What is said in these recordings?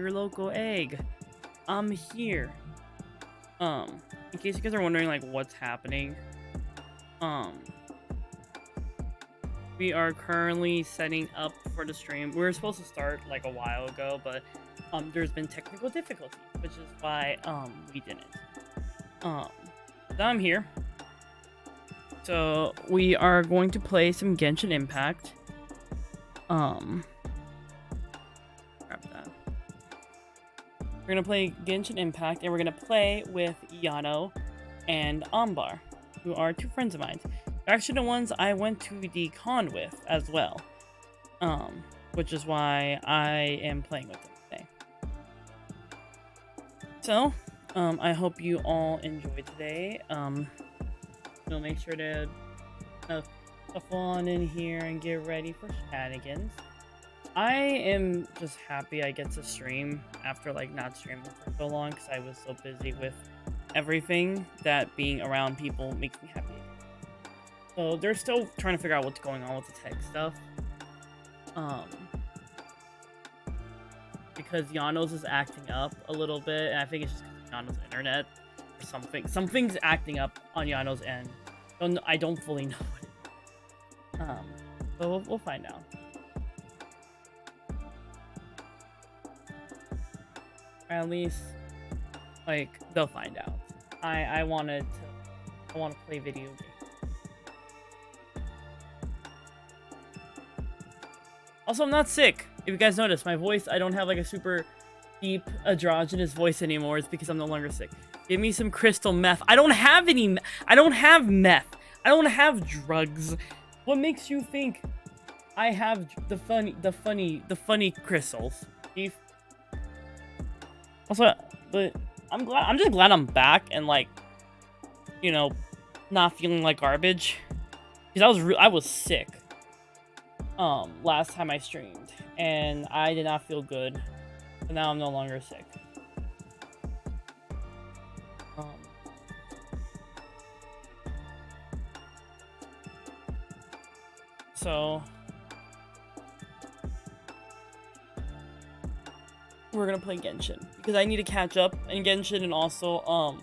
your local egg. I'm here. Um, in case you guys are wondering like what's happening, um, we are currently setting up for the stream. We were supposed to start like a while ago, but um, there's been technical difficulties, which is why um we didn't. Um, so I'm here. So we are going to play some Genshin Impact. Um, We're gonna play Genshin Impact, and we're gonna play with Yano and Ambar, who are two friends of mine. They're actually the ones I went to the con with as well. Um, which is why I am playing with them today. So, um, I hope you all enjoy today. Um, we'll make sure to uh, shuffle on in here and get ready for shenanigans. I am just happy I get to stream after like not streaming for so long because I was so busy with everything that being around people makes me happy. So they're still trying to figure out what's going on with the tech stuff. Um, because Yano's is acting up a little bit, and I think it's just Yano's internet or something. Something's acting up on Yano's end. Don't, I don't fully know. Um, but we'll, we'll find out. At least, like, they'll find out. I, I wanted to, I want to play video games. Also, I'm not sick. If you guys notice, my voice, I don't have like a super deep androgynous voice anymore. It's because I'm no longer sick. Give me some crystal meth. I don't have any. I don't have meth. I don't have drugs. What makes you think I have the funny, the funny, the funny crystals, Chief? Also, but I'm glad. I'm just glad I'm back and like, you know, not feeling like garbage. Because I was, I was sick um last time I streamed and I did not feel good. But now I'm no longer sick. Um So we're gonna play Genshin because I need to catch up in Genshin and also um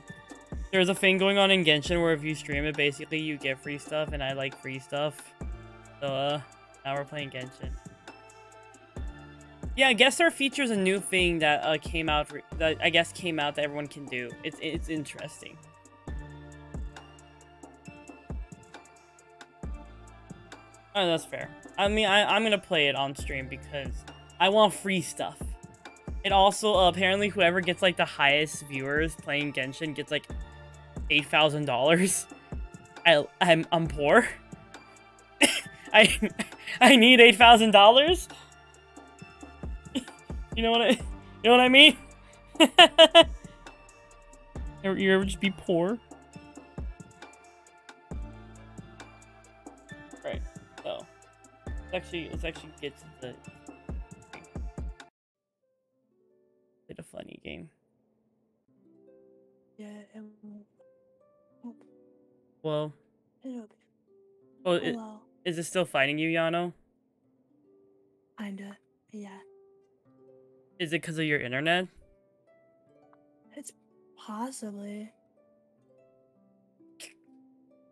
there's a thing going on in Genshin where if you stream it basically you get free stuff and I like free stuff. So uh now we're playing Genshin. Yeah, I guess there features a new thing that uh, came out that I guess came out that everyone can do. It's it's interesting. Oh, that's fair. I mean, I, I'm gonna play it on stream because I want free stuff. It also, uh, apparently, whoever gets, like, the highest viewers playing Genshin gets, like, $8,000. I, I'm, I'm poor. I, I need $8,000? you know what I, you know what I mean? you ever just be poor? Right, so, let's actually, let's actually get to the Bit a funny game. Yeah, it. Well, It'll be. oh, it, well, is it still fighting you, Yano? kinda. Yeah. Is it because of your internet? It's possibly.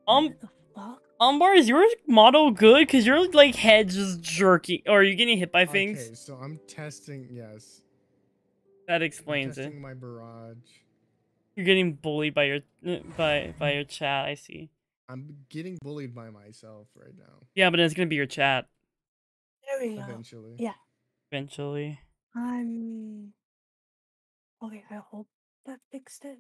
Um, fuck? Umbar, is your model good? Cause your like head just jerking, or are you getting hit by things? Okay, so I'm testing. Yes, That explains it. my barrage. You're getting bullied by your by by your chat. I see. I'm getting bullied by myself right now. Yeah, but it's gonna be your chat There we go. Eventually. Yeah. eventually. I'm. Okay, I hope that fixed it.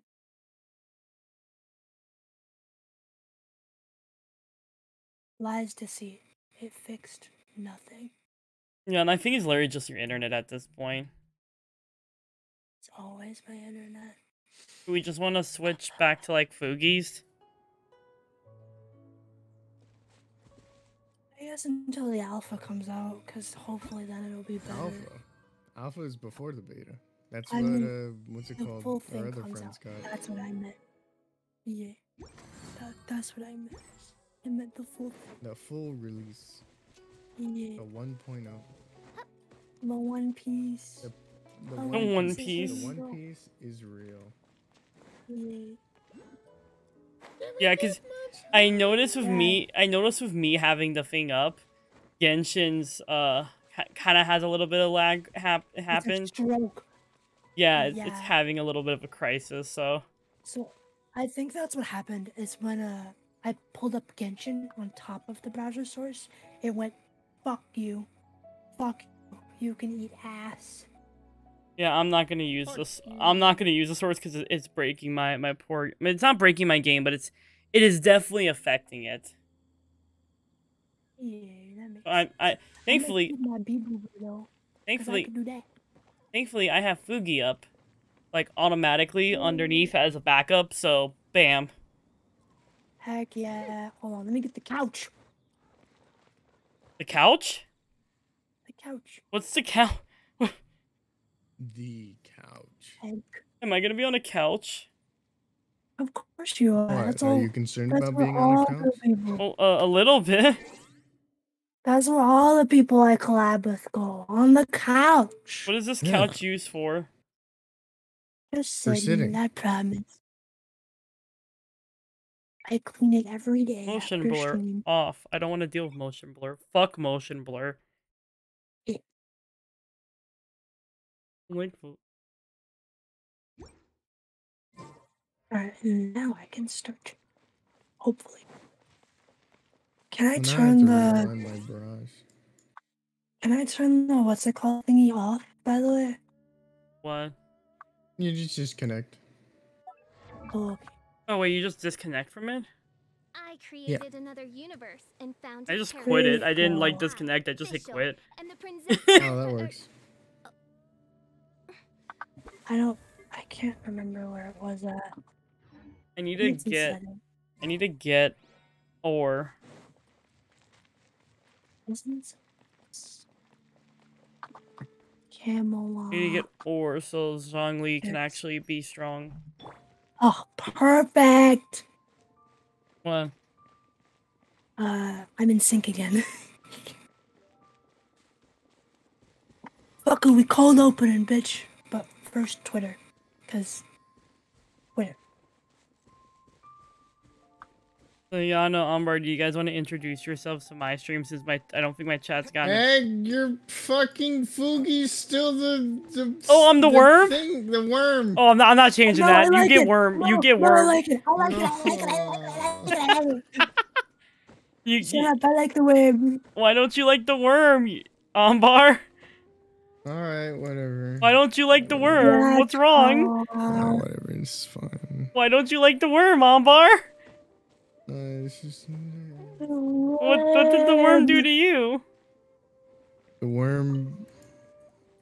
Lies deceit. It fixed nothing. Yeah, and I think it's literally just your internet at this point. It's always my internet. Do we just want to switch back to like Fugies? I guess until the alpha comes out, because hopefully then it'll be better. Alpha. Alpha is before the beta. That's I what mean, uh, what's it The called? full Our thing other comes friends out. got. That's what I meant. Yeah. That, that's what I meant. I meant the full thing. The full release. Yeah. The 1.0. The One Piece. Yep. The The One, One Piece. Piece. The. One Piece is real. Yeah. Yeah, because I noticed with me, I noticed with me having the thing up, Genshin's uh ha- kind of has a little bit of lag hap- It's a happen. stroke. Yeah, it's, it's having a little bit of a crisis. So So I think that's what happened is when uh I pulled up Genshin on top of the browser source, it went, "Fuck you, fuck you, you can eat ass." Yeah, I'm not gonna use Fuck this. you. I'm not gonna use the source because it's breaking my my poor. I mean, it's not breaking my game, but it's it is definitely affecting it. Yeah, that makes. I I thankfully my though, I thankfully that. thankfully I have Fugi up, like automatically underneath as a backup. So bam. Heck yeah! Hold on, let me get the couch. The couch? The couch. What's the couch? The couch. Am I gonna be on a couch? Of course you are. What? That's Are all. you concerned That's about being on all the the couch? Well, uh, a little bit. That's where all the people I collab with go on the couch. What is this Yeah. couch used for? Just For sitting. sitting. I promise. I clean it every day. Motion blur stream. off. I don't want to deal with motion blur. Fuck motion blur. Link fo- Alright, now I can start. Hopefully. Can I Well, now I turn the rewind my brush. can I turn the what's it called thingy off, by the way? What? You just disconnect. Oh, okay. Oh wait, you just disconnect from it? I created another universe and found I just quit it. I didn't like disconnect. I just hit quit. And the princess Oh, that works. I don't I can't remember where it was at. I need to think it's in get. I need to get ore. Camelot. I need to get ore so Zhongli can actually be strong. Oh, perfect. What? Uh, I'm in sync again. Fuck it, we cold opening, bitch. But first Twitter, cause Twitter. So Yana, Umbar, do you guys want to introduce yourselves to my stream since my I don't think my chat's gotten. Hey, your fucking Fugi's still the, the Oh, I'm the worm? Thing, the worm. Oh, I'm not, I'm not changing No, that. like you get it. worm. you No, get no, I worm. like it. I like it. I like it. I like it. I like it. I like it. You, Shut you- up. I like the way. why don't you like the worm, you- Umbar? All right, whatever. Why don't you like the worm? What's wrong? Oh, whatever. It's fine. Why don't you like the worm, Umbar? Uh, it's just What, what did the worm do to you? the worm.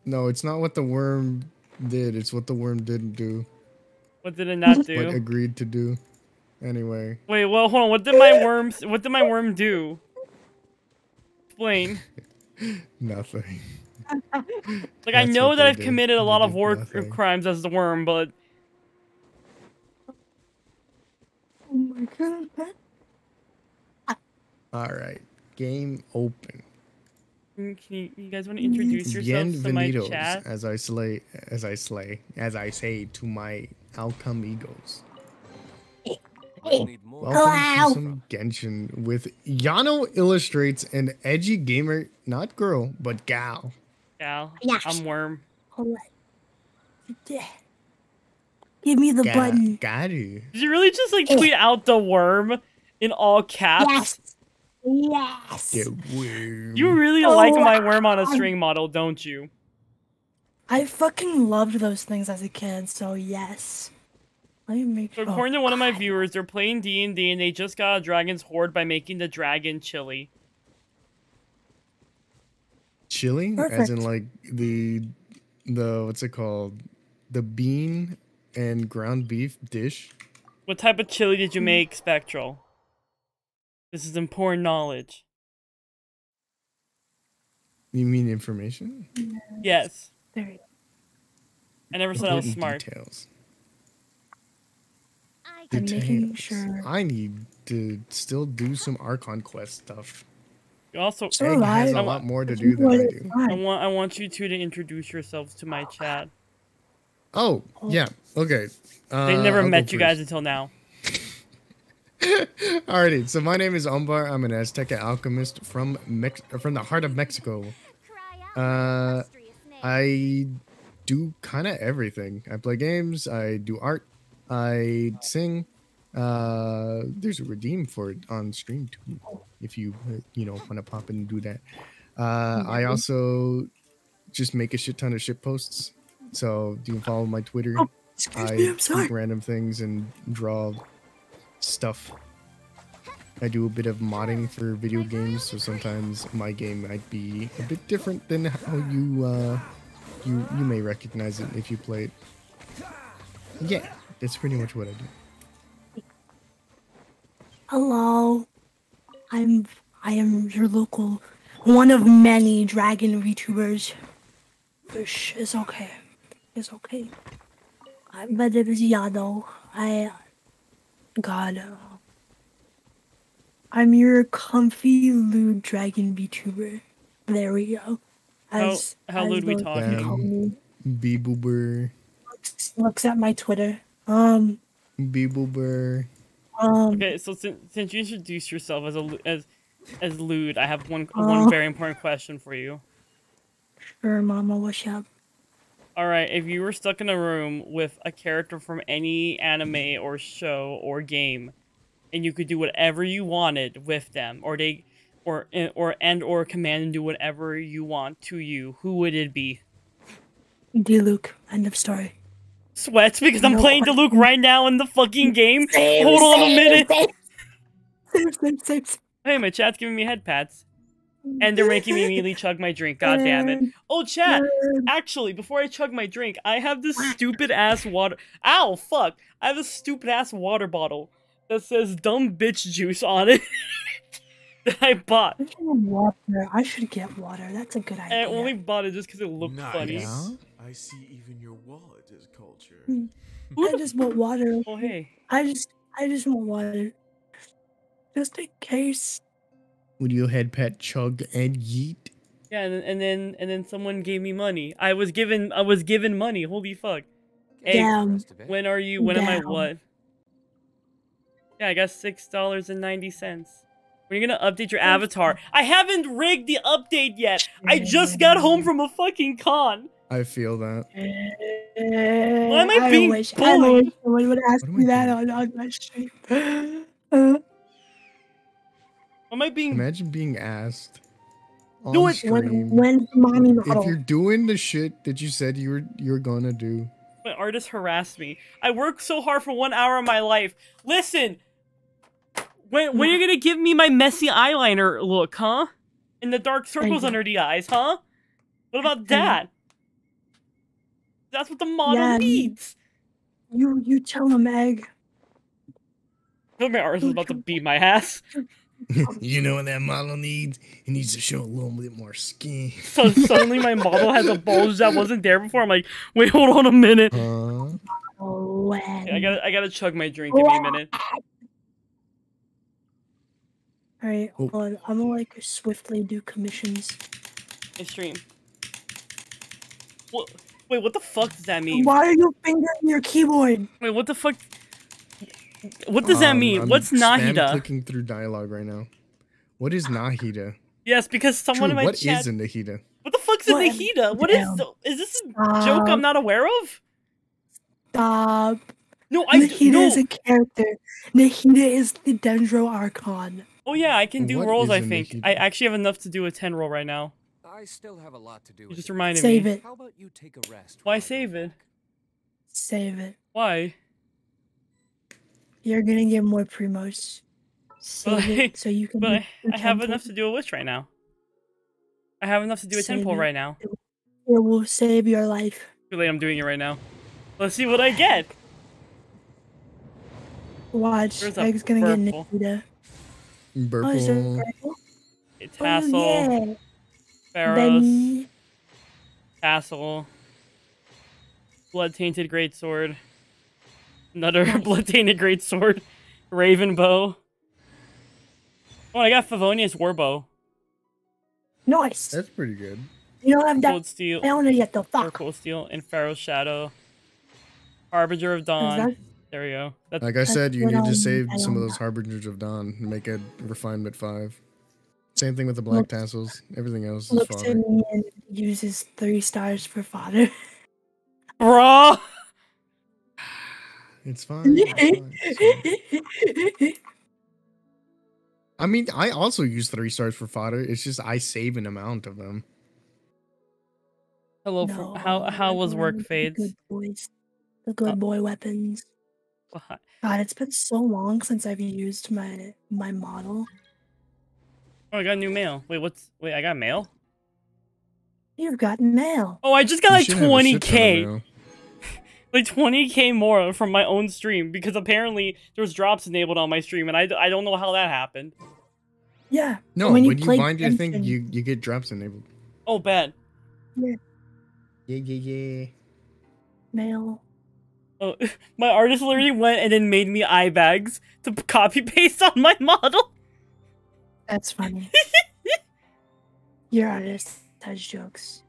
No, it's not what the worm did. It's what the worm didn't do. What did it not But do? agreed to do. Anyway, Wait, well, hold on. What did my worm? What did my worm do? Explain. nothing. Like I know that I've did. committed a lot of war nothing. crimes as the worm, but Oh my god. All right, game open. can you, you guys want to introduce yourselves to my Bienvenidos, chat? as I slay, as I slay, as I say to my alchemigos. Need more. Welcome Hello. to some Genshin with Yano illustrates an edgy gamer, not girl, but gal. Gal, Yes. I'm worm. Hold on. Yeah. Give me the Ga- button. you. Did you really just like tweet out the worm in all caps? Yes. Yes. The worm. You really Oh, like my worm on a string model, don't you? I fucking loved those things as a kid, so yes. Let me make So sure. according oh, to one of my viewers, they're playing D and D and they just got a dragon's horde by making the dragon chili. Chili, as in like the the what's it called, the bean and ground beef dish. What type of chili did you make, Spectral? This is important knowledge. You mean information? Yes. There you go. I never said I was smart. Details. I I'm can making sure. I need to still do some Archon quest stuff. You Also, So Egg do has I. a lot more to do than I do. I want I want you two to introduce yourselves to my chat. Oh, yeah. Okay. Uh, They never I'll met you guys until now. Alrighty, so my name is Umbar. I'm an Azteca alchemist from Mex- from the heart of Mexico. Uh. I do kind of everything. I play games. I do art. I sing. Uh, there's a redeem for it on stream too, if you uh, you know want to pop in and do that. Uh, I also just make a shit ton of shit posts. So do you can follow my Twitter. Oh, Excuse I me, I'm sorry. random things and draw stuff. I do a bit of modding for video games, so sometimes my game might be a bit different than how you uh, you you may recognize it if you play it. Yeah, that's pretty much what I do. Hello. I'm I am your local one of many dragon VTubers. Which is okay. It's okay. I, my name is Yano. I God uh, I'm your comfy lewd dragon VTuber. There we go. How- how lewd we those talking? can call me. Boober, Looks, looks at my Twitter. Um bee boober. Um Okay, so since since you introduced yourself as a as as lewd, I have one Oh. one very important question for you. sure mama what's up? All right, if you were stuck in a room with a character from any anime or show or game, and you could do whatever you wanted with them, or they, or or and or command and do whatever you want to you, who would it be? Diluc, end of story. Sweats because I'm No, playing I- Diluc right now in the fucking game. Same, Hold on a minute. Same, same. Hey, my chat's giving me head pats, and they're making me immediately chug my drink. God damn it! Oh, chat. Actually, before I chug my drink, I have this stupid ass water. Ow, fuck! I have a stupid ass water bottle that says "dumb bitch juice" on it that I bought. I should get water. I should get water. That's a good idea. I only bought it just because it looked funny. Yeah? I see even your wallet is culture. Hmm. I just want water. Oh hey, I just, I just want water. Just in case. Would you head pet chug and yeet? yeah, and, then- and then and then someone gave me money. I was given I was given money. Holy fuck! Hey, Damn. when are you? When am I what? Yeah, I got six dollars and ninety cents. When are you gonna update your avatar? I haven't rigged the update yet. I just got home from a fucking con. I feel that. Why am I being wish, I bullied? wish someone would ask What am me I that on, on my stream. Uh, Am I being? Imagine being asked on Do it. stream. when, when's the mommy if you're doing the shit that you said you were you're gonna do. My artist harassed me. I worked so hard for one hour of my life. Listen, when when are you gonna give me my messy eyeliner look, huh? And the dark circles under the eyes, huh? What about There you go. that? That's what the model Yeah, needs. You, you tell him, Egg. Feel my artist is about to beat my ass. you know what that model needs? He needs to show a little bit more skin. So suddenly my model has a bulge that wasn't there before. I'm like, wait, hold on a minute. Huh? Oh. I gotta I gotta chug my drink. Give me a minute. Alright, Oh. hold on. I'm gonna like swiftly do commissions. I stream. What? Wait, what the fuck does that mean? Why are you fingering your keyboard? Wait, what the fuck? What does that Um, mean? I'm What's spam Nahida? clicking through dialogue right now. What is Nahida? Yes, because someone True, in my what chat. is a Nahida? What the fuck's a What? Nahida? What is? Damn. the- Is this a joke I'm not aware of? Stop. No, I Nahida no. is a character. Nahida is the Dendro Archon. Oh yeah, I can do What rolls. I think I actually have enough to do a ten roll right now. I still have a lot to do. You just it. reminded Save me. it. How about you take a rest? Why while I go save it? Save it. Why? You're gonna get more primos. Save But it so you can. But I, I have enough to do a wish right now. I have enough to do a Save temple it. right now. It will save your life. Too late. I'm doing it right now. Let's see what I get. Watch. There's a Egg's gonna get purple. Nahida. Oh, is there Burple. purple? A Oh, tassel, yeah. Pharaohs, Benny. tassel, blood tainted greatsword, another Nice. blood tainted greatsword, raven bow. Oh, I got Favonius warbow. Nice. That's pretty good. You don't have that Cold Steel, down yet, though. or Fuck. Cold Steel, and Ferrous Shadow. Harbinger of Dawn. That- There we go. That's Like I said, you need I'm- to save I some of those harbingers of dawn and make it refinement five. Same thing with the black Looks- tassels. Everything else is Looks fodder. at me and uses three stars for fodder. bro. It's fine. it's fine, it's fine. I mean, I also use three stars for fodder. It's just I save an amount of them. Hello. fr- No, how how was work, everyone, the Fades? Good boys. The good boy weapons. Wha- God, it's been so long since I've used my my model. Oh, I got new mail. Wait, what's? Wait, I got mail. You've got mail. Oh, I just got You like should have a shit ton of 20k, like 20k more from my own stream because apparently there's drops enabled on my stream, and I, d- I don't know how that happened. Yeah. No, when when you you, play bind your thing, you you get drops enabled. Oh, bad. Yeah, yeah, yeah. Mail. Oh, my artist literally went and then made me eye bags to copy paste on my model. That's funny. Your artist has jokes.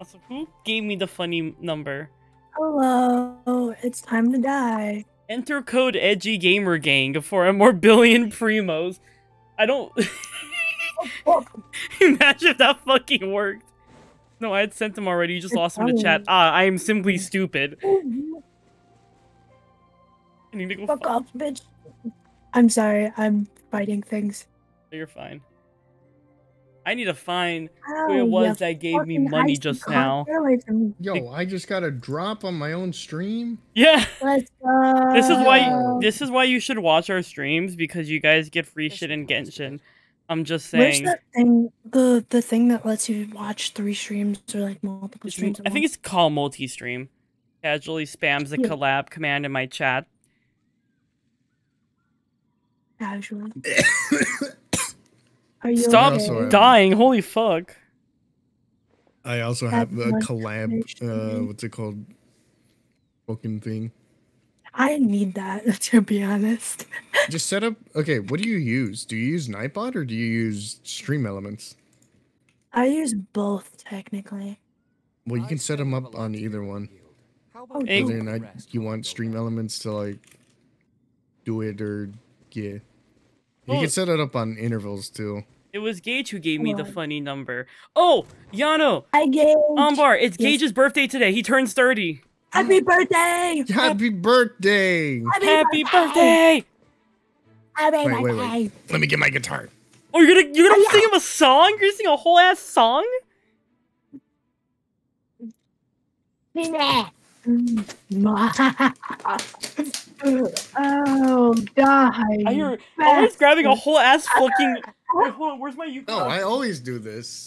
Also, who gave me the funny number? Hello, it's time to die. Enter code Edgy Gamer Gang for a more billion primos. I don't imagine if that fucking worked. No, I had sent them already. You just It's lost them to chat. Ah, I am simply stupid. Oh, I need to go. fuck Fuck off, bitch. I'm sorry, I'm fighting things. You're fine. I need to find Ow, who it was that gave me money just now. Get away from me. Yo, I just got a drop on my own stream. Yeah, Let's go. this is why. Oh. This is why you should watch our streams because you guys get free shit in Genshin. I'm just saying. Where's saying. that thing? The the thing that lets you watch three streams or like multiple streams. I think it's called multi-stream. Casually spams the collab command in my chat. Casually. Are you Stop okay? dying! Holy fuck! I also Have have a much collab. Uh, what's it called? Fucking thing. I need that to be honest. Just set up. Okay, what do you use? Do you use Nightbot or do you use Stream Elements? I use both technically. Well, you can set them up on either one. the field. How about Hey. Whether or not you want Stream? Elements to like do it or yeah. You Well- can set it up on intervals too. It was Gage who gave me the funny number. Oh, Yano, I gave Ambar, it's Yes. Gage's birthday today. He turns thirty. Happy birthday! Happy birthday! Happy birthday! Happy Wait, wait, wait. Let me get my guitar. Oh, you're gonna you're gonna Oh, sing him a song? You're gonna sing a whole ass song? Oh god! I hear always grabbing a whole ass fucking. Wait, hold on, where's my No, ukulele? I always do this.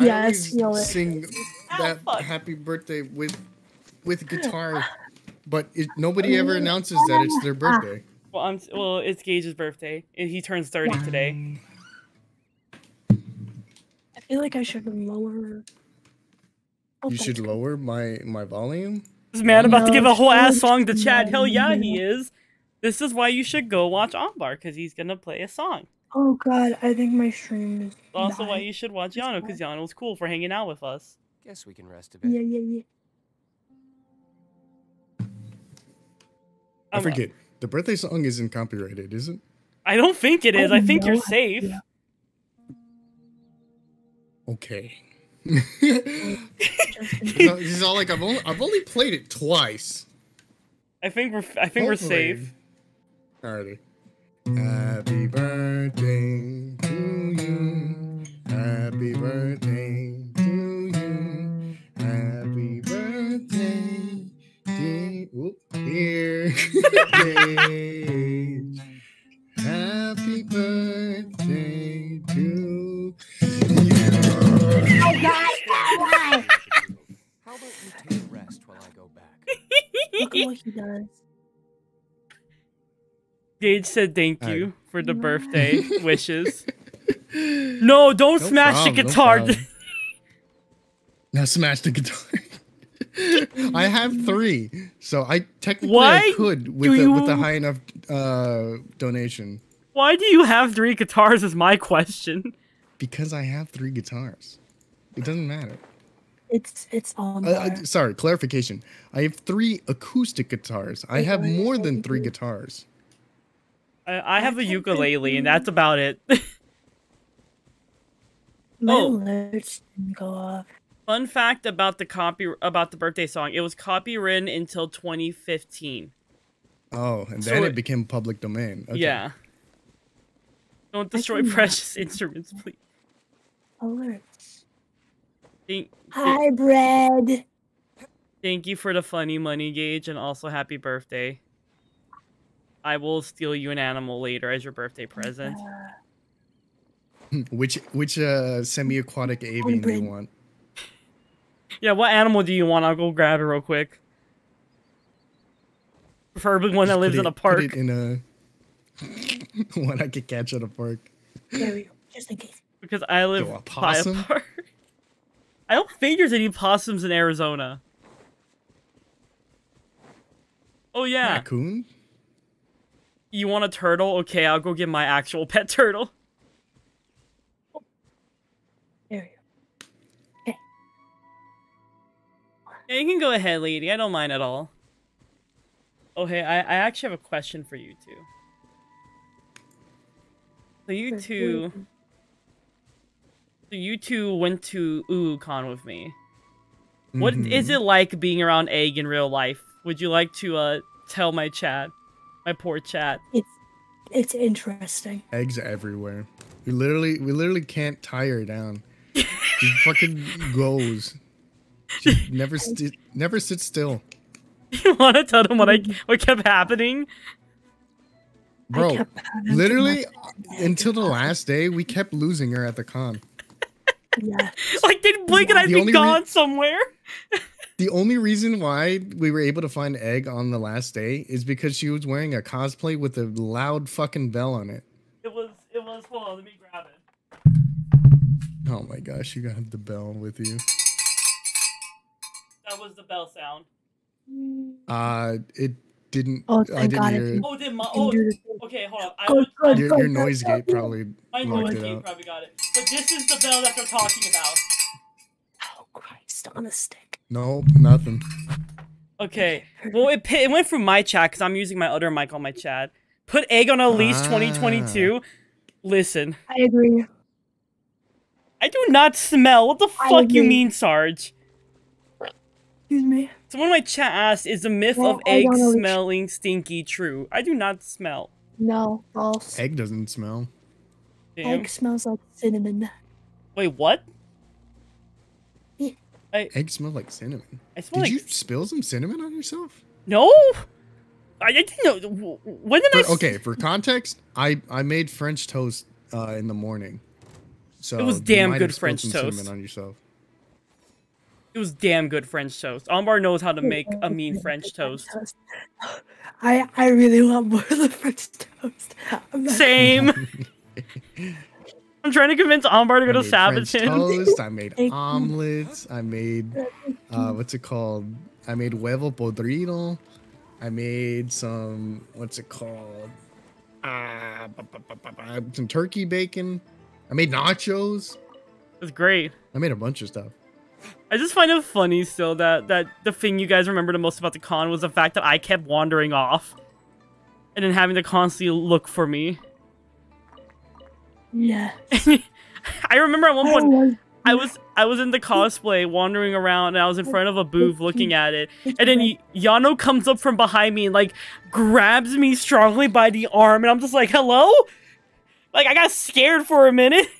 Yes, I you'll- always sing Ow, ah, that fuck. happy birthday with with guitar, but it, nobody ever announces that it's their birthday. Well, I'm well. It's Gage's birthday, and he turns thirty today. I feel like I should lower. Oh, You should that's- lower my my volume. This man about to give a whole ass song to Chad. Hell yeah, he is. This is why you should go watch Ambar because he's gonna play a song. Oh god, I think my stream is. Also, why you should watch Yano because Yano's cool for hanging out with us. Guess we can rest a bit. Yeah, yeah, yeah. I forget. The birthday song isn't copyrighted, is it? I don't think it is. I think you're safe. idea. Okay. In it's it's all like I've only I've only played it twice. I think we're. I think we're safe. Alrighty. Happy birthday to you. Happy birthday to you. Happy birthday, dear, oop, dear Happy birthday to you. How about you take a rest while I go back? Look at what he does. Gage said thank Alright. you for the birthday wishes. No, don't No smash the problem, no guitar. problem. Now smash the guitar. I have three, so I technically Why I could with do a, with a high enough uh, donation. Why do you have three guitars? Is my question. because I have three guitars. It doesn't matter. It's it's on Uh, uh, sorry, clarification. I have three acoustic guitars. I have more than three guitars. I, I have a ukulele, and that's about it. My oh. alerts didn't go off. Fun fact about the copy about the birthday song: it was copywritten until 2015. Oh, and So then it- it became public domain. Okay. Yeah. Don't destroy precious instruments, please. Alerts. Thank, Hybrid. thank you for the funny money Gage, and also happy birthday. I will steal you an animal later as your birthday present. Which which uh semi-aquatic avian do you want? Yeah, what animal do you want? I'll go grab it real quick. Preferably one that lives put in a it- put park. it in a one I could catch at a park. There we go. Just in case. Because I live Yo, a by a possum? park. I don't think there's any possums in Arizona. Oh yeah. Raccoon? You want a turtle? Okay, I'll go get my actual pet turtle. There we go. Okay. Yeah, you can go ahead, lady. I don't mind at all. Oh, hey, I, I actually have a question for you two. So you two, so you two went to UuCon with me. What is Mhm. it like being around Egg in real life? Would you like to uh tell my chat, my poor chat? It's it's interesting. Eggs everywhere. We literally we literally can't tie her down. She fucking goes. She never sti- never sits still. You want to tell them what I what kept happening? Bro, kept literally until the last day we kept losing her at the con. Yeah. Like they'd blink and I'd be gone somewhere. The only reason why we were able to find Egg on the last day is because she was wearing a cosplay with a loud fucking bell on it. It was it was. Hold on, let me grab it. Oh my gosh, you got the bell with you. That was the bell sound. Uh, it didn't. Oh, I thank didn't God hear it it. Oh, did my oh do the thing. okay, hold on. I Go, was, go, Your, go, your go, noise go, gate go. probably my locked noise it gate probably got it. But this is the bell that they're talking about. Oh Christ, on a stick. No, nothing. Okay. Well, it it went from my chat because I'm using my other mic on my chat. Put egg on a leash Ah. 2022. Listen, I agree. I do not smell. What the I fuck you mean, Sarge? Excuse me. Someone in my chat asked, "Is the myth Well, of egg egg on smelling stinky true?" I do not smell. No, false. Egg doesn't smell. Damn. Egg smells like cinnamon. Wait, what? Egg smell like cinnamon. I smell Did like you spill some cinnamon on yourself? no. I, I didn't know. When did I? For- s- okay, for context, I I made French toast uh, in the morning. So It was damn might good have spilled French some toast. cinnamon on yourself. It was damn good French toast. Ambar knows how to make a mean French toast. I I really want more of the French toast. Same. I'm trying to convince Ambar to go I to made French Sabaton. toast. I made omelets. I made uh, what's it called? I made huevo podrido. I made some what's it called? Ah, ba- some turkey bacon. I made nachos. It was great. I made a bunch of stuff. I just find it funny still that that the thing you guys remember the most about the con was the fact that I kept wandering off, and then having to constantly look for me. Yeah. I remember at one I point was- I was I was in the cosplay wandering around and I was in front of a booth looking at it, and then Yano comes up from behind me and like grabs me strongly by the arm, and I'm just like, "Hello." Like I got scared for a minute.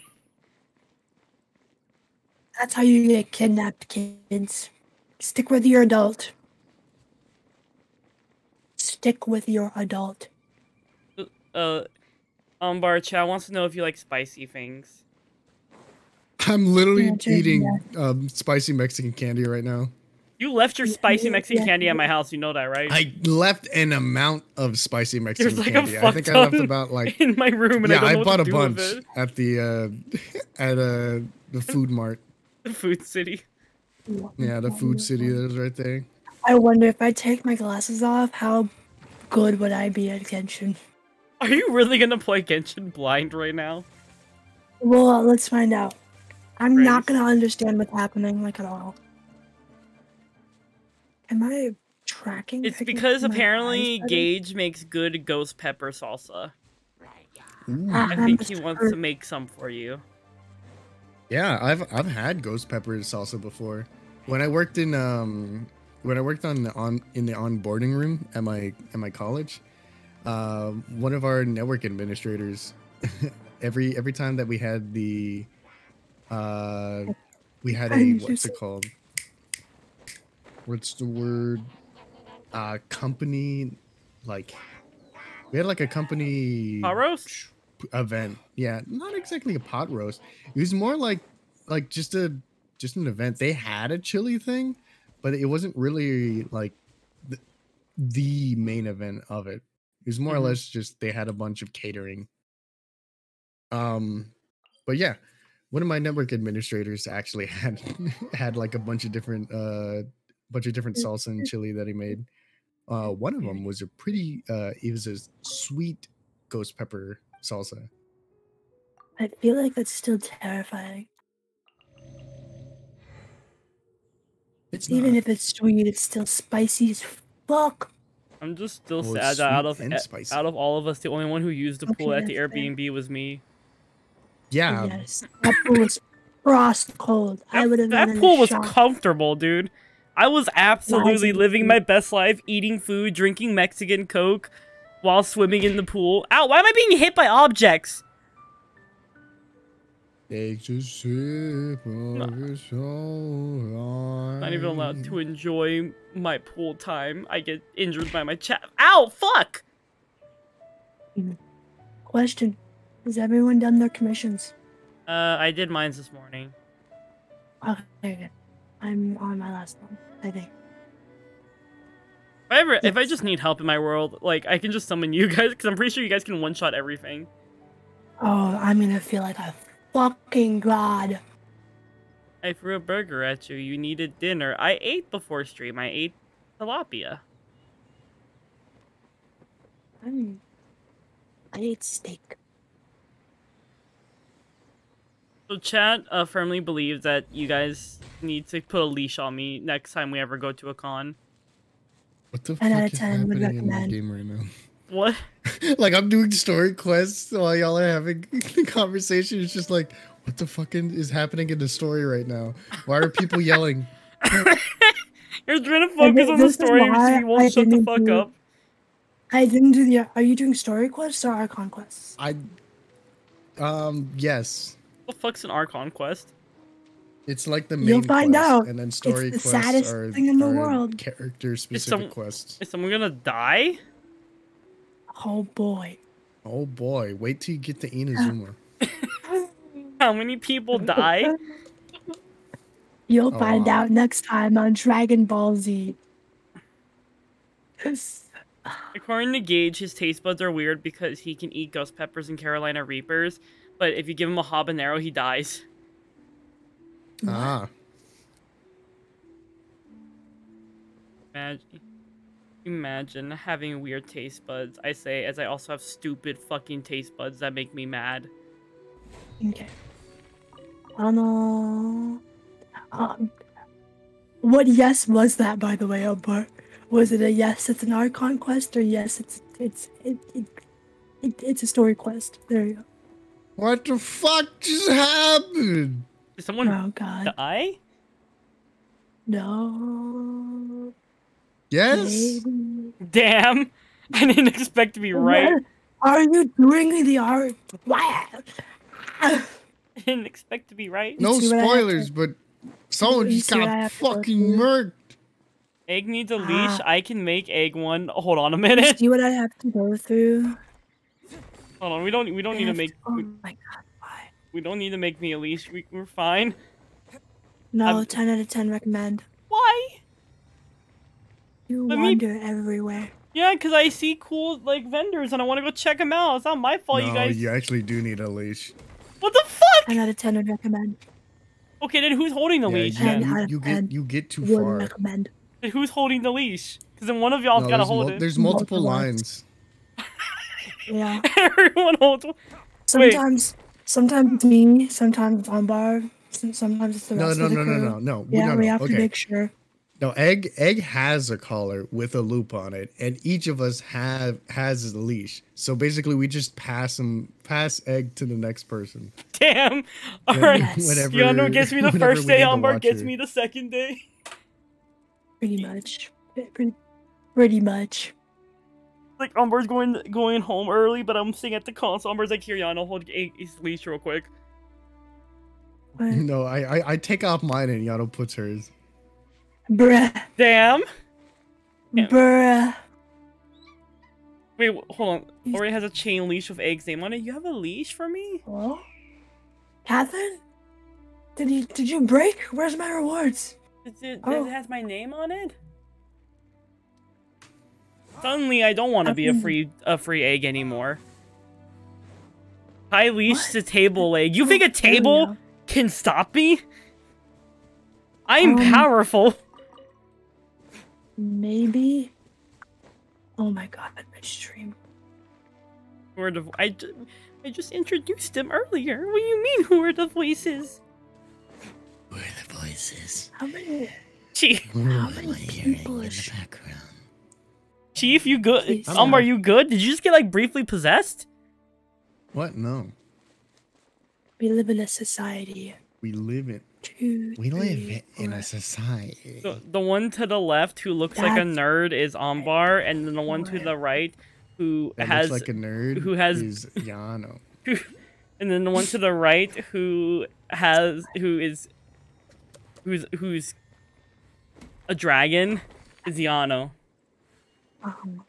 That's how you get kidnapped, kids. Stick with your adult. Stick with your adult. Uh, Umbar Chow wants to know if you like spicy things. I'm literally Yeah, Jay, eating um, spicy Mexican candy right now. You left your spicy Mexican yeah, candy at my house. You know that, right? I left an amount of spicy Mexican like a candy. I fuck think I left ton. about like in my room, and yeah, I don't I, know bought what a to do bunch at the uh, at uh, the food mart. The food city. Yeah, the food city that is right there. I wonder if I take my glasses off, how good would I be at Genshin? Are you really gonna play Genshin blind right now? Well, let's find out. I'm not gonna understand what's happening like at all. Am I tracking? It's because apparently? Gage makes good ghost pepper salsa. Ooh. Ah, I think he wants to make some for you. Yeah, I've I've had ghost pepper salsa before. When I worked in um when I worked on the on in the onboarding room at my at my college, uh, one of our network administrators, every every time that we had the uh we had a what's it called? What's the word? Uh company like we had like a company Hot roast? Event. Yeah, not exactly a pot roast. It was more like like just a just an event. They had a chili thing, but it wasn't really like the, the main event of it. It was more Mhm. or less just they had a bunch of catering. Um, but yeah, one of my network administrators actually had had like a bunch of different uh bunch of different salsa and chili that he made. Uh, one of them was a pretty uh, it was a sweet ghost pepper salsa. I feel like that's still terrifying. It's Even not. if it's sweet, it's still spicy as fuck. I'm just still Well, sad that out of and spicy. out of all of us, the only one who used the pool at the that's fair. Airbnb was me. yeah, yes, that pool was frost cold. I That- would have that pool was shock. comfortable, dude. I was absolutely Rising living my best life, eating food, drinking Mexican Coke, while swimming in the pool. Ow! Why am I being hit by objects? Takes a sip of his soul. Not even allowed to enjoy my pool time. I get injured by my chat. Ow! Fuck! Question: Has everyone done their commissions? Uh, I did mines this morning. Okay, good. I'm on my last one. I think. If I ever, if I just need help in my world, like I can just summon you guys because I'm pretty sure you guys can one shot everything. Oh, I'm gonna feel like a fucking god. I threw a burger at you. You needed dinner. I ate before stream. I ate tilapia. I'm. I ate steak. So chat uh, firmly believes that you guys need to put a leash on me next time we ever go to a con. What the 10 out fuck of is 10 would happening in my recommend. game right now? What? like I'm doing story quests while y'all are having the conversation. It's just like, what the fucking is happening in the story right now? Why are people yelling? You're trying to focus on the story why so you won't I shut the fuck do- up. I didn't do the. Are you doing story quests or archon quests? I, um, yes, What the fuck's an Archon quest? It's like the main. You'll find quest, out. And then story the quests saddest are, thing in the world. Character specific some- quests. Is someone gonna die? Oh boy. Oh boy, wait till you get to Inazuma. How many people die? You'll find Aw. out next time on Dragon Ball Z. According to Gage, his taste buds are weird because he can eat ghost peppers and Carolina Reapers, but if you give him a habanero, he dies. Ah, Imagine, imagine having weird taste buds. I say, as I also have stupid fucking taste buds that make me mad. Okay. Oh no. Um, what yes was that, by the way, Albert? Was it a yes? It's an Archon quest, or yes? It's it's it, it, it it's a story quest. There you go. what the fuck just happened? Did someone Oh God, die? no. Yes. baby. Damn! I didn't expect to be right. Are you doing the art? Why? I didn't expect to be right. No see what I have to- spoilers, but someone just see what I got have to go fucking through? murked. Egg needs a leash. Ah. I can make egg one. Hold on a minute. See what I have to go through. Hold on. We don't. We don't I need to have make. Oh my God, why? We don't need to make me a leash. We, we're fine. No, I'm- ten out of ten recommend. Why? You Let me- wander everywhere. Yeah, because I see cool like vendors and I want to go check them out. It's not my fault, no, you guys. you actually do need a leash. What the fuck? 10 out of 10 would recommend. Okay, then who's holding the Yeah, leash? you, Ten out you, of you ten get you get too Would far. recommend. Then who's holding the leash? Because then one of y'all's No, gotta hold mul- it. there's multiple Multiple lines. Yeah. Everyone holds. one. Sometimes Sometimes it's me, sometimes it's Umbar, some- sometimes it's the No, rest no, of the no, no, crew. no, no. Yeah, no, we no. have okay. to make sure. No, egg egg has a collar with a loop on it, and each of us have has a leash. So basically, we just pass them pass egg to the next person. Damn. All When- right. Yes. Whenever, Yano gets me the whenever first we day. need to Umbar watch gets her. me the second day. Pretty much. Pretty, pretty much. Like Umbar's going going home early, but I'm sitting at the console. Umbar's like, "Here, Yano, hold a- his leash real quick." No, I, I I take off mine and Yano puts hers. bruh, Damn. Yeah. bruh. Wait, hold on. He's- Ori has a chain leash with Egg's name on it. You have a leash for me? Hello? Catherine? Did you did you break? Where's my rewards? Does it, Oh. it has my name on it? Suddenly, I don't want to be a I've been- free a free egg anymore. High leash What? to table egg. You think a Oh, there we table can stop me? I'm Um, powerful. Maybe. Oh my god, my stream. Who are the I, ju- I just introduced him earlier. What do you mean? Who are the voices? Where are the voices? How many Chief, how many people is background? Chief, you good? Please. Um, are you good? Did you just get like briefly possessed? What? No, we live in a society. we live in Two, we live three, in four. a society. The, the one to the left who looks like a nerd is Ambar, and then the one to the right who That has looks like a nerd. who has- is Yano. and then the one to the right who has who is who's who's a dragon is Yano. Um,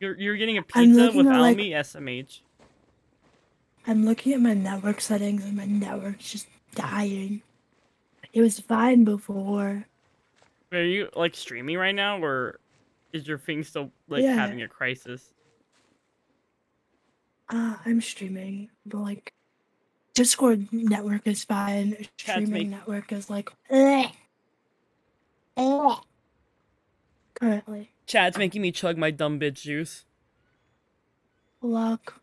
You're you're getting a pizza without like- me, SMH. I'm looking at my network settings and my network's just dying. It was fine before. Are you like streaming right now, or is your thing still like Yeah. having a crisis? Uh, I'm streaming, but like, Discord network is fine. Streaming network is like. Currently. Chat's making me chug my dumb bitch juice. Luck.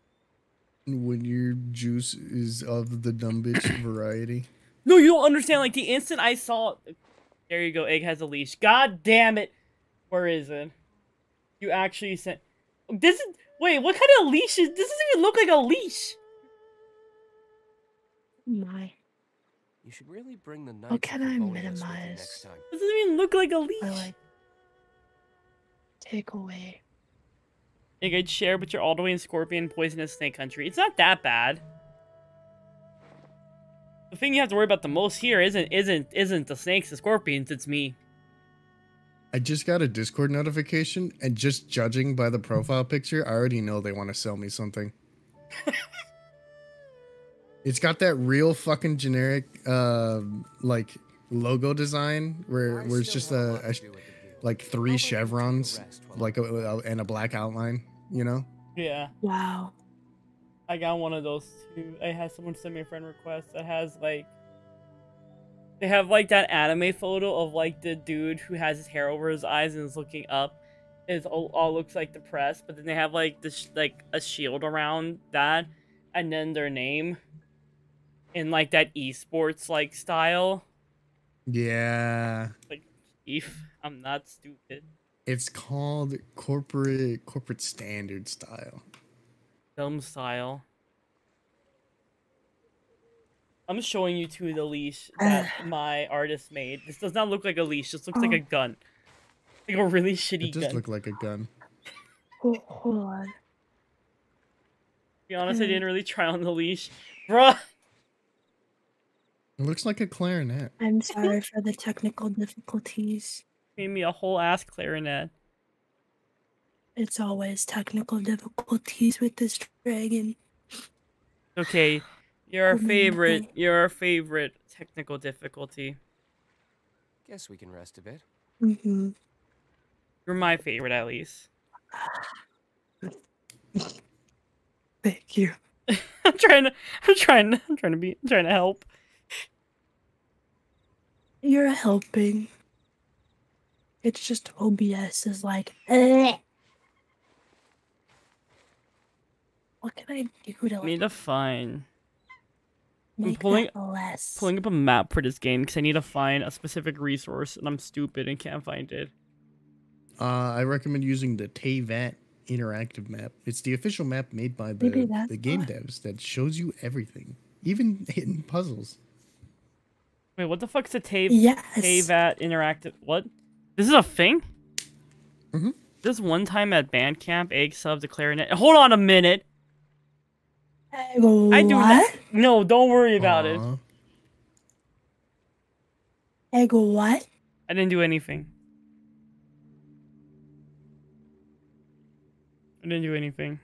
When your juice is of the dumb bitch variety. No, you don't understand. Like the instant I saw, there you go. Egg has a leash. God damn it! Where is it? You actually sent. This is wait. What kind of leash is? This doesn't even look like a leash. My. You should really bring the knights can I Favonius with you minimize? next time. This doesn't even look like a leash. I like. Take away. Egg, I'd share, but you're all the way in Scorpion, Poisonous Snake Country. It's not that bad. The thing you have to worry about the most here isn't isn't isn't the snakes the scorpions. It's me. I just got a Discord notification, and just judging by the profile picture, I already know they want to sell me something. it's got that real fucking generic, uh, like logo design where where it's just have a, a do with the view. like three about we take a chevrons, rest while I like a, a, and a black outline. You know, Yeah, Wow. I got one of those too. I had someone send me a friend request that has like. They have like that anime photo of like the dude who has his hair over his eyes and is looking up. It all, all looks like depressed, but then they have like this like a shield around that, and then their name. In like that esports like style. yeah. Like if I'm not stupid. It's called corporate corporate standard style. Dumb style. I'm showing you two the leash that my artist made. This does not look like a leash. This looks like a Oh. gun. Like a really shitty It does gun. look like a gun. Hold, hold on. to be honest, I Mm. didn't really try on the leash. Bruh! It looks like a clarinet. I'm sorry for the technical difficulties. Made me a whole ass clarinet. It's always technical difficulties with this dragon. Okay, your Oh my favorite, God. your favorite technical difficulty. Guess we can rest a bit. Mm-hmm. You're my favorite, at least. Thank you. I'm trying to, I'm trying to, I'm trying to be, I'm trying to help. You're helping. It's just OBS is like, eh. What can I I do to I need to find make pulling- that less? pulling up a map for this game because I need to find a specific resource and I'm stupid and can't find it. Uh, I recommend using the Teyvat interactive map. It's the official map made by the, the game why. devs that shows you everything, even hidden puzzles. Wait, what the fuck's a Tave Yes. Tavat interactive? What? This is a thing? Mhm. This one time at band camp, egg sub, the clarinet. Hold on a minute. I I do what? that. No, don't worry about it. Aw. I go, what? I didn't do anything. I didn't do anything.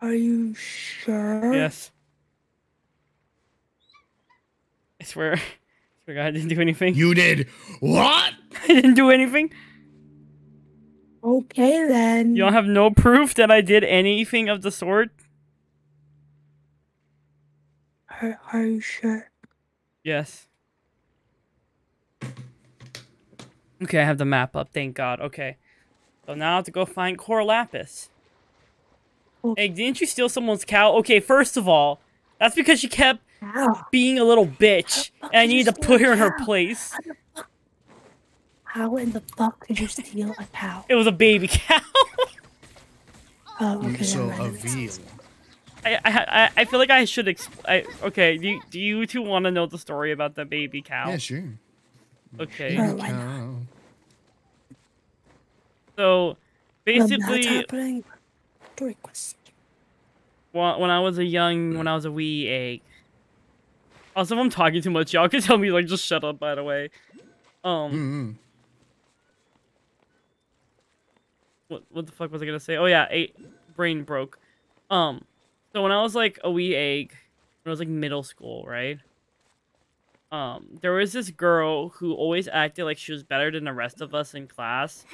Are you sure? Yes. I swear. I swear to God, I didn't do anything. You did what? I didn't do anything. Okay then. You don't have no proof that I did anything of the sort? Are, are you sure? Yes. Okay, I have the map up, thank God. Okay. So now I have to go find Cor Lapis. Oh. Hey, didn't you steal someone's cow? Okay, first of all, that's because she kept How? being a little bitch, and I did you needed to put her in her place. How in the fuck did you steal a cow? It was a baby cow. Oh, okay. so a mind, that makes veal. I, I, I- I feel like I should exp- I, okay, do you, do you two want to know the story about the baby cow? Yeah, sure. Okay. Sure. why not? Cow. So, basically, happening, when, when I was a young, when I was a wee egg. Also, if I'm talking too much, y'all can tell me like just shut up. By the way, um, Mm-mm. what what the fuck was I gonna say? Oh yeah, eight brain broke. Um, so when I was like a wee egg, when I was like middle school, right? Um, there was this girl who always acted like she was better than the rest of us in class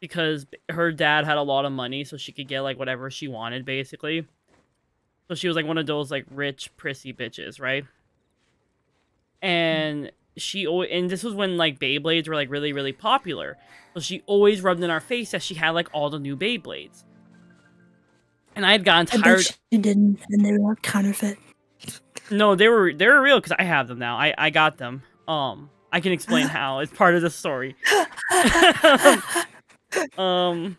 because her dad had a lot of money, so she could get like whatever she wanted, basically. So she was like one of those like rich, prissy bitches, right? And she always, and this was when like Beyblades were like really, really popular. So she always rubbed in our face that she had like all the new Beyblades. And I had gotten tired. I bet she didn't, and they were counterfeit. No, they were they were real because I have them now. I I got them. Um, I can explain how. It's part of the story. um.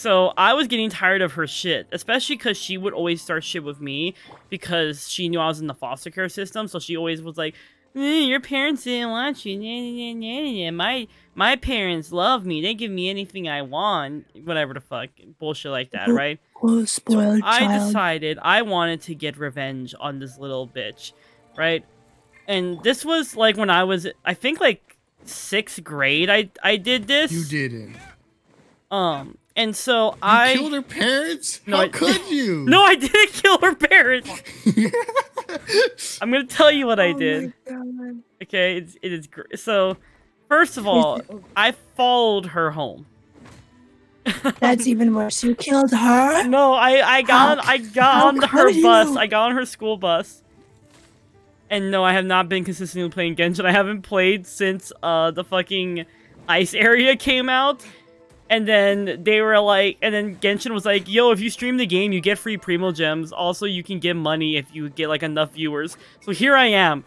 So I was getting tired of her shit, especially because she would always start shit with me because she knew I was in the foster care system. So she always was like, "Eh, "Your parents didn't want you. Nah, nah, nah, nah, nah. My my parents love me. They give me anything I want. Whatever the fuck bullshit like that, right?" Oh, spoiled I child. decided I wanted to get revenge on this little bitch, right? And this was like when I was, I think like sixth grade. I I did this. You didn't. Um, and so You I killed her parents? No, How I- could you? no, I didn't kill her parents. I'm gonna tell you what I Oh did. my God. Okay, it's, it is gr- so. First of all, I followed her home. That's even worse. You killed her. No, I I got on, I got how on her bus. you? I got on her school bus. And no, I have not been consistently playing Genshin. I haven't played since uh the fucking ice area came out. And then they were like, and then Genshin was like, "Yo, if you stream the game, you get free primo gems. Also, you can get money if you get like enough viewers." So here I am,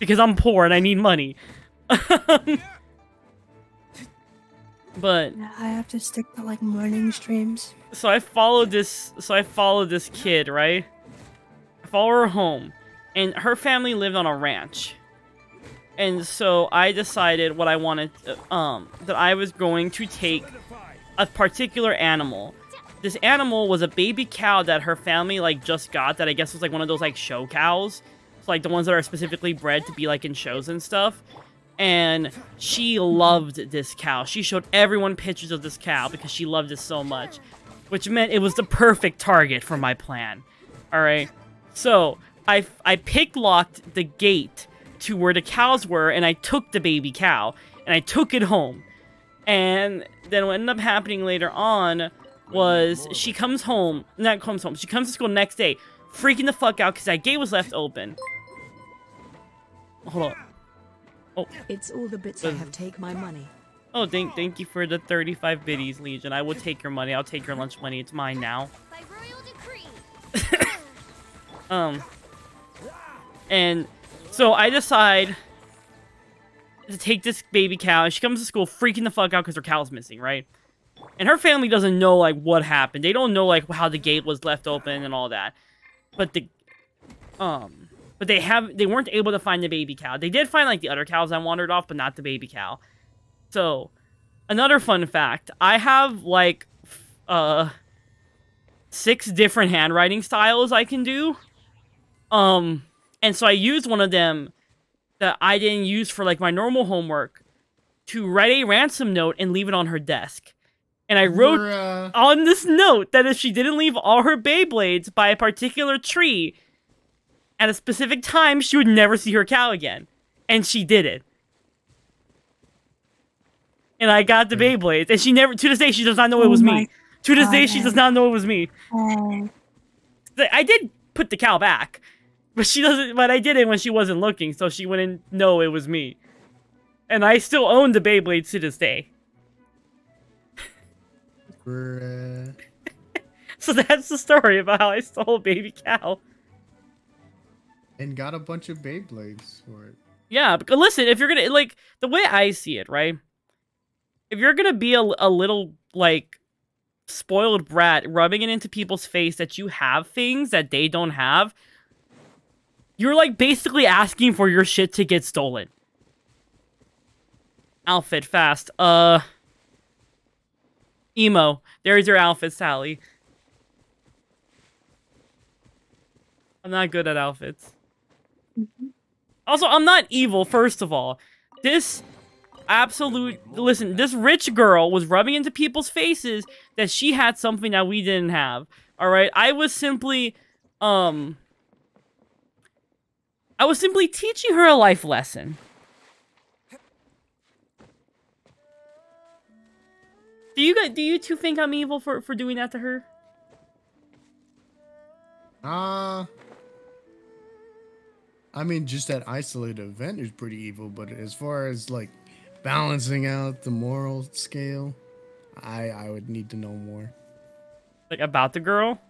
because I'm poor and I need money. but I have to stick to like morning streams. so I followed this so I followed this kid, right? I follow her home. And her family lived on a ranch. And so I decided what I wanted uh, um that I was going to take a particular animal. This animal was a baby cow that her family like just got that I guess was like one of those like show cows. So like the ones that are specifically bred to be like in shows and stuff. And she loved this cow. She showed everyone pictures of this cow because she loved it so much. Which meant it was the perfect target for my plan. Alright. So I I pick locked the gate to where the cows were and I took the baby cow and I took it home. And then what ended up happening later on was she comes home, not comes home, she comes to school next day, freaking the fuck out because that gate was left open. Hold on. Oh. It's all the bits I have take my money. Oh, thank thank you for the 35 biddies, Legion. I will take your money. I'll take your lunch money. It's mine now. By royal decree. Um, and so I decide to take this baby cow. and She comes to school freaking the fuck out because her cow's missing, right? And her family doesn't know like what happened. They don't know like how the gate was left open and all that. But the um, but they have they weren't able to find the baby cow. They did find like the other cows that wandered off, but not the baby cow. So, another fun fact: I have like uh six different handwriting styles I can do. Um, and so I used one of them that I didn't use for like my normal homework to write a ransom note and leave it on her desk. And I wrote Bruh. on this note that if she didn't leave all her Beyblades by a particular tree at a specific time, she would never see her cow again. And she did it. And I got the hmm. Beyblades. And she never, to this day, she does not know it Oh was me. To this day, she does not know it was me. Oh, I did put the cow back, but she doesn't. But I did it when she wasn't looking, so she wouldn't know it was me. And I still own the Beyblades to this day. Bruh. So that's the story about how I stole a baby cow. And got a bunch of Beyblades for it. Yeah, because listen, if you're gonna like the way I see it, right? If you're gonna be a, a little like spoiled brat, rubbing it into people's face that you have things that they don't have, you're like basically asking for your shit to get stolen. Outfit fast. Uh, emo. There's your outfit, Sally. I'm not good at outfits. Also, I'm not evil, first of all. This absolute listen, this rich girl was rubbing into people's faces that she had something that we didn't have. Alright? I was simply um I was simply teaching her a life lesson. Do you guys, do you two think I'm evil for, for doing that to her? Ah. I mean, just that isolated event is pretty evil, but as far as like balancing out the moral scale, I I would need to know more. Like about the girl?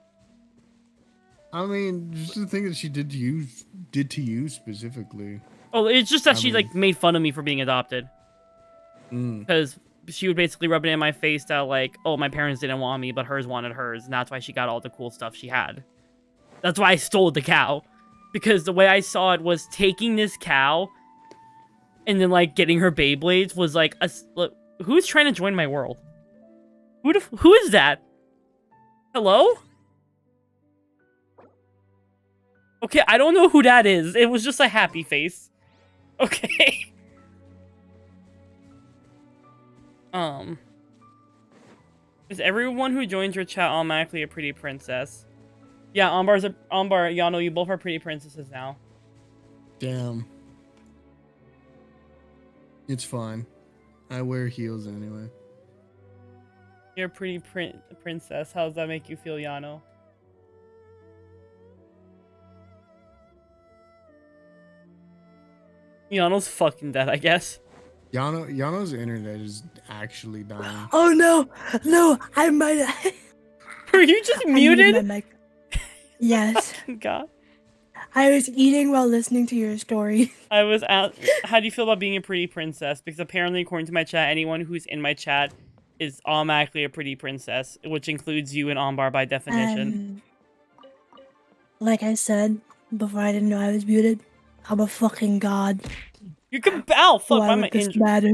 I mean, just the thing that she did to you, did to you specifically. Oh, it's just that I she mean- like made fun of me for being adopted. Mm. because she would basically rub it in my face that like, oh, my parents didn't want me, but hers wanted hers, and that's why she got all the cool stuff she had. That's why I stole the cow, because the way I saw it was taking this cow, and then like getting her Beyblades was like, a, look, who's trying to join my world? Who the, who is that? Hello? Okay, I don't know who that is. It was just a happy face. Okay. Um. Is everyone who joins your chat automatically a pretty princess? Yeah, Ambar's a Ambar, Yano, you both are pretty princesses now. Damn. It's fine. I wear heels anyway. You're a pretty prin- princess. How does that make you feel, Yano? Yano's fucking dead, I guess. Yano Yano's internet is actually dying. oh no, no! I might. Were you just I muted muted? my mic. Yes, God. I was eating while listening to your story. I was out. How do you feel about being a pretty princess? Because apparently, according to my chat, anyone who's in my chat is automatically a pretty princess, which includes you and Ambar by definition. Um, like I said before, I didn't know I was muted. I'm a fucking god. you can bow. Fuck, Why I'm would an this angel. matter?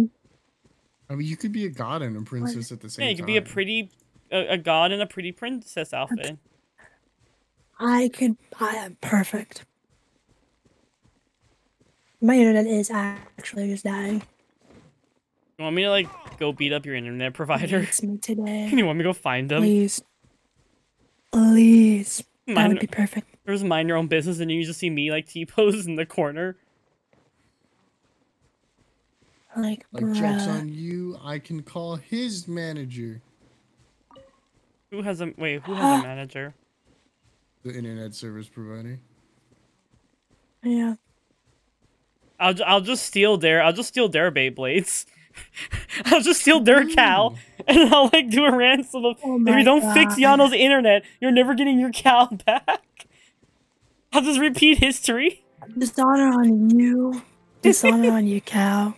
I mean, you could be a god and a princess at the same time. Yeah, time. you could be a pretty, a, a god and a pretty princess outfit. I could. I am perfect. My internet is actually just dying. You want me to like go beat up your internet provider? It's me today. you want me to go find them? Please. Please. That would be perfect. There's mind your own business, and you just see me like T pose in the corner. Like, Like jokes on you, I can call his manager, Who has a wait? Who has a manager? the internet service provider. Yeah. I'll I'll just steal their I'll just steal their Beyblades. I'll just steal their cow and I'll like do a ransom of Oh if my you don't fix Yano's internet, you're never getting your cow back. I'll just repeat history. Dishonor on you. Dishonor on you, cow.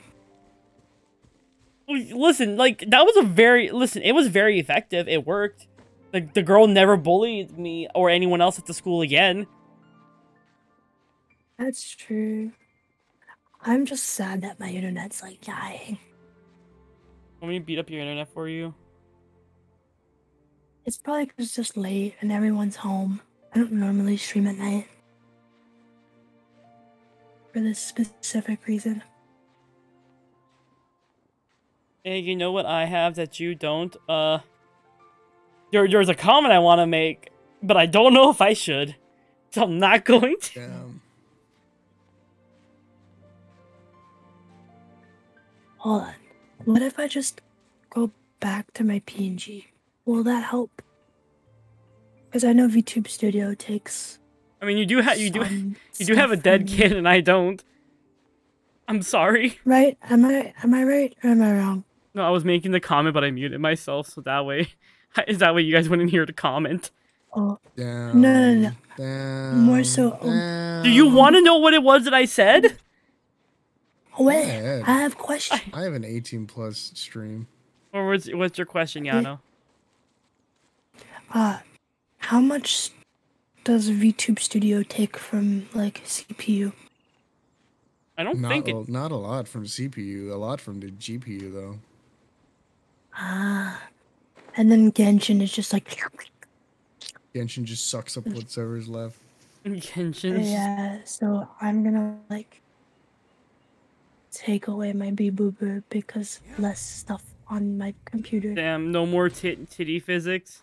Listen, like that was a very listen, it was very effective. It worked. Like the girl never bullied me or anyone else at the school again. That's true. I'm just sad that my internet's like dying. Want me to beat up your internet for you? It's probably 'cause it's just late and everyone's home. I don't normally stream at night. For this specific reason. Hey, you know what I have that you don't? Uh, there, there's a comment I want to make, but I don't know if I should, so I'm not going to. Damn. Hold on. What if I just go back to my PNG? Will that help? Because I know VTube Studio takes. I mean, you do have you do you do have a dead kid, and I don't. I'm sorry. Right? Am I am I right or am I wrong? No, I was making the comment, but I muted myself, so that way, is that way you guys wouldn't hear the comment. Oh, Damn. no, no. Damn. More so, um, Do you want to know what it was that I said? oh wait, ahead. I have questions. I have an 18 plus stream. Or what's what's your question, Yano? Uh, how much does VTube Studio take from like CPU? I don't Not think a, it. not a lot from CPU, a lot from the GPU though. Ah, and then Genshin is just like Genshin just sucks up whatever's left. Genshin. yeah. So I'm gonna like take away my B boober because less stuff on my computer. Damn, no more tit titty physics.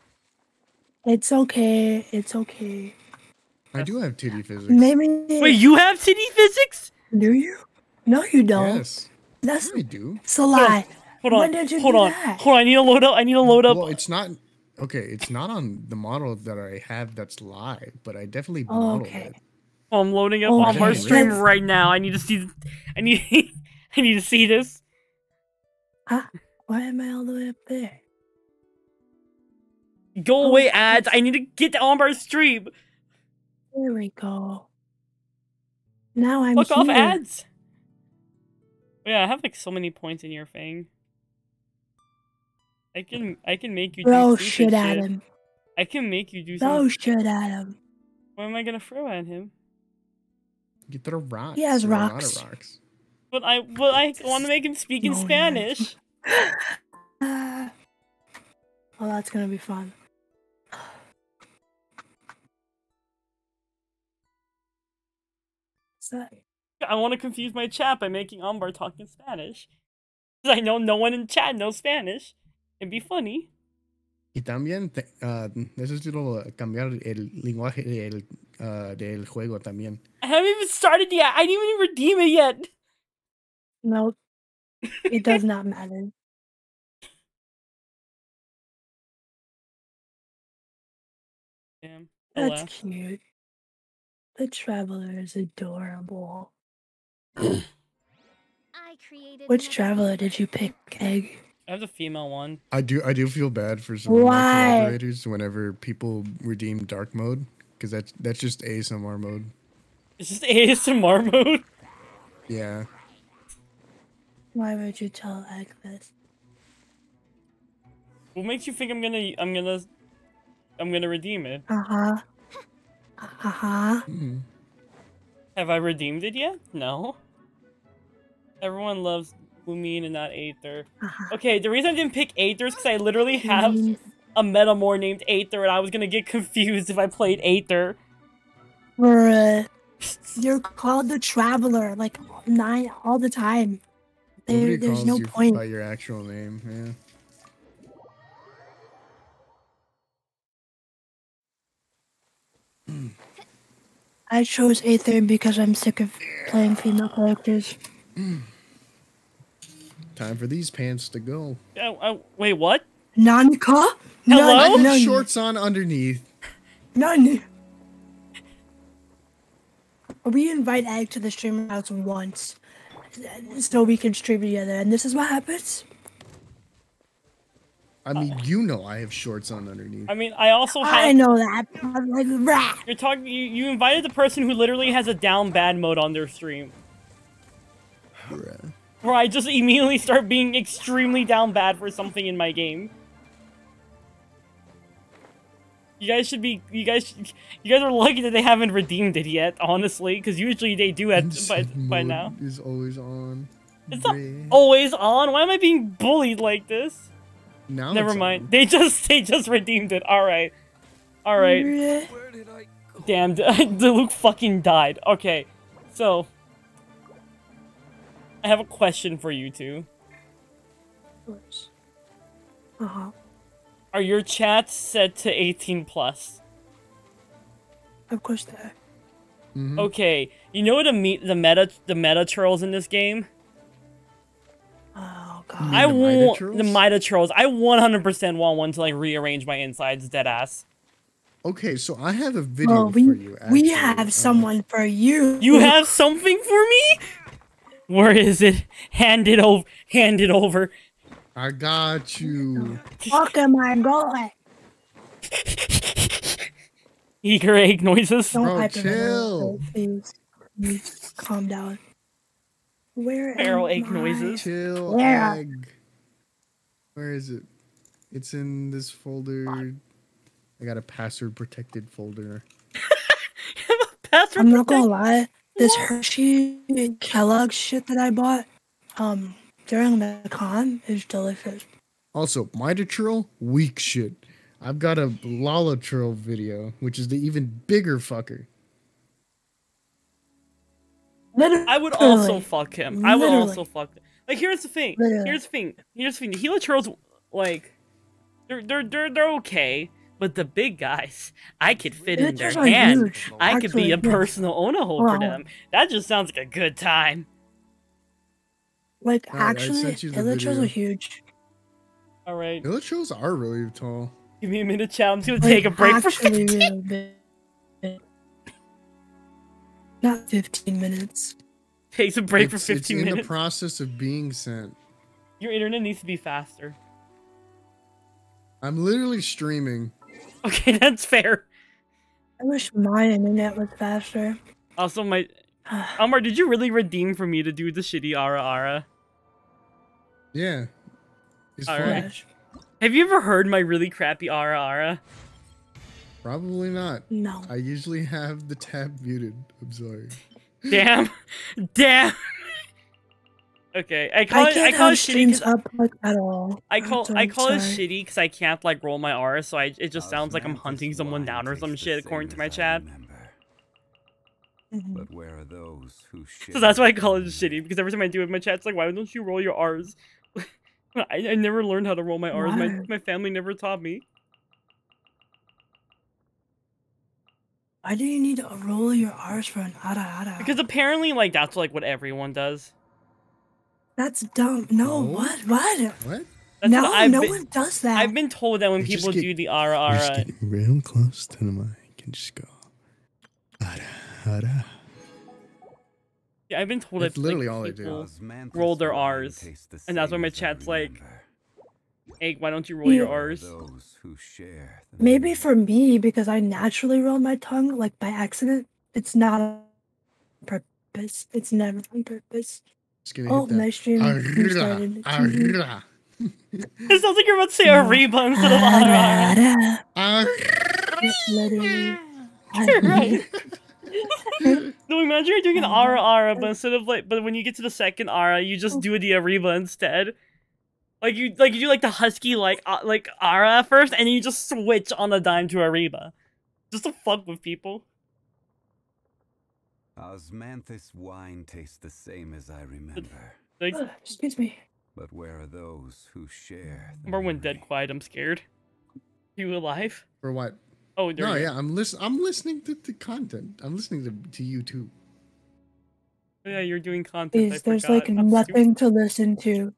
It's okay. It's okay. I do have titty physics. Maybe. Wait, you have titty physics? do you? No, you don't. Yes, That's I do. it's a lie. Hold on. When did you hold do on. that? Hold on. I need to load up. I need to load up. Well, it's not. Okay, it's not on the model that I have that's live, but I definitely Oh, modeled okay. it. Oh, I'm loading up Oh, on our stream Let's- right now. I need to see. I need. I need to see this. Why am I all the way up there? Go Oh, away, ads. I need to get on our stream. There we go. Now I'm Fuck here. off, ads. Yeah, I have like so many points in your thing. I can. I can make you Throw do stupid shit shit. at him. I can make you do Throw something. shit at him. What am I gonna throw at him? Get the rocks. He has There a lot rocks. of rocks. But I. But I want to make him speak in No, yeah. Spanish. Ah. well, that's gonna be fun. What's that? I want to confuse my chat by making Ambar talk in Spanish. Because I know no one in chat knows Spanish. It'd be funny. Y también te- ah, necesito cambiar el lenguaje del, ah, del juego también. I haven't even started yet. I didn't even redeem it yet. No, It does not matter. Damn. That's cute. The traveler is adorable. I created Which traveler did you pick, Egg? I have the female one. I do I do feel bad for some of my Why? collaborators whenever people redeem dark mode because that's that's just ASMR mode. It's just ASMR mode. Yeah, Why would you tell Egg this? What makes you think I'm gonna I'm gonna I'm gonna redeem it? Uh huh. Uh huh. Mhm. Have I redeemed it yet? No. Everyone loves Lumine and not Aether. Uh-huh. Okay, the reason I didn't pick Aether is because I literally have a metamour named Aether, and I was gonna get confused if I played Aether. Bruh. You're called the traveler like nine all the time. There, there's no point. by your actual name. Yeah. I chose Aether because I'm sick of playing female characters. Time for these pants to go. Uh, uh, wait, what? Nanika? Hello? I None, none, shorts on underneath. none. We invite Egg to the stream house once, so we can stream together, and this is what happens. I mean, you know I have shorts on underneath. I mean, I also have. I know that. I'm like rat. You're talking. You, you invited the person who literally has a down bad mode on their stream, Bruh. where I just immediately start being extremely down bad for something in my game. You guys should be. You guys. should- You guys are lucky that they haven't redeemed it yet. Honestly, because usually they do at by, by now. is always on. It's not always on. Why am I being bullied like this? Now Never mind. on. They just they just redeemed it. All right. All right. Where did I go? Damn, the Luke fucking died. Okay, so I have a question for you two. Uh huh. Are your chats set to 18 plus? Of course they are. Mhm. Okay, you know the me- the meta the Mitachurls in this game? Oh god. I want the Mitachurls. I 100% want one to like rearrange my insides dead ass. Okay, so I have a video Well, for you. Actually. we have Uh, someone for you. You have something for me? Where is it? Hand it over. Hand it over. I got you. Fuck am I going? Eager egg noises. Don't Bro, chill. please. Please calm down. Where Feral am egg I? noises. Chill Where? egg. Where is it? It's in this folder. I got a password protected folder. Password I'm not gonna lie. This Hershey and Kellogg shit that I bought um during the con is delicious. Also, Mitachurl, weak shit. I've got a Lawachurl video, which is the even bigger fucker. Literally. I would also fuck him. I would Literally. also fuck. Him. Like here's the thing. Literally. Here's the thing. Here's the thing. The Hilichurls, like, they're they're they're they're okay, but the big guys, I could fit in their hand. huge. I could be a Actually, yeah. personal owner hole for them. That just sounds like a good time. Like Alright, actually, sent you the Elytras video. are huge. All right, Elytros are really tall. give me a minute, chat. I'm just gonna Like, take a break for actually really big. Not 15 minutes. takes a break it's, for it's 15 in the process of being sent. Your internet needs to be faster. I'm literally streaming. Okay, that's fair. I wish my internet was faster. Also, my Amar, did you really redeem for me to do the shitty Ara Ara? Yeah. It's fun. Alright. Have you ever heard my really crappy Ara Ara? Probably not. No. I usually have the tab muted. I'm sorry. Damn, damn. okay, I call I it. I can't call it have shitty. streams 'cause- up like at all. I call I call it shitty because I can't like roll my R, so I it just sounds like I'm hunting someone down or some shit according to my chat. Mhm. But where are those who share? So that's why I call it shitty because every time I do it, my chat's like, "Why don't you roll your R's?" I, I never learned how to roll my R's. My my family never taught me. Why do you need to roll your R's for an ada ada? Because apparently, like that's like what everyone does. that's dumb. No, No? what? What? What? That's no, what no been, one does that. I've been told that when You people get- do the ara You're just ara, getting real close to the mic and just go. Ada, ada. yeah, I've been told That's that literally like, all I do. people, roll their Rs, and that's why my chat's like, remember. "Hey, why don't you roll your Yeah. Where R's?" those who share Maybe for me, because I naturally roll my tongue like by accident. It's not on purpose. It's never on purpose. Just gonna Oh, my stream restarted. Arra, arra, It sounds like you're about to say a No. reba instead of ara ara. Arra. You're right. No, imagine you're doing an ara ara, but instead of like, but when you get to the second ara, you just oh. do the ariba instead. Like you, like you do like the husky like uh, like ara first, and you just switch on the dime to ariba, just to fuck with people. Osmanthus wine tastes the same as I remember. Like, Ugh, Excuse me. But where are those who share? the remember when dead quiet? I'm scared. You alive? For what? Oh, No, you yeah, I'm listen. I'm listening to the content. I'm listening to to you too. Yeah, you're doing content. I Please, there's forgot. like I'm nothing to listen to.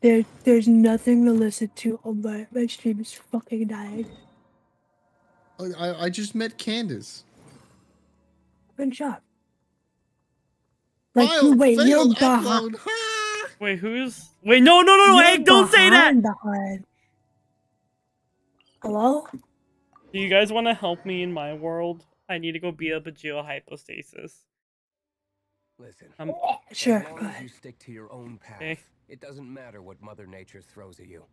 There, there's nothing to listen to. Oh my, my stream is fucking dying. I I, I just met Candace. Good job. Like, File you wait, you're failed behind. upload. Ha! stupid. Wait, who's? Wait, no, no, no, no! Egg, don't say that. behind, behind. Hello? Do you guys want to help me in my world? I need to go beat up a geohypostasis. Listen. Um, Sure, as go ahead. you stick to your own path, Okay. It doesn't matter what Mother Nature throws at you.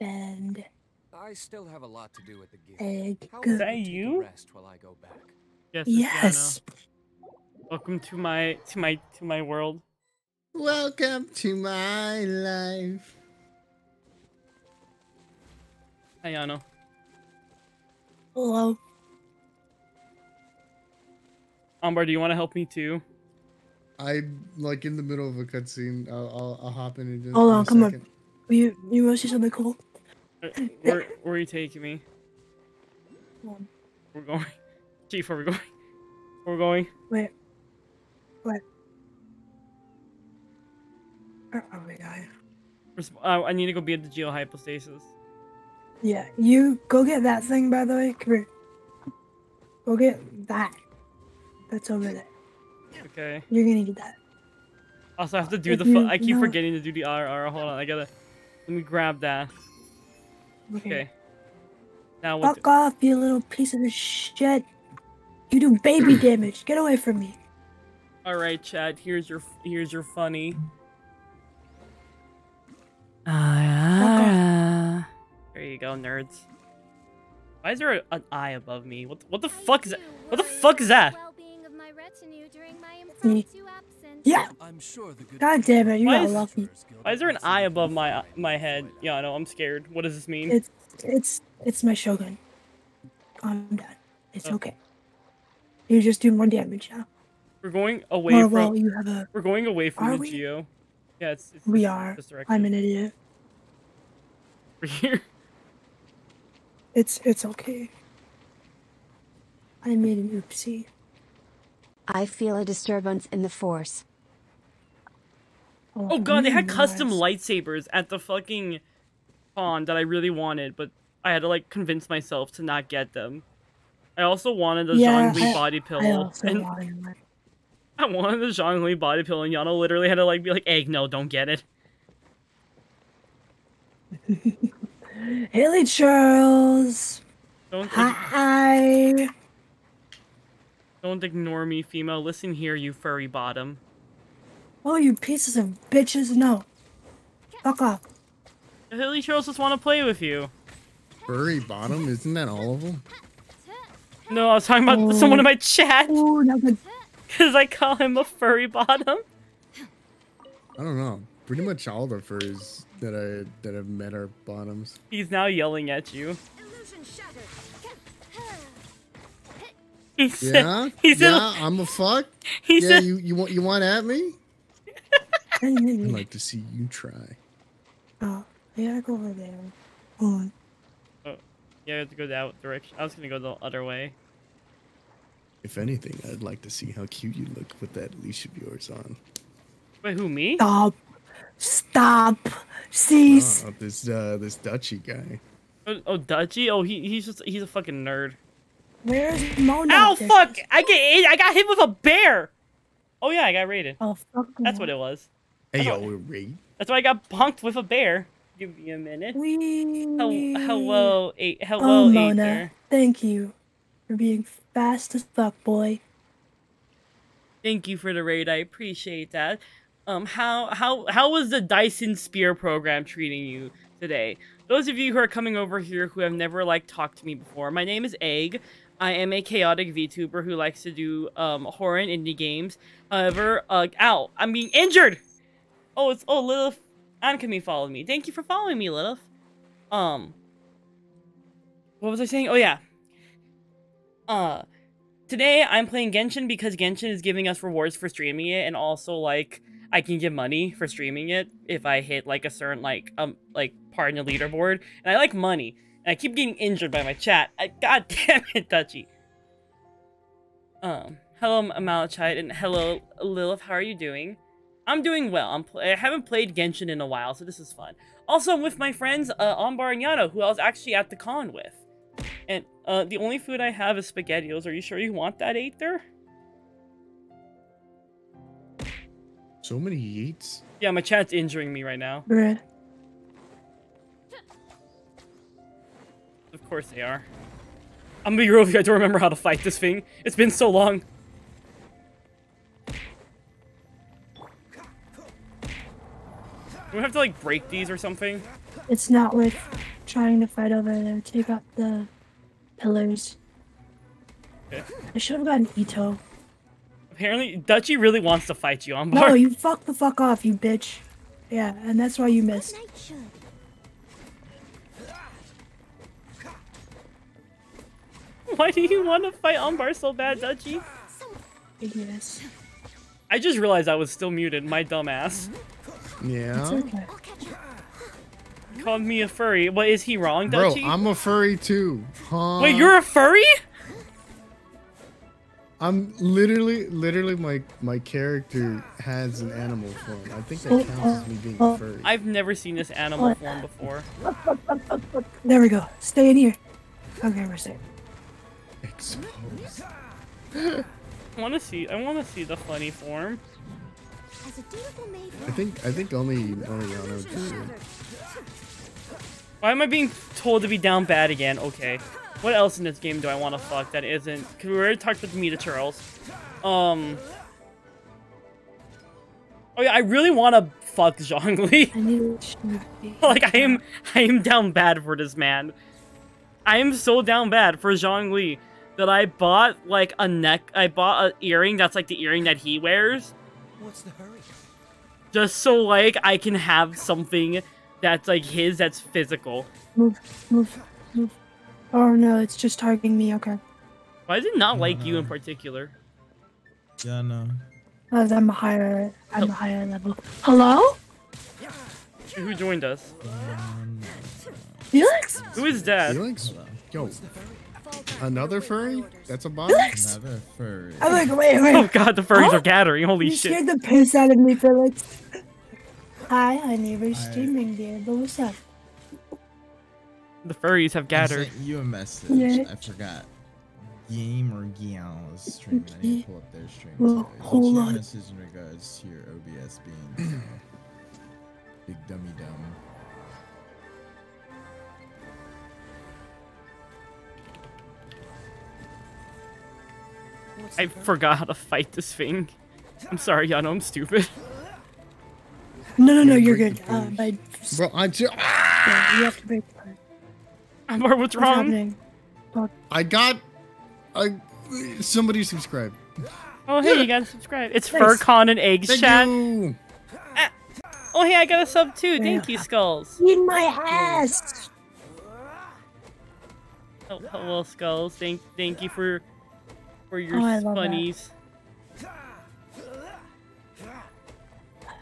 And I still have a lot to do at the guild. egg. How Good. Is that about we take a you? Rest while I go back. yes. Yes. Welcome to my to my to my world. Welcome to my life. Hi, Yano. Hello. Umbar, do you want to help me too? I'm like in the middle of a cutscene. I'll, I'll, I'll hop in and just. Hold on, come on. second. You you want to see something cool? Uh, Where where are you taking me? We're going. Chief, where are we going? Where are we going? Wait. Wait. Where are we, guys? Uh, I need to go beat up the geohypostasis. Yeah, you go get that thing, by the way. Come here. Go get that. That's over there. Okay. You're gonna need that. Also, I have to do If the. You I keep know- forgetting to do the RR. Hold on, I gotta. Let me grab that. Okay. Okay. Now what? Fuck off, you little piece of shit. You do baby damage. Get away from me. All right, Chad. Here's your here's your funny. Ah, there you go, nerds. Why is there a, an eye above me? What what the fuck is that? What the fuck is that? Me. impromptu absence. Yeah. I'm sure the good God damn it, you Why got is- lucky. Why is there an eye above my my head? Yeah, no, I'm scared. What does this mean? It's it's it's my shogun. I'm done. It's Oh. okay. You just do more damage now. We're going away Or from. well, you have a. We're going away from the we? geo. Yeah, it's. it's We are. I'm an idiot. We're here. It's it's okay. I made an oopsie. I feel a disturbance in the force. Oh god, they had custom lightsabers at the fucking con that I really wanted, but I had to like convince myself to not get them. I also wanted the Yeah, Zhongli I- body I pillow, also and wanted one. I wanted the Zhongli body pillow, and Yana literally had to like be like, "Egg, no, don't get it." Hilichurls. Don't Hi. Don't ignore me, female. Listen here, you furry bottom. Oh, you pieces of bitches! No. Fuck off. The Hilichurls just want to play with you. Furry bottom, isn't that all of them? No, I was talking about oh. someone in my chat Ooh, not good. because I call him a furry bottom. I don't know. Pretty much all the furs that I that I've met are bottoms. He's now yelling at you. Illusion shattered. He said, Yeah, he said, yeah. I'm a fuck. he Yeah, said, you you want you want at me? I'd oh, like to see you try. I gotta go over there. Hold on. Oh, yeah, I have to go that direction. I was gonna go the other way. If anything, I'd like to see how cute you look with that leash of yours on. Wait, who me? Stop. Stop. Cease. Oh, this uh this Dutchy guy. Oh, oh Dutchy? Oh, he he's just he's a fucking nerd. Where's Mona? Ow, There fuck! I get I got hit with a bear. Oh yeah, I got raided. Oh, fuck. That's what it was. Hey thought- yo, Ray. That's why I got punked with a bear. Give me a minute. Wee. Hel- hello, eight. Hello, Oh, Mona. Aether. Thank you for being fast as fuck, boy. Thank you for the raid. I appreciate that. Um, how how how was the Dyson Sphere program treating you today? Those of you who are coming over here who have never like talked to me before, my name is Egg. I am a chaotic VTuber who likes to do um horror and indie games. However, uh, ow, I'm being injured. Oh, it's oh Lilith Ankami followed me. Follow me. Thank you for following me, Lilith. Um, what was I saying? Oh yeah. Uh, today I'm playing Genshin because Genshin is giving us rewards for streaming it, and also like I can get money for streaming it if I hit like a certain like um like part in the leaderboard, and I like money. And I keep getting injured by my chat. I, God damn it, Dutchy. Um, hello Malachite and hello Lilith. How are you doing? I'm doing well. I'm pl- I haven't played Genshin in a while, so this is fun. Also, I'm with my friends uh, Ambar and Yano, who I was actually at the con with. And uh, the only food I have is SpaghettiOs. Are you sure you want that, Aether? So many yeets. Yeah, my chat's injuring me right now. Bruh. Of course they are. I'm gonna be real with you, I don't remember how to fight this thing. It's been so long. Do we have to like break these or something? It's not worth trying to fight over there. Take out the pillars. Okay. I should have gotten Itto. Apparently, Dutchy really wants to fight you on No, bar. you fuck the fuck off, you bitch. Yeah, and that's why you missed. Why do you want to fight Umbar so bad, Dutchy? Yes. I just realized I was still muted, my dumb ass. It's Yeah. okay. I'll catch you. Called me a furry. What, is he wrong, Bro, I'm a furry too. Huh? Wait, you're a furry? I'm literally, literally, my my character has an animal form. I think that counts as me being a furry. I've never seen this animal form before. There we go. Stay in here. Okay, we're safe. Exposed. I want to see. I want to see the funny form. As a dutiful maid I think I think only only Yano do. Why am I being told to be down bad again? Okay. What else in this game do I want to fuck that isn't? Cause we already talked about the Mitachurls. Um. Oh yeah, I really want to fuck Zhongli. I need like I am, I am down bad for this man. I am so down bad for Zhongli that I bought like a neck. I bought an earring that's like the earring that he wears, What's the hurry? just so like I can have something that's like his that's physical. move, move, move. Oh no, it's just targeting me. Okay. Why does it not like you in particular? Yeah, no. Uh, I'm a higher. I'm a higher level. Hello, Who joined us? Um, Felix? Who is that? Felix, yo, What's the hurry? Another furry? That's a bot. Felix? another furry. I'm like, wait, wait. Oh god, the furries Huh? are gathering. Holy you shit. scared the piss out of me, Felix. Hi, honey. We're I- streaming, dear. But what's up? The furries have gathered. you a message. Yeah. I forgot. Game or Gion was streaming. I need to pull up their stream. Well, today. hold What's your on. message in regards to your OBS being uh, big dummy dumb? I forgot how to fight this thing. I'm sorry, Yano, I'm stupid. No, no, no. Yeah, You're good. the Uh, page. but Bro, I just yeah, you have to break the part. Ambar, what's What's wrong? happening? I got I somebody subscribe. Oh, hey, you gotta subscribe. It's Nice. FurCon and Eggs Thank chat. you. Oh, hey, I got a sub too. Yeah. Thank you, Skulls. Eat my ass. Oh, hello, Skulls. Thank, thank you for, for your oh, funnies.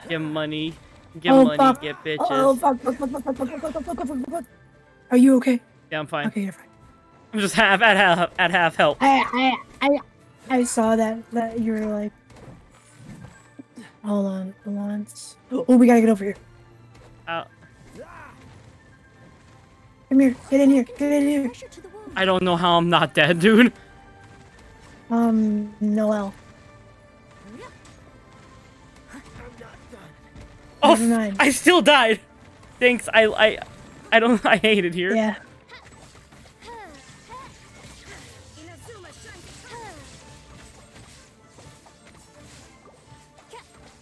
Get money. Get oh, money, fuck. get bitches. Oh, fuck, fuck, Are you okay? Yeah, I'm fine. Okay, you're fine. I'm just half at half at half help. I I I I saw that that you were like Hold on, hold on. Oh, we gotta get over here. Out. Uh, Come here, get in here, get in here. I don't know how I'm not dead, dude. Um, Noelle. Oh, Never mind. I still died. Thanks. I I I don't. I hate it here. Yeah.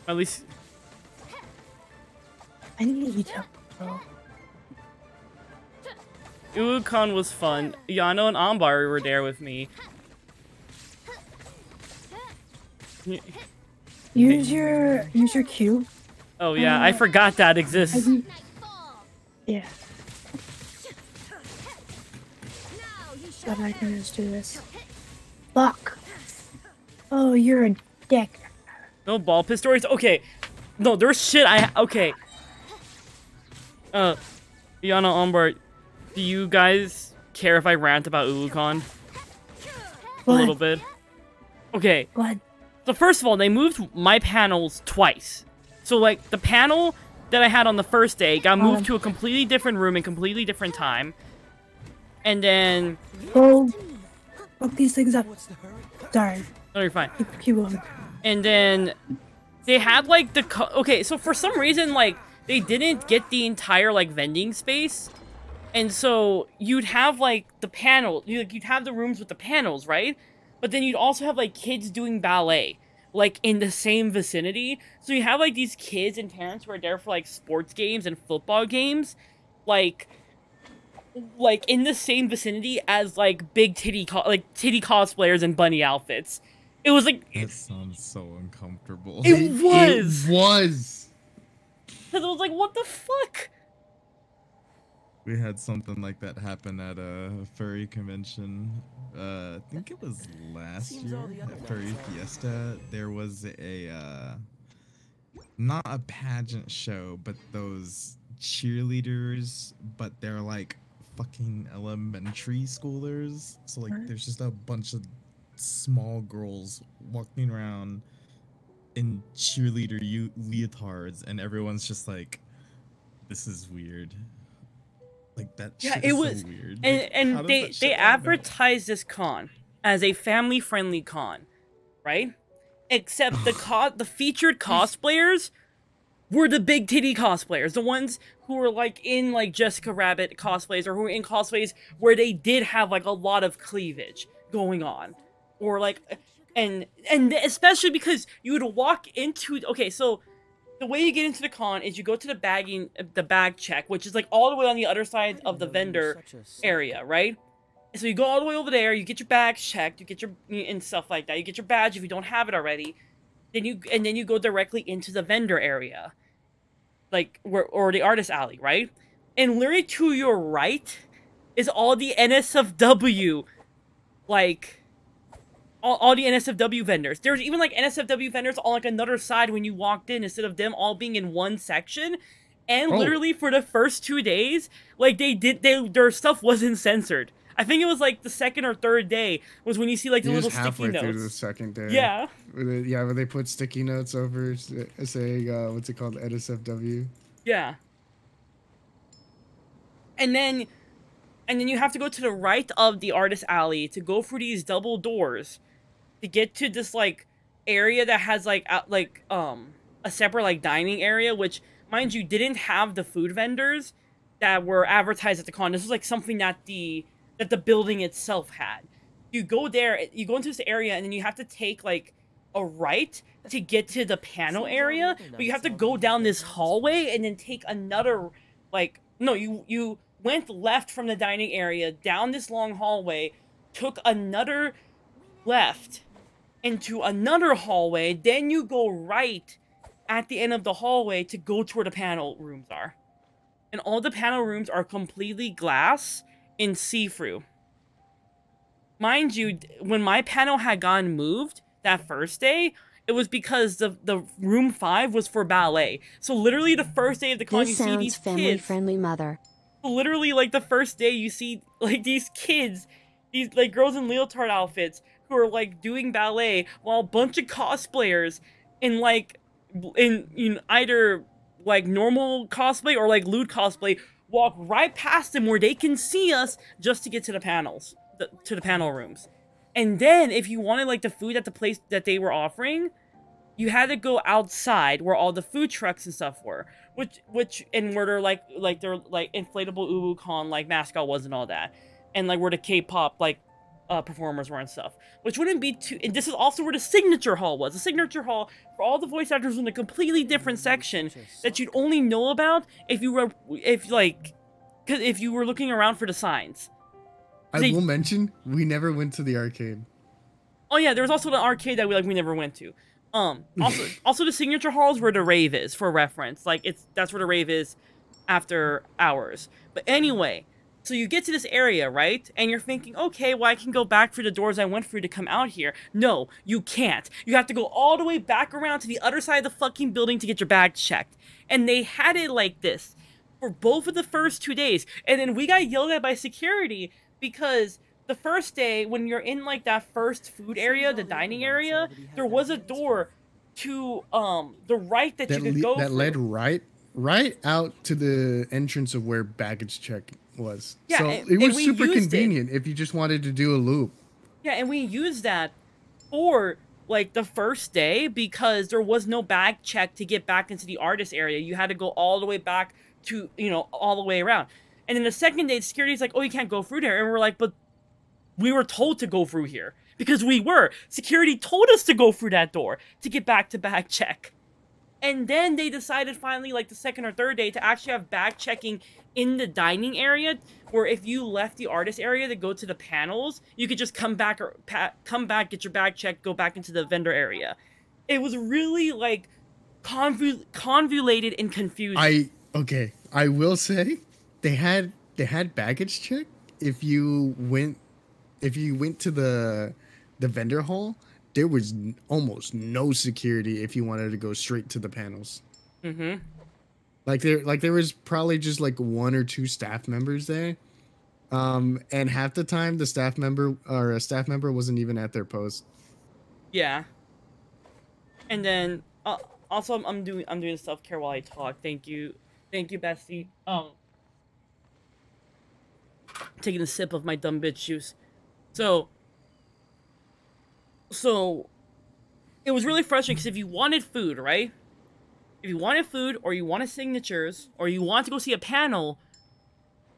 At least I need help. Oh. Was fun. Yano and Ambar were there with me. Y- Use your use your Q. Oh yeah, I forgot that exists. yeah, but I can just do this. Fuck. Oh, you're a dick. No ball pit stories. Okay, no, there's shit. I okay. Uh, Yano Ambar, do you guys care if I rant about Uukon a little bit? Okay, What? So first of all, they moved my panels twice. So like the panel that I had on the first day got moved Um. to a completely different room and completely different time. And then Oh Fuck these things up. What's the hurry? Sorry. no, you're fine. Keep, keep going. And then they had like the co- okay. So for some reason, like they didn't get the entire like vending space. And so you'd have like the panel, you'd have the rooms with the panels, right? But then you'd also have like kids doing ballet, like in the same vicinity. So you have like these kids and parents who are there for like sports games and football games, like like in the same vicinity as like big titty co- like titty cosplayers and bunny outfits. It was like That sounds so uncomfortable. it was It was. because it was like what the fuck. We had something like that happen at a furry convention. Uh, I think it was last Seems year at Furry. Fiesta. There was a uh, not a pageant show, but those cheerleaders, but they're like fucking elementary schoolers. So like, there's just a bunch of small girls walking around in cheerleader u- leotards, and everyone's just like, "This is weird." Like that. Yeah, it was- so weird. and Like, and they they happen? advertise this con as a family friendly con, right? Except the co- the featured cosplayers were the big titty cosplayers, the ones who were like in like Jessica Rabbit cosplays or who were in cosplays where they did have like a lot of cleavage going on, or like and and especially because you would walk into okay so the way you get into the con is you go to the bagging the bag check which is like all the way on the other side of the vendor area, right? So you go all the way over there, you get your bags checked, you get your and stuff like that. You get your badge if you don't have it already. Then you and then you go directly into the vendor area, like where or the artist alley, right? And literally to your right is all the NSFW, like all, all the NSFW vendors. There's even like NSFW vendors on like another side when you walked in instead of them all being in one section. And Oh. literally for the first two days, like they did, they their stuff wasn't censored. I think it was like the second or third day was when you see like the You're little sticky halfway through the second day. Yeah, Where they, yeah, where they put sticky notes over saying, uh, what's it called? NSFW. yeah. And then, and then you have to go to the right of the artist alley to go through these double doors to get to this like area that has like out, like um a separate like dining area, which mind you didn't have the food vendors that were advertised at the con. This was like something that the that the building itself had. You go there, you go into this area, and then you have to take like a right to get to the panel area, but you have to go down this hallway and then take another like no, you you went left from the dining area down this long hallway, took another left into another hallway, then you go right at the end of the hallway to go to where the panel rooms are. And all the panel rooms are completely glass and see-through. Mind you, when my panel had gotten moved that first day, it was because the the room five was for ballet. So literally the first day of the con, you see these family kids friendly, mother. literally like the first day you see like these kids these like girls in leotard outfits who are like doing ballet while a bunch of cosplayers in like in in either like normal cosplay or like lewd cosplay walk right past them where they can see us just to get to the panels the, to the panel rooms. And then if you wanted like the food at the place that they were offering you had to go outside where all the food trucks and stuff were which which and where they're like like they're like inflatable ubu con like mascot was and all that and like where the k-pop like uh performers were and stuff which wouldn't be too and this is also where the signature hall was the signature hall for all the voice actors was in a completely different section that you'd only know about if you were if like because if you were looking around for the signs I They- will mention, we never went to the arcade. Oh yeah, there was also the arcade that we like we never went to. Um, also also the signature halls where the rave is for reference. Like it's that's where the rave is after hours. But anyway, so you get to this area, right? And you're thinking, okay, well I can go back through the doors I went through to come out here. No, you can't. You have to go all the way back around to the other side of the fucking building to get your bag checked. And they had it like this for both of the first two days. And then we got yelled at by security because the first day, when you're in like that first food area, the dining area, there was a door to um the right that, That, you could go that through. led right right out to the entrance of where baggage check was. Yeah, so and- it was super used it. convenient if you just wanted to do a loop. Yeah, and we used that for like the first day because there was no bag check to get back into the artist area. You had to go all the way back to, you know, all the way around. And then the second day, security's like, "Oh, you can't go through there," and we're like, "But we were told to go through here because we were. Security told us to go through that door to get back to bag check." And then they decided finally, like the second or third day, to actually have bag checking in the dining area, where if you left the artist area to go to the panels, you could just come back or come back, get your bag checked, go back into the vendor area. It was really like convol- convoluted and confusing. I okay. I will say they had they had baggage check if you went if you went to the the vendor hall. There was almost no security if you wanted to go straight to the panels. mm-hmm. Like there like there was probably just like one or two staff members there. Um and half the time the staff member or a staff member wasn't even at their post. Yeah. And then uh, also I'm, I'm doing I'm doing self care while I talk. Thank you, thank you, Bessie. Um, taking a sip of my dumb bitch juice. So, so it was really frustrating because if you wanted food, right? If you wanted food, or you wanted signatures, or you want to go see a panel,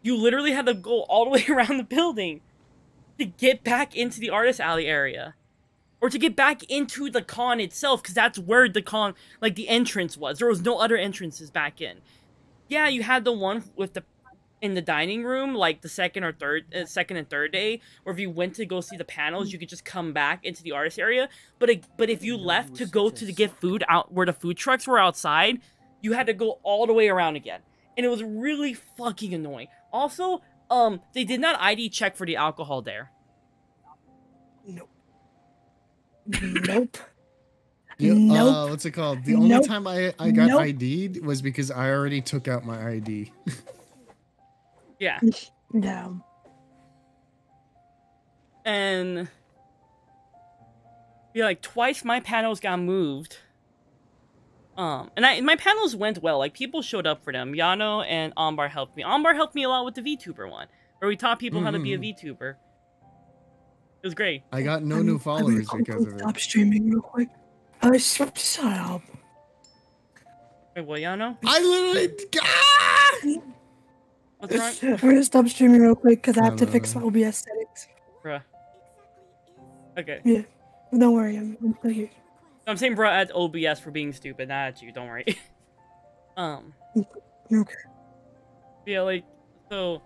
you literally had to go all the way around the building to get back into the artist alley area or to get back into the con itself because that's where the con like the entrance was there was no other entrances back in yeah you had the one with the in the dining room like the second or third uh, second and third day or if you went to go see the panels you could just come back into the artist area but it, but if you left to go to the get food out where the food trucks were outside you had to go all the way around again and it was really fucking annoying also um they did not id check for the alcohol there Nope. Nope. The- Nope. Uh, what's it called? The only Nope. time I I got Nope. ID'd was because I already took out my ID. yeah No. and yeah, like twice my panels got moved. Um, and I my panels went well. Like people showed up for them. Yano and Ambar helped me. Ambar helped me a lot with the VTuber one, where we taught people how to be a Mhm. VTuber. It was great. I got no I'm- new I'm followers gonna because of it. Stop streaming real quick. Uh, sh- shut up. Wait, what, Yano? I literally. Ah! What's wrong, I'm gonna stop streaming real quick because I have to fix my OBS settings. bruh? Okay, Yeah. Don't worry, I'm, I'm still here. I'm saying bruh at OBS for being stupid, not at you. Don't worry. um. Okay. Yeah, like so.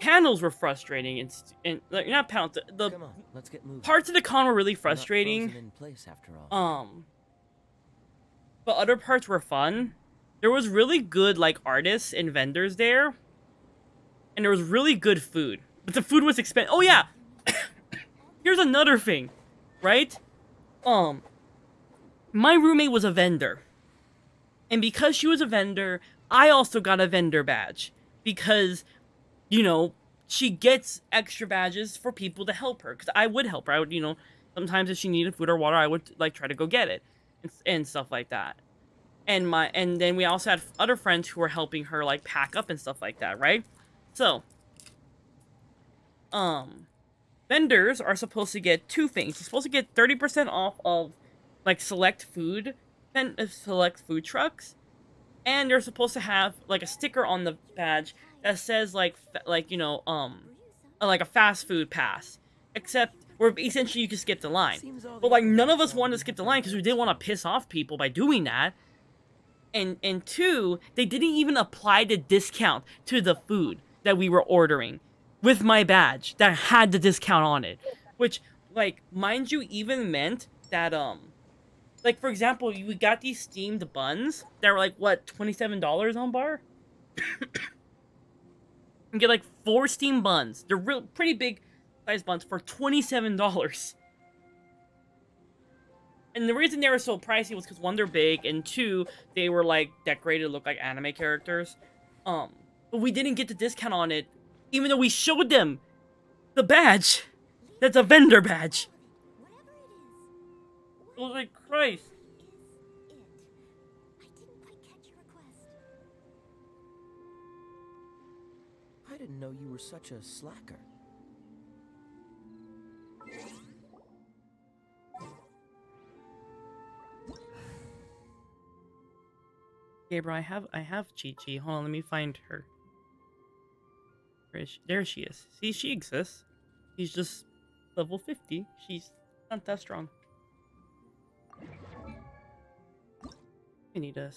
Panels were frustrating and, st- and like not panels. The, the Come on, let's get moving. parts of the con were really frustrating. in place after all. Um, but other parts were fun. There was really good like artists and vendors there, and there was really good food. But the food was expensive. Oh yeah, here's another thing, right? Um, my roommate was a vendor, and because she was a vendor, I also got a vendor badge because, you know, she gets extra badges for people to help her. Because I would help her. I would, you know, sometimes if she needed food or water i would like try to go get it and, and stuff like that and my and then we also had other friends who were helping her like pack up and stuff like that right so um vendors are supposed to get two things. You're supposed to get 30% off of like select food and uh, select food trucks and you're supposed to have like a sticker on the badge that says like like you know um uh, like a fast food pass except where essentially you can skip the line. But like none of us wanted to skip the line because we didn't want to piss off people by doing that. And and two, they didn't even apply the discount to the food that we were ordering with my badge that had the discount on it. Which like mind you even meant that um like for example, we got these steamed buns that were like what, $27 on bar? and get like four steamed buns. They're real pretty big size buns for $27. And the reason they were so pricey was because one, they're big, and two, they were like decorated look like anime characters. Um, but we didn't get the discount on it, even though we showed them the badge. That's a vendor badge. I was like, Christ. I didn't know you were such a slacker. Gabriel, I have I have Chi Chi. Hold on, let me find her. Where is she? There she is. See, she exists. She's just level 50. She's not that strong. I need a.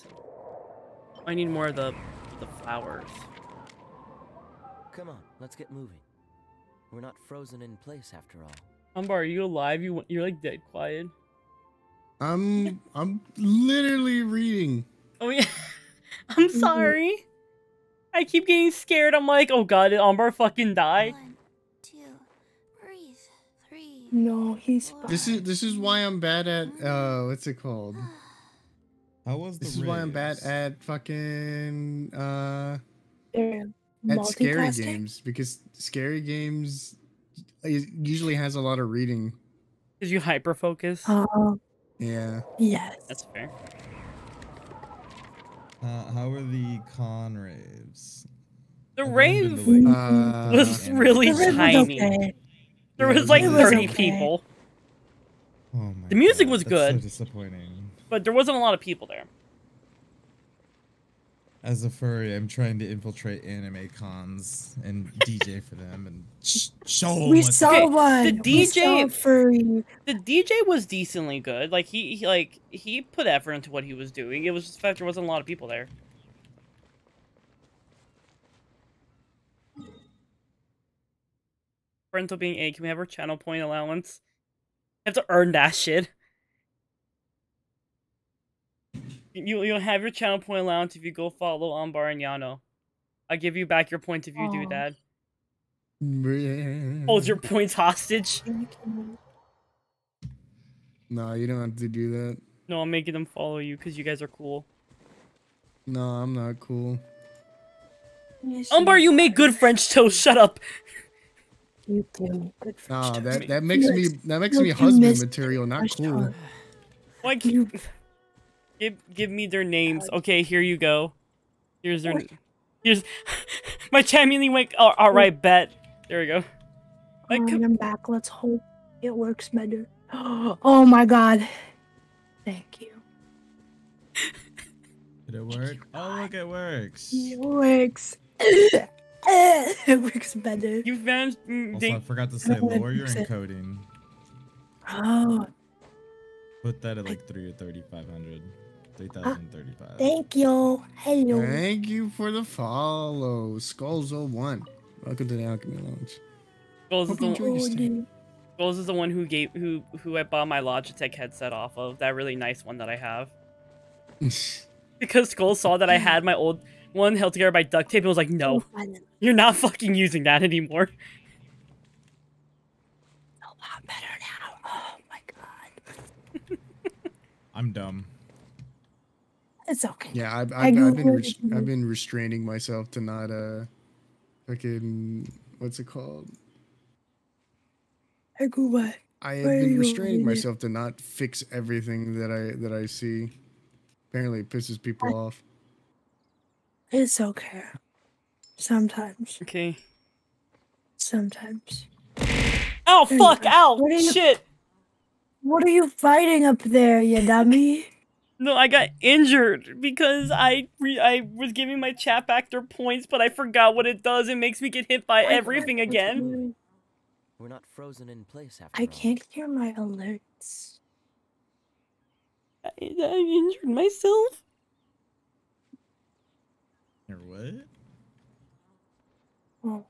I need more of the the flowers. Come on, let's get moving. We're not frozen in place after all. Umbar, are you alive? You you're like dead quiet. I'm I'm literally reading. Oh yeah. I'm sorry. I keep getting scared. I'm like, oh god, did Umbar fucking die? One, two, breathe. Three. No, he's four. This is this is why I'm bad at uh what's it called? How was the This is why I'm bad at fucking uh They're at scary games because scary games usually has a lot of reading. Cause you hyper focus. Oh, Yeah. yes. That's fair. Uh, how are the con raves? The I've rave been Uh, was and- really The rhythm was tiny. okay. There Yeah, was like was 30 okay. people, Oh my The music God, was good. So disappointing. but there wasn't a lot of people there. As a furry, I'm trying to infiltrate anime cons and DJ for them and sh- show 'em We what's saw Okay, one. the We saw DJ furry. The DJ was decently good. Like he, he like he put effort into what he was doing. It was just the fact there wasn't a lot of people there. Parental being A, can we have our channel point allowance? have to earn that shit. You you'll have your channel point allowance if you go follow Ambar and Yano. I'll give you back your points if you do Aw. that. Hold your points hostage. No, you don't have to do that. No, I'm making them follow you because you guys are cool. No, I'm not cool. Umbar, you make good French toast. Shut up. You do. Good for No, you. that that makes me that makes me husband material, not cool. one. Why can't You give give me their names? Okay, here you go. Here's their. Here's my champion went. Oh, all right, bet. There we go. Like, Alright, I'm back. Let's hope it works better. Oh my god. Thank you. Did it work? Oh, look, it works. It works. it works better. you managed. mm, Also, I forgot to say, Go ahead, lower your encoding. Oh, Put that at like 3 or 3,500. 3,035. thank you. Hello. Thank you for the follow, Skulls01. Welcome to the Alchemy Lounge. Skulls is the enjoy your stay. dude. Goals is the one who gave who who I bought my Logitech headset off of. That really nice one that I have. Because Skulls saw that I had my old one held together by duct tape and was like, "No, you're not fucking using that anymore." A lot better now. Oh my god. I'm dumb. It's okay. yeah, I've, I I've, I've been for res- I've been restraining myself to not uh fucking what's it called? I grew what? I have Where been restraining myself to not fix everything that I that I see. Apparently, it pisses people off. It's okay. Sometimes. Okay. Sometimes. Oh Fuck! go. Ow! What are you- Shit! What are you fighting up there, you dummy? No, I got injured because I re- I was giving my chat back their points, but I forgot what it does. It makes me get hit by everything again. We're not frozen in place after I all. can't hear my alerts. I, I injured myself. Or what? Oh.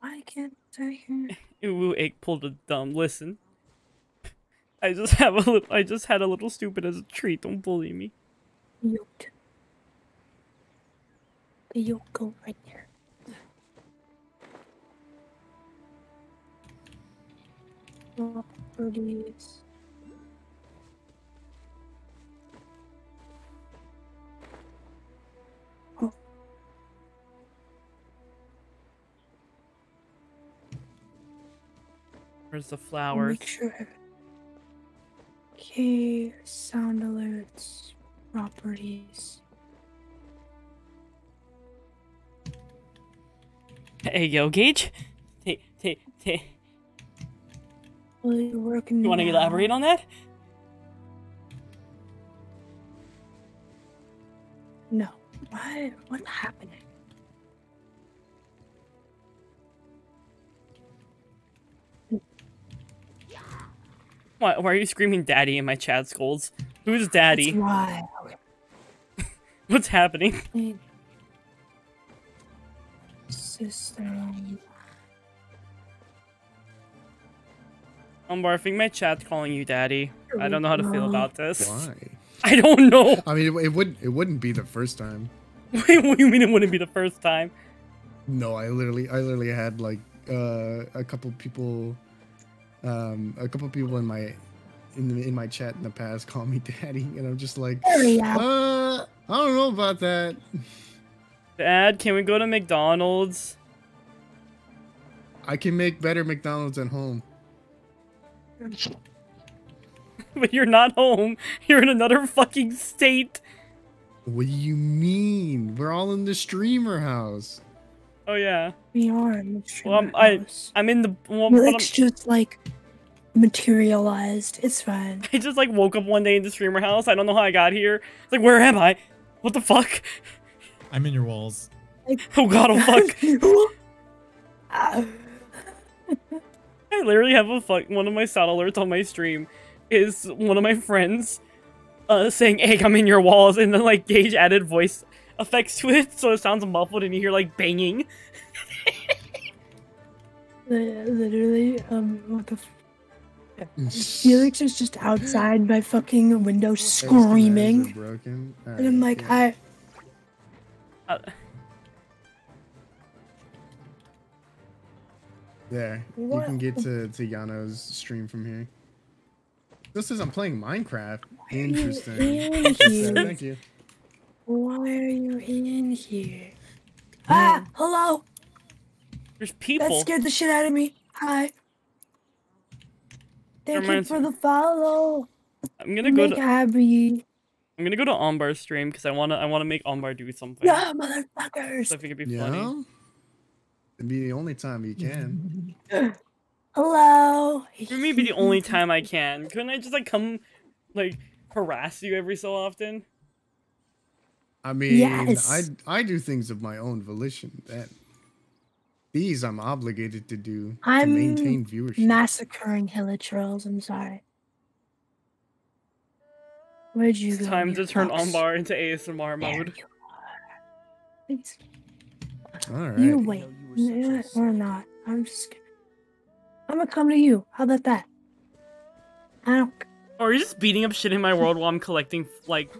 Why can't I? Ooh, egg pulled a dumb. Listen, I just have a little. I just had a little stupid as a treat. Don't bully me. Mute. You go right there. Oh. Where's the flowers? Make sure. Okay, sound alerts, properties. Hey, yo, Gage. Hey, hey, hey. Will you working? You want to elaborate on that? No. What? What's happening? Why, why are you screaming daddy in my chat scolds? Who's That's daddy? why. What's happening? Okay. System. I'm barfing my chat calling you daddy. I don't know how to feel about this. Why? I don't know. I mean, it, it wouldn't. It wouldn't be the first time. Wait, what do you mean it wouldn't be the first time? No, I literally, I literally had like uh, a couple people, um, a couple people in my, in the, in my chat in the past call me daddy, and I'm just like, uh, I don't know about that. Dad, can we go to McDonald's? I can make better McDonald's at home. But you're not home. You're in another fucking state. What do you mean? We're all in the streamer house. Oh yeah. We are in the Well, I'm, streamer I house. I'm in the. Well, but I'm- Felix just like materialized. It's fine. I just like woke up one day in the streamer house. I don't know how I got here. It's like, where am I? What the fuck? I'm in your walls. Oh god, oh fuck. I literally have a fuck. One of my sound alerts on my stream is one of my friends uh saying, "Hey, I'm in your walls," and then like Gage added voice effects to it, so it sounds muffled, and you hear like banging. Literally, um, what the. F- Felix is just outside my fucking window Those commands are screaming, Broken. and I'm like, Alright, I. Uh, There. You can get to, to Yano's stream from here. This is I'm playing Minecraft. Interesting. in Interesting. here? Thank you. Why are you in here? Ah, hello. there's people. That scared the shit out of me. Hi. Thank you for the follow. I'm gonna go Make to happy. I'm gonna go to Ombar's stream because I wanna I wanna make Ombar do something. Yeah, motherfuckers. So I think it'd be funny. It'd be the only time you can. Hello. For me, be the only time I can. Couldn't I just like come, like harass you every so often? I mean, Yes. I I do things of my own volition. That these I'm obligated to do to I'm maintain viewership. massacring Hilichurls. I'm sorry. Where'd you It's go? time you to turn fucks? Ombar into ASMR There mode. you are. Please. All right. You wait. Yeah, or not. I'm just. I'm gonna come to you. How about that? I don't. Or are you just beating up shit in my world while I'm collecting like,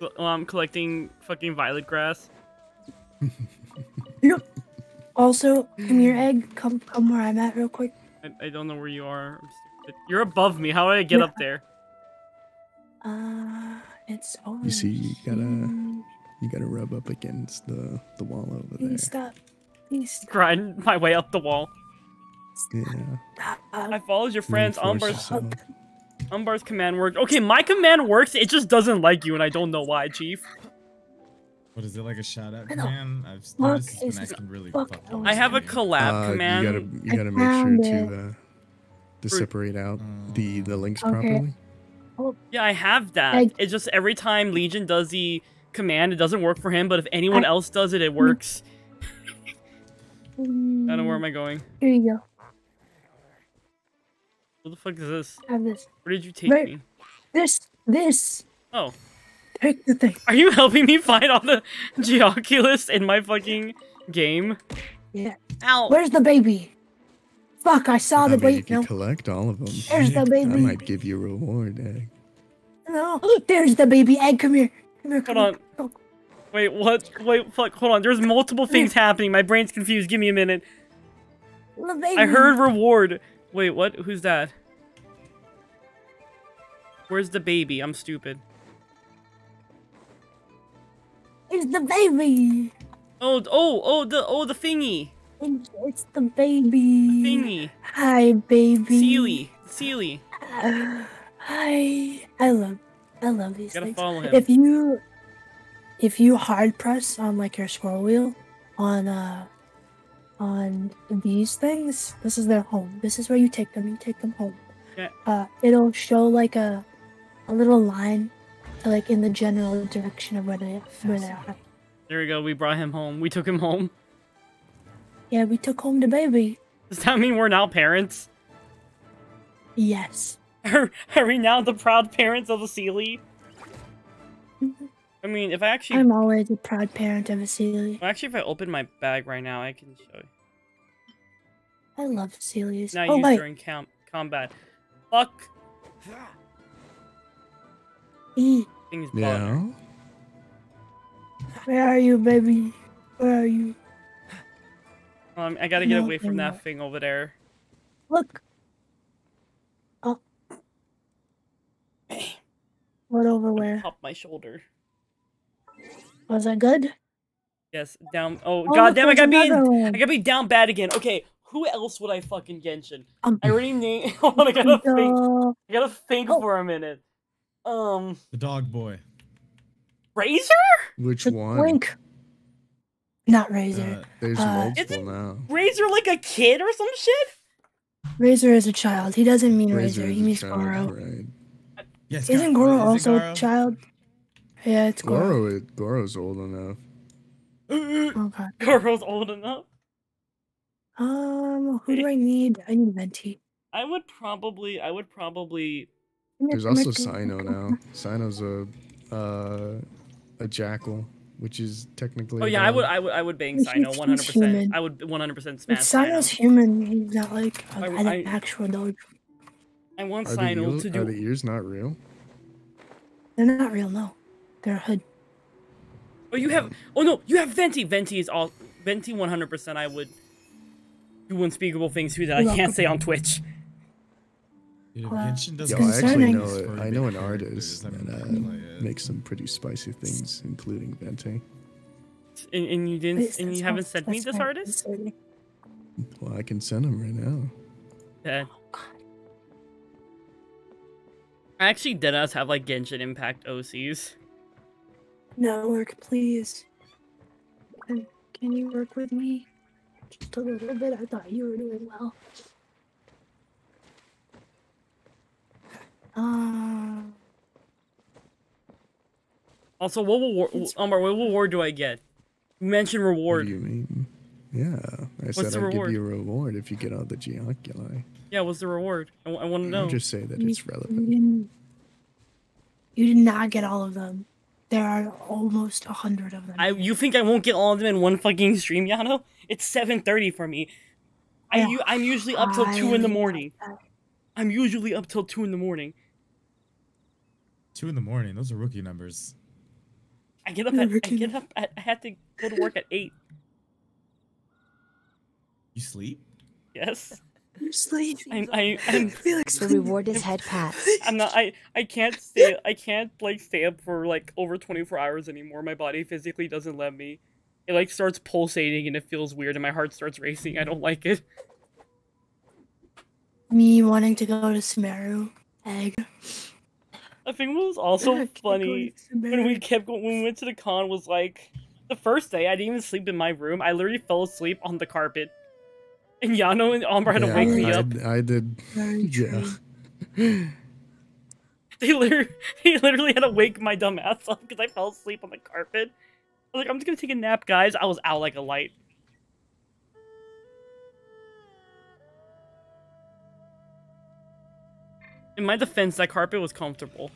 while I'm collecting fucking violet grass? Also, come here, egg. Come, come where I'm at, real quick. I, I don't know where you are. I'm stupid. You're above me. How do I get Yeah. up there? Uh, it's over. You see, you gotta you gotta rub up against the the wall over there. Please stop. Please stop. Grind my way up the wall. Yeah. I followed your friends. Reinforce Umbar's yourself. Umbar's command worked. Okay, my command works. It just doesn't like you, and I don't know why, Chief. What is it like a shout out I command? I've Fuck noticed it's is been really fuck fucked else. up I have a recently. collab Uh, command. You gotta you gotta make sure it. to uh, to separate out the the links Okay. properly. Yeah, I have that. Like- it's just every time Legion does the command, it doesn't work for him. But if anyone I- else does it, it works. I don't know where am I going. Here you go. What the fuck is this? Have this. Where did you take Right. me? This. This. Oh, Take the thing. are you helping me find all the Geoculus in my fucking game? Yeah. Ow! Where's the baby? Fuck! I saw I the mean, if baby. you No. collect all of them, There's the baby. I might give you a reward. egg. No. There's the baby egg. Come here. Come here. Come Hold here. on. Go. Wait, what? Wait, fuck, hold on. There's multiple things happening. My brain's confused. Give me a minute. The baby. I heard reward. Wait, what? Who's that? Where's the baby? I'm stupid. It's the baby. Oh, oh, oh, the, oh, the thingy. It's, the baby. Thingy. Hi, baby. Seelie. Seelie. Uh, hi. I love. I love these Gotta things. follow him. If you, if you hard press on like your scroll wheel, on uh, on these things, this is their home. This is where you take them. You take them home. Yeah. Uh, it'll show like a, a little line like in the general direction of where they where they are. There we go. We brought him home. We took him home. Yeah, we took home the baby. Does that mean we're now parents? Yes. Are, are we now the proud parents of the Seelie? I mean, if I actually, I'm always a proud parent of a Seelie. well, actually, if I open my bag right now, I can show you. I love Seelies. Not oh used wait, during com- combat. Fuck. E, Things. Yeah. where are you, baby? Where are you? Um, I gotta get No, away from that thing over there. Look. Oh. What over where? Pop my shoulder. Was that good? Yes, down. Oh, Oh, god look, damn! I gotta be. another I gotta be down bad again. Okay, who else would I fucking Genshin? Um, I already named. Hold on, I gotta think. I gotta think Oh. for a minute. Um, The dog boy. Razor? Which The one? Twink. Not Razor. Uh, There's Uh, multiple now. Razor like a kid or some shit? Razor is a child. He doesn't mean Razor Razor. He means child, Goro. Right. yes. Isn't Gar- Goro is also Garo? a child? Yeah, it's Goro. Goro, is- Goro's old enough. Okay. Goro's old enough. Um, who do I need? I need Venti. I would probably. I would probably. There's also Cyno now. Cyno's a uh, a jackal, which is technically. Oh yeah, I would. I would. I would bang Cyno 100. percent. I would 100 percent If smash Cyno. Cyno's human, he's not like a, I- an I- actual dog. I want Are Cyno eels- to do. are the ears not real? They're not real, no. They're a hood. Oh, you have. Oh no, you have Venti. Venti is all. Venti 100. percent I would do unspeakable things to that I You're can't welcome. say on Twitch. Dude, if Genshin doesn't Yo, I actually know exist I know an artist that uh, mean, like, makes some pretty spicy things, including Venti. And, and you didn't. Please, and you haven't not- sent me this very artist. Well, I can send him right now. Yeah. God. I actually did us have like Genshin Impact OCs. No, work, please. Can, can you work with me? Just a little bit. I thought you were doing well. Uh, Also, what reward? It's- Omar, what reward do I get? You mentioned What reward. do you mean? Yeah, I said I'd reward? give you a reward if you get all the Geoculi. Yeah, what's the reward? I, want to know. I'll just say that you, it's you relevant. didn't. You did not get all of them. There are almost a hundred of them. I you think I won't get all of them in one fucking stream, Yano? It's 7:30 for me. I Yeah. u- I'm usually up till two in the morning. I'm usually up till two in the morning. Two in the morning. Those are rookie numbers. I get up at I get up at I had to go to work at eight. You sleep? Yes, You're sleeping. I'm I, I'm Felix, The reward is head pats. I'm not I I can't stay I can't like stay up for like over 24 hours anymore. My body physically doesn't let me. It like starts pulsating and it feels weird and my heart starts racing. I don't like it. Me wanting to go to Sumeru. Egg. I think what was also I can't go funny when we kept going when we went to the con was like the first day I didn't even sleep in my room. I literally fell asleep on the carpet. And Yano and Amber had to Yeah, wake me I, up. I did. Yeah. They literally, they literally had to wake my dumb ass up because I fell asleep on the carpet. I was like, I'm just gonna take a nap, guys. I was out like a light. In my defense, that carpet was comfortable.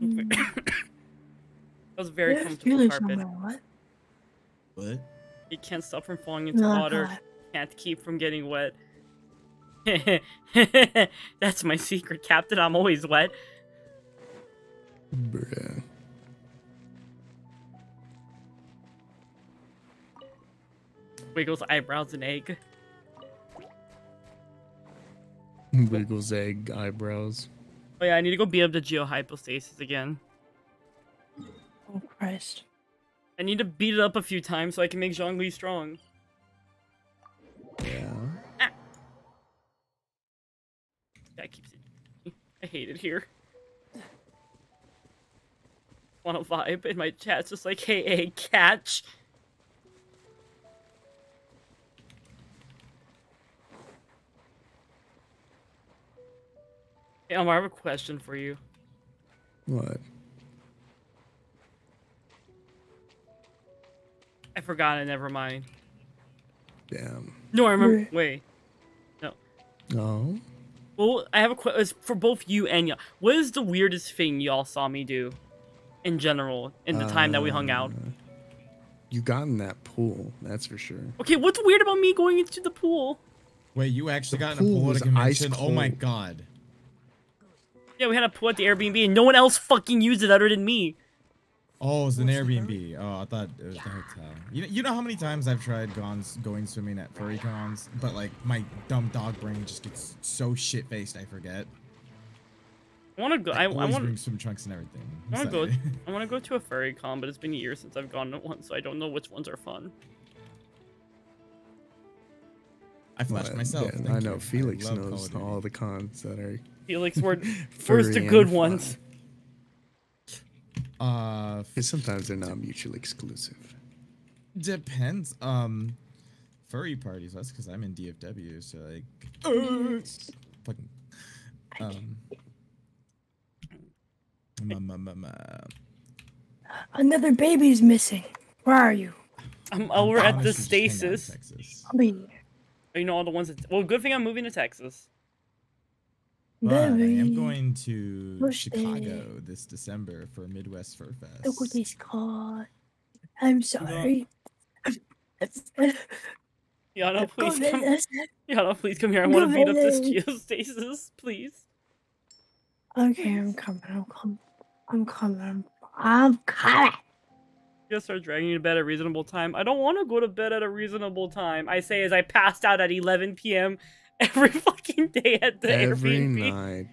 Hmm. it was very There's comfortable carpet. What? What? You can't stop from falling into No, water. God. Can't keep from getting wet. That's my secret, Captain. I'm always wet. Bruh. Wiggles eyebrows and egg. Wiggles egg eyebrows. Oh yeah, I need to go beat up the geohypostasis again. Oh Christ. I need to beat it up a few times so I can make Zhongli strong. Yeah. Ah. That keeps it. I hate it here. Want to vibe? And my chat's just like, hey, egg, catch. Hey, Elmar, I have a question for you. What? I forgot it. Never mind. Damn. No, I remember. Wait. No. No. Well, I have a question for both you and y'all. What is the weirdest thing y'all saw me do, in general, in the time that we hung out? Uh, You got in that pool, that's for sure. Okay, what's weird about me going into the pool? Wait, you actually The got in a pool pool at a convention? ice Oh my god. Yeah, we had a pool at the Airbnb, and no one else fucking used it other than me. Oh, it's an Airbnb. Oh, I thought it was the hotel. You know, you know how many times I've tried gone, going swimming at furry cons, but like my dumb dog brain just gets so shit faced I forget. I want to go. I, I always want. bring swim trunks and everything. I want to go. I want to go to a furry con, but it's been years since I've gone to one, so I don't know which ones are fun. I flashed But, myself. yeah, thank I know you. Felix love Call knows all the cons that are Felix, where, furry where's the and good fun. ones? Uh, Because sometimes they're not mutually exclusive. depends. Um, furry parties. That's because I'm in DFW, so like, fucking, um, ma, ma, ma, ma. Another baby's missing. Where are you? I'm over at the honestly just hang out in stasis. I'll be here. You know all the ones that. Well, good thing I'm moving to Texas. But I am going to Chicago this December for Midwest Fur Fest. Look what he's caught. I'm sorry. Yana, please come. Venus. Yana, please come here. I want to beat up this geostasis, please. Okay, I'm coming. I'm coming. I'm coming. I'm coming. You gotta start dragging you to bed at a reasonable time. I don't want to go to bed at a reasonable time. I say as I passed out at 11 p.m. every fucking day at the Every Airbnb. night.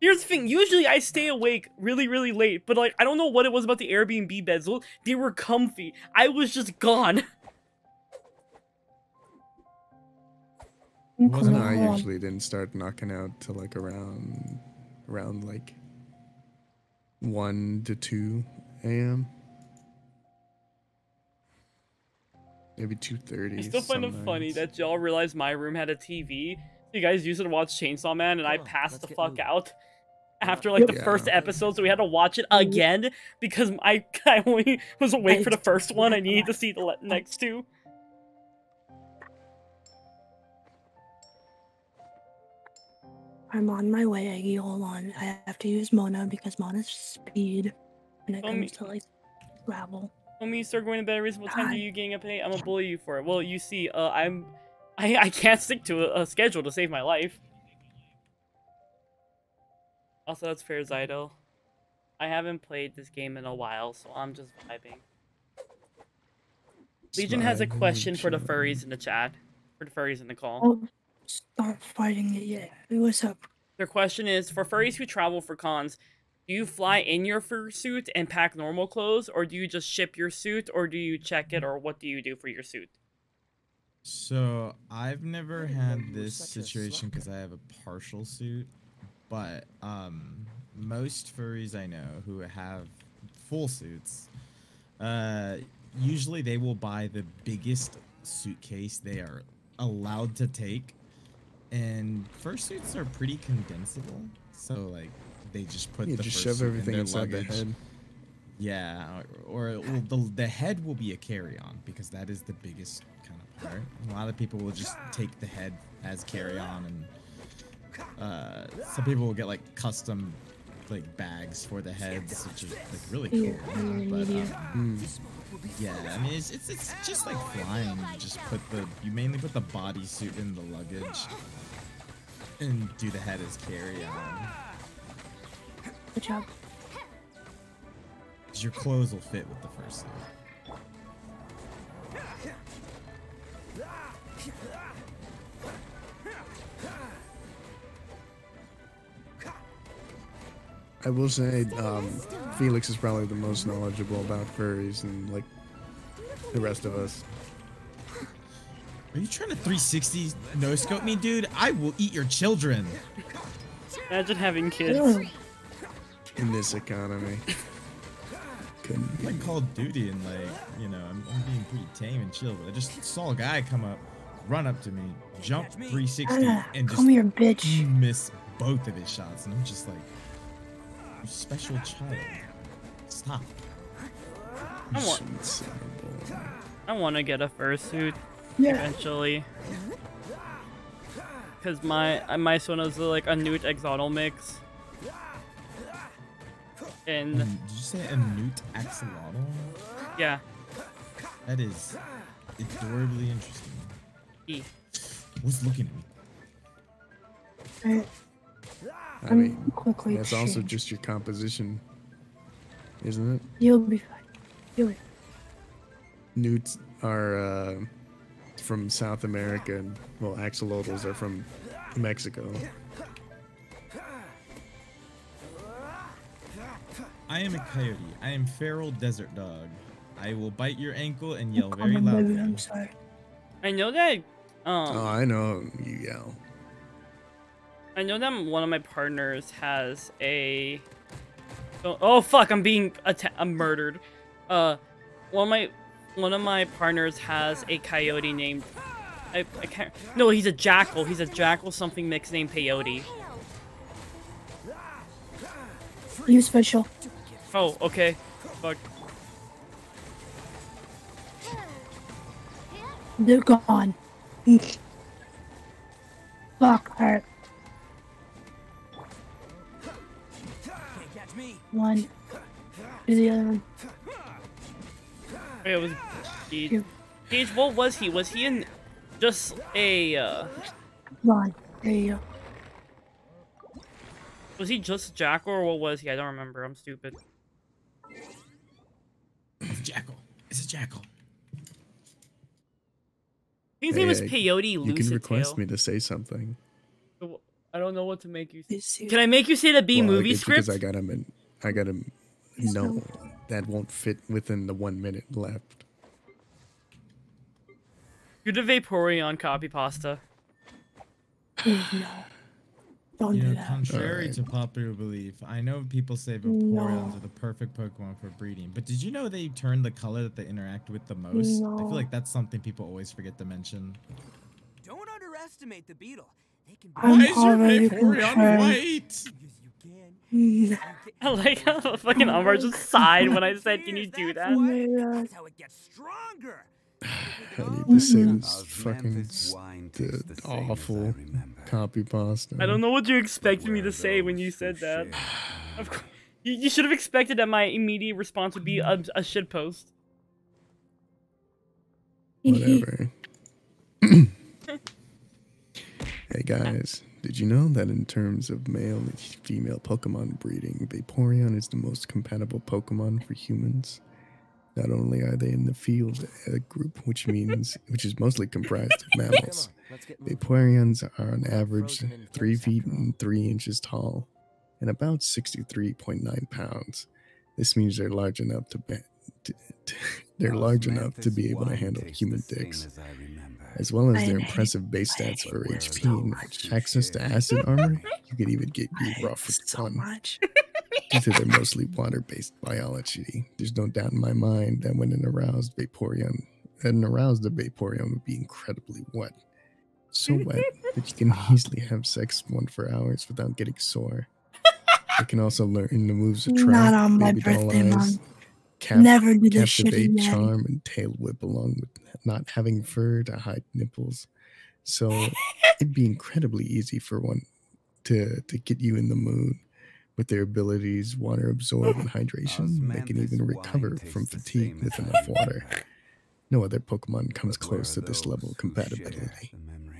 Here's the thing. Usually I stay awake really, really late, but like I don't know what it was about the Airbnb beds. They were comfy. I was just gone. I'm Wasn't No, I usually didn't start knocking out till like around around like one to two AM. Maybe two thirty. I still find it funny that y'all realized my room had a TV. So you guys used it to watch Chainsaw Man, and I Come on, passed let's the fuck moving. out after like the Yeah. first episode. So we had to watch it again because I I only was awake for the first one. I needed to see the next two. I'm on my way, Eggy. Hold on. I have to use Mona because Mona's speed when it comes me- to like gravel. When we start going to bed at a reasonable time, do you getting up at eight? I'm gonna bully you for it. Well, you see, uh, I'm I I can't stick to a, a schedule to save my life. Also, that's fair, Zydo. I haven't played this game in a while, so I'm just vibing. Legion has a question for the furries in the chat. For the furries in the call. Oh, start fighting it yet. What's up? Their question is for furries who travel for cons, do you fly in your fursuit and pack normal clothes, or do you just ship your suit, or do you check it, or what do you do for your suit? So I've never had this situation because. I have a partial suit, but um, most furries I know who have full suits, uh, usually they will buy the biggest suitcase they are allowed to take, and fursuits are pretty condensable. So like they just put You the just fursuit shove in everything their inside the luggage. head. Yeah, or, or well, the the head will be a carry-on because that is the biggest kind of part. A lot of people will just take the head as carry-on, and uh, some people will get like custom like bags for the heads, which is like really cool. I'm But idiot. um, yeah, I mean it's, it's it's just like flying. You just put the you mainly put the bodysuit in the luggage, and do the head as carry-on. Good job. 'Cause your clothes will fit with the fursuit. I will say, um, Felix is probably the most knowledgeable about furries and like the rest of us. Are you trying to 360 no scope me, dude? I will eat your children. Imagine having kids. Ew. in this economy. Couldn't. Like Call of Duty and like, you know, I'm, I'm being pretty tame and chill, but I just saw a guy come up, run up to me, jump 360, Ah, and come just here, bitch. miss both of his shots, and I'm just like, "You special child, stop." I want, Sweet son of a boy. I want to get a fursuit Yeah. eventually. Cause my my son is like a newt exotic mix. And did you say a newt axolotl? yeah, That is adorably interesting. E. What's looking at me? I I'm mean, quickly that's also just your composition, isn't it? You'll be fine. You'll be fine. Newts are uh, from South America, and well, axolotls are from Mexico. I am a coyote. I am feral desert dog. I will bite your ankle and yell very Come on, baby, loudly. I'm sorry. I know that Oh, um I know you yell. I know that one of my partners has a oh, oh fuck I'm being atta- I'm murdered. Uh one of my one of my partners has a coyote named I, I can't no he's a jackal he's a jackal something mixed named peyote. You special. Oh okay fuck They're gone. Fuck her. One. Do the other one. it was Gage. Gage what was he was he in just a uh One. There you go. was he just Jack or what was he I don't remember I'm stupid. It's a jackal. It's a jackal. His name is Hey, Peyote You can request me to say something. I don't know what to make you say. Can I make you say the B Well, movie script? Because I got him in. I got him. Yes, No, no. that won't fit within the one minute left. You're the Vaporeon copy pasta. No. Don't You do know, that. contrary Alright. to popular belief, I know people say Vaporeons are the perfect Pokemon for breeding, but did you know they turn the color that they interact with the most? I feel like that's something people always forget to mention. Don't underestimate the beetle. They can be I'm Why is your already Vaporeon white? yes, you can. You I like how fucking Umbar just sighed when I said, "Can you do that?" My god. That's how it gets stronger. I need to say Mhm. this fucking st- awful copy pasta. I don't know what you expected me to say when you said that. Of course, you, you should have expected that my immediate response would be a, a shit post. Whatever. hey guys, did you know that in terms of male and female Pokemon breeding, Vaporeon is the most compatible Pokemon for humans? Not only are they in the field uh, group, which means which is mostly comprised of mammals, on, let's get moving. Vaporeons are on average three feet and three inches tall, and about sixty-three point nine pounds. This means they're large enough to, be, to, to they're large enough to be able to handle human dicks, as well as I their impressive base stats for HP so and much. access to acid armor. You could even get I hate rough with so fun. much. Due to their mostly water-based biology, there's no doubt in my mind that when an aroused Vaporeon, an aroused Vaporeon would be incredibly wet. So wet that you can easily have sex one for hours without getting sore. It can also learn the moves of trap, Not on my birthday, Mom. Cap, Never shit captivate, charm, and tail whip, along with not having fur to hide nipples. So it'd be incredibly easy for one to to get you in the mood with their abilities, water absorb and hydration. They can even recover from fatigue with enough water. No other Pokemon comes close to this level of compatibility.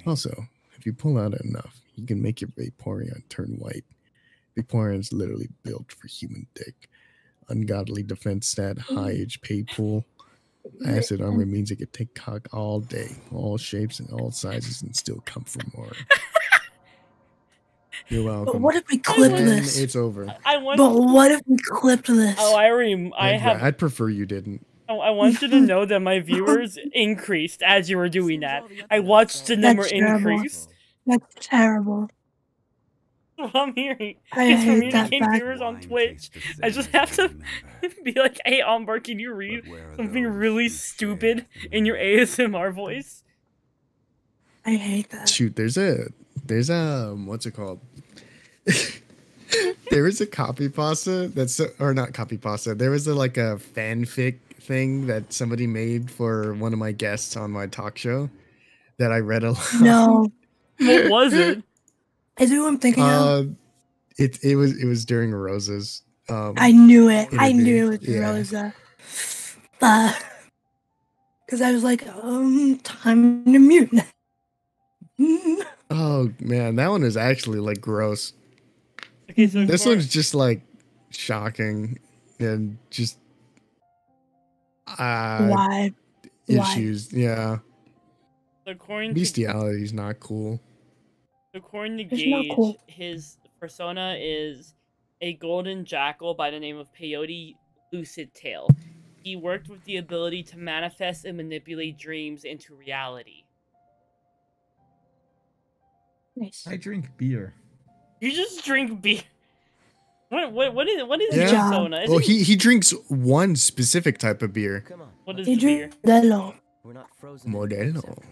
Also, if you pull out enough, you can make your Vaporeon turn white. Vaporeon's literally built for human dick. Ungodly defense stat, high mm-hmm. HP pool. Acid armor means it can take cock all day, all shapes and all sizes, and still come for more. You're welcome. But what if we clip And this? It's over. I want. But what if we clipped this? Oh, I already. I I'd, have. I'd prefer you didn't. Oh, I want you to know that my viewers increased as you were doing that. I watched the number That's terrible. increase. That's terrible. That's what I'm hearing. I It's from hate that Communicate fact. viewers on Twitch. I just have to be like, hey, Umbar, can you read something really stupid in your ASMR voice? I hate that. Shoot, there's a there's a um, what's it called? there was a copy pasta that's or not copy pasta. There was a, like a fanfic thing that somebody made for one of my guests on my talk show that I read a lot. No. What was it? Is it who I'm thinking of? Uh, it it was it was during Rosa's. Um, I knew it. I knew it was Yeah. Rosa. Uh, Cause I was like, um, time to mute. Oh man, that one is actually like gross. Okay, so This Cor- one's just like shocking and just uh Why? Why? issues. Yeah, so according to bestiality is not cool. According to It's Gage, cool. his persona is a golden jackal by the name of Peyote Lucid Tail. He worked with the ability to manifest and manipulate dreams into reality. Nice. I drink beer. You just drink beer. What what what is what is Yeah. his Yeah. persona? Is Well, it- he he drinks one specific type of beer. Come on. what is He the beer? drink Modelo. We're not frozen in place Modelo.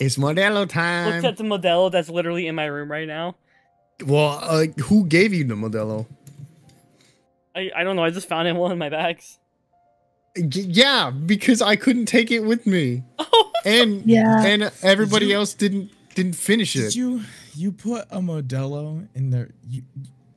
After all. It's Modelo Looks time. at the Modelo that's literally in my room right now. Well, uh, who gave you the Modelo? I, I don't know. I just found it in one of my bags. Y- Yeah, because I couldn't take it with me, Oh, and Yeah. and everybody you- else didn't didn't finish Did it. you you put a Modelo in there? You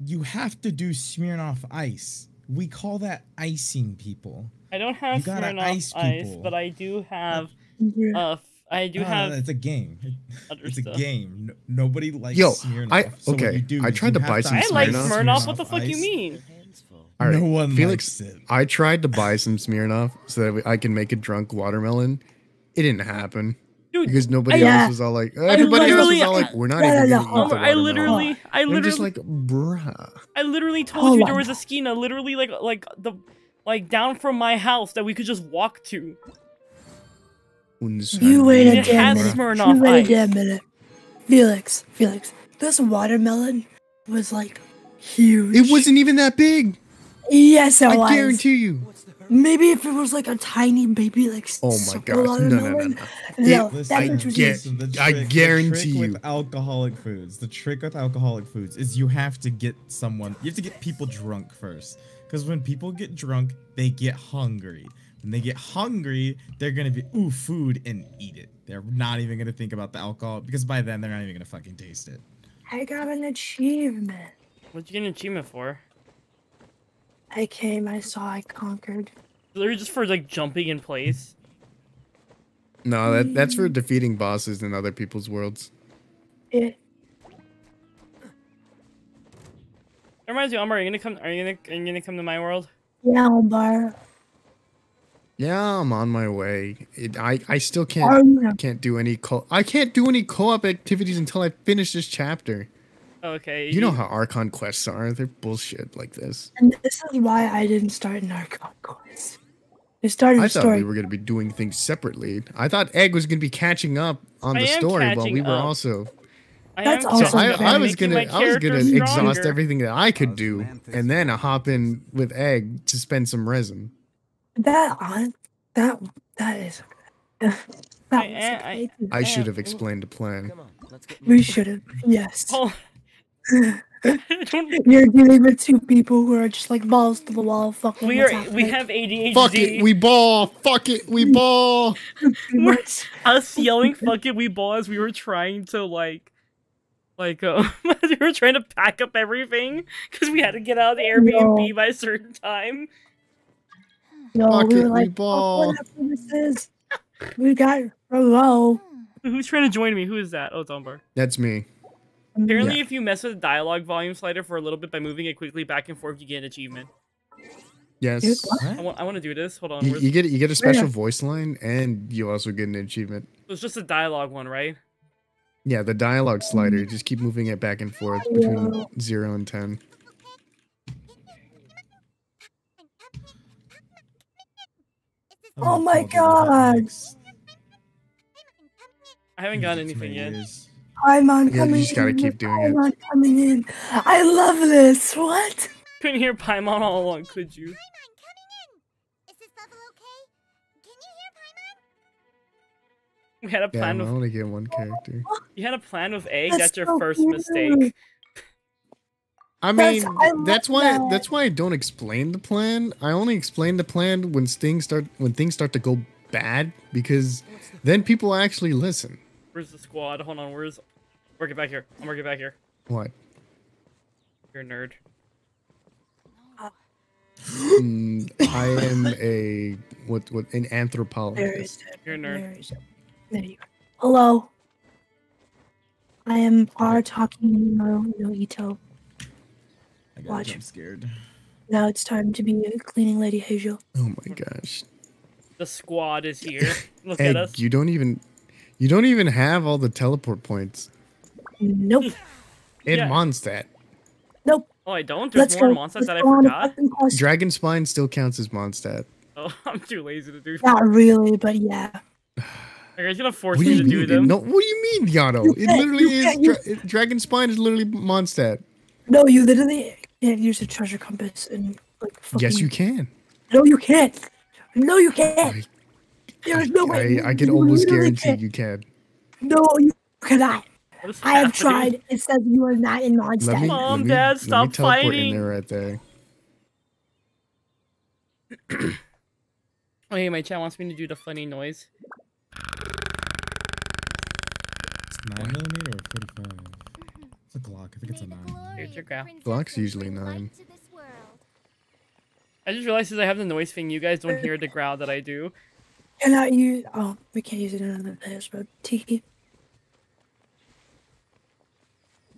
you have to do Smirnoff Ice. We call that icing, people. I don't have You gotta Smirnoff ice Ice, but I do have. Yeah. Uh, f- I do No, no, have. it's a game. It- It's a game. No, nobody likes Yo, Smirnoff. I- so what okay, you do I tried you to buy have some I ice like Smirnoff. Smirnoff. What the fuck you mean? Your hands full. All right, no one Felix, likes it. I tried to buy some Smirnoff so that I can make a drunk watermelon. It didn't happen Dude, because nobody Yeah. else was all like. Everybody else was all like, "We're not Yeah, even yeah, gonna eat the I literally, I And I'm just like, bruh. I literally told Hold you there was a skina literally like like the like down from my house that we could just walk to. You wait a It damn minute. You wait Ice. a damn minute. Felix, Felix, this watermelon was like huge. It wasn't even that big. Yes, it I was. I guarantee you. Maybe if it was like a tiny baby, like Oh my god. No, no, no, no. No, It- Listen, I much get- easy. I trick- guarantee the trick you. with alcoholic foods. The trick with alcoholic foods is you have to get someone. You have to get people drunk first. Because when people get drunk, they get hungry. When they get hungry, they're gonna be ooh food and eat it. They're not even gonna think about the alcohol because by then they're not even gonna fucking taste it. I got an achievement. What'd you get an achievement for? I came, I saw, I conquered. Literally just for like jumping in place. No, that that's for defeating bosses in other people's worlds. It. That reminds me, Omar, are you gonna come? Are you gonna? Are you gonna come to my world? Yeah, bar. Yeah, I'm on my way. It, I I still can't oh, you? can't do any co I can't do any co-op activities until I finish this chapter. Oh, okay. You know how Archon quests are. They're bullshit like this. And this is why I didn't start an Archon Quest. I started I a thought story. we were going to be doing things separately. I thought Egg was going to be catching up on I the story while we were up. also. I That's am So Also I, I was gonna I was gonna character exhaust everything that I could do, and then I hop in with Egg to spend some resin. That on that that is. That I was am- okay too. I should have explained the plan. Come on, We should have. Yes. Oh, You're dealing with two people who are just like balls to the wall. Fucking. we are. We have ADHD. Fuck it, we ball. Fuck it, we ball. Pretty much. us yelling "fuck it, we ball" as we were trying to like, like, uh, we were trying to pack up everything because we had to get out of the Airbnb No. by a certain time. No, Fuck we it, were like, ball. "Fuck whatever this is. We got hello. Who's trying to join me? Who is that? Oh, it's Umbar. That's me. Apparently, Yeah. if you mess with the dialogue volume slider for a little bit by moving it quickly back and forth, you get an achievement. Yes. Dude, I want. I want to do this. Hold on. You, where's- you get you get a special Yeah. voice line, and you also get an achievement. It's just a dialogue one, right? Yeah, the dialogue slider. Mm-hmm. Just keep moving it back and forth between zero and ten. Oh I'm my gonna call the God. I haven't gotten anything yet. years. I'm on Yeah, you coming just gotta in. keep doing it. Paimon coming in. I love this. What? Couldn't hear Paimon all along, could you? Paimon, coming in. Is this level okay? Can you hear Paimon? We had a Yeah, plan I with. only get one character. You had a plan with Egg. That's That's your so first cute. mistake. I mean, I that's why that. that's why I don't explain the plan. I only explain the plan when things start when things start to go bad because then people actually listen. Where's the squad? Hold on. Where's? Work it back here. I'm working back here. What? You're a nerd. Mm, I am a what what an There is anthropologist. it. You're a nerd. There is it. There you go. Hello. I am Arataki no, no Itto. I got Watch. jump scared. Now it's time to be cleaning lady Hazel. Oh my gosh. The squad is here. Look at us. Egg, you don't even you don't even have all the teleport points Nope. in Yeah. Mondstadt. Nope. Oh, I don't. There's Let's more go. monsters that I let's go on forgot. Dragon Spine still counts as Mondstadt. Oh, I'm too lazy to do. Not really, but yeah. Are you gonna force me to mean? do dude? them? No, what do you mean, Yano? You It literally is. can't Dra- Dragon Spine is literally Mondstadt. No, you literally can't use a treasure compass and like. Fucking... Yes, you can. No, you can't. No, you can't. I, There's no way. I, I can You almost guarantee can't. you can. No, you cannot. What is I have tried. It says you are not in Let me, Mondstadt. Mom, let me, Dad, let me stop teleport fighting. in there right there. Oh, hey, my chat wants me to do the funny noise. It's nine millimeter or forty-five. It's a Glock. I think it's a nine. glory Here's your of Glock's usually nine. to this world. I just realized since I have the noise thing, you guys don't hear the growl that I do. Cannot use. Oh, we can't use it in another place, but Tiki.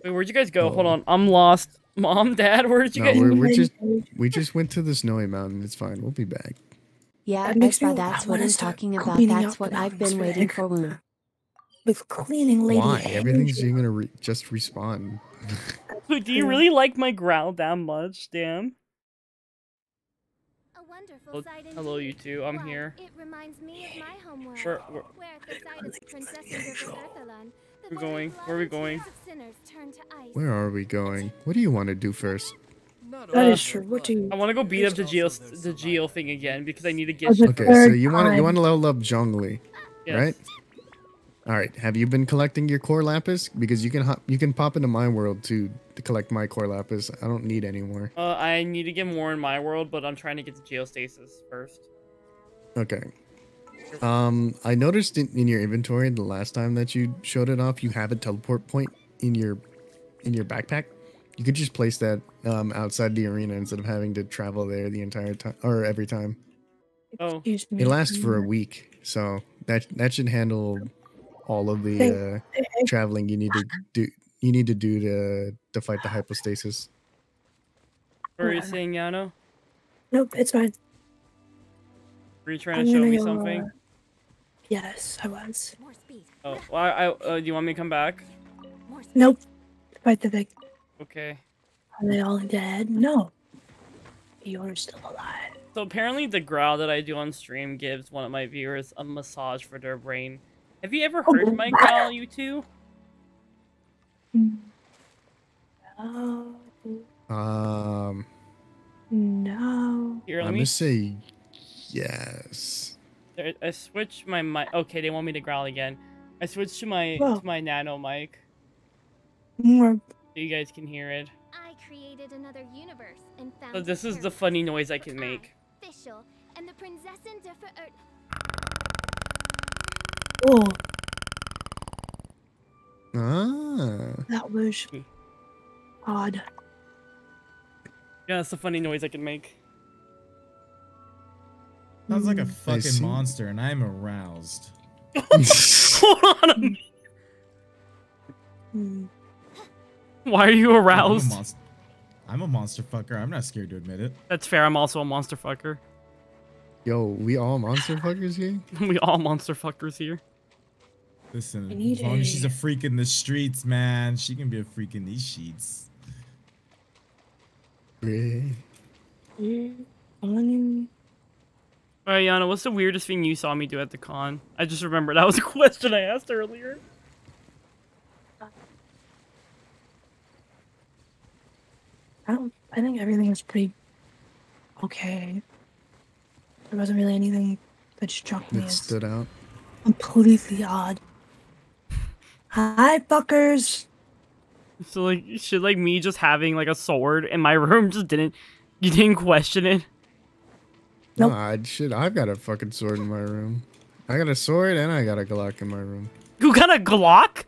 Wait, where'd you guys go? Hold on, I'm lost. Mom, Dad, where'd you No, guys? we're, we're just we just went to the snowy mountain. It's fine. We'll be back. Yeah, That makes Espa, me- that's I what I'm talking about. That's what I've been waiting for. Woo. With cleaning lady. Why? Everything's Angel. you're gonna re- just respawn. Wait, do you really like my growl that much? Damn. A wonderful Well, sight hello, you two. I'm Why, here. It reminds me of my homeworld. Sure, we're- Where the sight of the princesses of Earthalan, the We're going. Where are we going? tears of sinners turn to ice. Where are we going? What do you want to do first? That Uh, true. What do you? I want to go beat up the Geo the Geo thing again because I need to get. Okay, so you want to you want to level up Zhongli, Yes. right? All right. Have you been collecting your Cor Lapis? Because you can hop, you can pop into my world to, to collect my Cor Lapis. I don't need any more. Uh, I need to get more in my world, but I'm trying to get the geostasis first. Okay. Um, I noticed in, in your inventory the last time that you showed it off, you have a teleport point in your in your backpack. You could just place that um, outside the arena instead of having to travel there the entire time or every time. Oh, It lasts for a week, so that that should handle all of the uh, Hey, hey, traveling you need to do. You need to do to to fight the hypostasis. what are you saying, Yano? Nope, it's fine. Were you trying I'm to show me go, something? uh, Yes, I was. More speed. Oh, well, I, I uh, do you want me to come back? Nope. Fight the thing. Okay. Are they all dead? No. You're still alive. So apparently the growl that I do on stream gives one of my viewers a massage for their brain. Have you ever Oh, heard my wow. growl, you two? No. Um, No. Here, let I'm me. gonna say yes. I, I switched my mic. Okay, they want me to growl again. I switched to my Whoa. to my nano mic so you guys can hear it. I created another universe and found So this is the funny noise I can make. Fischl and the Prinzessin de Ver- Oh, Ah, that was Hmm. odd. Yeah, that's the funny noise I can make. Sounds like a Mm. fucking monster, and I'm aroused. Hold on. a minute. Hmm. Why are you aroused? I'm a aroused? monster. I'm a monster fucker. I'm not scared to admit it. That's fair. I'm also a monster fucker. yo, we all monster fuckers here. we all monster fuckers here. Listen, as long as she's a- a freak in the streets, man, she can be a freak in these sheets. Yeah. Mm. Um, Alright, Yana, what's the weirdest thing you saw me do at the con? I just remember that was a question I asked earlier. I don't. I think everything was pretty okay. There wasn't really anything that struck me That stood out. completely odd. Hi, fuckers. So like, should like me just having like a sword in my room just didn't you didn't question it? No, Nope. I shit. I've got a fucking sword in my room. I got a sword and I got a Glock in my room. You got a Glock?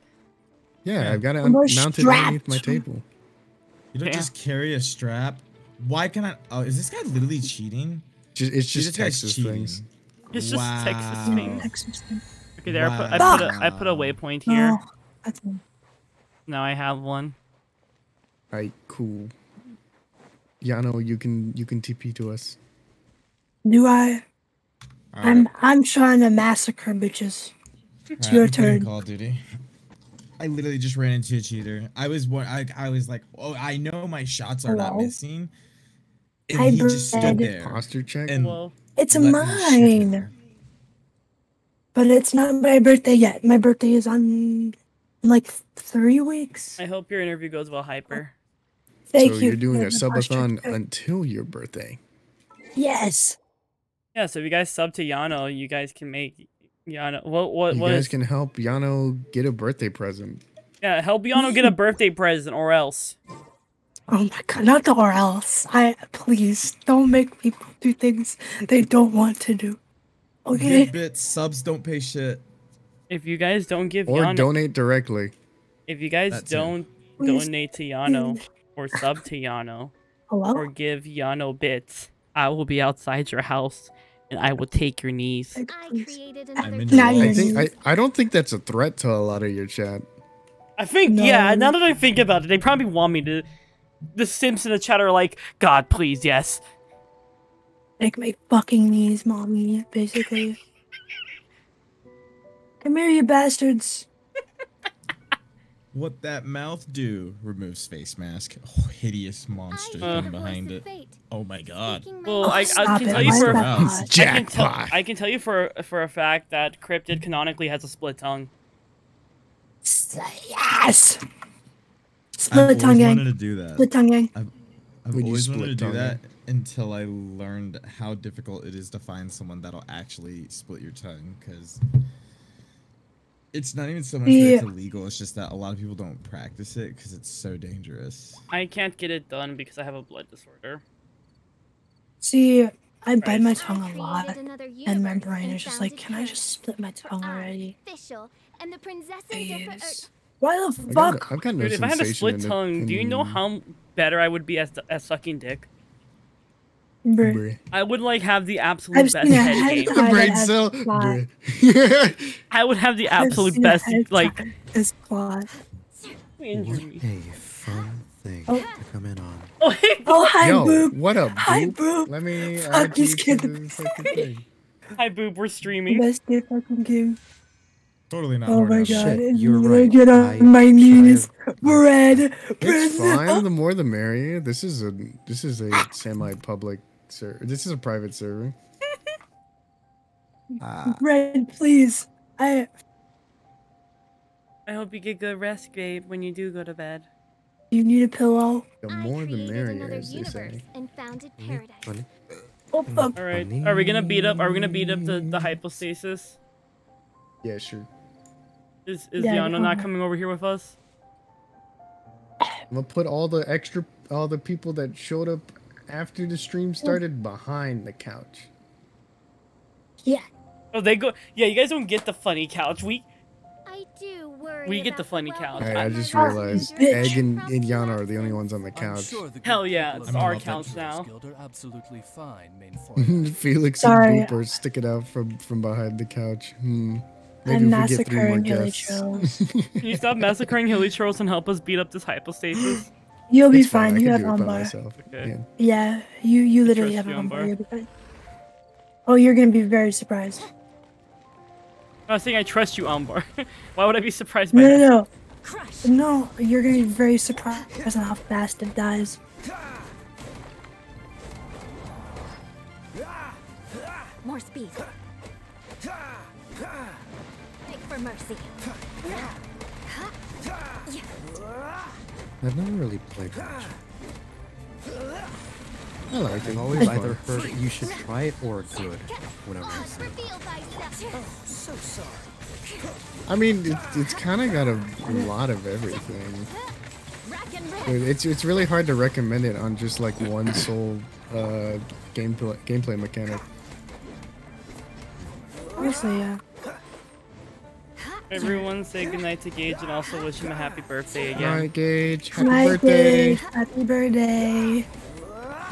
Yeah, Yeah. I've got it I'm un- more mounted underneath my table. You don't Yeah. just carry a strap. Why can I? Oh, is this guy literally cheating? Just, it's Dude, just this guy's Texas cheating. things. It's just Texas Wow. things. Texas thing. Okay, there I put I put a I put a Wow. waypoint here. No, that's Now I have one. Alright, cool. Yano, you can you can TP to us. do I? Alright, I'm I'm trying to massacre bitches. It's alright, your I'm turn. Call of Duty. I literally just ran into a cheater. I was one. I, I was like, oh, I know my shots are not missing. And Hi, he just stood Brad. there. Posture check. And Well, It's let me shoot mine, but it's not my birthday yet. My birthday is on in like three weeks. I hope your interview goes well, Hyper. Thank so you. you're doing a subathon until your birthday. Yes. Yeah, so if you guys sub to Yano, you guys can make Yano. What what You what? guys is- can help Yano get a birthday present. yeah, help Yano get a birthday present, or else. Oh my god, not the or else. I please don't make people do things they don't want to do. Okay. Good bits. Subs don't pay shit. If you guys don't give Or Yano, donate directly. if you guys That too. don't Please. donate to Yano or sub to Yano oh, Hello? or give Yano bits, I will be outside your house and I will take your knees. I created I'm another in Not your I think I, I don't think that's a threat to a lot of your chat. I think, yeah, now that I think about it, they probably want me to. The Sims in the chat are like, God, please, yes. Like my fucking knees, mommy, basically. Come here, you bastards. What that mouth do? Removes face mask. Oh, hideous monster Uh. behind it. Oh my god. Well, I, I can it. tell you for a that I can tell, I can tell you for for a fact that Cryptid canonically has a split tongue. Yes. Split tongue always wanted gang. to do that. Split tongue gang. I've When you always wanted to do tongue, that until I learned how difficult it is to find someone that'll actually split your tongue because it's not even so much that it's illegal, it's just that a lot of people don't practice it because it's so dangerous. I can't get it done because I have a blood disorder. See, I bite my tongue a lot, and my brain is just like, can I just split my tongue already? Fischl, and the princesses of Please. Earth. Why the I've got, fuck? I've got no Dude, if I had a split tongue, do you know how better I would be at, at sucking dick? Bruh. Bruh. I would like have the absolute I've best head head game. The brain cell. I would have the I've absolute seen best like fly This plot. injure me. A fun thing Oh. to come in on. Oh, hey, Oh, hi, Yo, boob. what up, Hi, boob? boob. Let me uh, Fuck, add you just to kidding. the hi, boob. We're streaming. Best day fucking game. Totally not. Oh my enough. god. Shit, you're I'm right. gonna get I my knees. to- Bread. It's fine. The more, the merrier. This is a this is a semi-public server. This is a private server. Ah, Bread, please. I. I hope you get good rest, babe, when you do go to bed. You need a pillow. The I more, the created merrier, another as they universe say. and founded paradise. funny. Oh, fuck. All right, are we gonna beat up? Are we gonna beat up the the hypostasis? Yeah, sure. Is is Yeah, Yano not coming over here with us? I'm gonna put all the extra, all the people that showed up after the stream started behind the couch. Yeah. Oh, they go. Yeah, you guys don't get the funny couch. We I do worry We get the funny couch. Hey, I just realized. Egg and, and Yana are the only ones on the couch. sure the Hell yeah, it's of the our couch now. Absolutely fine, main. Felix Sorry. and Boop are sticking out from from behind the couch. Hmm. Maybe I'm if we get three more massacring Hilly guests. Can you stop massacring Hilichurls and help us beat up this hypostasis? You'll be It's fine. fine. You have do it by lumbar. Okay. Yeah. Yeah, you you literally trust have you, lumbar. Umbar. You'll be fine. Oh, you're gonna be very surprised. I was saying I trust you, Umbar. Why would I be surprised by No, no, that? no. Crush. No, you're gonna be very surprised on how fast it dies. More speed. Beg for mercy. I've never really played much. I like it. I've always either fun. heard you should try it or good whenever I it. I mean, it, it's kind of got a lot of everything. It's it's really hard to recommend it on just like one sole uh, gameplay gameplay mechanic. Honestly, yeah. Everyone say goodnight to Gage and also wish him a happy birthday again. Alright, Gage. Happy Hi, birthday. Gage. Happy birthday.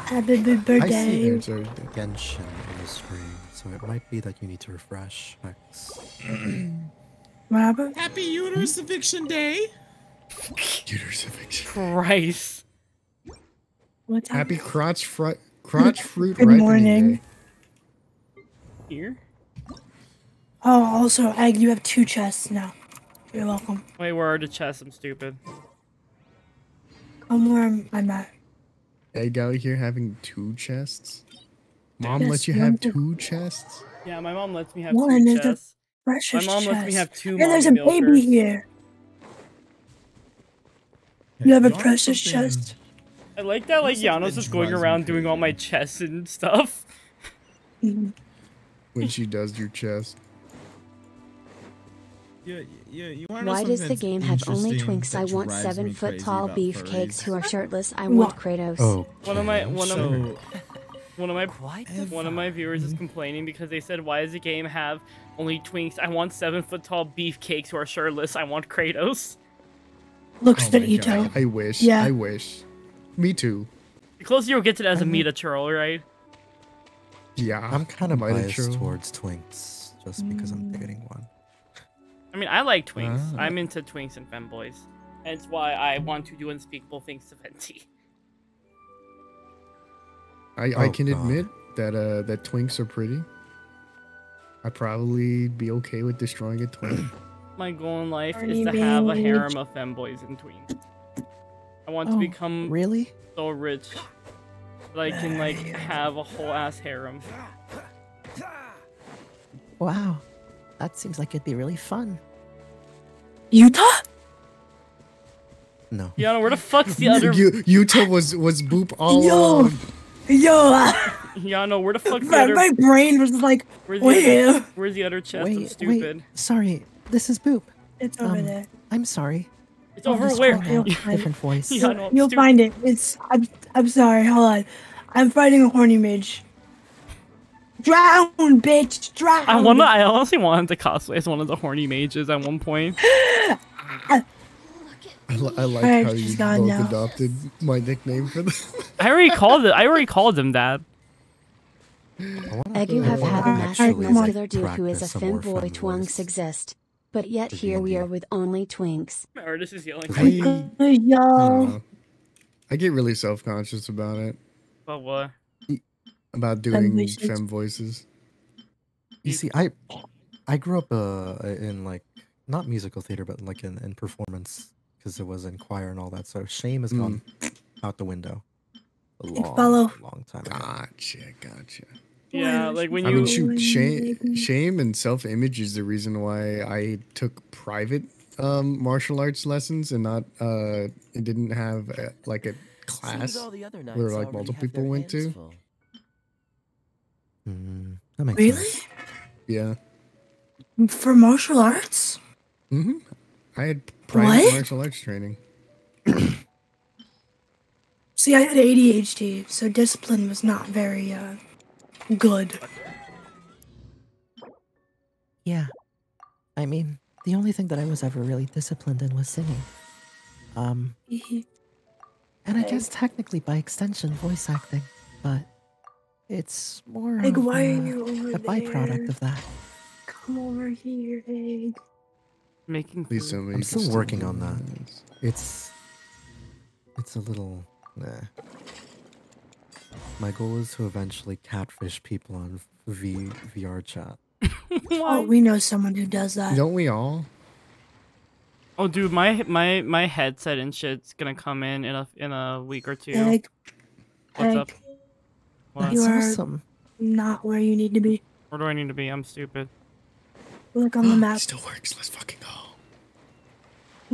Happy b- I birthday. see Yeah, sorry. Genshin on the screen, so it might be that you need to refresh. Max. What happened? Happy Uterus Eviction Day. Uterus eviction. Christ. What's Happy crotch fruit crotch fruit Good ripening morning. day. Here? Oh, also, Egg, you have two chests now. You're welcome. Wait, where are the chests? I'm stupid. Come where I'm, I'm at. Egg out here having two chests. Mom Yes, lets you have for- two chests. Yeah, my mom lets me have One two is the chests. My Precious mom chest. lets me have two And there's a mommy baby milkers. here. You have a precious chest. I like that, like, That's something Yano's just going around doing all my chests and stuff. When she does your chest. Yeah, yeah, you wanna Why does the game have only twinks? I want seven foot tall about beefcakes who are shirtless. I Wha- want Kratos. Oh, One of my one of one of my Quite one of my viewers is complaining because they said, "Why does the game have only twinks? I want seven foot tall beefcakes who are shirtless. I want Kratos." Looks Oh good, my Itto. God, I wish. Yeah. I wish. Me too. The closer you'll get to that as a Mitachurl, right? Yeah. I'm kind of biased true. towards twinks just because I'm mm. getting one. I mean, I like twinks. Ah. I'm into twinks and femboys. That's why I want to do unspeakable things to Venti. I, I Oh, can God. admit that uh that twinks are pretty. I'd probably be okay with destroying a twink. My goal in life Arnie is to have a harem of femboys and twinks. I want to Oh, become Really? so rich that I can like have a whole ass harem. Wow. That seems like it'd be really fun. Utah? No. Yana, where the fuck's the other? U- Utah was was boop all Yo. along. Yo, Yana, where the fuck's the my, other? my brain was like, Where's the, wait, other, where's the other chest? I'm stupid. wait. Sorry. This is Boop. it's over Um, there. I'm sorry. It's over where? you'll find it. Different voice. Yeah, You'll, no, find it. It's I'm I'm sorry. Hold on. I'm fighting a horny mage. Drown, bitch, drown. I wanna. I honestly wanted to cosplay as one of the horny mages at one point. I, I like Alright, how you both now. adopted my nickname for this. I already called it. I already called him that. Egg, you have I had wanna a muscular dude who is a practice some more femboy. Twinks exist. But yet For here we are with only twinks. My artist is yelling. I, I Yo, don't know. I get really self conscious about it. But what? About doing voices. fem voices. You see, I I grew up uh in like not musical theater, but like in, in performance because it was in choir and all that. So shame has gone out the window. A long, follow. long time ago. Gotcha, gotcha. Yeah, like when you. I mean, shoot, shame, shame and self image is the reason why I took private um, martial arts lessons and not, uh, it didn't have uh like a class. Seems all the other where, like, multiple people went to? full. Mm, that makes really? sense. Yeah. For martial arts? hmm I had private What? martial arts training. See, I had ADHD, so discipline was not very uh good. Yeah. I mean, the only thing that I was ever really disciplined in was singing. Um, and I guess technically by extension voice acting, but it's more Egg, of why are uh, you over a byproduct there? of that. Come over here, Egg. Making Please food. tell me I'm still working do on that. this. It's it's a little nah. My goal is to eventually catfish people on v, VR chat. Oh, we know someone who does that. Don't we all? Oh, dude, my my my headset and shit's gonna come in in a in a week or two. Egg, What's Egg, up? What? You That's are- awesome. not where you need to be. Where do I need to be? I'm stupid. Look on the map. Still works. Let's fucking go.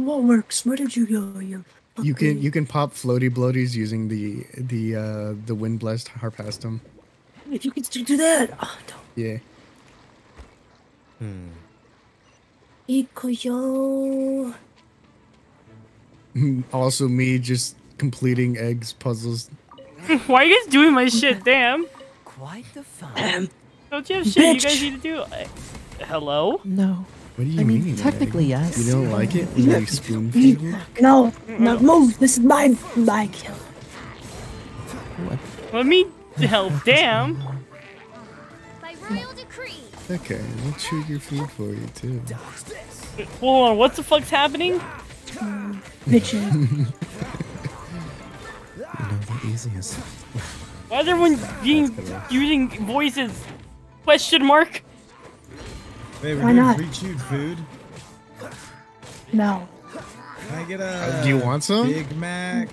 What works? Where did you go? You You can you can pop floaty bloaties using the the uh the wind blessed harpastum. If you can still do that. Oh, don't. Yeah. Hmm. Ikuyo. Also, me just completing eggs puzzles. Why are you guys doing my shit? Damn. Quite the fun. Don't you have shit you guys need to do? I- Hello? No. What do you I mean, mean? technically, Egg? yes. You don't like it? You like spoon mm-hmm. feed? No, no, mm-hmm. move. This is my my kill. Let me help. damn. By royal decree. Okay, we'll chew your food for you too. Hold on, what the fuck's happening? Mm, Bitches. You know the easiest. Why is everyone being using voices? Question mark. Wait, we're Why not? pre-chewed food. No. Can I get a? Uh, do you want some? Big Mac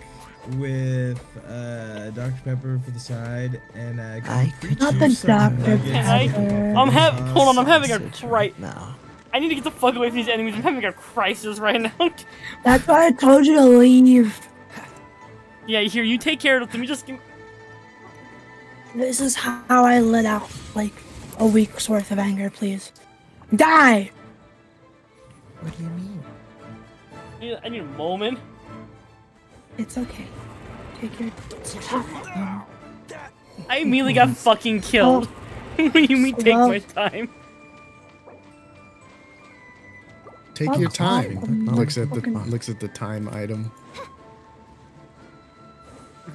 with uh, Dr Pepper for the side and uh, I could Not the some Dr. nuggets I- Pepper. I'm having. Hold on, I'm having a Sausage right. now. I need to get the fuck away from these enemies. I'm having a crisis right now. That's why I told you to leave. Yeah, here, you take care of it. Let me just. Give... This is how I let out like a week's worth of anger, please. Die! What do you mean? I need, I need a moment. It's okay. Take your time. I immediately got fucking killed. Oh. what do you mean take Well- my time? Take Oh, your time. Looks at the looks at the time item.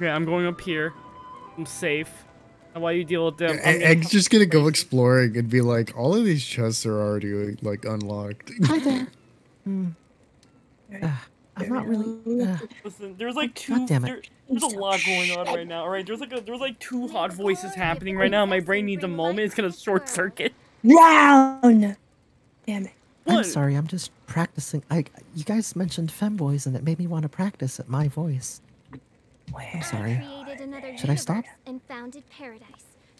Okay, I'm going up here. I'm safe. And while you deal with them, I'm Egg's just gonna go exploring and be like, all of these chests are already like unlocked. Hi there. Hmm. Ah, I'm not really. Uh, Listen, there's like two. God damn it. There, there's a lot going on right now. All right, there's like a, there's like two hot voices happening right now. My brain needs a moment. It's gonna short circuit. Down! Damn it. I'm sorry. I'm just practicing. I. You guys mentioned femboys, and it made me want to practice at my voice. I'm sorry. Should I stop? And founded paradise.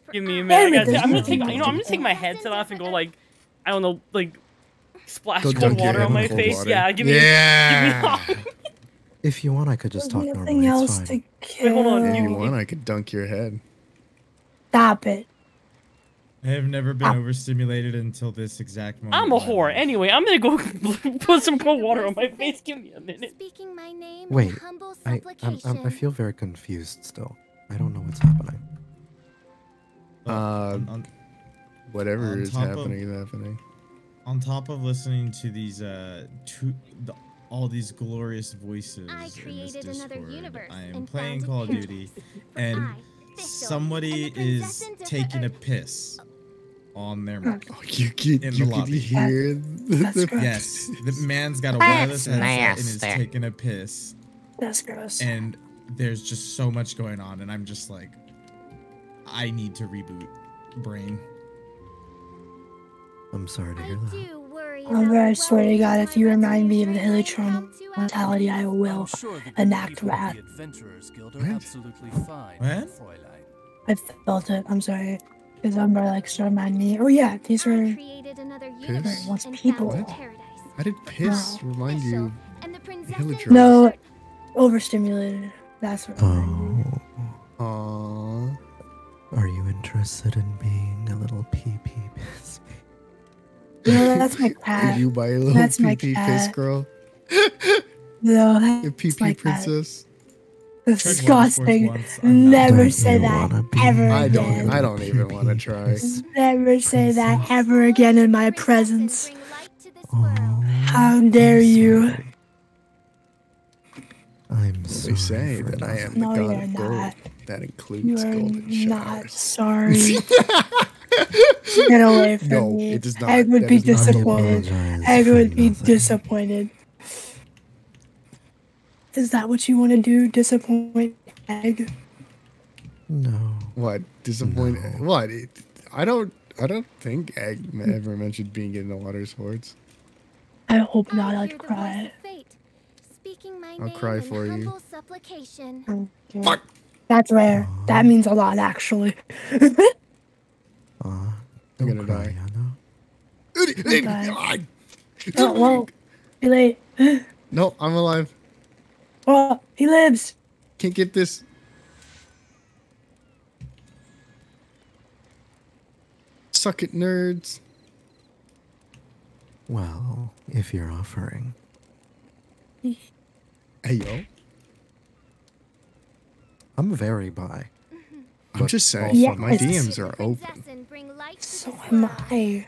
For Give me a minute. I Damn it, gotta, there's I'm gonna take. You know, I'm gonna take my headset off and go like, I don't know, like, splash Go cold water on my face. water. Yeah, give me. Yeah. Give me. If you want, I could just talk normally. nothing It's else fine. to kill. hold on, If you- you want, I could dunk your head. Stop it. I have never been Ah. overstimulated until this exact moment. I'm a whore. Anyway, I'm gonna go put some cold water on my face. Give me a minute. Speaking my name Wait, in humble I, I'm. I'm, I feel very confused still. I don't know what's happening. Uh, on, on, Whatever On is top of- happening is happening. on top of listening to these uh two the, all these glorious voices I in this created another Discord, universe I am and playing Call of. Duty, and I, somebody and is taking a Earth- piss on their mic. Oh, you can, In you the can lobby. hear That's the. Yes, the man's got a wireless That's headset and is taking a piss, That's gross. and there's just so much going on, and I'm just like, I need to reboot brain. I'm sorry to hear that. do worry I'm very the swear to God, if you remind me of the residents Hilly and Tron help to mentality, I will sure enact people wrath. The Adventurers What? What? I felt it. I'm sorry. Because I'm like to remind me. Oh yeah, these I were created Piss? universe What's people? What? paradise. How did piss remind you? and the princess Hillitrons. and no overstimulated. That's what. Oh, Aww. are you interested in being a little pee pee piss? No, that's my Are cat. you my little That's my pee pee piss girl? No, Your pee that's my pee cat. Princess? Disgusting. once, I'm Never say that wanna ever I don't. again. I don't even want to try. Never say that ever again in my presence. Bring light to this world. Oh, How dare I'm you? I'm sorry. They say that I am not- the No, god you're of gold. not. That You includes are golden not sorry. Get away from No, me. it does not. Egg would be is not- I disappointed. apologize Egg for would be nothing. disappointed. Is that what you want to do? Disappoint Egg? No. What disappoint? No. What? It, I don't. I don't think Egg ever mentioned being in the water sports. I hope not. I I'd hear the cry. speaking my I'll name cry for you. humble supplication. Okay. Fuck. That's rare. That means a lot, actually. Uh, I'm don't gonna cry, die. Anna. Okay. oh, whoa. Too late. No, I'm alive. Oh, he lives. Can't get this. Suck it, nerds. Well, if you're offering. Hey yo. I'm very bi. I'm just saying, also my DMs are open. So am I.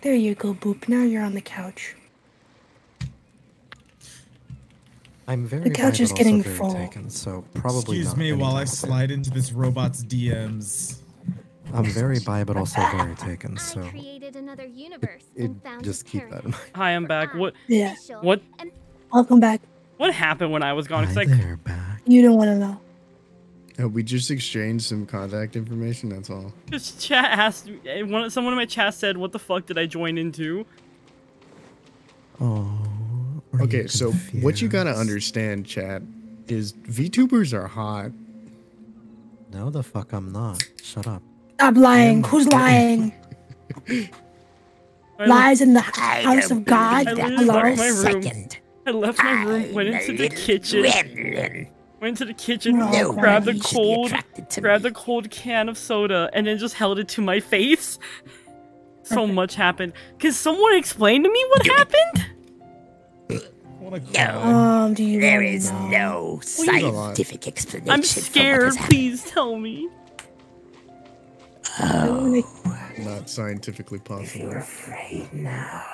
There you go, Boop. Now you're on the couch. I'm very the couch is getting full. taken, so probably Excuse not me while I slide into this robot's DMs. I'm very bi, but also very taken, so Created another universe it, and found just keep that in mind. Hi, I'm back. What? Yeah. What? Welcome back. What happened when I was gone? It's Hi like there, back. You don't want to know. Uh, we just exchanged some contact information. That's all. this chat asked. eh, One, someone in my chat said, "What the fuck did I join into?" Oh. Okay, so what you gotta understand, chat, is VTubers are hot. No, the fuck I'm not. Shut up. Stop lying. Who's lying? Lies in the house of God. I literally Hello. left my room. I left my room, went into the kitchen, went into the kitchen, No, grabbed the you should be cold, grabbed the cold can of soda, and then just held it to my face. So much happened. Can someone explain to me what happened? Um, do you There know? no scientific explanation. I'm scared. Please tell me. Oh. Not scientifically possible. You're afraid now.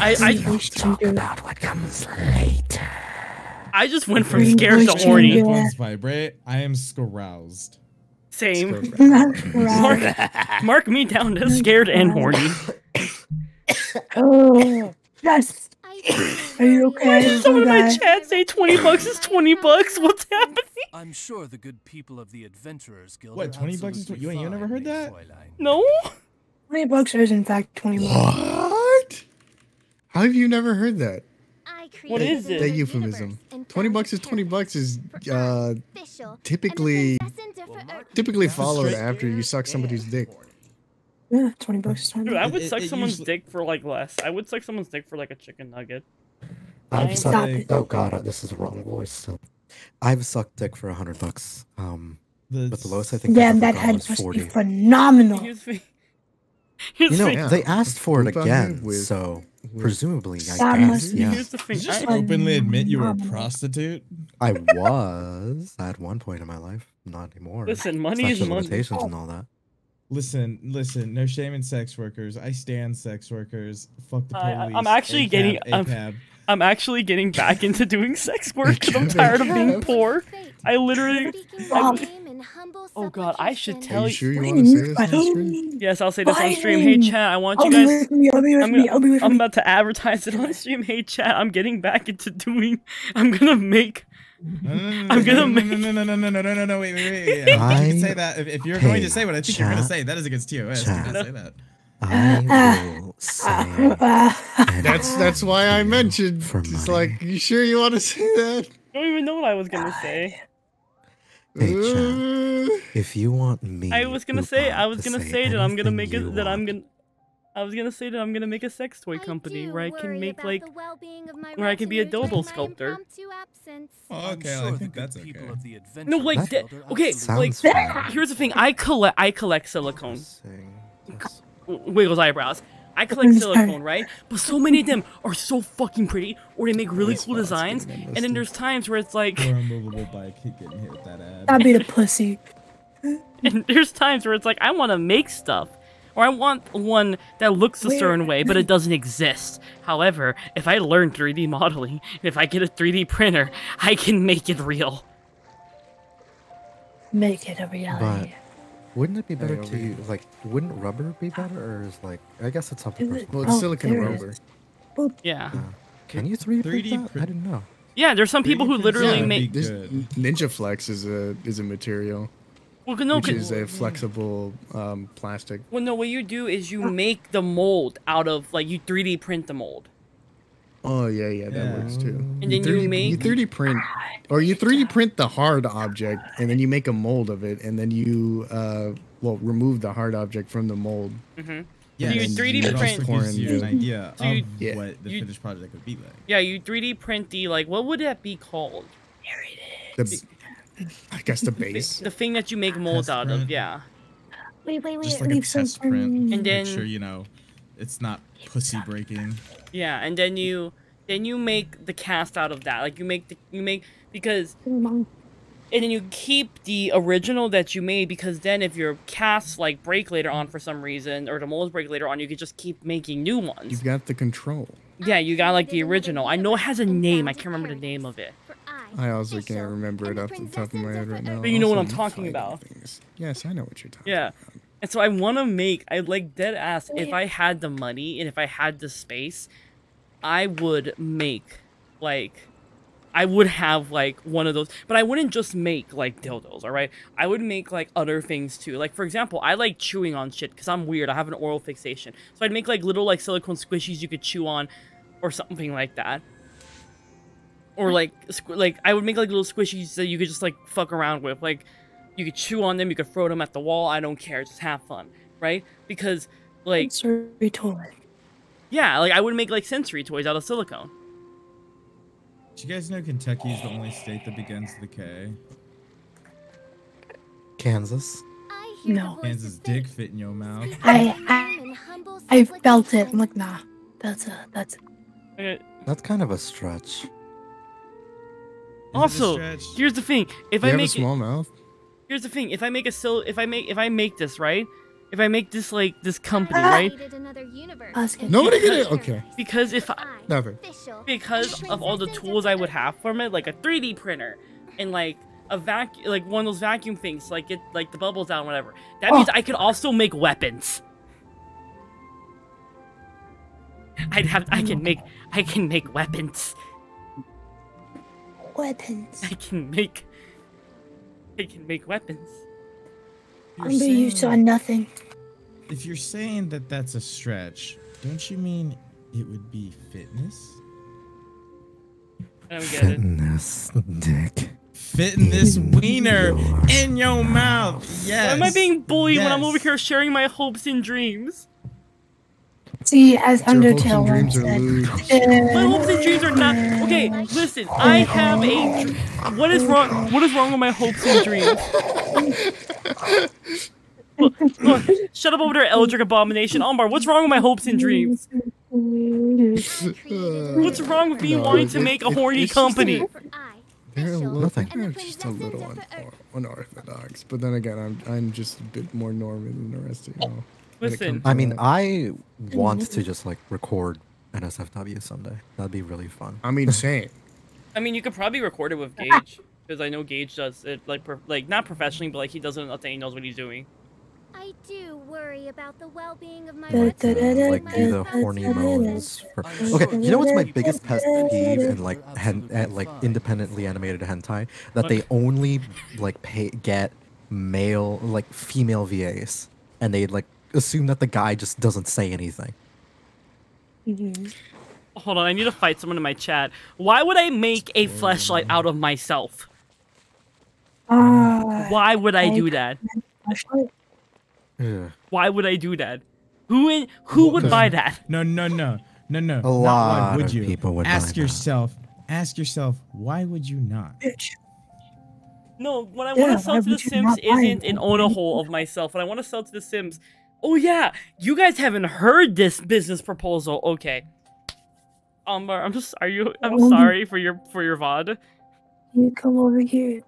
I I talk about what comes later. I just went from scared to horny. Phones vibrate. I am scaroused. Same. Mark, mark me down to scared and horny. Oh, yes. Are you okay? Why did someone in my chat say 20 bucks is 20 bucks? What's happening? I'm sure the good people of the Adventurers Guild. What, are 20 bucks is absolutely tw- you- you never heard that? No. Twenty bucks is in fact twenty bucks. What? How have you never heard that? What is it? That euphemism. Twenty bucks is twenty bucks is uh typically typically followed after you suck somebody's dick. Yeah, twenty bucks is twenty Dude, I would It- suck it someone's usually- dick for like less. I would suck someone's dick for like a chicken nugget. I've Stop sucked. it. Oh god, this is the wrong voice. So, I've sucked dick for a hundred bucks. Um, but the lowest I think Damn, I've that ever gone head was must be phenomenal. Here's me. You know, Yeah. they asked for it Poop out here again, with- so with- presumably, I That guess, yeah. Here's the thing. Did you just I, openly admit you were a prostitute? I was at one point in my life, not anymore. Listen, money is money. limitations and all that. Listen, listen, no shame in sex workers. I stand sex workers. Fuck the I- I- police. I'm actually ACAB, getting- I'm- I'm actually getting back into doing sex work because I'm tired of being poor. I literally. I, oh god, I should tell you you. sure you want to say this on stream? Yes, I'll say this on stream. Hey chat, I want I'll you be guys. with me. I'll be with I'm, me. gonna, I'll be with I'm about to advertise it on stream. Hey chat, I'm getting back into doing. I'm gonna make. No, I'm gonna make. no, no, no, no, no, no, no, no, no, wait, wait, wait. wait. I you can say that if, if you're going to say what I think you're going to chat, say. That is against TOS. You chat. cannot say that. I will say. That's that's why I mentioned. It's like, you sure you want to say that? I don't even know what I was gonna say. Hey, chat. Uh, If you want me, I was gonna say. I was to gonna say say that I'm gonna make it. That I'm gonna. I was gonna say that I'm gonna make a sex toy company where I can make like. where I can be a Dodo sculptor. Oh, okay, I'm I think the that's good people okay. of the No, like, Guild that- okay, like, Sounds fun. here's the thing. I collect. I collect silicone. Saying Wiggles eyebrows. I collect silicone, right? But so many of them are so fucking pretty, or they make really cool designs. And then there's times where it's like, Or a movable bike. Keep getting hit with that ad. I'll be the pussy. and there's times where it's like, I want to make stuff. Or I want one that looks a Where- certain way, but it doesn't exist. However, if I learn 3D modeling, if I get a 3D printer, I can make it real. Make it a reality. But Wouldn't it be better to here. use, like? Wouldn't rubber be uh, better, or is like? I guess it's something Is it- well, it's Oh, silicon there it rubber. Yeah. Uh, can you 3D print 3D that? I didn't know. Yeah, there's some people who literally printing make. would be This good. Ninja Flex is a is a material, Well, no, which 'cause- is a flexible um, plastic. Well, no, what you do is you make the mold out of like you 3D print the mold, Oh yeah, yeah, that Yeah. works too. and then you 3D, make. you 3D print, or you 3D print the hard object, and then you make a mold of it, and then you uh, well remove the hard object from the mold. Mhm. Yeah, you 3D it also print- gives you an idea So you- of Yeah. what the you- finished project would be like. Yeah, you 3D print the like what would that be called? The, I guess the The, base. the thing that you make molds Test out print. of, yeah. Wait, wait, wait. Just like a leave some test for print. me. And then Make sure you know it's not pussy breaking. yeah, and then you then you make the cast out of that. Like you make the you make because and then you keep the original that you made because then if your casts like break later on for some reason or the molds break later on, you could just keep making new ones. You've got the control. Yeah, you got like the original. I know it has a name. I can't remember the name of it. I also can't remember it off the top of my head right now. But you know what I'm talking about. things. Yes, I know what you're talking. About. Yeah. And so I want to make, I like dead ass, if I had the money and if I had the space, I would make, like, I would have, like, one of those. But I wouldn't just make, like, dildos, alright? I would make, like, other things too. Like, for example, I like chewing on shit because I'm weird. I have an oral fixation. So I'd make, like, little, like, silicone squishies you could chew on or something like that. Or, like, squ- like I would make, like, little squishies that you could just, like, fuck around with. Like, you could chew on them, you could throw them at the wall. I don't care. Just have fun, right? Because like sensory toy. Yeah, like I would make like sensory toys out of silicone. Do you guys know Kentucky is the only state that begins with a K? Kansas. No. Kansas dick fit in your mouth. I I, I felt it. I'm like, nah, that's a that's. That's kind of a stretch. Also, here's the thing: if you I have make a small mouth. here's the thing: if I make a sil, if I make if I make this right, if I make this like this company right, Nobody get it. Okay. because if I, Nothing. because of all the tools I would have from it, like a 3D printer and like a vac, like one of those vacuum things, like get like the bubbles out, whatever. That means Oh. I could also make weapons. I'd have, I can make, I can make weapons. Weapons. I can make, I can make weapons. You're I'm being used saying- nothing. If you're saying that that's a stretch, don't you mean it would be fitness? I don't get it. Fitness, dick. Fitting this wiener in your mouth. Yes. Why am I being bullied when I'm over here sharing my hopes and dreams? See, as Your hopes and Undertale once dreams said. lewd. My hopes and dreams are not okay. Listen, I have a. What is wrong? What is wrong with my hopes and dreams? Look, look, shut up over there, Eldritch Abomination. Umbar, what's wrong with my hopes and dreams? What's wrong with me No, wanting to make a it- horny company? They're a little, Nothing. they're just a little unor- unorthodox. But then again, I'm I'm just a bit more normal than the rest of y'all. When it Listen. I mean, that. I want to just like record NSFW someday. That'd be really fun. I mean, same. I mean, you could probably record it with Gage because I know Gage does it like pro- like not professionally, but like he does it enough that he knows what he's doing. I do worry about the well-being of my Da- da- da- like do the horny and moans for okay you know what's my biggest pet peeve in like hen- at, like independently animated hentai that they only like pay get male like female vas and they like assume that the guy just doesn't say anything Hold on, I need to fight someone in my chat. Why would I make a flashlight out of myself? Ah, Why would I do that? flashlight. Ugh. Why would I do that? Who in, who would buy that? No, no, no, no, no. A not why lot would of you? people would buy ask that. yourself. Ask yourself, why would you not? Bitch. No, what I Yeah, want to sell to the Sims isn't an own a hole of myself. What I want to sell to the Sims. Oh yeah, you guys haven't heard this business proposal. Okay. Um, I'm just. Are you? I'm Only- sorry for your for your VOD. You come over here.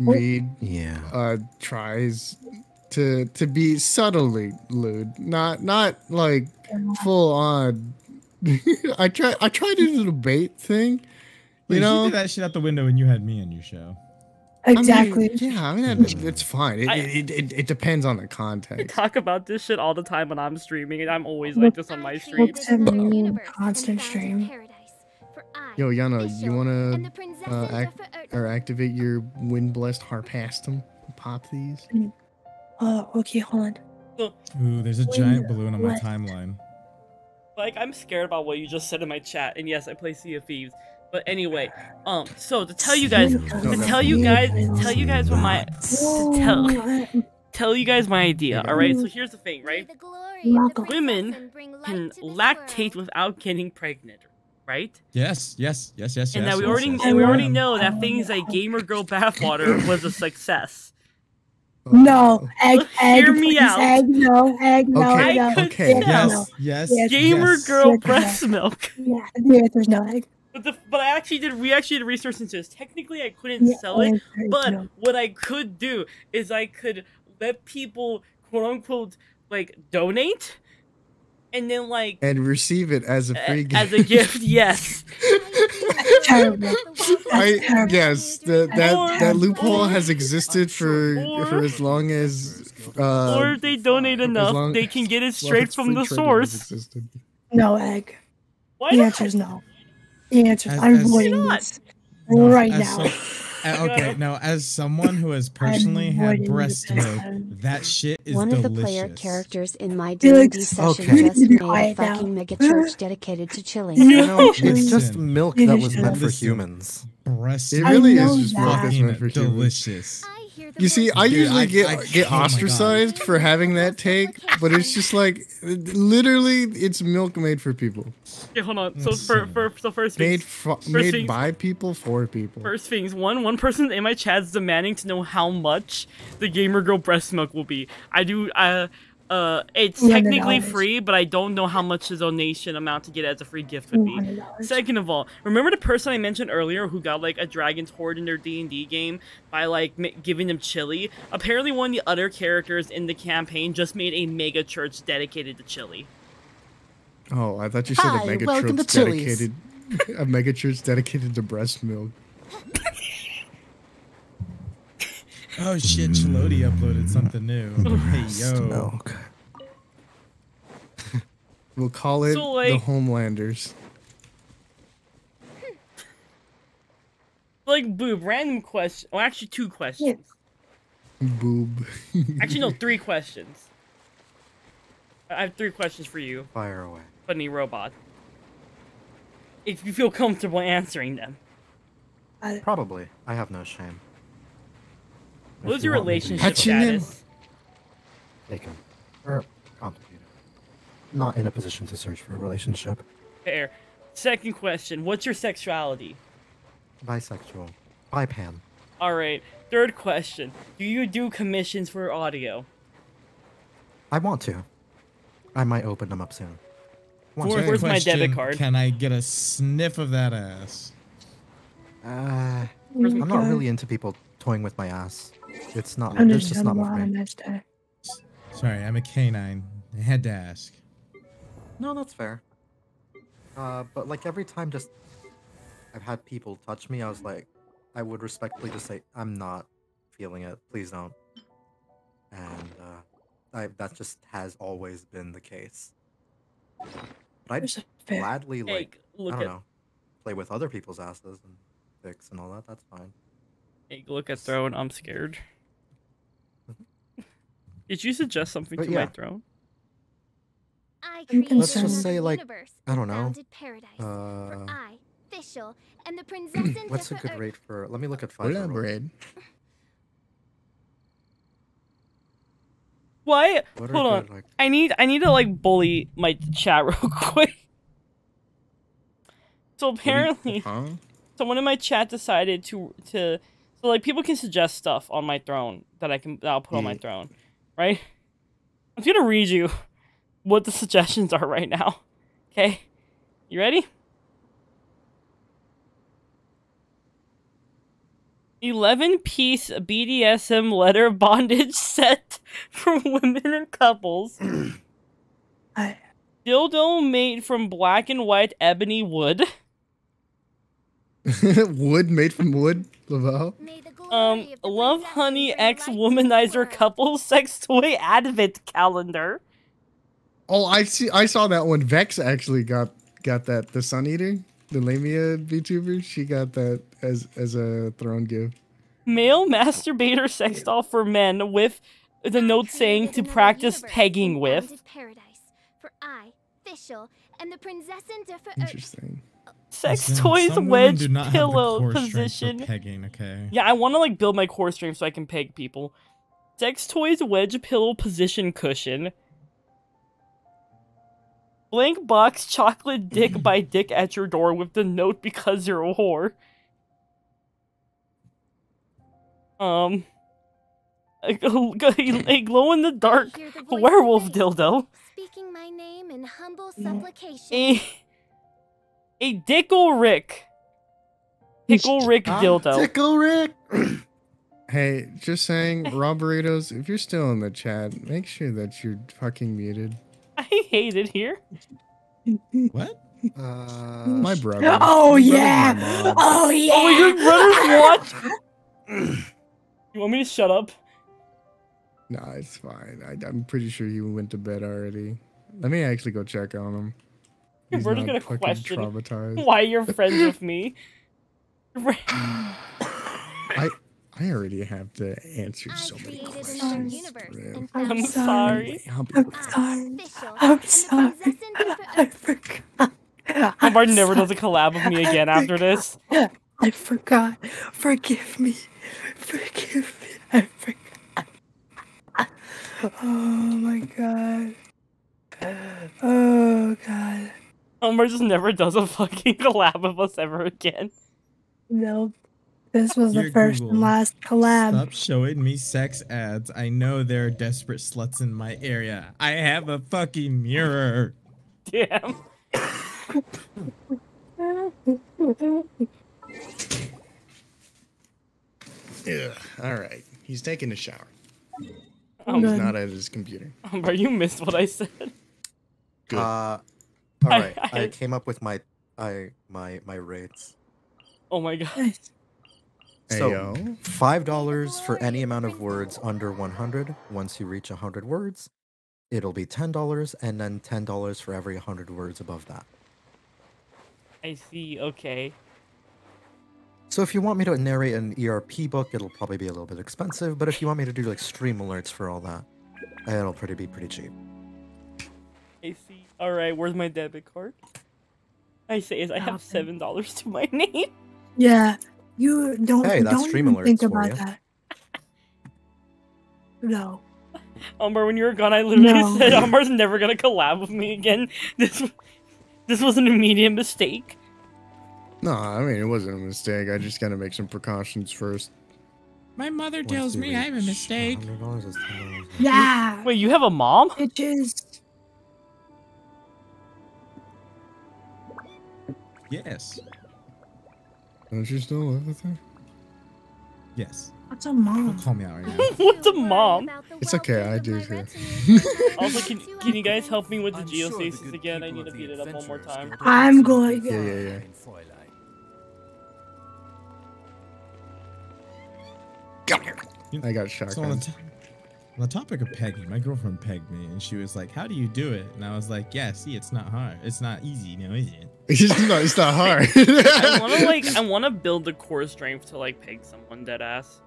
Mead yeah uh tries to to be subtly lewd, not not like full on. I try I tried to do the bait thing, Wait, you you know. threw that shit out the window when you had me on your show. Exactly. I mean, yeah, I mean it's fine. It, I- it, it, it depends on the I context. talk about this shit all the time when I'm streaming, and I'm always like this on my stream. What's a new constant stream? Yo, Yana, you wanna and the princesses uh, act, or activate your wind blessed harpastum? Pop these. Uh, okay, hold on. Ooh, there's a Wait, giant balloon on my what? timeline. Like I'm scared about what you just said in my chat, and yes, I play Sea of Thieves. But anyway, um, so to tell you guys, to tell you guys, to tell you guys what my, to tell, tell you guys my idea. All right. So here's the thing, right? Women can lactate without getting pregnant, right? Yes, yes, yes, yes, And yes. that we yes, already, yes. and we already know that things like Gamer Girl bathwater was a success. No, egg, egg, Hear me please, out. egg, no, egg, no, Okay, no. okay, Yes, no. yes, Yes, Gamer yes. Girl yes, breast milk. Yeah, yeah, there's no egg. But the but I actually did we actually did research into this. Technically, I couldn't Yeah, sell it, but too. what I could do is I could let people quote unquote like donate, and then like and receive it as a free gift. as a gift. Yes. Terrible. I That's yes, the, that Or- that loophole has existed for for as long as uh, or if they donate enough, long- they can get it straight from the source. No egg. Why the not? answer is no. The answer is I'm as- avoiding Why not? this No, right as now. so- uh, okay, no, as someone who has personally had breast milk, that shit is One of the player characters in my D&D session okay. Just to made a fucking mega church dedicated to chilling. You No, it's just milk that was meant for humans. Breast It really is just milk that's fucking meant for humans. delicious. I hear the You see, I Dude, usually I- get I- get oh ostracized for having that take, but it's just like literally, it's milk made for people, Okay, hold on. So for, for so first made things, fro- First made things- by people for people. first things. One one person in my chat's demanding to know how much the gamer girl breast milk will be. I do. Uh, uh, it's $200. technically free, but I don't know how much the donation amount to get as a free gift would be. $200. Second of all, remember the person I mentioned earlier who got like a dragon's horde in their D and D game by like m- giving them chili? Apparently, one of the other characters in the campaign just made a mega church dedicated to chili. Oh, I thought you said Hi, a mega church dedicated, a mega church dedicated to breast milk. Oh shit, Chilodi uploaded something new. Hey yo. Milk. We'll call it So, the Homelanders. Like, boob, random question. Well, actually, two questions. Boob. Actually, no, three questions. I have three questions for you, Fire away. funny robot. If you feel comfortable answering them. I- Probably. I have no shame. What If is you your want me to be relationship Touching him. status? Taken. Or complicated. Not in a position to search for a relationship. Fair. Second question, what's your sexuality? Bisexual. Bipan. Alright. Third question, do you do commissions for audio? I want to. I might open them up soon. Want Fourth to. Where's my debit card? Can I get a sniff of that ass? Uh, Where's I'm my not really into people toying with my ass. It's not. It's just not Understandable for on a nice day. Sorry, I'm a canine. I had to ask. No, that's fair. Uh, but like every time, just I've had people touch me, I was like, I would respectfully just say, I'm not feeling it. Please don't. And uh, I that just has always been the case. But I'd There's a fair- gladly Hey, like look I don't at- know, play with other people's asses and dicks and all that. That's fine. Hey, look at throne, I'm scared. Did you suggest something But to my throne? I I'm created Let's just say like universe I don't know. founded paradise for Uh, I, Fischl, and the princess what's a good rate for? Let me look at five. Elaborate. What? What Hold on. good, like- I need I need to like bully my chat real quick. So apparently, Huh? someone in my chat decided to to so like people can suggest stuff on my throne that I can that I'll put on my mm. throne, right? I'm just gonna read you what the suggestions are right now. Okay, you ready? Eleven piece BDSM letter bondage set for women and couples. I Dildo made from black and white ebony wood. wood made from wood, Laval. Um, Lovehoney ex womanizer couple sex toy advent calendar. Oh, I see. I saw that one. Vex actually got got that. The Sun Eater, the Lamia VTuber, she got that as as a throne gift. Male masturbator sex doll for men with the note saying to practice pegging with. Paradise for I, Fischl, and the princess Interesting. Sex Listen, toys some wedge do not have the pillow core strength for position. pegging, okay. Yeah, I want to like build my core strength so I can peg people. Sex toys wedge pillow position cushion. Blank box chocolate dick by dick at your door with the note because you're a whore. Um, a, a glow in the dark the werewolf dildo. speaking my name in humble supplication. A a Dickle Rick Pickle Rick dildo. Tickle Rick. Hey, just saying, Rob Burritos, if you're still in the chat, make sure that you're fucking muted. I hate it here. What? Uh, My brother. Oh My yeah. my mom. Oh yeah. Oh my god, brothers watch. you want me to shut up? Nah, it's fine. I, I'm pretty sure he went to bed already. Let me actually go check on him. Yeah, He's we're just gonna question traumatized. why you're friends with me. I I already have to answer so many Created questions. another universe man. and I'm found sorry. I'll be I'm right sorry. Fischl I'm and the sorry. princess and I forgot. Omar I'm never sorry. does a collab with me again after this. I forgot. Forgive me. Forgive me. I forgot. Oh my god. Oh god. Omar just never does a fucking collab with us ever again. Nope. This was the first Google, and last collab. Stop showing me sex ads. I know there are desperate sluts in my area. I have a fucking mirror. Damn. Yeah. all right. He's taking a shower. Um, He's Good. not at his computer. Omar, you missed what I said. Good. Uh, all I- I, I- came up with my I my my rates. Oh my god. So Ayo. five dollars for any amount of words under one hundred. Once you reach hundred words, it'll be ten dollars, and then ten dollars for every hundred words above that. I see. Okay. So if you want me to narrate an ERP book, it'll probably be a little bit expensive. But if you want me to do like stream alerts for all that, it'll pretty be pretty cheap. I see. All right. Where's my debit card? I say is I have seven dollars to my name. Yeah. You don't Hey, that's don't stream even alerts think for about you. that. No. Omar, when you were gone, I literally No. said Omar's never gonna collab with me again. This, this was an immediate mistake. No, I mean it wasn't a mistake. I just gotta make some precautions first. My mother tells me I have a mistake. $100, it's $10. Yeah. Wait, you have a mom? Bitches. Yes. Don't you still live with her? Yes. What's a mom? Don't call me out right now. What's a mom? It's okay, I do too. Also, can, can you guys help me with the I'm sure the geostasis again? I people need to of the beat it up one more time. I'm going- something Yeah, for yeah, you yeah. in Fräulein. I got So shotgun. The, on the topic of pegging, my girlfriend pegged me, and she was like, "How do you do it?" And I was like, "Yeah, see, it's not hard. It's not easy, you know, is it?" It's not, it's not hard. I want to like, I want to build the core strength to like peg someone dead ass.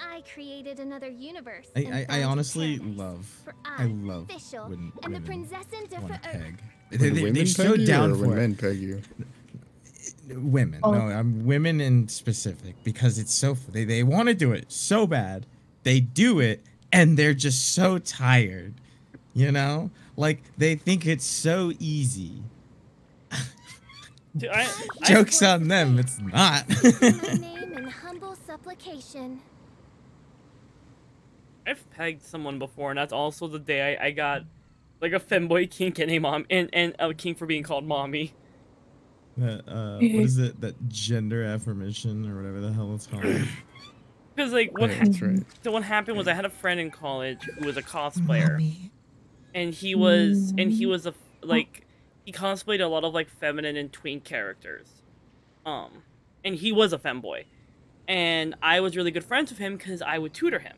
I created another universe. I, I, I honestly love, For I I, love Fischl, when and the women princess and want different. peg. When They, they, women they're so peg down or when for it. men peg you. women Oh. no i'm women in specific because it's so they, they want to do it so bad they do it and they're just so tired you know? Like they think it's so easy. Dude, I, I, jokes on them it's not. My name in humble supplication. I've pegged someone before, and that's also the day I, I got like a femboy kink and a mom and and a kink for being called mommy. That, uh, what is it? That gender affirmation or whatever the hell it's called Because like what Yeah, that's right. so what happened was I had a friend in college who was a cosplayer, and he was and he was a like he cosplayed a lot of like feminine and tween characters, um, and he was a femboy, and I was really good friends with him because I would tutor him,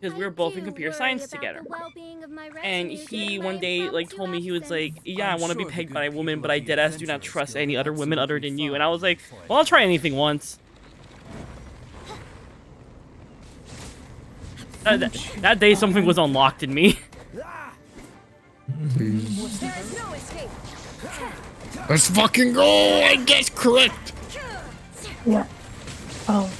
because we were both in computer science together. the well-being of my And he one day like told me he was like, "Yeah, I want to be pegged by a woman, but I the dead ass do not trust any other women other than you." And I was like, "Well, I'll try anything once." That, that, that day, something was unlocked in me. Please. There is no escape. Let's fucking go! I guess correct. What? Oh.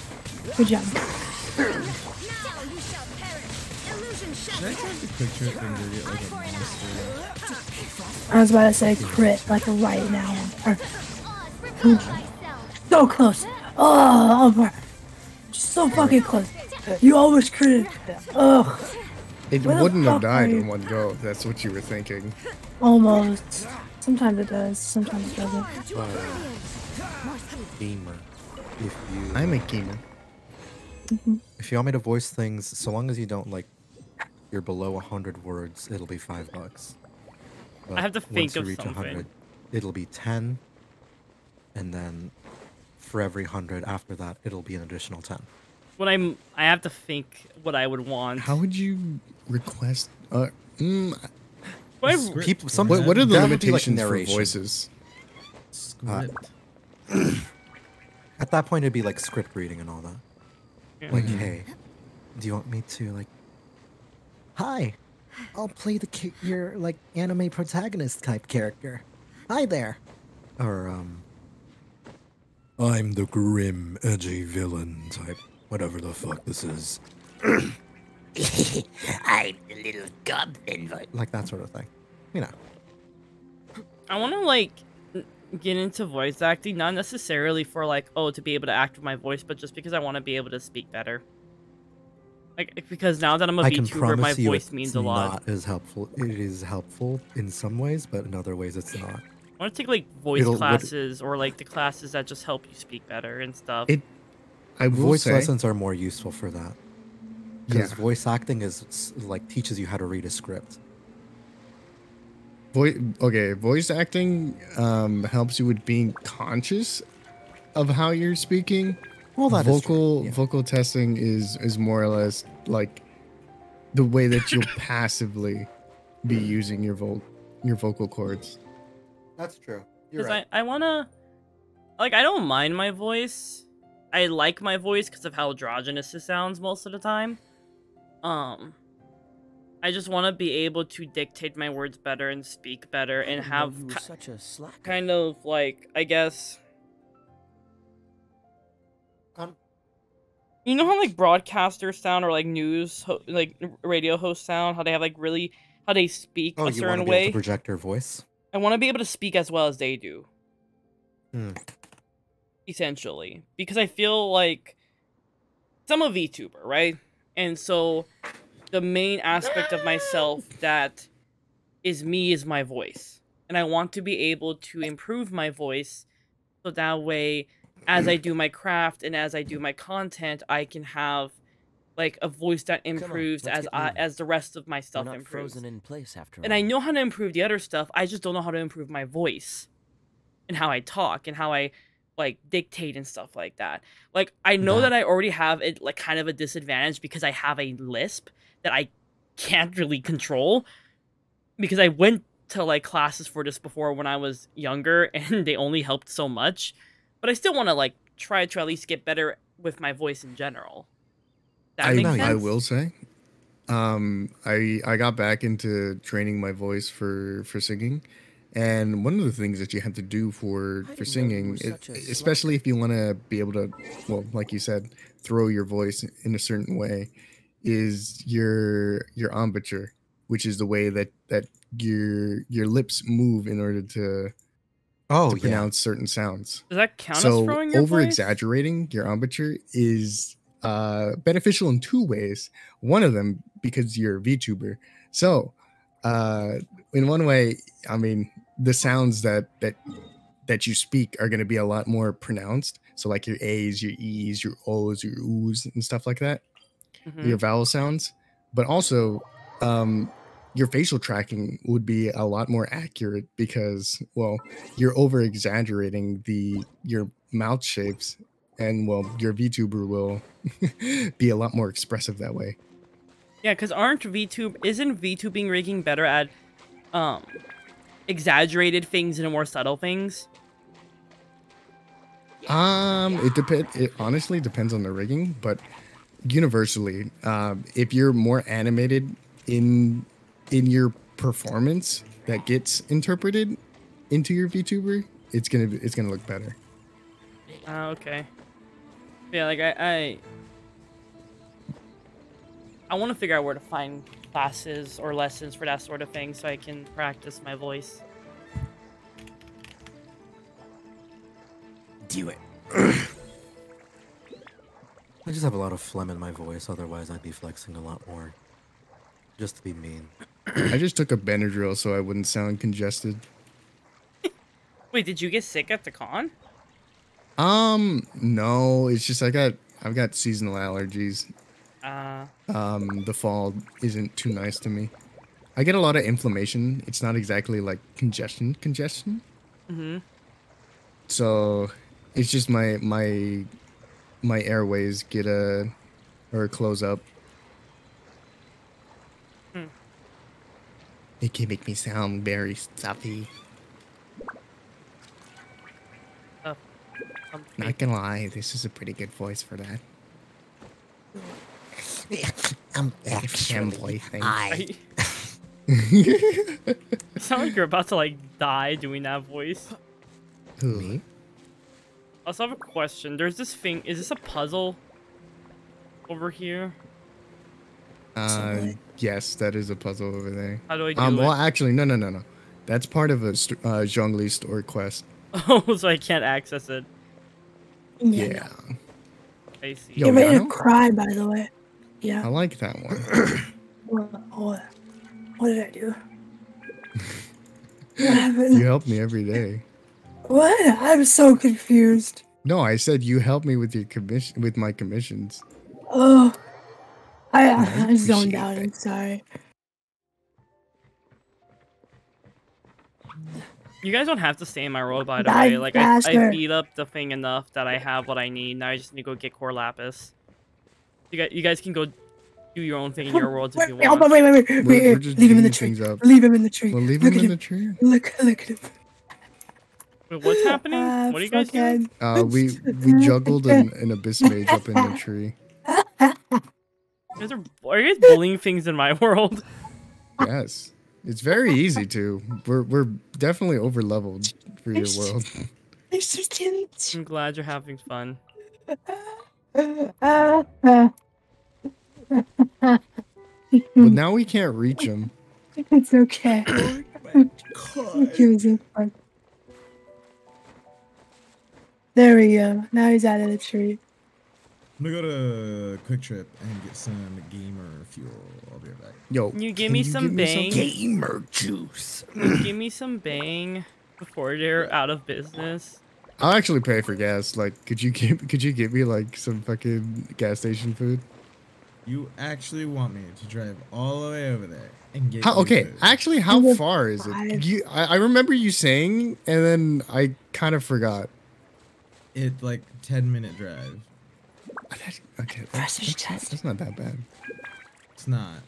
Good job. Now you shall perish. Illusion Should I shattered. try to picture it and do it like a monster? I was about to say crit, like right now. Or- Odds, reveal thyself. So close. Oh, Omar. So fucking close. You always critted. Ugh. It Where wouldn't have died are in one go. if That's what you were thinking. Almost. Sometimes it does. Sometimes it doesn't. But, uh, gamer. if you I'm a gamer. if you want me to voice things, so long as you don't like you're below hundred words, it'll be five bucks. I have to once think you of reach something. 100, it'll be ten, and then for every hundred after that, it'll be an additional ten. When I'm, I have to think what I would want. How would you request? Uh, mm, What I- People, some, what, what are the that would be like limitations for narration. voices? Uh, at that point, it'd be like script reading and all that. Like, Mhm. hey, do you want me to like? Hi, I'll play the ca- your like anime protagonist type character. Hi there. Or um, I'm the grim, edgy villain type. Whatever the fuck this is. I'm the little goblin. vo- Like that sort of thing. You know. I want to like get into voice acting, not necessarily for like oh to be able to act with my voice, but just because I want to be able to speak better. Like eh, because now that I'm a I can VTuber, my voice it's means a lot. not as helpful. It is helpful in some ways, but in other ways, it's not. I want to take like voice It'll- what- classes or like the classes that just help you speak better and stuff. It, I will voice say, lessons are more useful for that. Because Yeah. voice acting is like teaches you how to read a script. Voice okay, voice acting um, helps you with being conscious of how you're speaking. Well, that is vocal vocal testing is is more or less like the way that you'll passively be using your vo- your vocal cords. That's true. Because I, I wanna like I don't mind my voice. I like my voice because of how androgynous it sounds most of the time. Um I just want to be able to dictate my words better and speak better and have you ki- such a slacker. kind of like I guess Um, you know how like broadcasters sound or like news ho- like radio hosts sound how they have like really how they speak Oh, a you want certain to be way able to project your voice? I want to be able to speak as well as they do Hmm. Essentially because I feel like I'm a VTuber, right? And so the main aspect of myself that is me is my voice. And I want to be able to improve my voice so that way as I do my craft and as I do my content, I can have like a voice that improves let's as I, moving. as the rest of my stuff not improves. frozen in place after And all. I know how to improve the other stuff. I just don't know how to improve my voice and how I talk and how I like dictate and stuff like that. Like I know that, I already have it like kind of a disadvantage because I have a lisp that I can't really control because I went to like classes for this before when I was younger and they only helped so much. But I still want to like try to at least get better with my voice in general. That I, makes I will say, um, I I got back into training my voice for for singing, and one of the things that you have to do for for singing, it- especially if you want to be able to, well, like you said, throw your voice in a certain way, is your your embouchure, which is the way that that your your lips move in order to Oh, to yeah. pronounce certain sounds. Does that count as so throwing your over exaggerating your embouchure is uh beneficial in two ways one of them because you're a vtuber so uh in one way i mean the sounds that that that you speak are going to be a lot more pronounced. So like your a's your e's your o's your oo's and stuff like that. Mhm. your vowel sounds. But also um your facial tracking would be a lot more accurate because well you're over exaggerating the your mouth shapes and well your vtuber will be a lot more expressive that way. Yeah, because aren't VTube isn't VTubing rigging better at um exaggerated things and more subtle things? um it depends. it honestly depends on the rigging but universally um if you're more animated in in your performance that gets interpreted into your vtuber it's gonna be it's gonna look better Ah, okay. Yeah, like I I, I want to figure out where to find classes or lessons for that sort of thing so I can practice my voice. Do it. I just have a lot of phlegm in my voice. Otherwise, I'd be flexing a lot more. Just to be mean. i just took a benadryl so i wouldn't sound congested Wait, did you get sick at the con? Um, no, it's just I got I've got seasonal allergies. Uh, Um, the fall isn't too nice to me. I get a lot of inflammation. It's not exactly like congestion, congestion. mm-hmm. So it's just my my my airways get a or close up. Hmm. It can make me sound very stuffy. Uh, um, Not gonna lie, this is a pretty good voice for that. I'm actually thing. I. you sound like you're about to like die doing that voice. Me? I also have a question. There's this thing. Is this a puzzle over here? Uh, yes, that is a puzzle over there. How do I do um, Well, actually, no, no, no, no. That's part of a st- uh, Zhongli store quest. Oh, so I can't access it. Yeah. I see. Yo, You're ready to cry, by the way. I like that one. What, what, what did I do? What happened? you help me every day. What? I'm so confused. No, I said you help me with your commission with my commissions. Oh, I, I I zoned appreciate out. I'm sorry. You guys don't have to stay in my world, by the Die way. Like, I, I beat up the thing enough that I have what I need. Now I just need to go get Cor Lapis. You guys, you guys can go do your own thing in your worlds if you want. wait, wait, wait, wait, We're- we're just leave him in the tree. up. Leave him in the tree. Well, leave look him at in him. the tree. Look, look at him. Wait, what's happening? Ah, what are you guys doing? Uh, we we juggled an, an abyss mage up in the tree. You guys are, are you guys bullying things in my world? Yes, it's very easy to. We're we're definitely over leveled for your world. There's just kids. I'm glad you're having fun. But now we can't reach him. It's okay. He was in fun. There we go. Now he's out of the tree. I'm gonna go to QuikTrip and get some gamer fuel. I'll be right back. Yo, You give can me you some give me some bang. Gamer juice. Give me some bang before they're out of business. I'll actually pay for gas. Like, could you give could you give me like some fucking gas station food? You actually want me to drive all the way over there and get How, you okay, food. actually, how Number far is it? You, I, I remember you saying, and then I kind of forgot. It's like ten minute drive. Okay, that's, that's, that's not that bad. It's not.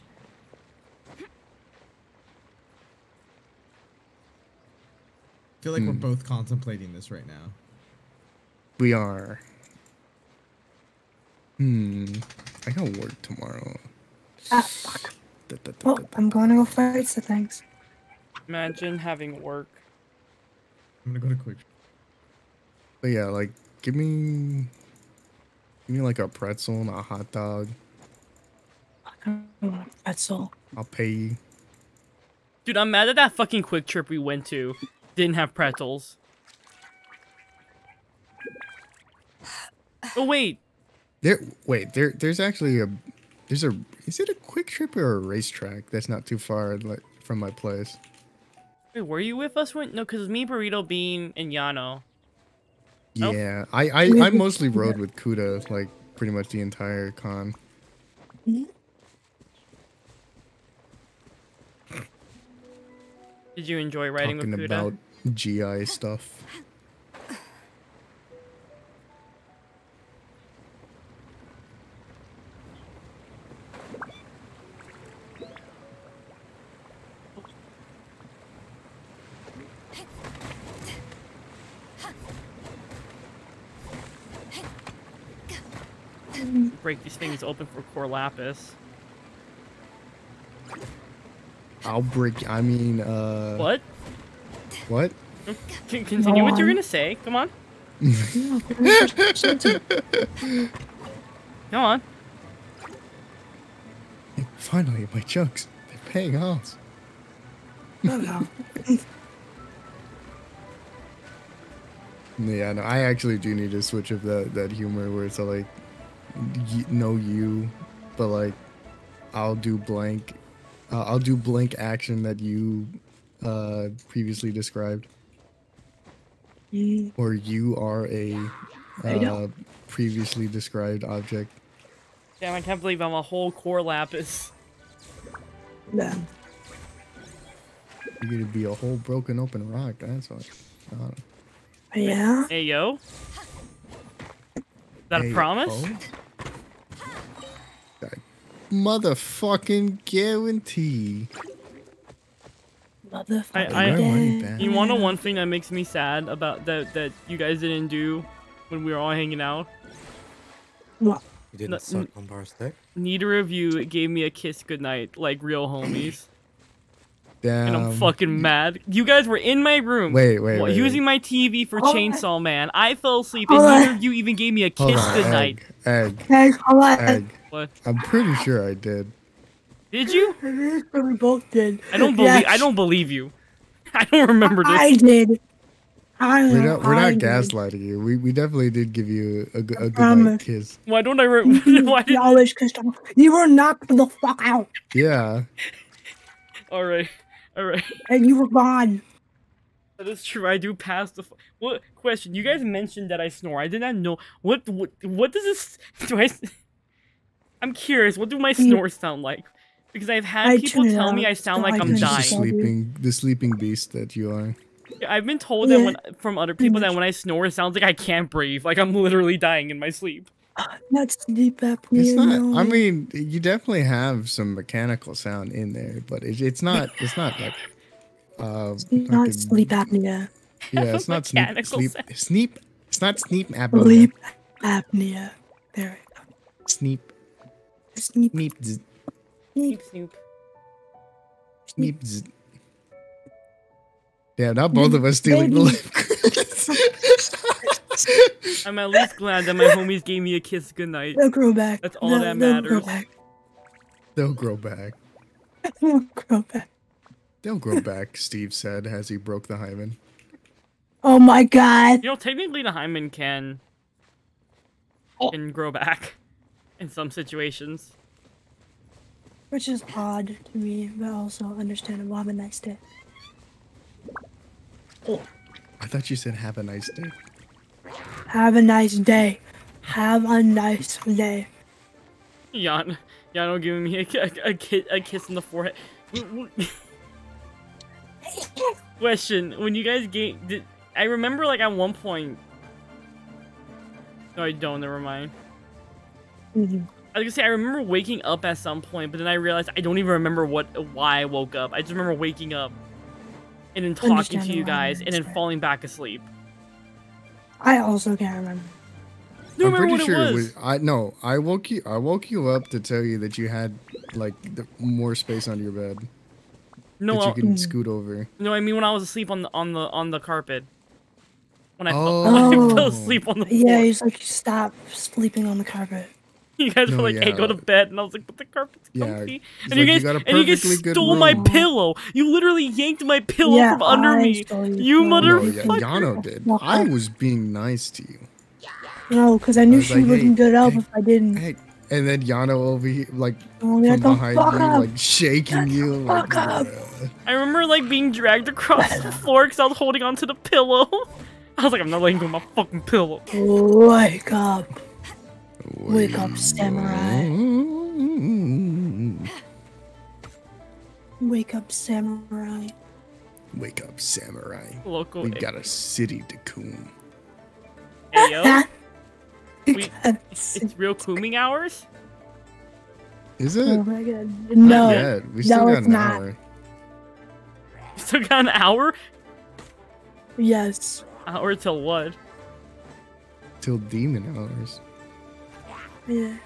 Feel like we're Hmm. both contemplating this right now. We are. Hmm. I gotta work tomorrow. Ah, fuck. Da, da, da, Well, da, da. I'm going to go fight, so thanks. Imagine having work. I'm gonna go to Quick. Trip. But yeah, like, give me, give me like a pretzel and a hot dog. I want a pretzel. I'll pay you. Dude, I'm mad at that fucking QuikTrip we went to. Didn't have pretzels. Oh wait, There, wait, there, there's actually a, there's a, is it a QuikTrip or a RaceTrac that's not too far like from my place? wait, were you with us when? No, because me, Burrito, Bean, and Yano. Nope. Yeah, I, I, I mostly rode with Kuda like pretty much the entire con. Did you enjoy riding talking with Kuda? about GI stuff. Break these things open for Cor Lapis. I'll break. I mean, uh, What? What? Con- continue what you're gonna say. Come on. Come on. Finally, my jokes. They're paying off. No, no. Yeah, no, I actually do need to switch up that that humor where it's like, y- no you, but like, I'll do blank, uh, I'll do blank action that you, uh, previously described, Mm, or you are a uh, previously described object. Damn, I can't believe I'm a whole Cor Lapis. Yeah. You're gonna be a whole broken open rock. That's what. Uh, Yeah. Hey yo. Is that Hey, a promise? oh. I motherfucking guarantee. Motherfucker. I, I back. you want to one thing that makes me sad about that that you guys didn't do when we were all hanging out? What? You didn't No, suck on bar stick? Neither of you gave me a kiss goodnight like real homies. Damn. and I'm fucking mad. You guys were in my room. Wait, wait, wa- wait, using my TV for Hold on. Chainsaw Man. I fell asleep, and on. neither of you even gave me a kiss on, goodnight. egg, egg, Hey, hold on. egg. What? I'm pretty sure I did. Did you? We both did. I don't believe. Yes, I don't believe you. I don't remember this. I did. I We're not. We're I not did. gaslighting you. We we definitely did give you a, good- a good um, night kiss. Why don't I? Re- why You always kissed him. You were knocked the fuck out, Yeah. All right, all right. and you were gone. That is true. I do pass the. F- what question? You guys mentioned that I snore. I did not know. What? What? What does this? Do I? s- I'm curious. What do my mm. snores sound like? Because I've had I people tune it tell me I sound so like I I'm can It's the dying. just- sleeping, the sleeping beast that you are. I've been told that when from other people that when I snore, it sounds like I can't breathe. Like I'm literally dying in my sleep. That's sleep apnea. It's not. no. I mean, you definitely have some mechanical sound in there, but it, it's not. It's not like. Uh, It's not fucking- sleep apnea. Yeah, it's not sleep. Mechanical Sleep. sound. Sleep. It's not sleep apnea. Sleep apnea. There we go. Sleep. Sleep. Sleep. Snoop. Sleep. zzz. Yeah, not both of us stealing the lip. I'm at least glad that my homies gave me a kiss goodnight. They'll grow back. That's all They'll- that they'll grow matters. back. They'll grow back. They'll grow back. They'll grow back. Steve said as he broke the hymen. Oh my god. You know, technically the hymen can oh. can grow back in some situations. Which is odd to me, but also understandable. Have a nice day. Oh, I thought you said have a nice day. Have a nice day. Have a nice day. Yan, Yano giving me a, a, a, ki- a kiss in the forehead. W- w- Question: When you guys gave, did I remember like at one point? No, I don't. Never mind. Mhm. I was gonna say I remember waking up at some point, but then I realized I don't even remember what why I woke up. I just remember waking up and then talking to you guys and then falling back asleep. I also can't remember. You I'm remember pretty what sure it was? I no. I woke you. I woke you up to tell you that you had like the, more space on your bed No, that you I- can mm. scoot over. no, I mean when I was asleep on the on the on the carpet. When I, Oh. fell, I fell oh. asleep on the floor. Yeah, he's like, stop sleeping on the carpet. You guys No, were like, "Hey, go to bed," and I was like, "But the carpet's Yeah, comfy." he's and you like, guys, "You and you guys perfectly good stole my room." pillow. You literally yanked my pillow Yeah, from under I me. stole your You pillow. No, yeah, motherfucker. Yano did. I I- was being nice to you. No, because I knew was she like, wouldn't hey, get up hey, if I didn't. Hey, and then Yano over here, like Oh, yeah, from behind fuck you, up. like shaking you. Like, fuck up. I remember like being dragged across the floor because I was holding onto the pillow. I was like, I'm not letting go of my fucking pillow. Wake up. Wake up, samurai. Wake up, samurai. Wake up, samurai. Local. We've got a city to coon. Hey, yo. We, it's real cooming hours? Is it? Oh my god. No. Not yet. We still no, got an not. hour. You still got an hour? Yes. Hour till what? Till demon hours. Yeah.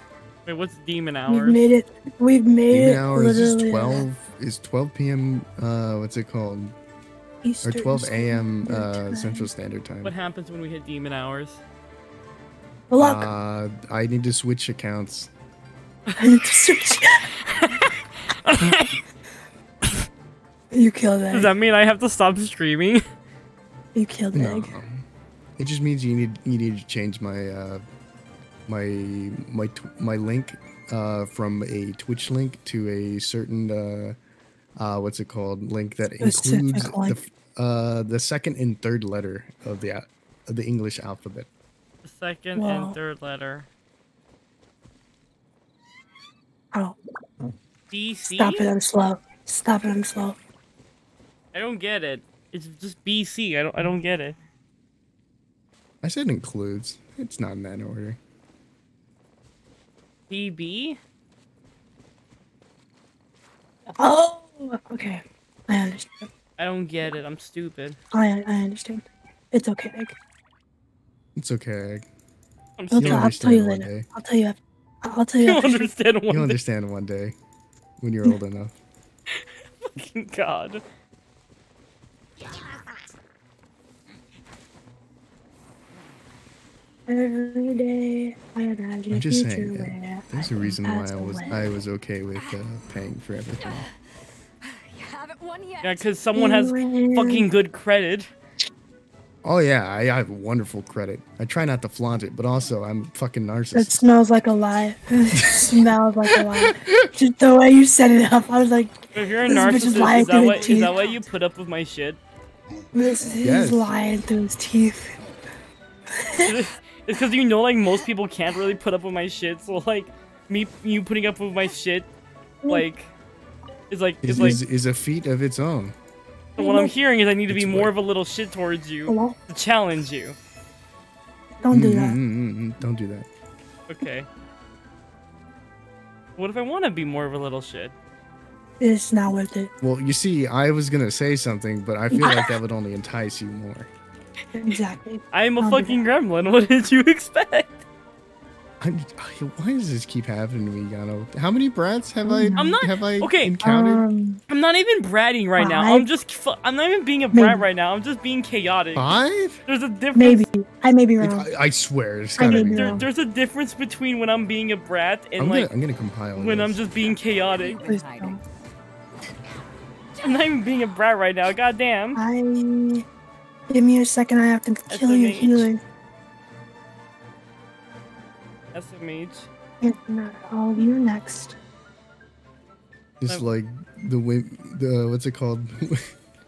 Wait, what's demon hours? We've made it. We've made Demon it. hours is literally, uh, twelve. Is twelve p.m. Uh, what's it called? Eastern or twelve a.m. Uh, Central Standard Time. What happens when we hit demon hours? Look. Uh, I need to switch accounts. I need to switch. you killed Does that mean I have to stop streaming? You killed No, egg. it just means you need you need to change my uh, my my tw- my link uh, from a Twitch link to a certain uh, uh, what's it called link that includes the f- uh, the second and third letter of the al- of the English alphabet. The second Wow. and third letter. Oh, BC? stop it! I'm slow. Stop it! I'm slow. I don't get it. It's just BC. I don't I don't get it. I said includes. It's not in that order. BB? Oh, okay. I understand. I don't get it. I'm stupid. I I understand. It's okay. Egg. It's okay. I'm I'll, You'll tell, I'll tell you later. day. I'll tell you. After, I'll tell you. You'll after understand one You'll day. understand one day when you're old enough. Fucking God. Every day I imagine I'm just a saying. future yeah, there's I a reason why I was away. I was okay with uh, paying for everything. You haven't won yet. Yeah, because someone has fucking good credit. Oh yeah, I have wonderful credit. I try not to flaunt it, but also I'm a fucking It narcissist. smells like a lie. it smells like a lie. Just the way you set it up, I was like, If you're a This bitch is lying is that through why his is that why you put up with my shit? this is Yes. lying through his teeth. it's because you know like most people can't really put up with my shit, so like me you putting up with my shit like is like Is, is like is, is a feat of its own. so what I'm hearing is I need to be more what- of a little shit towards you Hello? to challenge you. Don't do Mm, that. mm, mm, mm, Don't do that. Okay. What if I want to be more of a little shit? It's not worth it. Well, you see, I was gonna say something, but I feel like that would only entice you more. Exactly. I'm a Don't fucking gremlin. What did you expect? I'm, why does this keep happening to me, Yano? How many brats have I? I'm not- Have I okay, encountered? Um, I'm not even bratting right now. I'm just fu- I'm not even being a brat Maybe. right now. I'm just being chaotic. Five? There's a difference. maybe. I may be wrong. I, I swear, it's I gotta may be. be There, wrong. there's a difference between when I'm being a brat and I'm like gonna, I'm gonna compile. when I'm just being chaotic. I'm not even being a brat right now. Goddamn. I. Give me a second. I have to kill your SMH. healer. SMH. It's not, all. you're next. Just like the way the what's it called?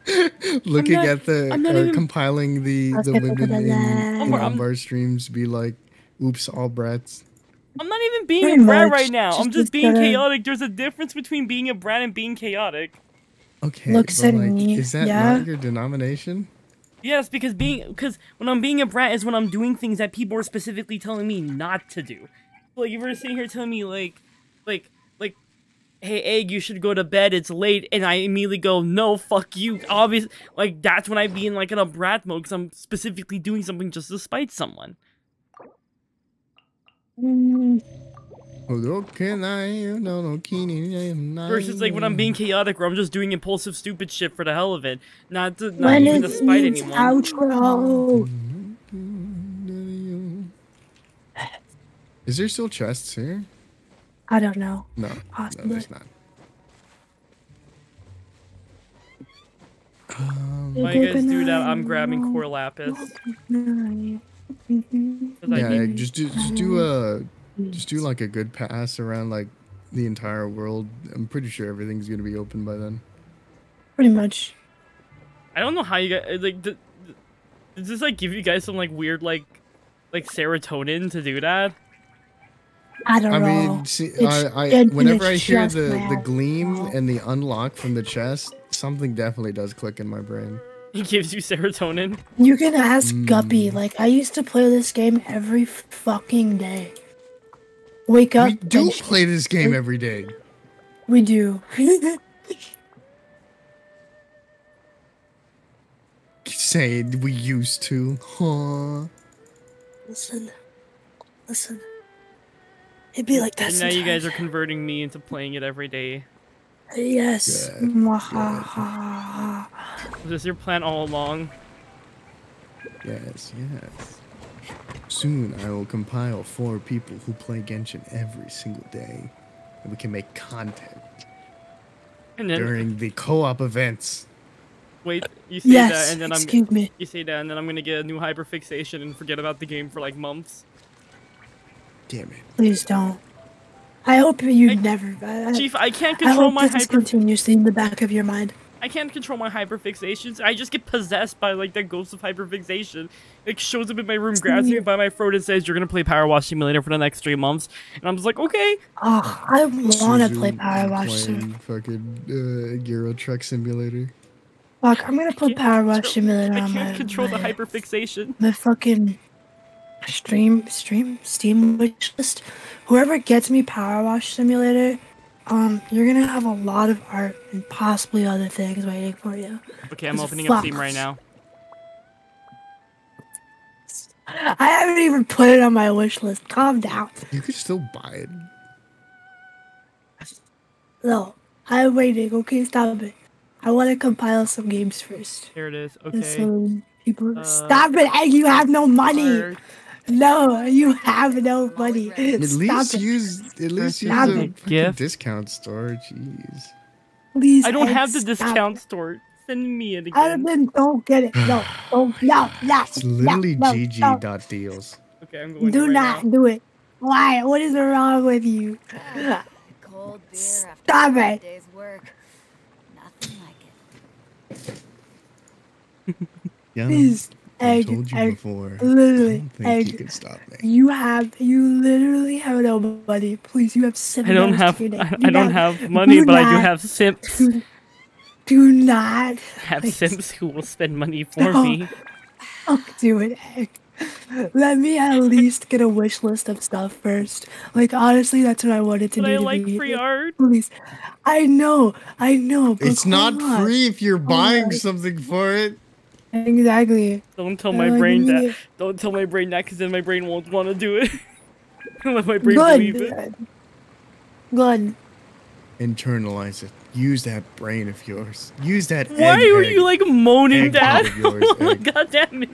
Looking not- at the I'm or even- compiling the the get women over in, that. in I'm- streams be like, "Oops, all brats." I'm not even being Pretty a brat much, right now. I'm just just being instead of- chaotic. There's a difference between being a brat and being chaotic. Okay, Looks at like, me, is that yeah? not your denomination? Yes, because being because when I'm being a brat is when I'm doing things that people are specifically telling me not to do. Like you were sitting here telling me like, like, like, hey egg, you should go to bed. It's late, and I immediately go, no, fuck you. Obvious, like that's when I be in like in a brat mode because I'm specifically doing something just to spite someone. Mm, Versus like when I'm being chaotic or I'm just doing impulsive, stupid shit for the hell of it, not to not when even to is spite needs anyone. outro? Is there still chests here? I don't know. No, no, Possibly. there's not. Um, While you guys do that, I'm grabbing Cor Lapis. Mm-hmm. 'Cause I yeah, just do just do a just do like a good pass around like the entire world. I'm pretty sure everything's gonna be open by then. Pretty much. I don't know how you guys like. d- d- Does this like give you guys some like weird like like serotonin to do that? I don't I know. mean, see, It's I, I whenever I hear the the man. gleam and the unlock from the chest, something definitely does click in my brain. It gives you serotonin. You can ask Guppy. Mm. Like I used to play this game every fucking day. Wake up. We do and play this game every day. We do. Say we used to, huh? listen, listen. It'd be like that. And now you guys are converting me into playing it every day. Yes. Good, Mwahaha. Was this your plan all along? Yes, yes. Soon I will compile four people who play Genshin every single day, and we can make content And then during the co-op events. wait, you say Yes. that, and then I'm me. you say that, and then I'm gonna get a new hyperfixation and forget about the game for like months. Damn it! Please don't. I hope you I- never. I, Chief, I can't I control hope my this is hyper. continuously in the back of your mind. I can't control my hyperfixations. I just get possessed by like that ghost of hyperfixation. It shows up in my room, grabs me by my throat, and says, "You're gonna play Power Wash Simulator for the next three months." And I'm just like, "Okay." Oh, I want to play Power Wash soon. playing Fucking uh, Euro Truck Simulator. Fuck, I'm gonna put Power Wash Simulator on I on can't my, control the my, hyperfixation. my fucking stream, stream, Steam wish list. Whoever gets me Power Wash Simulator, um, you're gonna have a lot of art and possibly other things waiting for you. Okay, I'm It's opening up Steam fucked. right now. I haven't even put it on my wish list. Calm down. You could still buy it. No, I'm waiting. Okay, stop it. I want to compile some games first. Here it is. Okay. So people, Uh, stop it! Hey, you have no money. art. No, you have no money. At Stop least it. use at least use Stop a it. fucking Gift. discount store. Jeez. Please. I don't have the discount it. store. Send me it I again. don't, don't get it. No, don't, no, no. It's literally no, no, GG no. dot deals. Okay, I'm going. Do right not Now. do it. Why? What is wrong with you? Cold beer Stop a it. day's work. Nothing like it. Please, I Egg, told you Egg, before. Literally, I don't think you can stop me. You have, you literally have no money. Please, you have seven. I don't have. I, name. I Do don't not- have money, do but I do have simps. Do, do not Have please, simps who will spend money for No. me. Fuck, do it, Egg. Let me at least get a wish list of stuff first. Like honestly, that's what I wanted to But do. I to like be- free art. Please, I know, I know. But It's not on. free if you're oh buying on. something for it. Exactly. Don't tell my give brain me that. it. Don't tell my brain that, because then my brain won't want to do it. Let my brain believe it. Good. Good. Internalize it. Use that brain of yours. Use that. Why egg, are egg. you like moaning, egg Dad? yours, oh my egg. god damn it!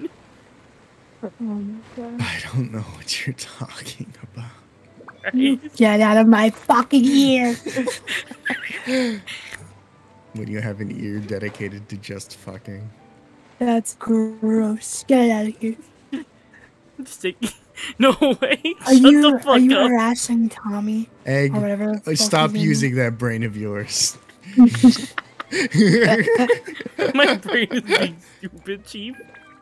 Oh my God. I don't know what you're talking about. You Get out of my fucking ear. When you have an ear dedicated to just fucking. That's gross. Get out of here. Stick. No way. Are Shut you the fuck are you up. harassing Tommy Egg. or whatever? the fuck Stop his name is? using that brain of yours. my brain is being stupid, Chief.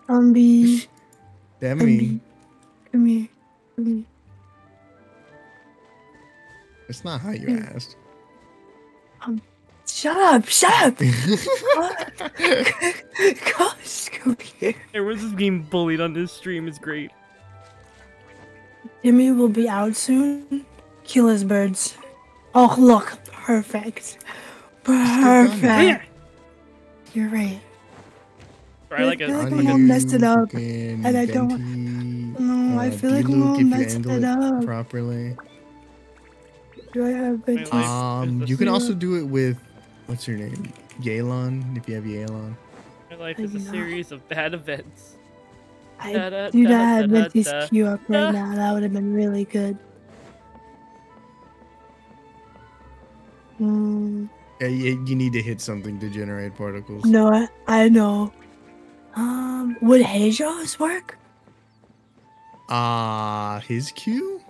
Tommy, Demi. come here. Come here. That's not how you asked. Shut up! Shut up! Gosh, come here. Everyone's just being bullied on this stream is great. Jimmy will be out soon. Kill his birds. Oh, look, perfect. Perfect. You're right. Sorry, I like I it. feel like On I'm messed it up, and I don't. venti, No, I uh, feel like I'm Diluc all if you messed it it up. properly. Do I have Wait, Ventus? Um, you can also do it with what's your name, Yelan, if you have Yelan. My life I is a not. series of bad events. I Da-da, do not have da-da, Ventus da-da, queue up right now. That would have been really good. Hmm. Yeah, you, you need to hit something to generate particles. No, I, I know. Um, would Hejos work? Ah, his Q?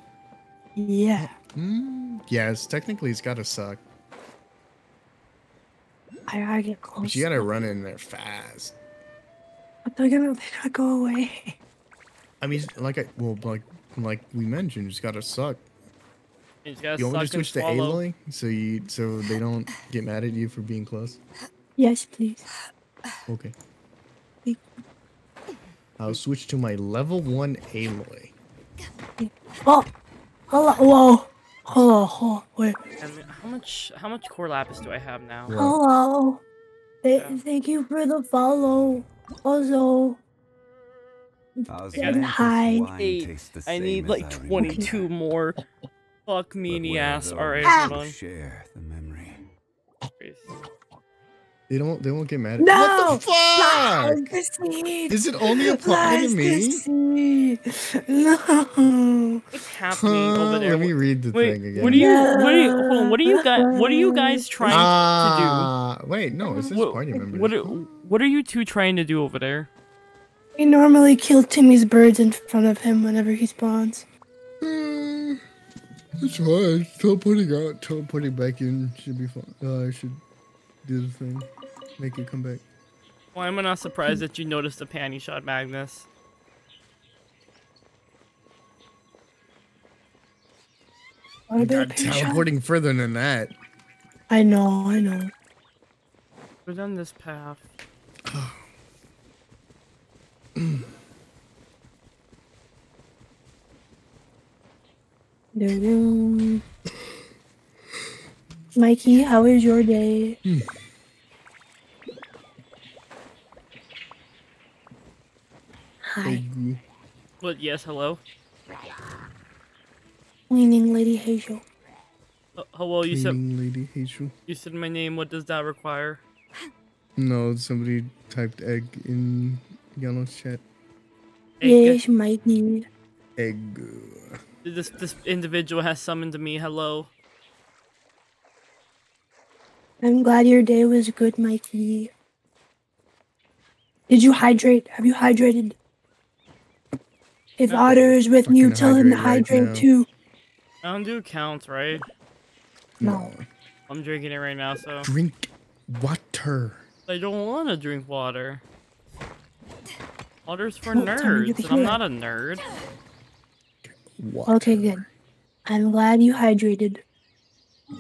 Yeah. Mm, yes, technically it's gotta suck. I gotta get close. But you gotta run in there fast. But they're gonna, they're gonna go away. I mean, like I well, like like we mentioned, it's gotta suck. You just gotta You want me to suck switch to swallow. Aloy so you so they don't get mad at you for being close? Yes, please. Okay. Thank I'll switch to my level one Aloy. Oh, hello. Whoa. Hello. Hold wait. And how much how much Cor Lapis do I have now? What? Hello. Th- Thank you for the follow. Also, How's Good Memphis high. wine Eight. I need like I 22 more. Fuck me in the ass. Alright, hold on. Share the memory. They don't they won't get mad at no. What the fuck? Lies deceit. It only apply to Lies me? deceit. No. What's happening Huh, over there? Let me read the Wait, thing again. what are you what are you hold on, what are you guys what are you guys trying Ah, wait, no, it to do? What, party members. what are, what are you two trying to do over there? We normally kill Timmy's birds in front of him whenever he spawns. Hmm, It's fine. Teleporting out, teleporting back in should be fine. Uh, I should do the thing. Make it come back. Why am I not surprised that you noticed the panty shot, Magnus? What about God, a pin shot? teleporting further than that. I know, I know. Go down this path. Doo-doo. Mikey, how is your day? Hmm. Hi, What? Yes. Hello. cleaning lady Hazel. Uh, hello. You said lady Hazel. you said my name. What does that require? No, somebody typed egg in Yano's chat. Yes, Mikey. Egg. This this individual has summoned to me. Hello. I'm glad your day was good, Mikey. Did you hydrate? Have you hydrated? If Otter is with you, tell him to hydrate right too. I don't do counts, right? No. I'm drinking it right now, so Drink water. I don't want to drink water. Water's for Oh, nerds, and I'm not a nerd. Okay, good. I'm glad you hydrated. I'm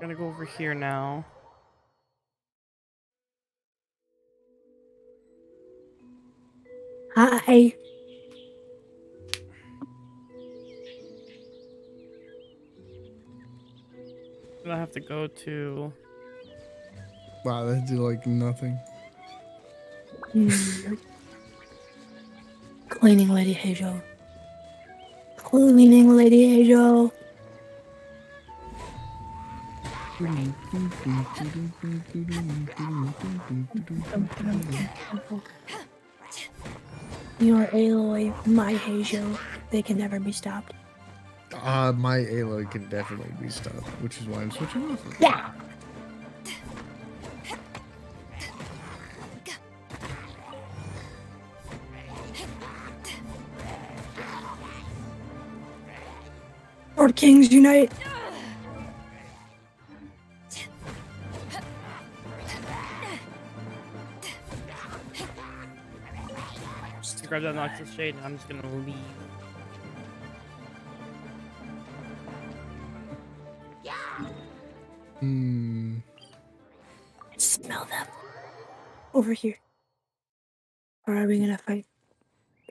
gonna go over here now. Hi. I have to go to. Wow, that did like nothing. Hmm. Cleaning lady Hazel. Cleaning lady Hazel. Your Aloy, my Hazel. They can never be stopped. Uh, my Aloy can definitely be stopped, which is why I'm switching off. Yeah. Lord Kings unite. Grab that Noxus Shade, and I'm just gonna leave. Hmm. Smell them. Over here. Or are we gonna fight?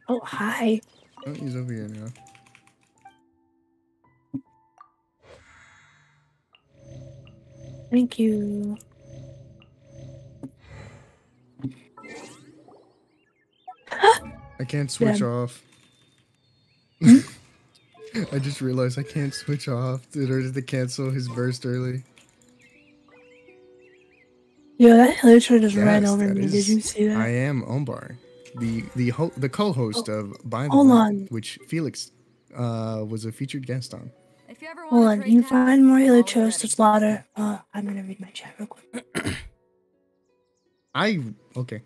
Oh, hi. Oh, he's over here now. Thank you. I can't switch Damn. off. I just realized I can't switch off in order to cancel his burst early. Yo, that Hilichurl just ran over that me. Did you see that? I am Ombar, the the ho- the co-host of By the hold Way, on. which Felix uh, was a featured guest on. Hold on, you can find more Hilichurl to slaughter. Uh, I'm gonna read my chat real quick. I okay.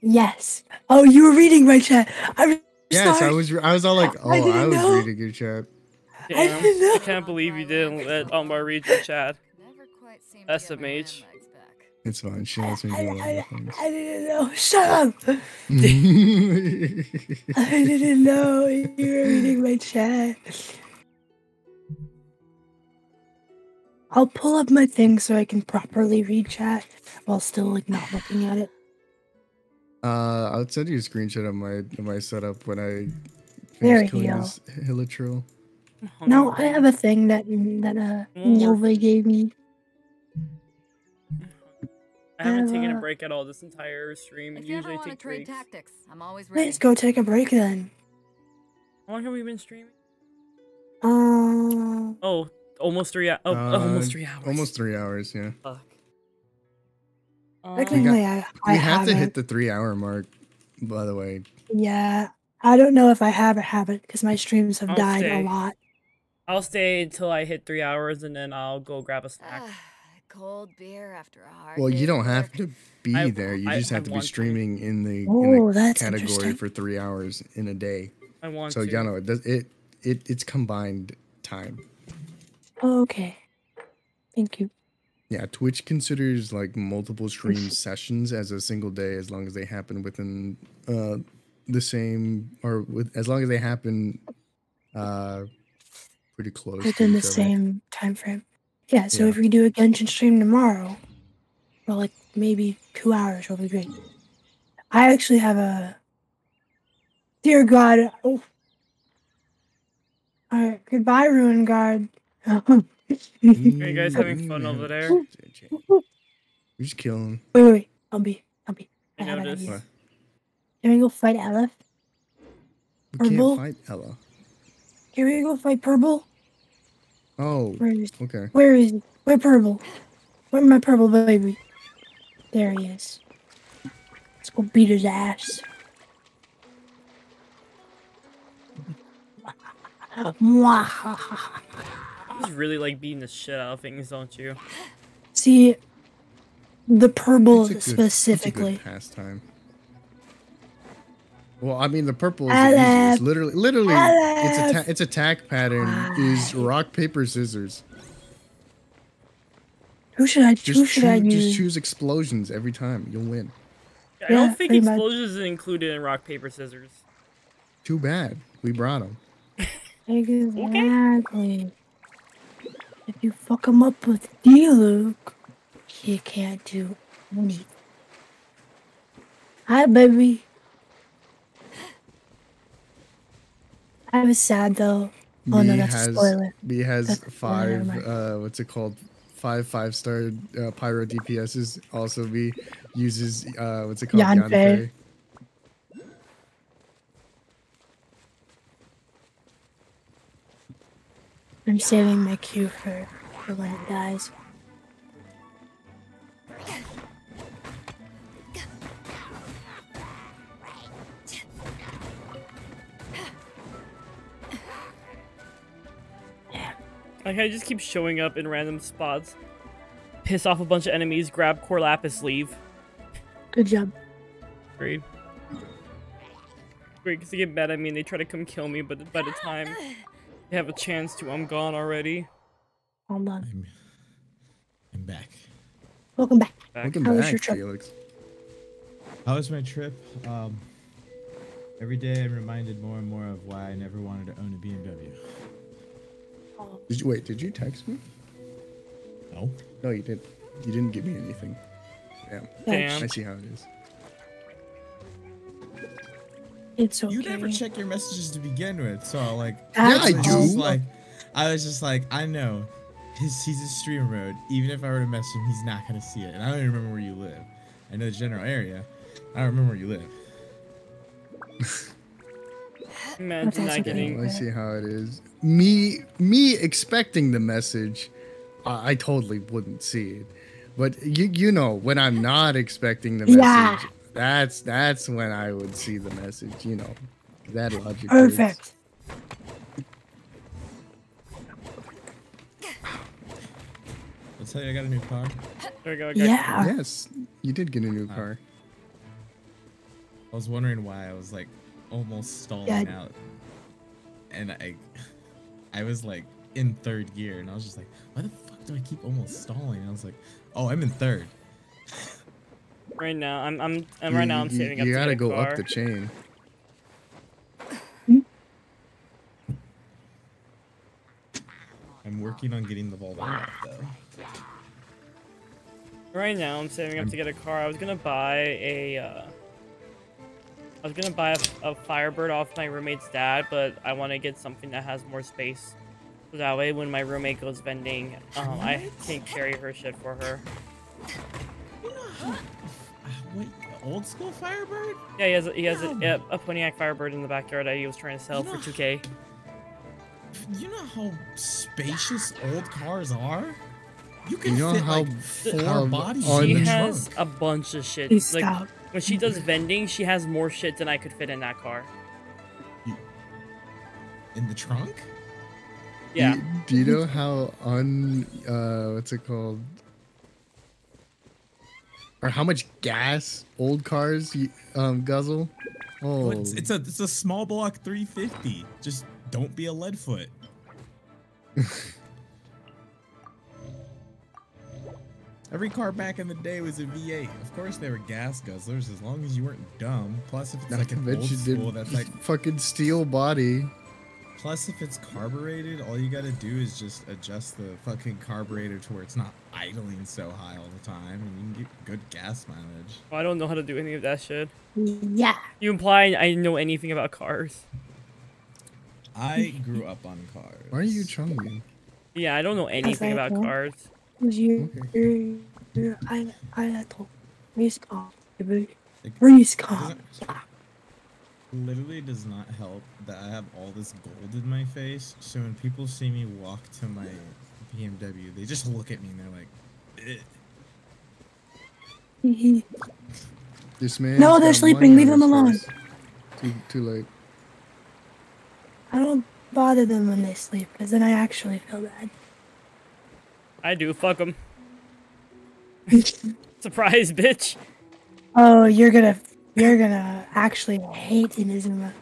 Yes. Oh, you were reading my chat. I'm Yes, sorry. I was. I was all like, "Oh, I I, was know. reading your chat." Damn, I can't believe you didn't let Omar read your chat. SMH. It's fine. She lets me do a lot of things. I didn't know. Shut up. I didn't know you were reading my chat. I'll pull up my thing so I can properly read chat while still like not looking at it. Uh, I'll send you a screenshot of my of my setup when I finish killing you go. this Hilichurl. No, I have a thing that that uh Nova gave me. I haven't taken a Uh, break at all this entire stream, and If you ever usually want to take trade breaks. tactics, I'm always ready. Let's go take a break then. How long have we been streaming? Um, Oh, almost three. hou- Oh, Uh, almost three hours. Almost three hours. Yeah. Fuck. Technically, uh, I, I we have to hit the three hour mark. By the way, Yeah, I don't know if I have or haven't because my streams have I'll died stay. a lot. I'll stay until I hit three hours, and then I'll go grab a snack. Ah, cold beer after a hard well, you don't have to be I- there. You I- just I have to be want to. streaming in the, in Oh, the category for three hours in a day. I want so to. yeah, no, it does it it it's combined time. Okay. Thank you. Yeah, Twitch considers like multiple stream sessions as a single day as long as they happen within uh the same or with as long as they happen uh pretty close Within the same time frame. Yeah, so Yeah. if we do a Genshin stream tomorrow, for like maybe two hours, will be great. I actually have a. Dear God. Oh. Alright, goodbye, Ruin Guard. Are you guys having fun over there? Mm. You're just killing. Wait, wait, wait. I'll be. I'll be. I I have an noticed. idea. Can we go fight Aleph? We Purple? can't fight Ella. Can we go fight Purple? Oh, Where is okay. Where is he? Where Purple? Where my Purple baby? There he is. Let's go beat his ass. Mwahaha. You just really like beating the shit out of things, don't you? See, the Purple It's a good- it's a good specifically. pastime. Well, I mean, the purple is the easiest. Aleph. Literally, literally, its Aleph. atta- its attack pattern is rock paper scissors. Who should I? Just who should I choose, use? just choose explosions every time. You'll win. I don't think pretty much. explosions is included in rock paper scissors. Too bad. We brought them. Exactly. If you fuck him up with Diluc, he can't do anything. Hi, baby. I was sad though. Oh no, that's has, a spoiler. Me has That's five. Uh, what's it called? Five five star uh, pyro DPSs. Also, me uses uh, what's it called? Yanfei. I'm saving my cue for, for when it dies. Like I just keep showing up in random spots, piss off a bunch of enemies, grab Cor Lapis, leave. Good job. Great. Great, because they get mad at me and they try to come kill me, but by the time have a chance to, I'm gone already. Hold on. I'm, I'm back. Welcome back. Welcome How was your trip? Felix. How was my trip? Um, every day I'm reminded more and more of why I never wanted to own a BMW. Did you wait? Did you text me? No. No, you didn't. You didn't give me anything. Damn. Damn. I see how it is. It's okay. You never check your messages to begin with, so like. That's I was do. Like, I was just like, I know, his he's in streamer mode. Even if I were to message him, he's not gonna see it. And I don't even remember where you live. I know the general area. I don't remember where you live. Imagine not Yeah, getting. I see how it is. Me, me expecting the message, I, I totally wouldn't see it. But you, you know, when I'm not expecting the message, Yeah. That's that's when I would see the message. You know, that logic. Perfect. I'll tell you, I got a new car. There we go. I got- Yeah. Yes, you did get a new car. I was wondering why I was like almost stalling Yeah. out, and I, I was like in third gear, and I was just like, why the fuck do I keep almost stalling? And I was like, oh, I'm in third. Right now, I'm I'm, I'm right now I'm You- saving you, up. You gotta get go car. up the chain. I'm working on getting the Volvo though. Right now, I'm saving up to get a car. I was gonna buy a. Uh, I was gonna buy a, a Firebird off my roommate's dad, but I want to get something that has more space. So that way, when my roommate goes vending, um, I can carry her shit for her. Wait, old school Firebird? Yeah, he has a, he has a, yeah, a Pontiac Firebird in the backyard that he was trying to sell for 2K. You know how spacious old cars are? You can You know fit how like four how bodies un- She in the has trunk. a bunch of shit. Please like stop. when she does vending, she has more shit than I could fit in that car. in the trunk. Yeah. Do you, do you know how un uh what's it called? Or how much gas old cars um guzzle? Oh, It's, it's a it's a small block 350. Just don't be a lead foot. Every car back in the day was a V8. Of course they were gas guzzlers as long as you weren't dumb. Plus if it's Not like an old school that's like fucking steel body. Plus if it's carbureted, all you gotta do is just adjust the fucking carburetor to where it's not idling so high all the time and you can get good gas mileage. Well, I don't know how to do any of that shit. Yeah. You imply I know anything about cars. I grew up on cars. Why are you Chungmin? Yeah, I don't know anything I about know. cars. You, you're, you're, I, I told Riscom. Riscom. Literally does not help that I have all this gold in my face. So when people see me walk to my BMW, they just look at me and they're like, This man. No, they're sleeping. Leave them alone. Too, too late. I don't bother them when they sleep, because then I actually feel bad. I do. Fuck them. Surprise, bitch. Oh, you're gonna, you're gonna actually hate Inazuma.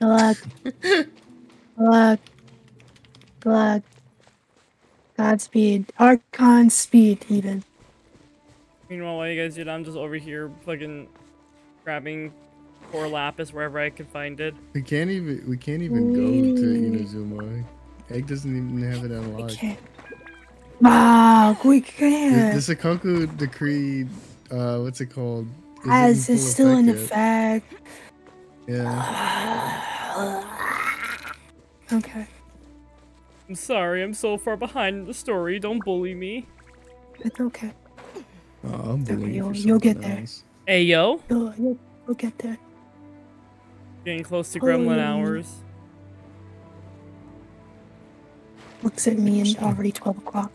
Good luck. Good luck. Good luck. Godspeed. Archon speed, even. Meanwhile, while you guys do that, I'm just over here fucking grabbing Cor Lapis wherever I can find it. We can't even. We can't even go to Inazuma. Egg doesn't even have it unlocked. Can't. Wow, we The, can't. the Sakoku decree. Uh, what's it called? Isn't As it is still in yet. effect. Yeah. Okay. I'm sorry, I'm so far behind in the story. Don't bully me. It's okay. Oh, I'm bullying you You'll, you'll get there. else. Hey, yo. You'll, you'll, you'll get there. Getting close to gremlin Oh. hours. Looks at me and already 12 o'clock.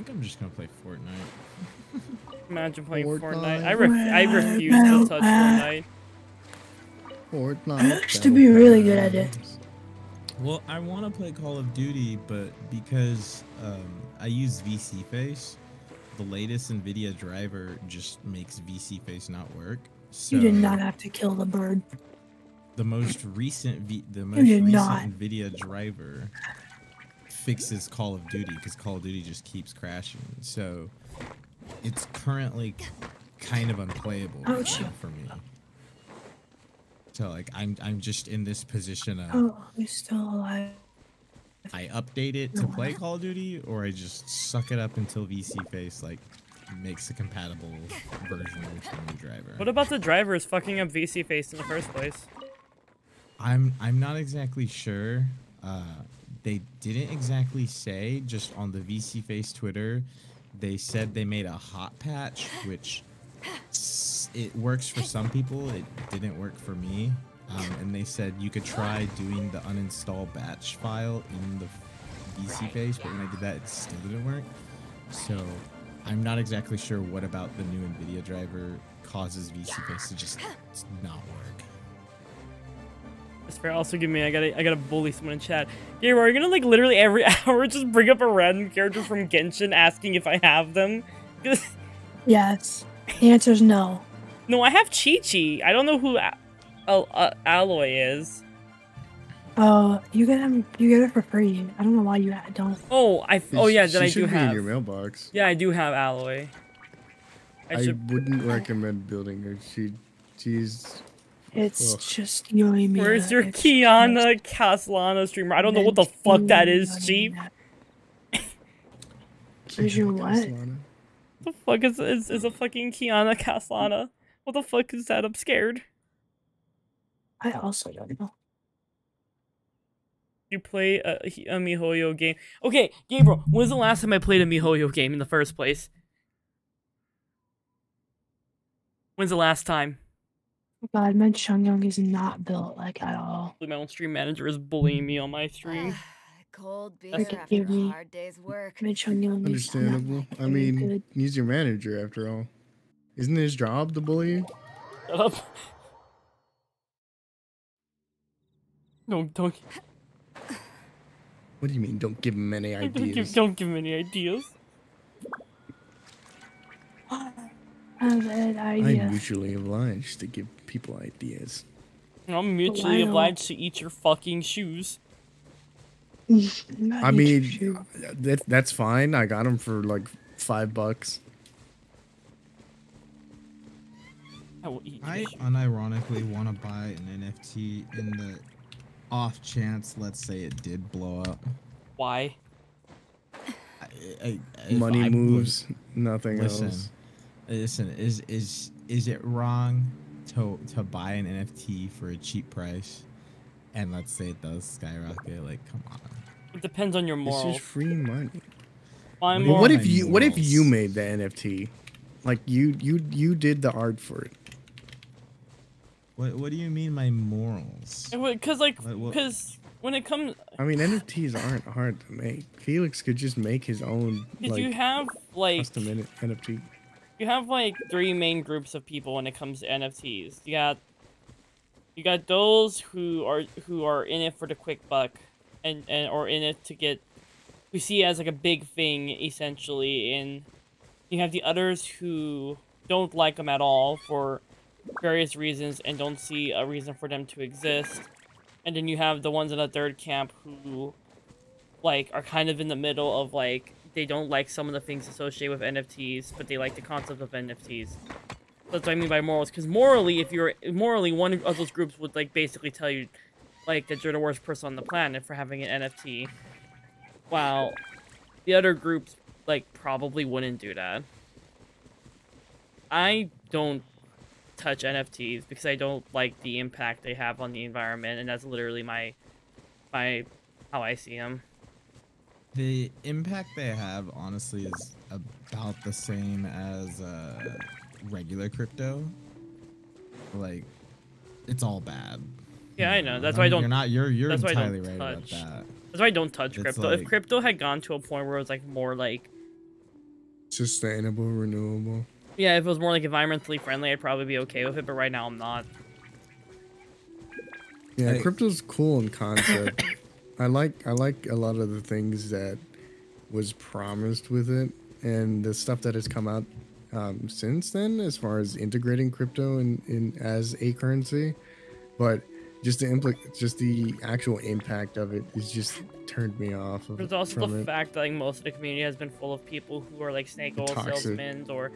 I think I'm just gonna play Fortnite. Imagine playing Fortnite. Fortnite. I, ref- I refuse to touch Fortnite. Fortnite. Used to be really good at it. Well, I want to play Call of Duty, but because um, I use VSeeFace, the latest NVIDIA driver just makes VSeeFace not work. So You did not have to kill the bird. the most recent v- the most recent not. NVIDIA driver fixes Call of Duty because Call of Duty just keeps crashing. So it's currently kind of unplayable right Ouch. for me. So like I'm I'm just in this position of Oh, he's still alive. I update it to play Call of Duty, or I just suck it up until VSeeFace like makes a compatible version with the new driver. What about the drivers fucking up VSeeFace in the first place? I'm I'm not exactly sure. Uh, they didn't exactly say. Just on the VSeeFace Twitter, they said they made a hot patch, which it works for some people. It didn't work for me. Um, and they said you could try doing the uninstall batch file in the VSeeFace, but when I did that, it still didn't work. So I'm not exactly sure what about the new NVIDIA driver causes VSeeFace to just not work. That's fair. Also, give me. I gotta. I gotta bully someone in chat. Yeah, are you gonna like literally every hour just bring up a random character from Genshin asking if I have them? 'Cause- Yes. The answer's no. no, I have Qiqi. I don't know who A- Al- uh, Aloy is. Oh, you get him. You get it for free. I don't know why you don't. Oh, I. Oh yeah, She then I do should be have. in your mailbox. Yeah, I do have Aloy. I I, should. wouldn't recommend building her. She, she's. It's Ugh. just you. Where's your It's Kiana Kaslana streamer? I don't know what the fuck that is, Chief. Where's your what? The fuck is is, is a fucking Kiana Kaslana? What the fuck is that? I'm scared. I also don't know. You play a, a MiHoYo game. Okay, Gabriel, when's the last time I played a MiHoYo game in the first place? When's the last time? God, my Chongyun is not built like at all. My own stream manager is bullying mm. me on my stream. Ah, cold beer after Give a me- hard day's work. My Chongyun is not Understandable. I mean, good. he's your manager after all. Isn't his job to bully you? Shut up. No, don't, What do you mean? Don't give him any don't, give, ideas. don't give him any ideas. I have an I'm idea. mutually obliged to give people ideas. I'm mutually don't- obliged to eat your fucking shoes. I mean, that, that's fine. I got them for like five bucks. I will eat I unironically want to buy an NFT in the off chance, let's say it did blow up. Why? I, I, Money I would- moves, nothing listen, else. Listen, is is is it wrong to to buy an NFT for a cheap price, and let's say it does skyrocket? Like, come on. It depends on your It's This is free money. My But moral- what if you what if you made the NFT? Like you you you did the art for it. What what do you mean my morals? Because like, What- what- because when it comes, I mean NFTs aren't hard to make. Felix could just make his own did like you have like custom N- NFT. You have like three main groups of people when it comes to NFTs. You got you got those who are who are in it for the quick buck and, and or in it to get we see it as like a big thing essentially and you have the others who don't like them at all for various reasons and don't see a reason for them to exist. And then you have the ones in the third camp who like are kind of in the middle of like they don't like some of the things associated with NFTs, but they like the concept of NFTs. That's what I mean by morals, because morally, if you're morally, one of those groups would like basically tell you, like that you're the worst person on the planet for having an NFT, while the other groups like probably wouldn't do that. I don't touch NFTs because I don't like the impact they have on the environment, and that's literally my my how I see them. The impact they have, honestly, is about the same as uh, regular crypto. Like, it's all bad. Yeah, I know. That's I why I don't. You're not. You're you're that's why I entirely don't right about touch. that. That's why I don't touch It's crypto. if crypto had gone to a point where it was like more like, Sustainable, renewable. yeah, if it was more like environmentally friendly, I'd probably be okay with it. But right now, I'm not. Yeah, Hey. crypto's cool in concept. I like I like a lot of the things that was promised with it and the stuff that has come out um, since then as far as integrating crypto in, in as a currency. But just the impl- just the actual impact of it is just turned me off of, There's also the it. fact that like most of the community has been full of people who are like snake oil Toxic. salesmen or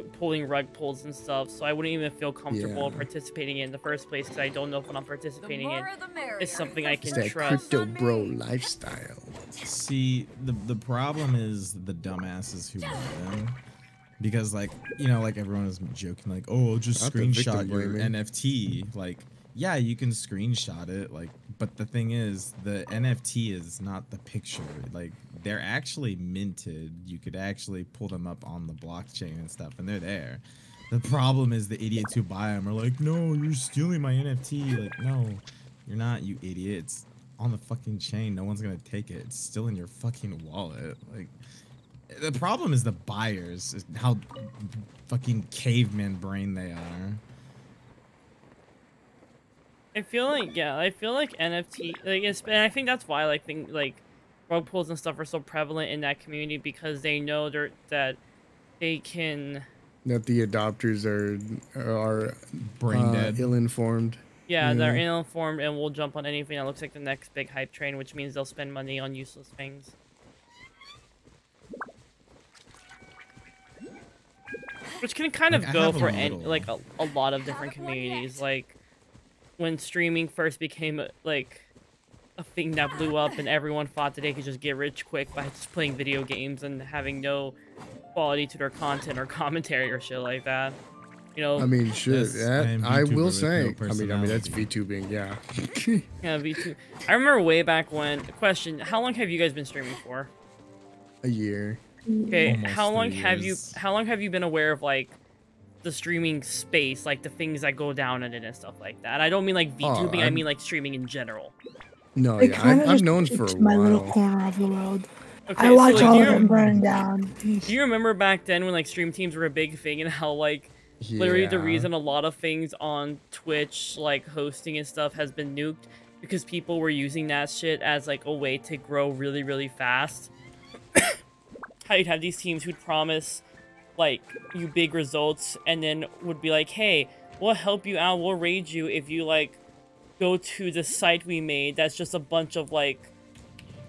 pulling rug pulls and stuff. So I wouldn't even feel comfortable Yeah. participating in the first place because I don't know if what I'm participating in more the is something I It's can that trust. crypto bro lifestyle. See, the the problem is the dumbasses who made them. Because like you know, like everyone is joking, like, oh, just Not the screenshot your blaming. NFT. Like, yeah, you can screenshot it. Like, but the thing is, the NFT is not the picture. Like, they're actually minted. You could actually pull them up on the blockchain and stuff, and they're there. The problem is the idiots who buy them are like, no, you're stealing my NFT. Like, no, you're not, you idiot. It's on the fucking chain. No one's gonna take it. It's still in your fucking wallet. Like, the problem is the buyers. Is how fucking caveman brain they are. I feel like yeah, I feel like NFT like it's, and I think that's why like think, like rug pulls and stuff are so prevalent in that community because they know they're, that they can That the adopters are are Brain uh, dead. ill-informed. yeah they're ill-informed and will jump on anything that looks like the next big hype train, which means they'll spend money on useless things. Which can kind of I go for any, like a, a lot of different communities. Like when streaming first became like a thing that blew up, and everyone thought that they could just get rich quick by just playing video games and having no quality to their content or commentary or shit like that. You know, I mean, shit. Yes, that- I am I VTuber will say. no I mean, I mean that's personality. VTubing. Yeah. yeah, V2. I remember way back when. Question: How long have you guys been streaming for? a year. Okay, Almost how long three have you how long have you been aware of like the streaming space, like the things that go down in it and stuff like that? I don't mean like Oh, VTubing, I I'm- mean like streaming in general. No, It yeah, I've, I've known for a it's my little corner of the world. Okay, I watch so, all of you, them burn down. do you remember back then when like stream teams were a big thing and how like literally the reason a lot of things on Twitch, like hosting and stuff, has been nuked because people were using that shit as like a way to grow really, really fast. how you'd have these teams who'd promise like you big results and then would be like, hey, we'll help you out, we'll raid you if you like go to the site we made that's just a bunch of like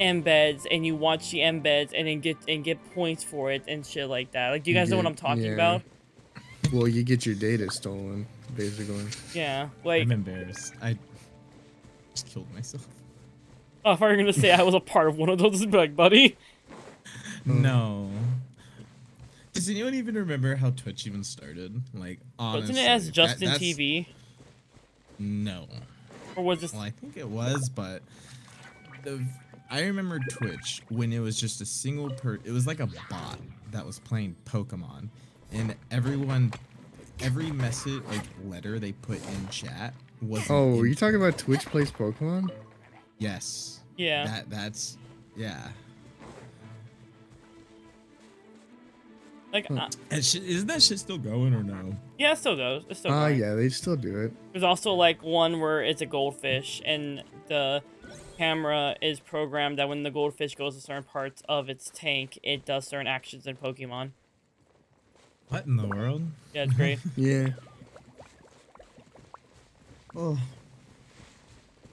embeds and you watch the embeds and then get and get points for it and shit like that. Like, do you You guys know what I'm talking yeah. about? Well, you get your data stolen, basically. Yeah, like I'm embarrassed. I just killed myself. oh, if I were gonna say I was a part of one of those, I'd be like, buddy. Hmm. No. Does anyone even remember how Twitch even started? Like, honestly, Wasn't it as Justin that's- TV? No. Or was this? Well, I think it was, but the I remember Twitch when it was just a single per. It was like a bot that was playing Pokemon, and everyone, every message like letter they put in chat was. Oh, are you talking about Twitch plays Pokemon? Yes. Yeah. That that's yeah. Like, uh, And shit, isn't that shit still going or no? yeah, it still goes. It's still Ah, going. yeah, they still do it. There's also like one where it's a goldfish and the camera is programmed that when the goldfish goes to certain parts of its tank, it does certain actions in Pokemon. What in the world? Yeah, it's great. Yeah. Oh.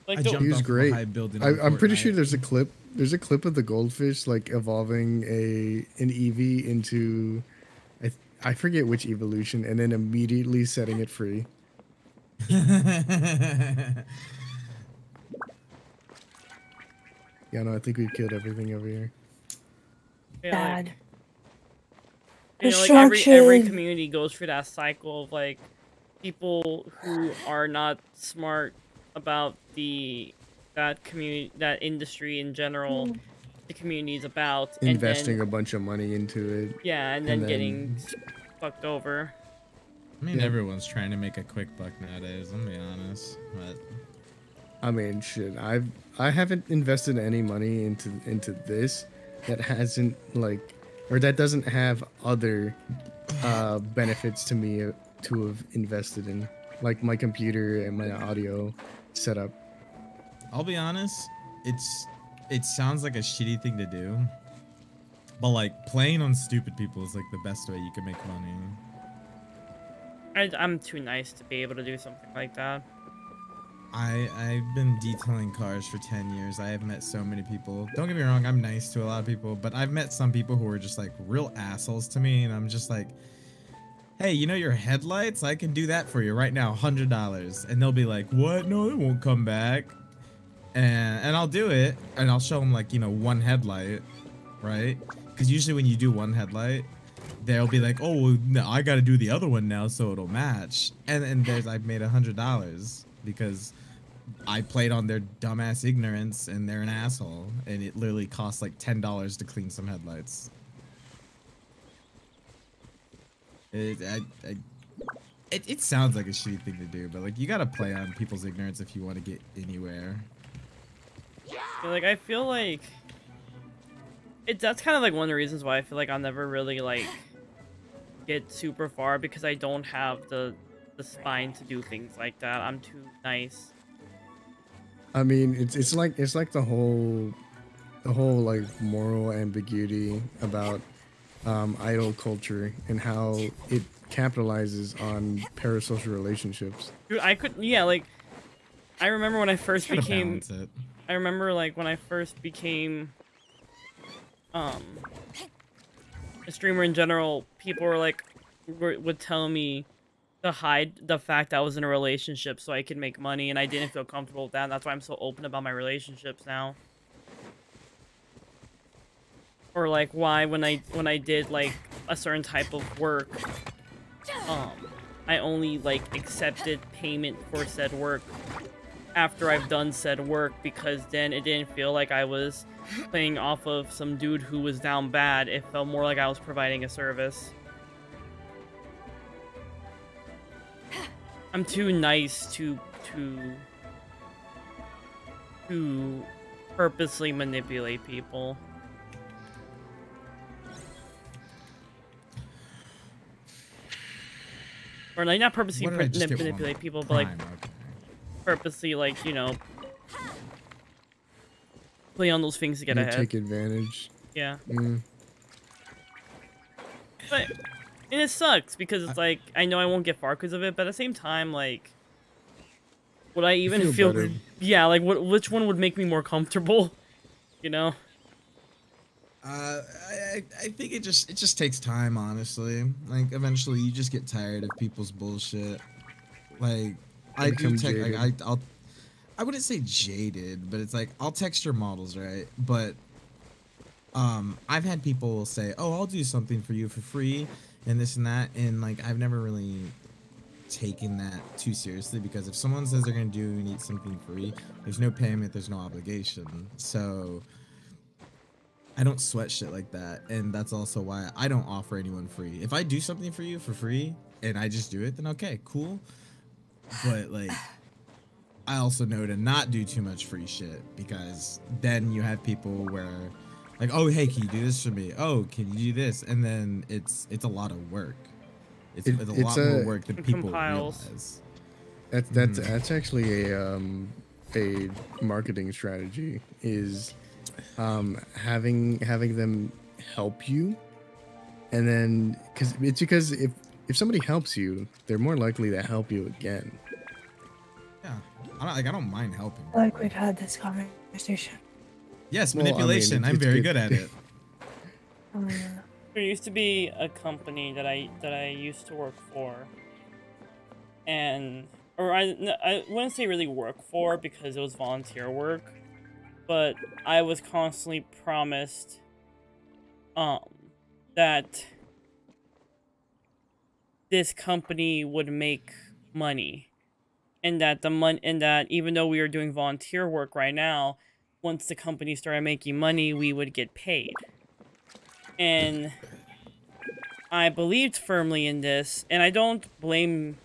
Like I the- jumped He was off of a great. high building I, on I'm pretty sure there's a clip. There's a clip of the goldfish like evolving a an Eevee into, I forget which evolution, and then immediately setting it free. Yeah, no, I think we've killed everything over here. Yeah, like- Bad. You know, like every every community goes through that cycle of like people who are not smart about the that community that industry in general hmm. The community is about Investing and then, a bunch of money into it. yeah and then getting fucked over I mean, Yeah. everyone's trying to make a quick buck nowadays. I'm be honest, but I mean, shit. I've I haven't invested any money into into this that hasn't like, or that doesn't have other uh, benefits to me uh, to have invested in, like my computer and my audio setup. I'll be honest. It's it sounds like a shitty thing to do, but like playing on stupid people is like the best way you can make money. I, i'm too nice to be able to do something like that I I've been detailing cars for 10 years. I have met so many people. Don't get me wrong, I'm nice to a lot of people, but I've met some people who are just like real assholes to me and I'm just like Hey, you know your headlights? I can do that for you right now, $100. And they'll be like, "What? No, it won't come back." And and I'll do it and I'll show them like, you know, one headlight, right? Cuz usually when you do one headlight, they'll be like, "Oh, well, no, I got to do the other one now so it'll match." And and there's I've made a $100 because I played on their dumbass ignorance and they're an asshole and it literally costs like $10 to clean some headlights. It, I, I, it, it sounds like a shitty thing to do, but like you gotta play on people's ignorance if you want to get anywhere. Yeah, like I feel like it that's kind of like one of the reasons why I feel like I'll never really like get super far because I don't have the the spine to do things like that. I'm too nice. I mean, it's it's like it's like the whole, the whole like moral ambiguity about um, idol culture and how it capitalizes on parasocial relationships. Dude, I could yeah, like I remember when I first became balance it. I remember like when I first became um a streamer in general, people were like were, would tell me to hide the fact that I was in a relationship so I could make money and I didn't feel comfortable with that. That's why I'm so open about my relationships now. Or like why when I when I did like a certain type of work um I only like accepted payment for said work after I've done said work because then it didn't feel like I was playing off of some dude who was down bad. It felt more like I was providing a service. I'm too nice to to to purposely manipulate people. Or like not purposely What did I pr- just get manipulate people, but like. Purposely like you know play on those things to get You ahead. take advantage. Yeah. Mm. But and it sucks because it's like I know I won't get far because of it, but at the same time, like, would I even feel feel? yeah, like what? Which one would make me more comfortable? You know? Uh, I, I I think it just it just takes time, honestly. Like eventually, you just get tired of people's bullshit. Like I do tech, like, I. I'll I wouldn't say jaded, but it's like I'll text your models, right? But um, I've had people say, "Oh, I'll do something for you for free," and this and that, and like I've never really taken that too seriously because if someone says they're gonna do and eat something free, there's no payment, there's no obligation. So I don't sweat shit like that, and that's also why I don't offer anyone free. If I do something for you for free and I just do it, then okay, cool. But like, I also know to not do too much free shit because then you have people where, like, oh hey, can you do this for me? Oh, can you do this? And then it's it's a lot of work. It's, It- it's a it's lot more work than people compiles. realize. That's that's Mhm. that's actually a um a marketing strategy is um having having them help you and then because it's because if if somebody helps you they're more likely to help you again Yeah, I don't, like I don't mind helping. Like we've had this conversation. Yes, Well, I mean, manipulation. I'm it's very good. good at it. Oh, yeah. There used to be a company that I that I used to work for, and or I I wouldn't say really work for because it was volunteer work, but I was constantly promised, um, that this company would make money, and that the mon and that even though we were doing volunteer work right now, once the company started making money, we would get paid and I believed firmly in this, and I don't blame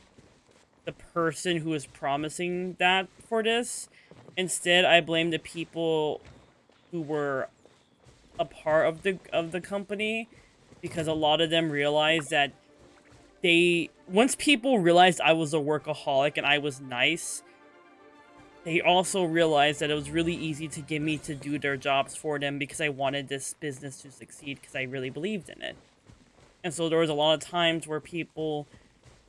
the person who was promising that for this. Instead, I blame the people who were a part of the of the company because a lot of them realized that they once people realized I was a workaholic and I was nice, they also realized that it was really easy to get me to do their jobs for them because I wanted this business to succeed because I really believed in it. And so there was a lot of times where people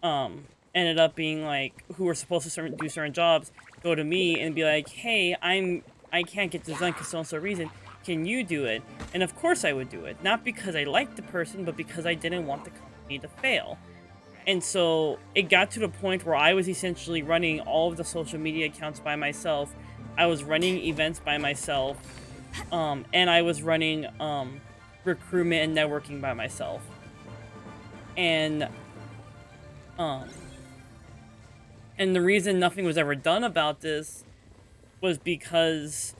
um, ended up being like, who were supposed to do certain jobs, go to me and be like, hey, I'm I can't get this done because so and so reason. Can you do it? And of course I would do it. Not because I liked the person, but because I didn't want the company to fail. And so it got to the point where I was essentially running all of the social media accounts by myself. I was running events by myself. Um, and I was running um, recruitment and networking by myself. And um, and the reason nothing was ever done about this was because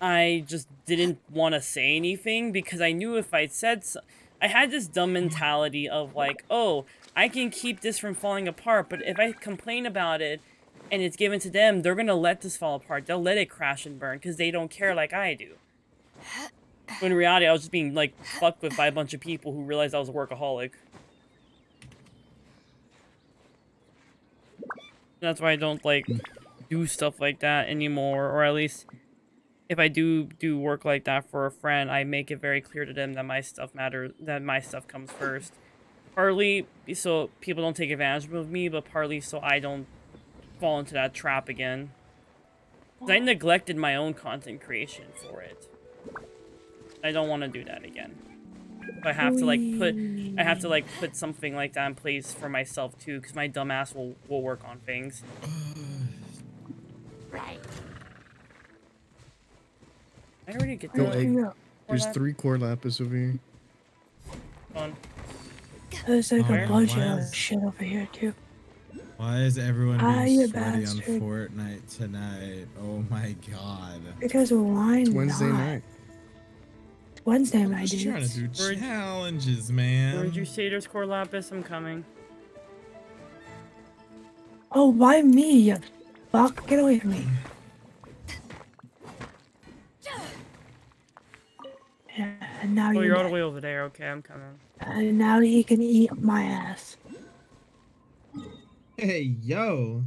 I just didn't want to say anything because I knew if I said so, I had this dumb mentality of like, oh, I can keep this from falling apart, but if I complain about it and it's given to them, they're gonna let this fall apart. They'll let it crash and burn because they don't care like I do. When in reality, I was just being like fucked with by a bunch of people who realized I was a workaholic. That's why I don't like do stuff like that anymore, or at least if I do do work like that for a friend, I make it very clear to them that my stuff matters, that my stuff comes first. Partly so people don't take advantage of me, but partly so I don't fall into that trap again. I neglected my own content creation for it. I don't want to do that again. So I have to like put, I have to like put something like that in place for myself too, because my dumbass will will work on things. Right. I already get Go the egg. core There's three Cor Lapis over here. on. There's like Where? a bunch of is- shit over here too. Why is everyone Ah, being you sweaty on. Fortnite tonight? Oh my god. Because why It's not? Wednesday night. Wednesday, my Just trying to do Where'd- challenges, man. Where'd you say there's Cor Lapis? I'm coming. Oh, why me? Fuck! Get away from me. Yeah, and now Oh, you're you're all the dead. way over there. Okay, I'm coming. And now he can eat my ass. Hey, yo.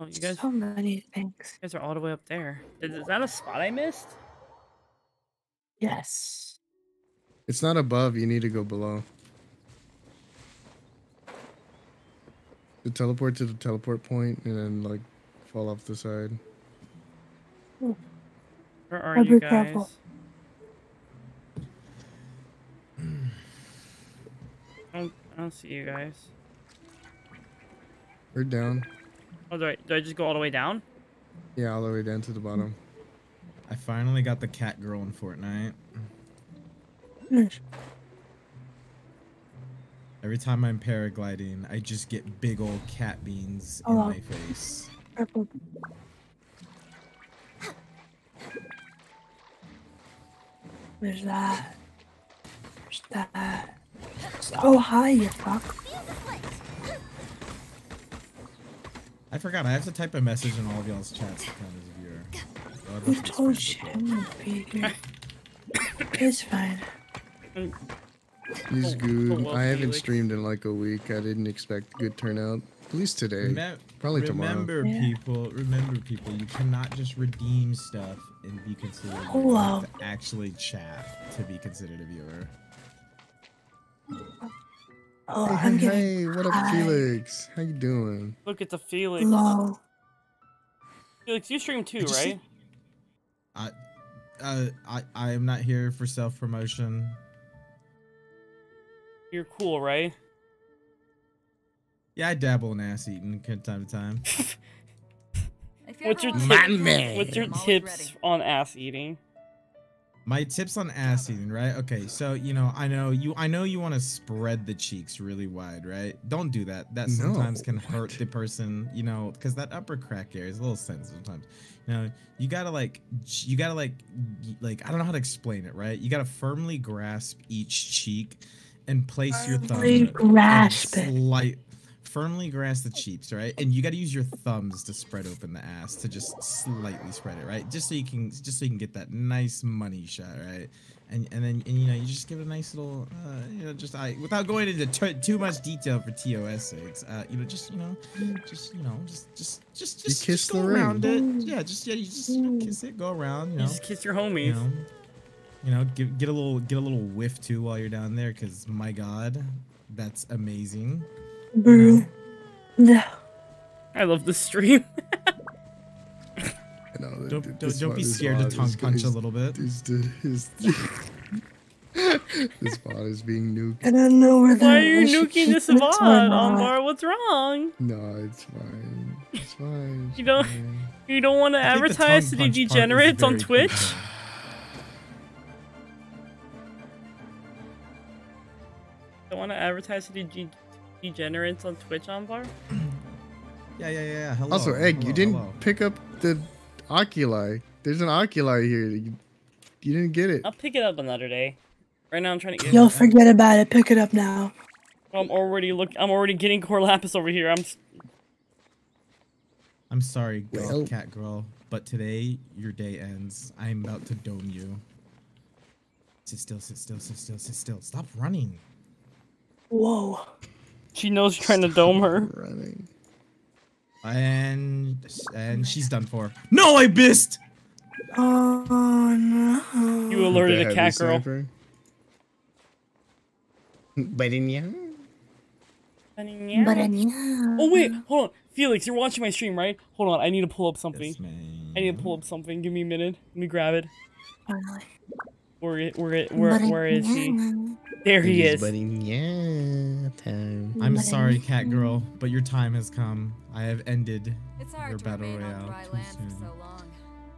Oh, you guys, So many things. you guys are all the way up there. Is, is that a spot I missed? Yes. It's not above. You need to go below. To teleport to the teleport point and then like fall off the side. Hmm. Where are Gotta you guys? careful. I don't, I don't see you guys. We're down. Oh, do I, do I just go all the way down? Yeah, all the way down to the bottom. I finally got the cat girl in Fortnite. Nice. Every time I'm paragliding, I just get big old cat beans in Oh, wow. my face. Careful. There's that. There's that. So hi, you fuck. I forgot. I have to type a message in all of y'all's chats to count as a viewer. Oh, Who that's told expensive. you to be here? It's fine. He's Oh, good. I haven't Felix. streamed in like a week. I didn't expect good turnout. At least today. Remem- Probably tomorrow. remember, people. Remember, people. You cannot just redeem stuff and be considered. a viewer. Oh, You wow. have to actually chat to be considered a viewer. Oh, Hey, I'm hey, getting hey, what up, high. Felix? How you doing? Look at the Felix. low. Felix, you stream too, Did you see- right? I, uh, I, I am not here for self promotion. You're cool, right? Yeah, I dabble in ass eating from time to time. What's your want tip- man. What's your tips ready. on ass eating? My tips on ass eating, right? Okay, so you know, I know you, I know you want to spread the cheeks really wide, right? Don't do that. That No, sometimes can hurt what? the person, you know, because that upper crack area is a little sensitive sometimes. You know, you gotta like, you gotta like, like I don't know how to explain it, right? You gotta firmly grasp each cheek and place your thumb. Firmly and grasp it. Slight, firmly grasp the cheeks, right? And you gotta use your thumbs to spread open the ass to just slightly spread it, right? Just so you can, just so you can get that nice money shot, right? and and then and, you know you just give it a nice little uh, you know just I without going into t- too much detail for TOS sakes uh, you know just you know just you know just just just just, kiss just go the ring. around it yeah just yeah you just you know, kiss it go around you You know just kiss your you homies. know you know get, get a little get a little whiff too while you're down there because my god that's amazing Boo. No. Mm-hmm. I love the stream. I know, don't, th- don't, don't be scared to tongue is- punch a little bit is the- is- this spot is being nuked. I don't know where the Why are you nuking this is VOD, on. Omar? What's wrong? No, it's fine. It's fine. it's You don't- fine. You don't want to I think the advertise to the punch part is degenerates on Twitch? crucial. Don't want to advertise to the de- degenerates on Twitch, Omar? yeah yeah yeah hello, Also, Egg, you didn't hello. pick up the oculi. There's an oculi here. You, you didn't get it. I'll pick it up another day. Right now, I'm trying to get. Yo, forget about it. Pick it up now. I'm already look. I'm already getting Cor Lapis over here. I'm. s- I'm sorry, girl, Well- cat girl, but today your day ends. I'm about to dome you. Sit still, sit still, sit still, sit still. Stop running. Whoa. She knows you're trying to dome her. Running. And and she's done for. No, I missed. Oh no. You alerted The a heavy cat girl. sniper. But in yeah. But yeah. Oh wait, hold on, Felix, you're watching my stream, right? Hold on, I need to pull up something. Yes. I need to pull up something. Give me a minute. Let me grab it. Finally. Where? Where? Where? Where is he? There he is. But yeah time. Mm, I'm sorry, I- cat girl, but your time has come. I have ended It's your battle royale too soon. so.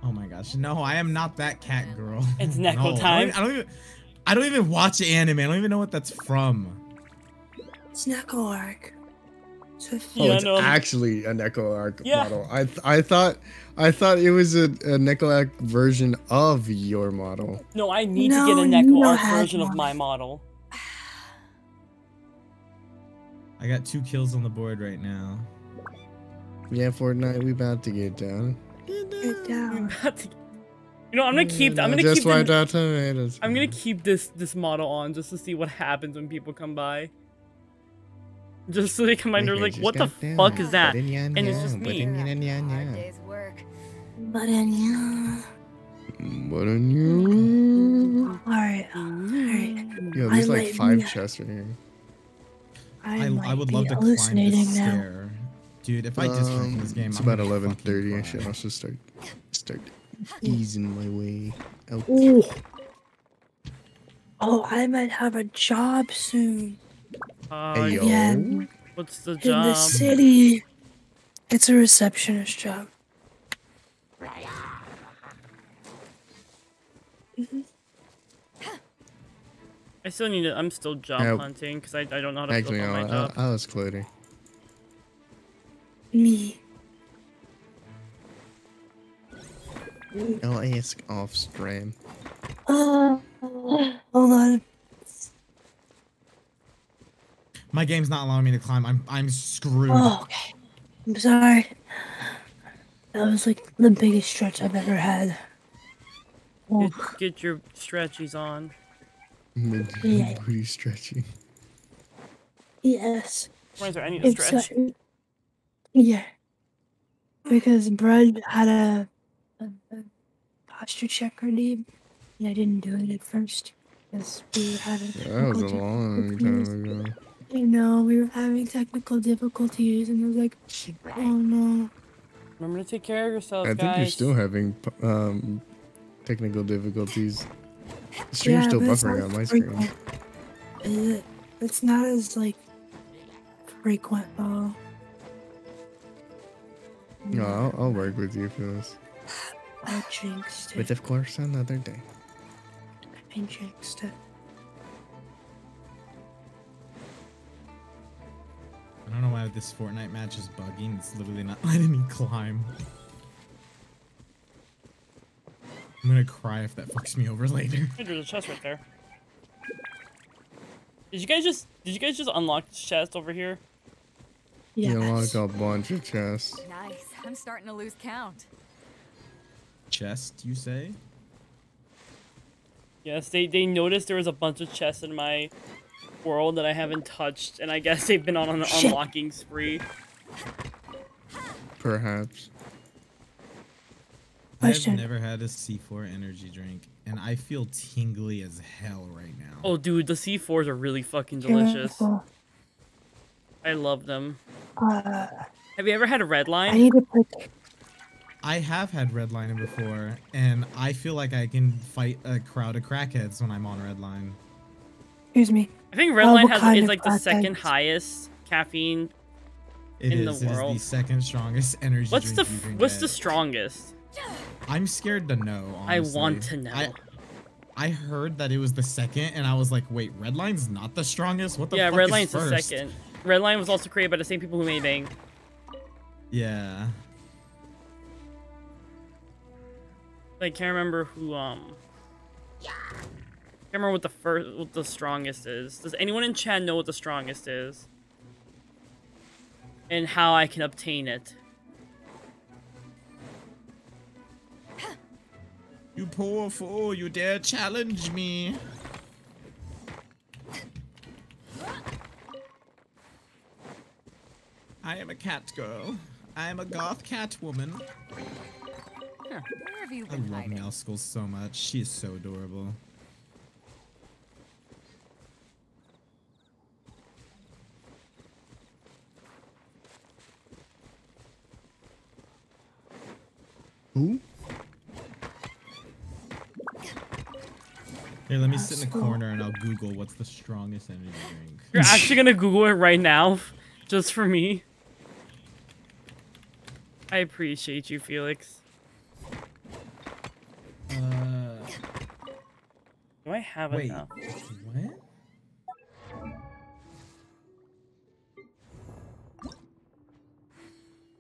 Oh my gosh, no, I am not that cat girl. It's No, Neko I don't time. even- I don't even. I don't even watch anime. I don't even know what that's from. It's Neko arc. So if Oh, Yeah, it's no, actually a Neko Arc Yeah. model. I th- I thought I thought it was a, a Neko Arc version of your model. No, I need No, to get a you Neko don't Arc version of my model. I got two kills on the board right now. Yeah, Fortnite, we about to get down. Get down. About to- You know, I'm gonna keep. I'm gonna just keep. wiped The, out tomatoes. I'm gonna keep this this model on just to see what happens when people come by. Just so they come they're like, "What the fuck is that?" And it's just me. Hard day's work. But yeah. What on you? Alright. Alright. Yo, I there's like five be- chests in here. I, I, I would love to climb this hallucinating now. stair. Dude, if I disconnect Um, this game, it's I'm about gonna eleven fucking thirty. I should also start start easing my way out. Ooh. Oh, I might have a job soon. Uh, Hey, yo. Again, What's the in the city. It's a receptionist job. I still need to. I'm still job Yeah. hunting because I, I don't know how to Actually, fill no, out my job. I, I was Clary. Me. I'll ask off stream. Uh, hold on. My game's not allowing me to climb. I'm I'm screwed. Oh, okay. I'm sorry. That was like the biggest stretch I've ever had. Oh, Get, get your stretchies on. Yeah. booty stretching. yes. Reminds me, I need to It's, uh, stretch. yeah. Because Brad had a, a, a posture check redeem, and I didn't do it at first because we were having That was a long time ago. You know, we were having technical difficulties, and I was like, oh no. Remember to take care of yourself, I think you're still having um, technical difficulties. The stream's Yeah, still buffering on my screen. frequent. Is? It's not as like frequent though. No, I'll, I'll work with you for this. I jinxed it. But of course, another day. I jinxed it. Don't know why this Fortnite match is bugging. It's literally not letting me climb. I'm gonna cry if that fucks me over later. There's a chest right there. Did you guys just did you guys just unlock this chest over here? Yeah. You unlock a bunch of chests. Nice. I'm starting to lose count. Chest, you say? Yes, they they noticed there was a bunch of chests in my world that I haven't touched, and I guess they've been on an Shit. unlocking spree. Perhaps. Question. I've never had a C4 energy drink, and I feel tingly as hell right now. Oh, dude, the C4s are really fucking delicious. I love them. Uh, Have you ever had a Redline? I line? need to put. I have had redlining before, and I feel like I can fight a crowd of crackheads when I'm on redline. Excuse me. I think Redline what has is like the second crackheads? highest caffeine It in is. the It is world. the second strongest energy What's the drink you can what's get. the strongest? I'm scared to know. I want to know. I, I heard that it was the second, and I was like, "Wait, Redline's not the strongest? What the yeah, fuck red is line's the second. Redline was also created by the same people who made Bang. Yeah. I can't remember who um. Can't remember what the first, what the strongest is. Does anyone in chat know what the strongest is? And how I can obtain it? You poor fool! You dare challenge me? I am a cat girl. I am a goth cat woman. Huh, Where have you I love hiding? Meowskull so much. She is so adorable. Who? Here, let me sit in the corner and I'll Google what's the strongest energy drink. You're actually gonna Google it right now, just for me. I appreciate you, Felix. Uh, Do I have wait. enough? What?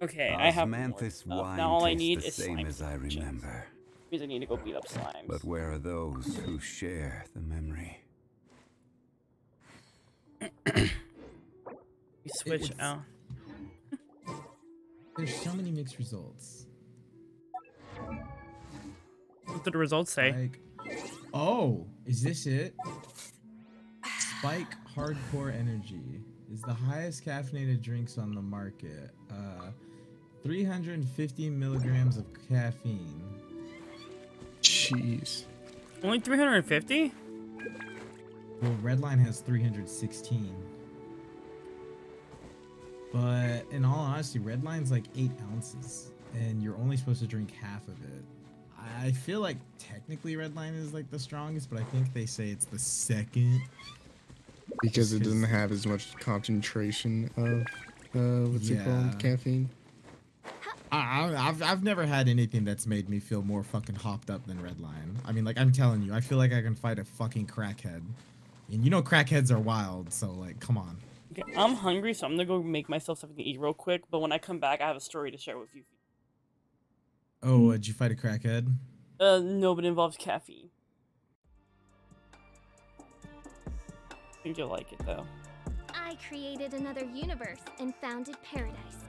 Okay, I have more Osmanthus stuff. wine Now all I tastes need the is same slime as I remember. Means I need to go beat up slimes. But where are those who share the memory? We switch It's- out. There's so many mixed results. What did the results say? Like, oh, is this it? Spike Hardcore Energy is the highest caffeinated drinks on the market. Uh, 350 milligrams of caffeine. Jeez. Only 350? Well, Redline has 316. But in all honesty, Redline's like eight ounces, and you're only supposed to drink half of it. I feel like technically Redline is like the strongest, but I think they say it's the second. Because it doesn't have as much concentration of uh, what's it called, caffeine. I, I, I've I've never had anything that's made me feel more fucking hopped up than Redline. I mean, like I'm telling you, I feel like I can fight a fucking crackhead, and you know crackheads are wild. So like, come on. Okay, I'm hungry, so I'm gonna go make myself something to eat real quick. But when I come back, I have a story to share with you. Oh, uh, did you fight a crackhead? Uh, no, but it involves caffeine. Think you'll like it though. I created another universe and founded paradise.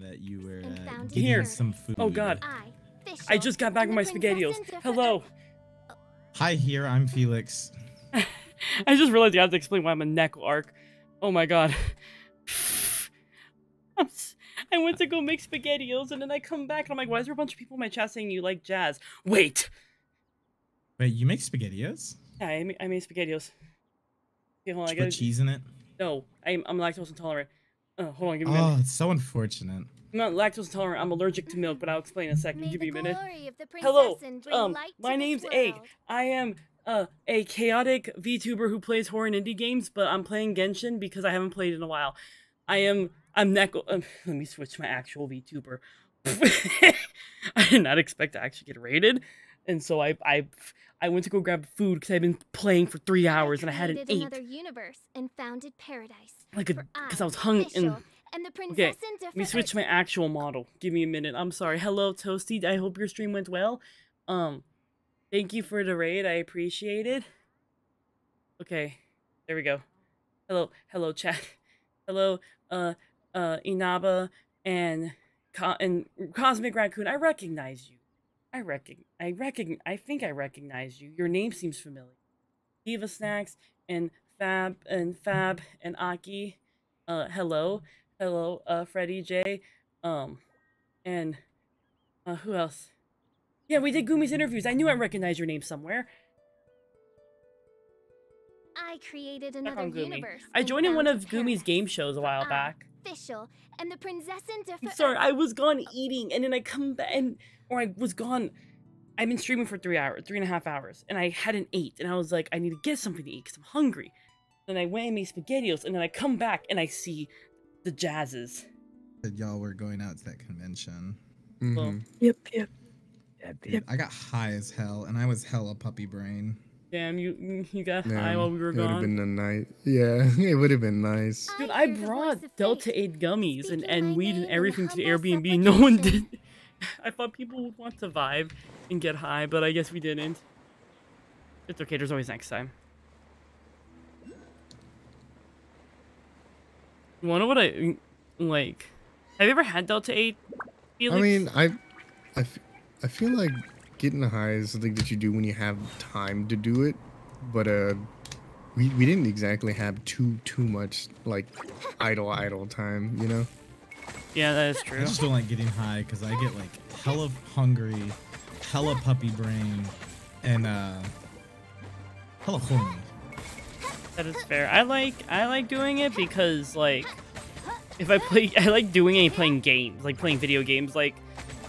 That you were uh, getting Here. some food. Oh God. I, I just got back and with my spaghettios. Hello. Hi, here I'm Felix. I just realized you have to explain why I'm a Neco-Arc. Oh my god. I'm went to go make spaghettios and then I come back and I'm like, why is there a bunch of people in my chat saying you like jazz? Wait! Wait, you make spaghettios? Yeah, I made, I made spaghettios. Okay, hold on, I Did you put gotta. cheese in it? No, I'm, I'm lactose intolerant. Uh, hold on, give me a Oh, it's so unfortunate. I'm not lactose intolerant, I'm allergic to milk, but I'll explain in a second. May Give me a minute. glory of the Hello, um, my this name's Egg. I am uh, a chaotic VTuber who plays horror and indie games, but I'm playing Genshin because I haven't played in a while. I am I'm Neko. Um, let me switch to my actual VTuber. I did not expect to actually get rated, and so I I I went to go grab food because I've been playing for three hours and I hadn't created ate another universe and founded paradise. like because I, was hung and. Fischl, and the princess Okay, let me switch my actual model. Give me a minute. I'm sorry. Hello, Toasty. I hope your stream went well. Um, thank you for the raid. I appreciate it. Okay, there we go. Hello, hello, chat. Hello, uh, uh, Inaba and Co- and Cosmic Raccoon. I recognize you. I recognize. I recognize. I think I recognize you. Your name seems familiar. Diva Snacks and Fab and Fab and Aki. Uh, hello, hello, uh, Freddie J. Um, and uh, who else? Yeah, we did Gumi's interviews. I knew I recognized your name somewhere. I created another universe. I joined in one of Gumi's game shows a while back. Fischl, and the princess and I'm sorry, I was gone eating, and then I come back, and or I was gone. I've been streaming for three hours, three and a half hours, and I hadn't ate, and I was like, I need to get something to eat because I'm hungry. Then I went and made spaghettios, and then I come back and I see the jazzes. That y'all were going out to that convention. Mhm. Yep, yep. Dude, I got high as hell, and I was hella puppy brain. Damn, you you got high while we were it would have been a nice. Yeah, it would have been nice. Dude, I brought Delta 8 gummies and, and weed and everything to the Airbnb. No one did. I thought people would want to vibe and get high, but I guess we didn't. It's okay, there's always next time. You wanna what I like? Have you ever had Delta 8? I Felix? I, I feel like getting high is something that you do when you have time to do it, but uh, we we didn't exactly have too too much like idle idle time, you know. Yeah, that is true. I true. just don't like getting high because I get like hella hungry, hella puppy brain, and uh, hella horny. That is fair. I like I like doing it because like if I play I like doing it and playing games, like playing video games. Like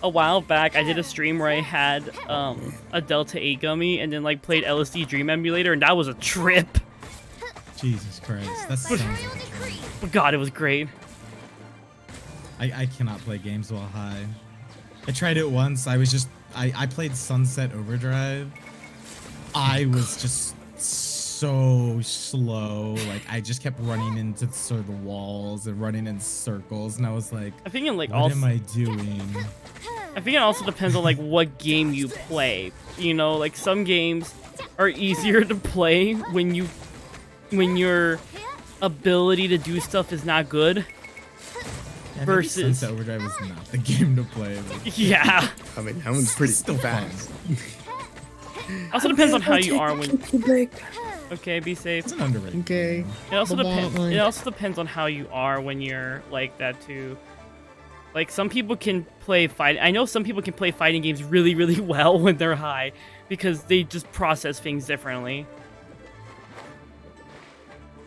a while back I did a stream where I had um a Delta 8 gummy and then like played LSD Dream Emulator and that was a trip. Jesus Christ, that's sounds like. But god, it was great. I, I cannot play games while high. I tried it once. I was just I, I played Sunset Overdrive. I was just so slow. Like I just kept running into sort of the walls and running in circles, and I was like, I think it like what also am I doing? I think it also depends on like what game you play. You know, like some games are easier to play when you when your ability to do stuff is not good. Yeah, Versus Sunset Overdrive is not the game to play. but- Yeah. I mean, that one's pretty Still fun. fast. Also depends on how you are when pee break. Okay, be safe. It's an underrated. Okay. game. It also Bye-bye. depends. It also depends on how you are when you're like that too. Like some people can play fight. I know some people can play fighting games really, really well when they're high because they just process things differently.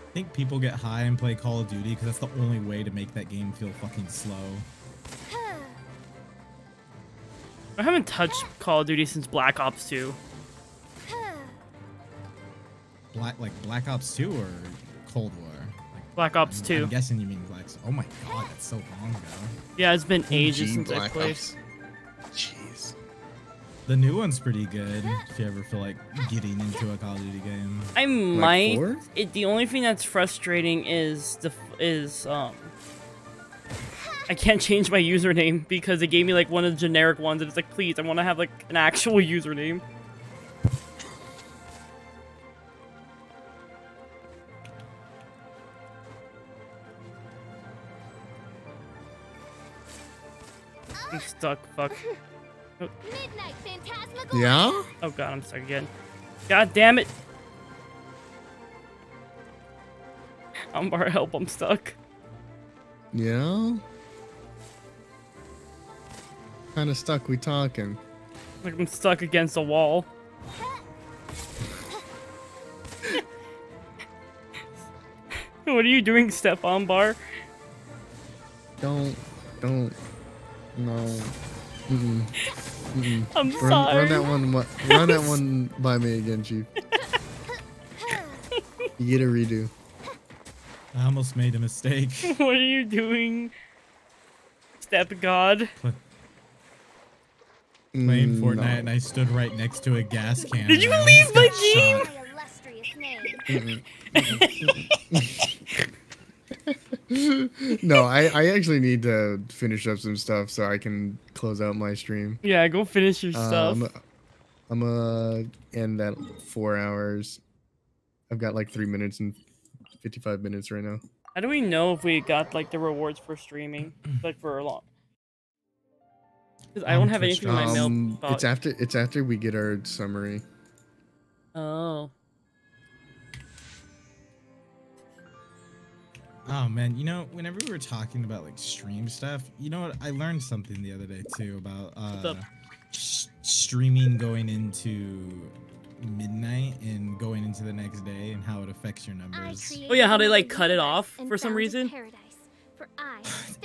I think people get high and play Call of Duty because that's the only way to make that game feel fucking slow. I haven't touched Call of Duty since Black Ops 2. Black like Black Ops 2 or Cold War? Like, Black Ops I'm, 2. I'm guessing you mean Black. Ops Oh my god, that's so long ago. Yeah, it's been ages OG since I Black played. Ops. Jeez. The new one's pretty good if you ever feel like getting into a Call of Duty game. I might. four? It, the only thing that's frustrating is the is um. I can't change my username because it gave me like one of the generic ones, and it's like, please, I want to have like an actual username. I'm stuck. Fuck. Midnight Phantasmagoria. Yeah? Oh god, I'm stuck again. God damn it! I'm Umbar, help! I'm stuck. Yeah? Kind of stuck we talking. Like I'm stuck against a wall. what are you doing, Stefan Bar? Don't, don't, no. Mm-mm. Mm-mm. I'm run, sorry. Run that one, run that one by me again, Chief. You get a redo. I almost made a mistake. what are you doing, Step God? Mm, playing Mm, Fortnite no. and I stood right next to a gas can. Did you leave my got game? shot. no, I, I actually need to finish up some stuff so I can close out my stream. Yeah, go finish your stuff. Um, I'm gonna end at four hours. I've got like three minutes and 55 minutes right now. How do we know if we got like the rewards for streaming, like for a long? Because I don't have anything in my Um, mail. it's after it's after we get our summary. Oh. Oh man, you know, whenever we were talking about like stream stuff, you know what? I learned something the other day too about uh up? streaming going into midnight and going into the next day and how it affects your numbers. Oh yeah, how they like cut it off for some reason.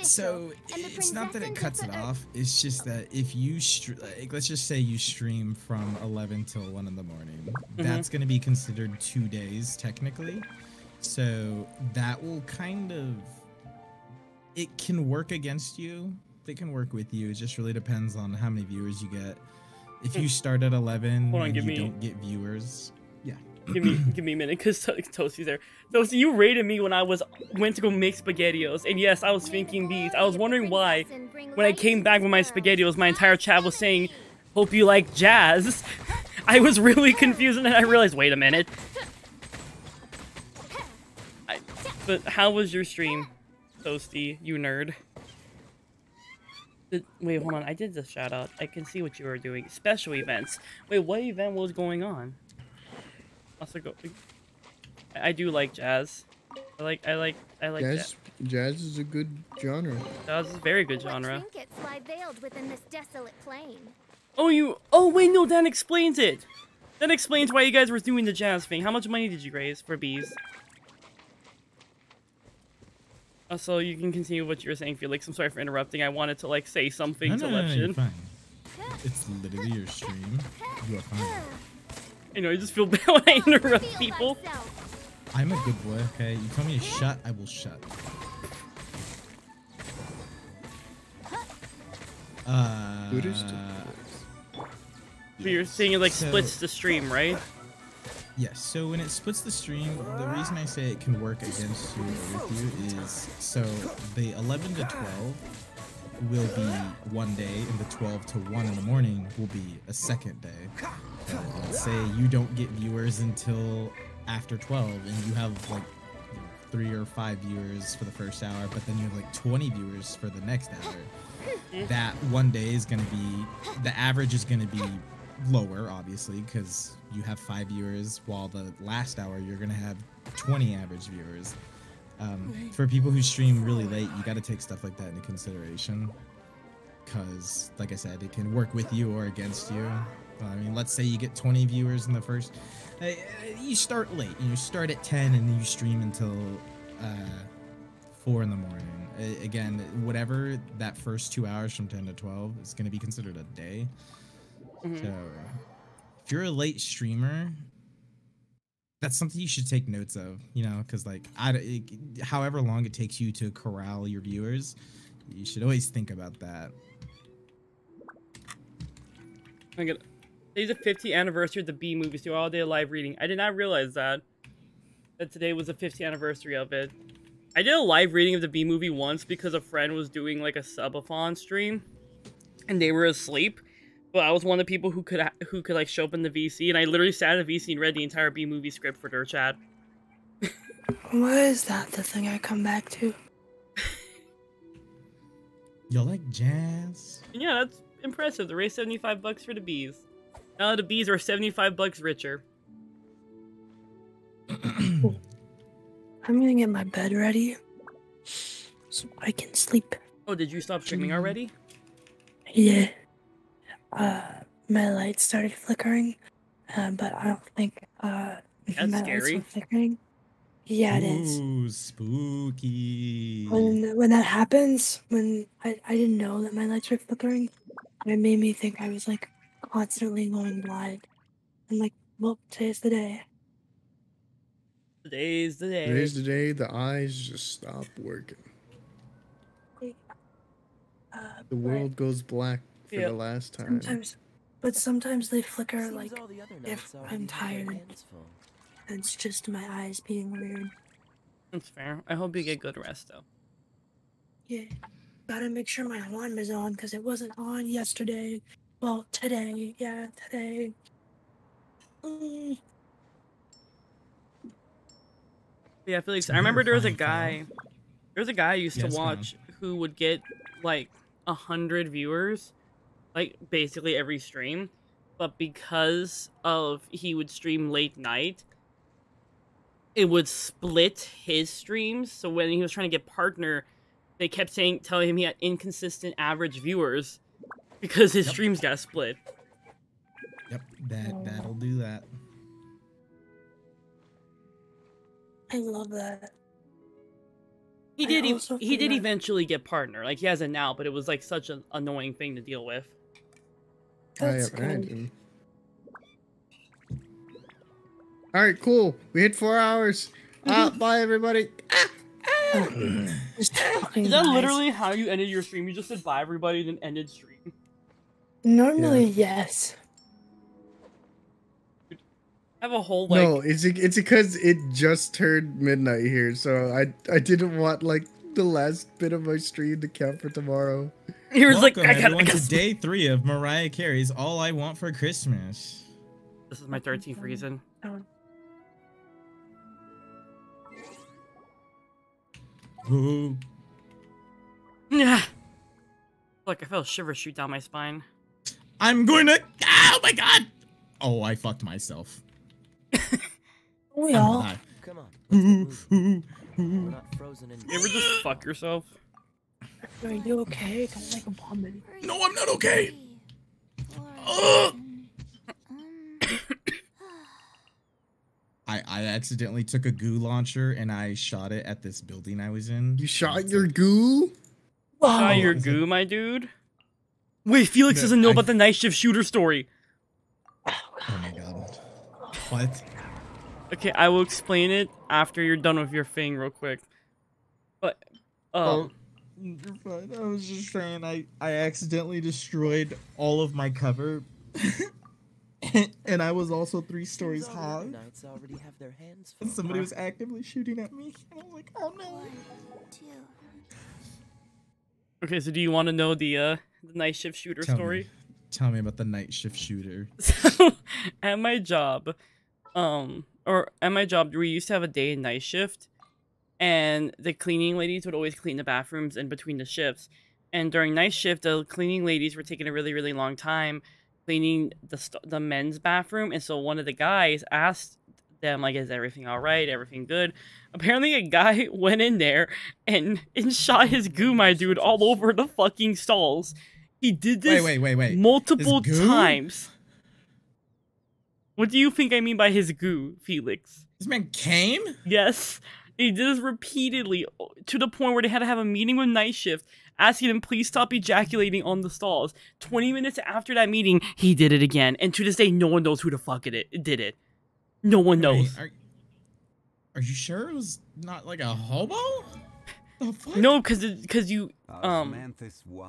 So it's not that it cuts it off. It's just that if you str- like, let's just say you stream from 11 till 1 in the morning, that's going to be considered two days technically. So that will kind of it can work against you. It can work with you. It just really depends on how many viewers you get. If you hmm. start at 11 Hold on, and give you me- don't get viewers, yeah. Give me, give me a minute, cause To- Toasty's there. Toasty, you rated me when I was went to go make spaghettios, and yes, I was thinking these. I was wondering why, when I came back with my spaghettios, my entire chat was saying, "Hope you like jazz." I was really confused, and then I realized, wait a minute. But how was your stream, Toasty? You nerd. Did, wait, hold on. I did the shout out. I can see what you were doing. Special events. Wait, what event was going on? Also go. I I do like jazz. I like I like I like jazz, jazz. jazz is a good genre. Jazz is a very good genre. Trinkets lie veiled within this desolate plain. Oh you oh wait no that explains it. That explains why you guys were doing the jazz thing. How much money did you raise for bees? Also, you can continue what you were saying, Felix. I'm sorry for interrupting. I wanted to like say something No, to no, no, no, you're fine. It's literally your stream. You are fine. I know I just feel bad when I interrupt people. I'm a good boy, okay? You tell me to shut, I will shut. Uh, Buddhist But you're saying it like So- splits the stream, right? Yes, so when it splits the stream, the reason I say it can work against you or with you is so the 11 to 12 will be one day, and the 12 to 1 in the morning will be a second day. So let's say you don't get viewers until after 12, and you have like three or five viewers for the first hour, but then you have like 20 viewers for the next hour. That one day is going to be, the average is going to be lower, obviously, because you have five viewers, while the last hour you're gonna have 20 average viewers. Um, for people who stream really late, you got to take stuff like that into consideration, because, like I said, it can work with you or against you. I mean, let's say you get 20 viewers in the first. Uh, you start late. You start at 10 and you stream until uh, four in the morning. Uh, again, whatever that first two hours from 10 to 12 is going to be considered a day. Mm-hmm. So, if you're a late streamer, that's something you should take notes of, you know, because like, I, it, however long it takes you to corral your viewers, you should always think about that. I get today's the 50th anniversary of the Bee Movie studio all day live reading. I did not realize that that today was the 50th anniversary of it. I did a live reading of the Bee Movie once because a friend was doing like a subathon stream, and they were asleep. But I was one of the people who could who could like show up in the VC, and I literally sat in the VC and read the entire Bee Movie script for their chat. Why is that the thing I come back to? You like jazz? Yeah, that's impressive. The raise 75 bucks for the bees. Now the bees are 75 bucks richer. I'm gonna get my bed ready so I can sleep. Oh, did you stop streaming already? Yeah. Uh, my lights started flickering, uh, but I don't think uh That's my scary. lights were flickering. Yeah, it is. Ooh, spooky. When when that happens, when I, I didn't know that my lights were flickering, it made me think I was like constantly going blind. I'm like, well, today's the day. Today's the day. Today's the day the eyes just stop working. Uh, The world goes black for Yeah. the last time. sometimes, but sometimes they flicker Seems like the if I'm tired. It's just my eyes being weird. That's fair. I hope you get good rest though. Yeah. Gotta make sure my alarm is on because it wasn't on yesterday. Well, today. Yeah, today. Mm. Yeah, Felix. Some I remember there was a guy. There was a guy I used Yes, to ma'am. watch who would get like a hundred viewers, like basically every stream, but because of he would stream late night, it would split his streams. So when he was trying to get partner, they kept saying telling him he had inconsistent average viewers because his streams got split. Yep, that that'll do that. I love that. He I did. e- also he did forgot- eventually get partner. Like he has it now, but it was like such an annoying thing to deal with. That's I good. All right, cool. We hit four hours. Uh, bye, everybody. Ah, ah. Just fucking Is that literally how you ended your stream? You just said bye everybody, then ended stream. Normally, yes. I have a whole like. no, it's it's because it just turned midnight here, so I I didn't want like the last bit of my stream to count for tomorrow. He was like, Welcome I gotta, I gotta to day three of Mariah Carey's "All I Want for Christmas." This is my 13th reason. Ooh. Yeah. Look, I felt a shiver shoot down my spine. I'm going to. Oh my god! Oh, I fucked myself. We I'm all. Come on, Ooh, let's get moving. ooh, We're not frozen in. You ever just fuck yourself? Are you okay? I'm like a vomit. No, I'm not okay. I I accidentally took a goo launcher and I shot it at this building I was in. You shot your goo? Ah, Wow. your goo, my dude. Wait, Felix No, doesn't know I- about the night shift shooter story. Oh my god. What? Okay, I will explain it after you're done with your thing, real quick. But, um, You're fine. I was just saying I I accidentally destroyed all of my cover. and I was also three stories Seems all the other high. knights already have their hands And full. somebody was actively shooting at me. And I was like, oh no. okay, so do you want to know the uh the night shift shooter Tell story? me. Tell me about the night shift shooter. So, at my job, um, or at my job, we used to have a day and night shift, and the cleaning ladies would always clean the bathrooms in between the shifts. And during night shift, the cleaning ladies were taking a really, really long time cleaning the st- the men's bathroom, and so one of the guys asked them like, "Is everything all right? Everything good?" Apparently, a guy went in there and and shot his goo, my dude, all over the fucking stalls. He did this wait, wait, wait. multiple times. What do you think I mean by his goo, Felix? This man came? Yes, he did this repeatedly to the point where they had to have a meeting with night shift, asking him please stop ejaculating on the stalls. Twenty minutes after that meeting, he did it again, and to this day, no one knows who the fuck it i- did it. No one Wait, knows. Are, are you sure it was not like a hobo? No, because because you um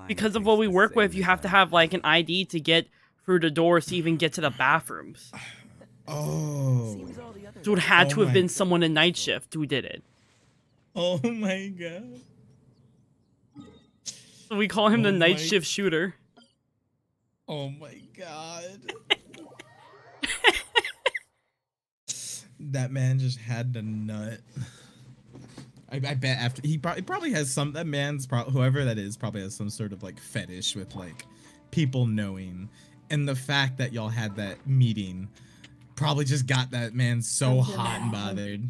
because of what we work with, you have to have like an ID to get through the doors to even get to the bathrooms. Oh. Seems all the other So it had Oh to have been someone in night shift who did it. Oh my god. So we call him the Oh night my- shift shooter. Oh my god. that man just had the nut. I, I bet after he probably probably has some that man's pro- whoever that is probably has some sort of like fetish with like people knowing, and the fact that y'all had that meeting probably just got that man so hot and bothered.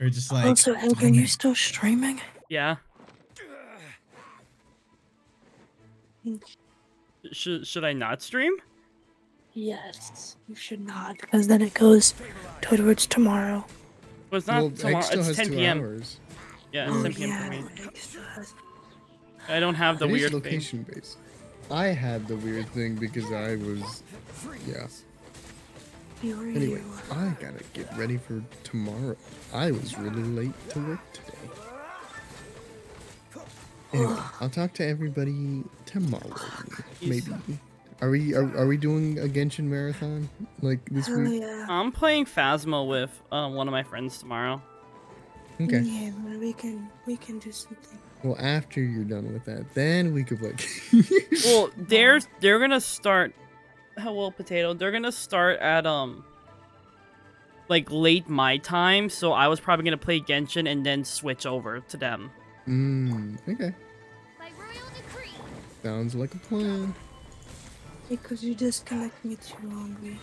Or just like also, Hank, are you still streaming? Yeah. Mm. Should should I not stream? Yes, you should not, because then it goes towards tomorrow. Well, it's not Well, tomorrow. It's 10 p.m. hours. Yeah, Oh, it's 10 p.m. yeah, for me. Has- I don't have the It is weird thing. location based. I had the weird thing because I was, yeah. You were Anyway, you. I gotta get ready for tomorrow. I was really late to work today. Anyway, I'll talk to everybody tomorrow. Maybe. Are we are, are we doing a Genshin marathon like this Hell week? yeah. I'm playing Phasmo with uh, one of my friends tomorrow. Okay. Yeah, but we can we can do something. Well, after you're done with that, then we could like. Well, they're they're gonna start. Hello, potato. They're gonna start at um. Like late my time, so I was probably gonna play Genshin and then switch over to them. Mmm. Okay. By royal decree. Sounds like a plan. Because you disconnect me too long. we-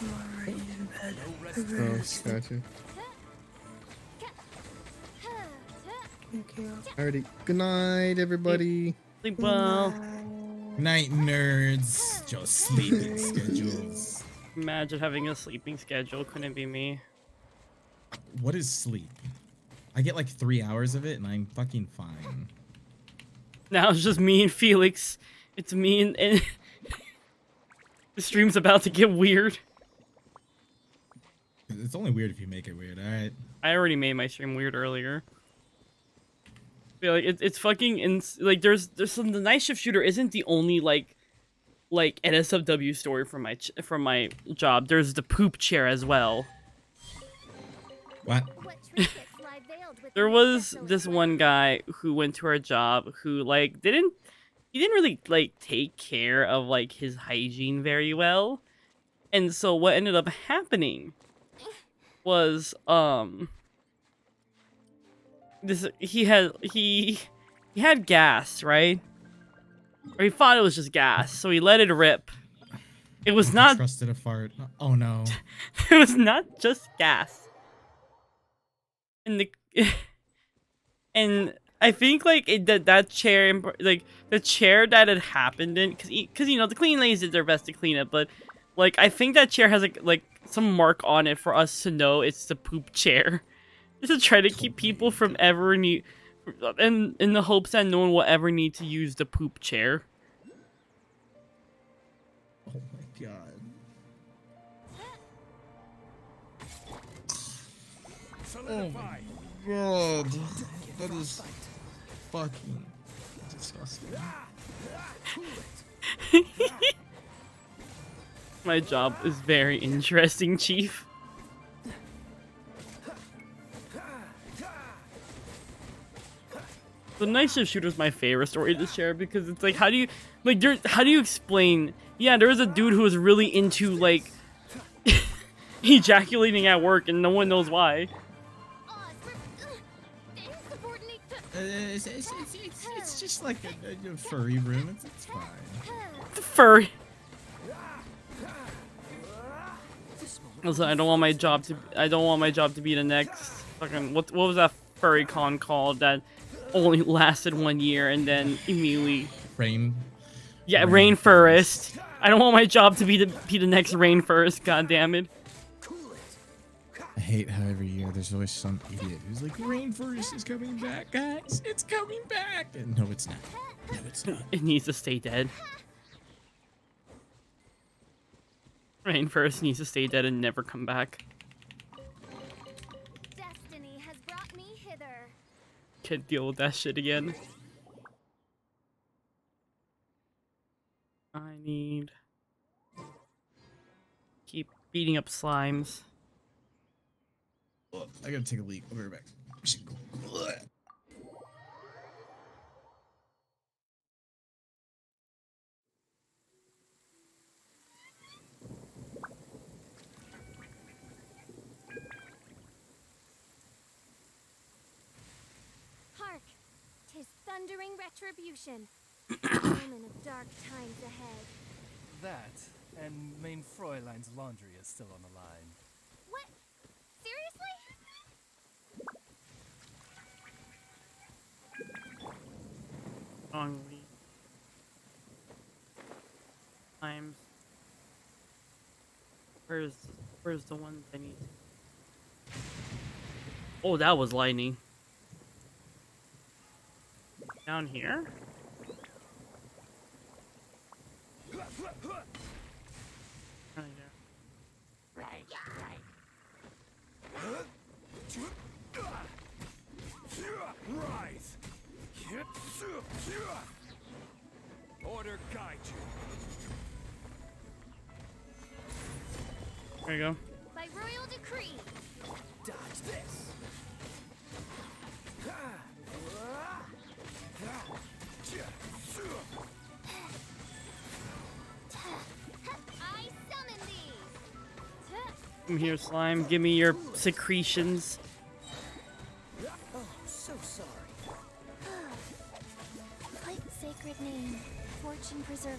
I'm already in bed. for Oh, rest. gotcha. Thank you. Alrighty. Good night, everybody. Sleep well. Night nerds, just sleeping schedules. Imagine having a sleeping schedule. Couldn't be me. What is sleep? I get like three hours of it, and I'm fucking fine. Now it's just me and Felix. It's me and, and the stream's about to get weird. It's only weird if you make it weird. All right. I already made my stream weird earlier. Feel like it, it's fucking ins- like there's there's some the night shift shooter isn't the only like like NSFW story from my ch- from my job. There's the poop chair as well. What? there was this one guy who went to our job who like didn't he didn't really like take care of like his hygiene very well. And so what ended up happening was um this he had he he had gas, right? Or he thought it was just gas, so he let it rip. It was not trusted a fart. Oh no. it was not just gas. And the and I think like it, that that chair like the chair that it happened in because because you know the clean ladies did their best to clean it, but like I think that chair has like like some mark on it for us to know it's the poop chair, just to try to keep people from ever need in in the hopes that no one will ever need to use the poop chair. Oh my god. Oh my god. That is fucking disgusting. My job is very interesting, Chief. The night shift shooter is my favorite story to share because it's like, how do you, like, there, how do you explain? Yeah, there was a dude who was really into like ejaculating at work, and no one knows why. It's, it's, it's, it's, just like a, a- furry room. It's, it's fine. Furry. Listen, I don't want my job to. I don't want my job to be the next fucking. What what was that furry con called that only lasted one year and then immediately. Rain. Yeah, Rainfurrest. I don't want my job to be the be the next Rainfurrest. God damn it. I hate how every year there's always some idiot who's like, Rainfurrest is coming back, guys. It's coming back. And no, it's not. No, it's not. It needs to stay dead. Rainfurrest needs to stay dead and never come back. Can't deal with that shit again. I need keep beating up slimes. I gotta take a leak. I'll be right back. Ugh. is thundering retribution. Omen of dark times ahead. That, and Mein Fräulein's laundry is still on the line. What? Seriously? Hungry. Times. Where's where's the ones I need? Oh, that was lightning. Down here? Right there. Rise! Order guide you. There you go. By royal decree. Dodge this. Come here, slime. Give me your secretions. Oh, so sorry. Ah, quite sacred name, fortune preserver.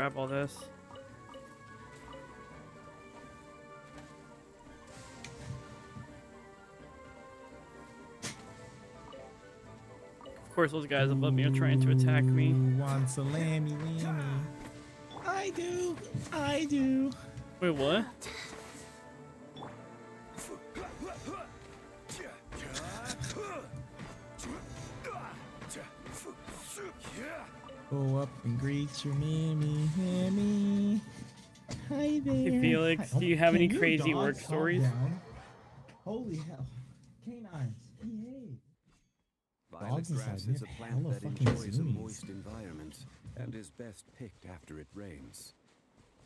Grab all this. Of course, those guys above me are trying to attack me. Want salami, lammy. I do. I do. Wait, what? Go up and greet your mammy, mammy. Hi there. Hey, Felix, Hi- do you have Can any you crazy work stories? down? Holy hell. Canines, behave. Violet Dogs grass is a plant that fucking enjoys a moist environment and is best picked after it rains.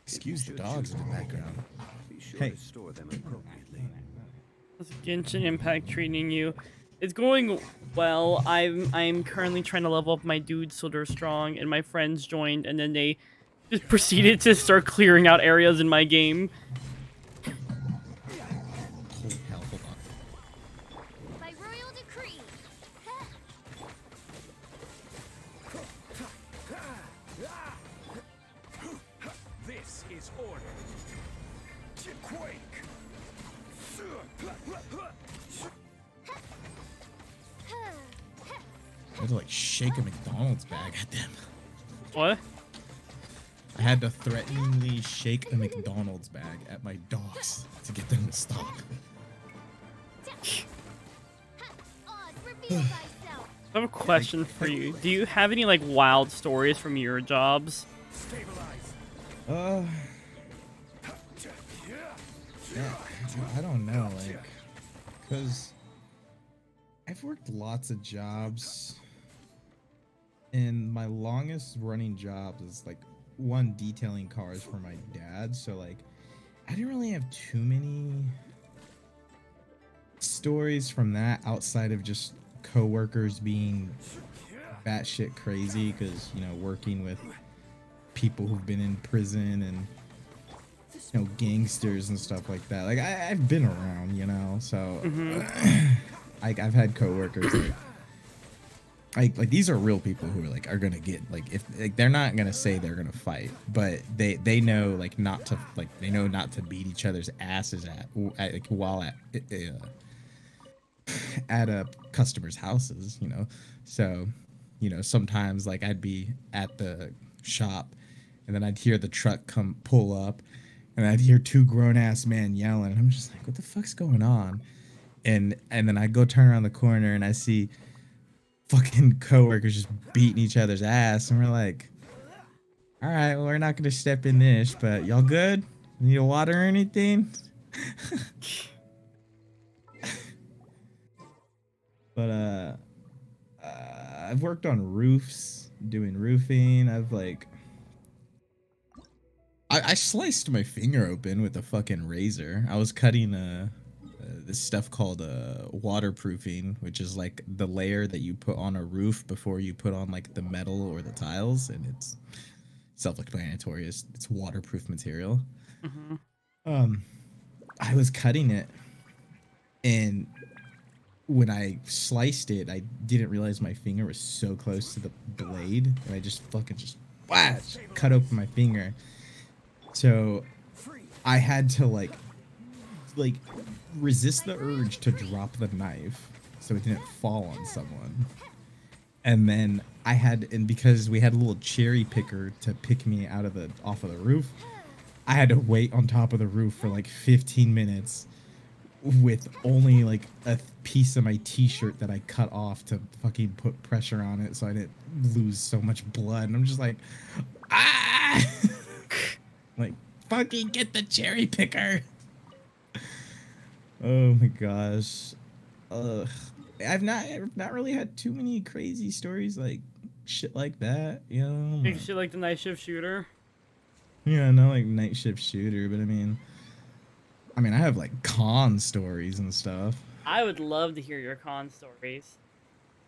Excuse the dogs in the background. Be sure Hey. to store them appropriately. How's Genshin Impact treating you? It's going well. I'm I'm currently trying to level up my dudes so they're strong, and my friends joined, and then they just proceeded to start clearing out areas in my game. What? I had to threateningly shake a McDonald's bag at my dogs to get them to stop. Oz, reveal thyself. I have a question for you. Do you have any like wild stories from your jobs? Uh, yeah, I don't know, like, cause I've worked lots of jobs, and my longest running job is like one detailing cars for my dad. So like, I didn't really have too many stories from that outside of just coworkers being batshit crazy because you know working with people who've been in prison and you know gangsters and stuff like that. Like I, I've been around, you know, so mm-hmm. like I've had coworkers that like like these are real people who are like are gonna get like if like they're not gonna say they're gonna fight, but they they know like not to like they know not to beat each other's asses at, at like while at uh, at a customers' houses, you know. So, you know, sometimes like I'd be at the shop and then I'd hear the truck come pull up and I'd hear two grown ass men yelling. And I'm just like, what the fuck's going on? And and then I go turn around the corner and I see fucking coworkers just beating each other's ass. And we're like, all right, well, we're not gonna step in this, but y'all good? Need a water or anything? but uh, uh I've worked on roofs doing roofing. I've like I, I sliced my finger open with a fucking razor. I was cutting a this stuff called uh waterproofing, which is like the layer that you put on a roof before you put on like the metal or the tiles, and it's self-explanatory. It's, it's waterproof material. Mhm. Um, I was cutting it, and when I sliced it, I didn't realize my finger was so close to the blade, and I just fucking just, just cut open my finger. So I had to like, like, resist the urge to drop the knife so it didn't fall on someone. And then I had, and because we had a little cherry picker to pick me out of the off of the roof, I had to wait on top of the roof for like 15 minutes with only like a piece of my t-shirt that I cut off to fucking put pressure on it so I didn't lose so much blood. And I'm just like, ah, like fucking get the cherry picker. Oh my gosh. Ugh. I've not I've not really had too many crazy stories like shit like that, you know. Big shit like the night shift shooter. Yeah, not like night shift shooter, but I mean, I mean, I have like con stories and stuff. I would love to hear your con stories.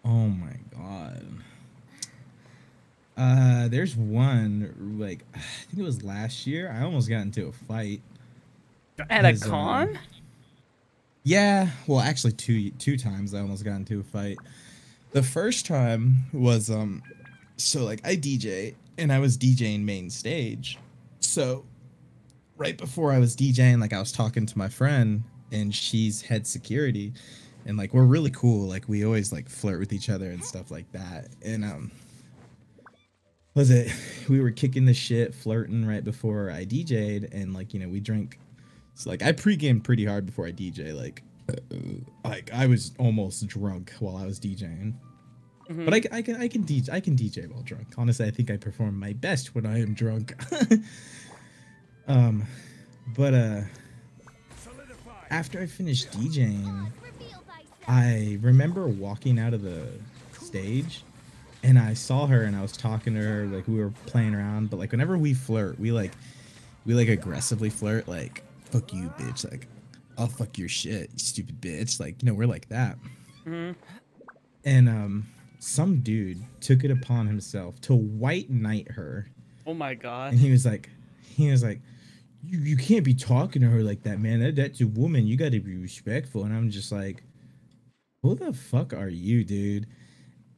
Oh my god. Uh, there's one like I think it was last year. I almost got into a fight. At a um, con? Yeah, well, actually, two two times I almost got into a fight. The first time was um, so like I DJ and I was DJing main stage, so right before I was DJing, like I was talking to my friend and she's head security, and like we're really cool. Like we always like flirt with each other and stuff like that. And um, was it we were kicking the shit, flirting right before I DJ'd, and like you know we drink. So like I pre-gamed pretty hard before I DJ. Like, like I was almost drunk while I was DJing. But I, I can I can DJ I can DJ while drunk. Honestly, I think I perform my best when I am drunk. um, but uh, after I finished DJing, I remember walking out of the stage, and I saw her, and I was talking to her, like we were playing around. But like whenever we flirt, we like we like aggressively flirt, like fuck you, bitch, like I'll fuck your shit, you stupid bitch. Like you know we're like that. hmm And um, some dude took it upon himself to white knight her, Oh my god. and he was like, he was like, you, you can't be talking to her like that, man. That that's a woman. You got to be respectful. And I'm just like, who the fuck are you, dude?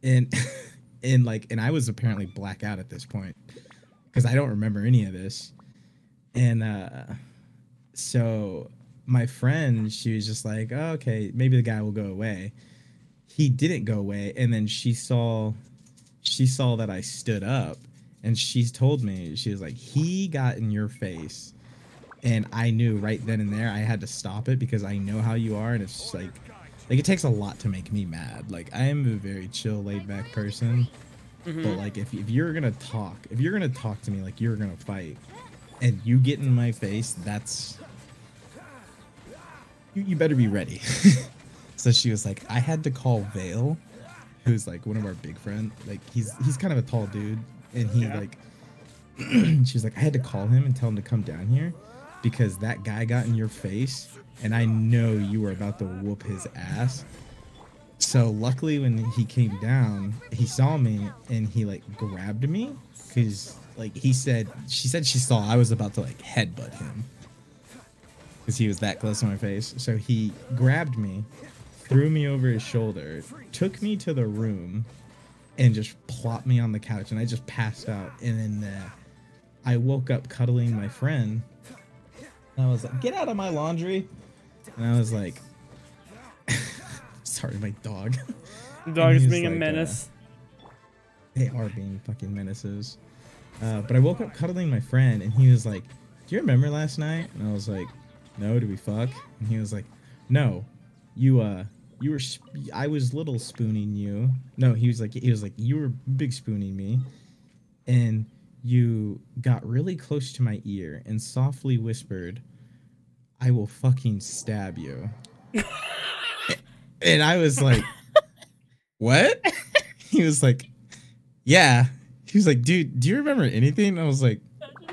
And and like, and I was apparently blackout at this point because I don't remember any of this. And uh, so my friend, she was just like, oh, okay, maybe the guy will go away. He didn't go away, and then she saw, she saw that I stood up, and she told me she was like, he got in your face, and I knew right then and there I had to stop it because I know how you are, and it's just like, like it takes a lot to make me mad. Like I am a very chill, laid back person, but Mhm. like if if you're gonna talk, if you're gonna talk to me like you're gonna fight, and you get in my face, that's you, you better be ready. so she was like, I had to call Vale, who's like one of our big friends. Like he's he's kind of a tall dude, and he Yeah. like she was like, I had to call him and tell him to come down here because that guy got in your face, and I know you were about to whoop his ass. So luckily, when he came down, he saw me and he like grabbed me because like he said, she said she saw I was about to like headbutt him because he was that close to my face. So he grabbed me, threw me over his shoulder, took me to the room, and just plopped me on the couch, and I just passed out. And then uh, I woke up cuddling my friend. And I was like, "Get out of my laundry!" And I was like, "Sorry, my dog." The dog is being a like, uh, menace. they are being fucking menaces. Uh, but I woke up cuddling my friend, and he was like, "Do you remember last night?" And I was like, "No, do we fuck?" And he was like, "No, you uh, you were sp- I was little spooning you." No, he was like, he was like, "You were big spooning me," and you got really close to my ear and softly whispered, "I will fucking stab you." and I was like, "What?" he was like, "Yeah." He was like, "Dude, do you remember anything?" I was like,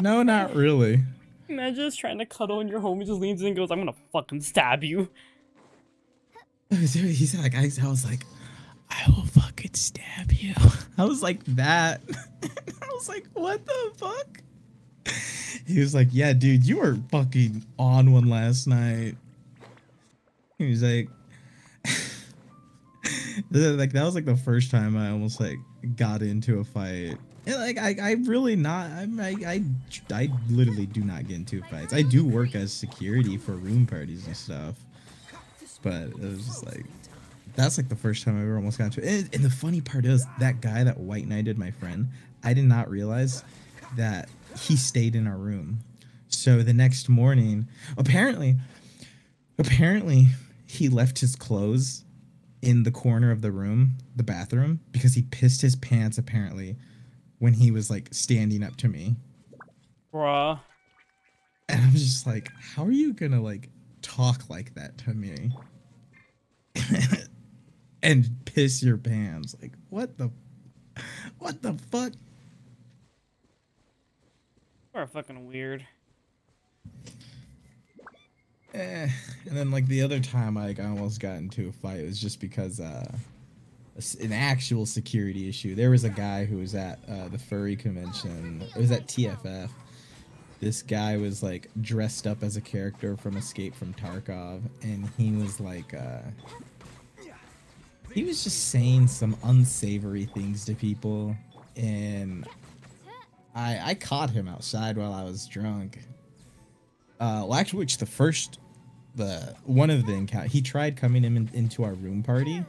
"No, not really." Imagine just trying to cuddle and your homie just leans in and goes, I'm gonna fucking stab you. He's like, I, I was like, I will fucking stab you. I was like that. I was like, what the fuck? He was like, yeah, dude, you were fucking on one last night. He was like, like that was like the first time I almost like got into a fight. And like I, I really not I, I I I literally do not get into fights. I do work as security for room parties and stuff, but it was just like that's like the first time I ever almost got into it. And, and the funny part is that guy that white knighted my friend. I did not realize that he stayed in our room. So the next morning, apparently, apparently he left his clothes in the corner of the room, the bathroom, because he pissed his pants apparently when he was like standing up to me. Bruh. And I'm just like, how are you gonna like talk like that to me? and piss your pants. Like, what the what the fuck? We're fucking weird. Eh. And then like the other time I like, I almost got into a fight it was just because uh an actual security issue. There was a guy who was at uh, the furry convention. It was at TFF. This guy was like dressed up as a character from Escape from Tarkov, and he was like, uh, he was just saying some unsavory things to people, and I I caught him outside while I was drunk. Uh, well, actually, which the first, the one of the encounter, he tried coming in, into our room party,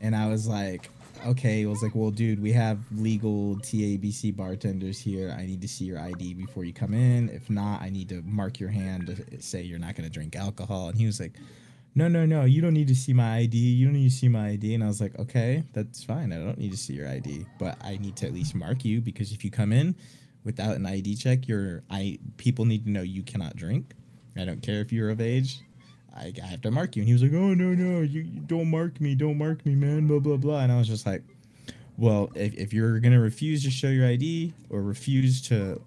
and I was like, okay. I was like, well, dude, we have legal TABC bartenders here. I need to see your ID before you come in. If not, I need to mark your hand to say you're not gonna drink alcohol. And he was like, no, no, no, you don't need to see my ID. You don't need to see my ID. And I was like, okay, that's fine. I don't need to see your ID, but I need to at least mark you because if you come in without an ID check, your I people need to know you cannot drink. I don't care if you're of age. I, I have to mark you. And he was like, oh no, no, you, you don't mark me, don't mark me, man, blah blah blah. And I was just like, well, if, if you're gonna refuse to show your ID or refuse to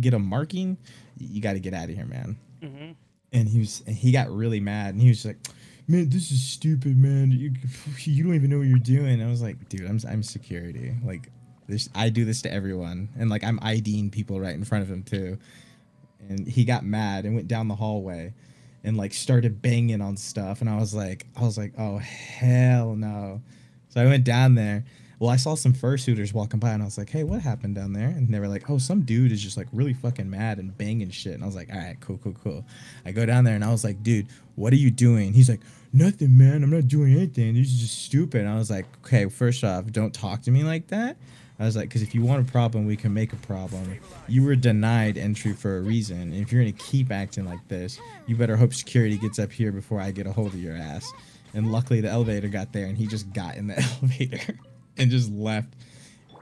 get a marking, you got to get out of here, man. Mm-hmm. and he was and he got really mad and he was like man this is stupid man. You, you don't even know what you're doing. I was like dude i'm, I'm security. Like this i do this to everyone. And like i'm iding people right in front of him too. And he got mad and went down the hallway and like started banging on stuff and i was like i was like oh hell no. So i went down there. Well i saw some fursuiters walking by and i was like hey what happened down there? And they were like oh some dude is just like really fucking mad and banging shit. And i was like all right cool cool cool. I go down there and i was like dude what are you doing? He's like nothing man. I'm not doing anything. This is just stupid. And i was like okay first off don't talk to me like that I was like, because if you want a problem, we can make a problem. You were denied entry for a reason. And if you're going to keep acting like this, you better hope security gets up here before I get a hold of your ass. And luckily, the elevator got there and he just got in the elevator and just left.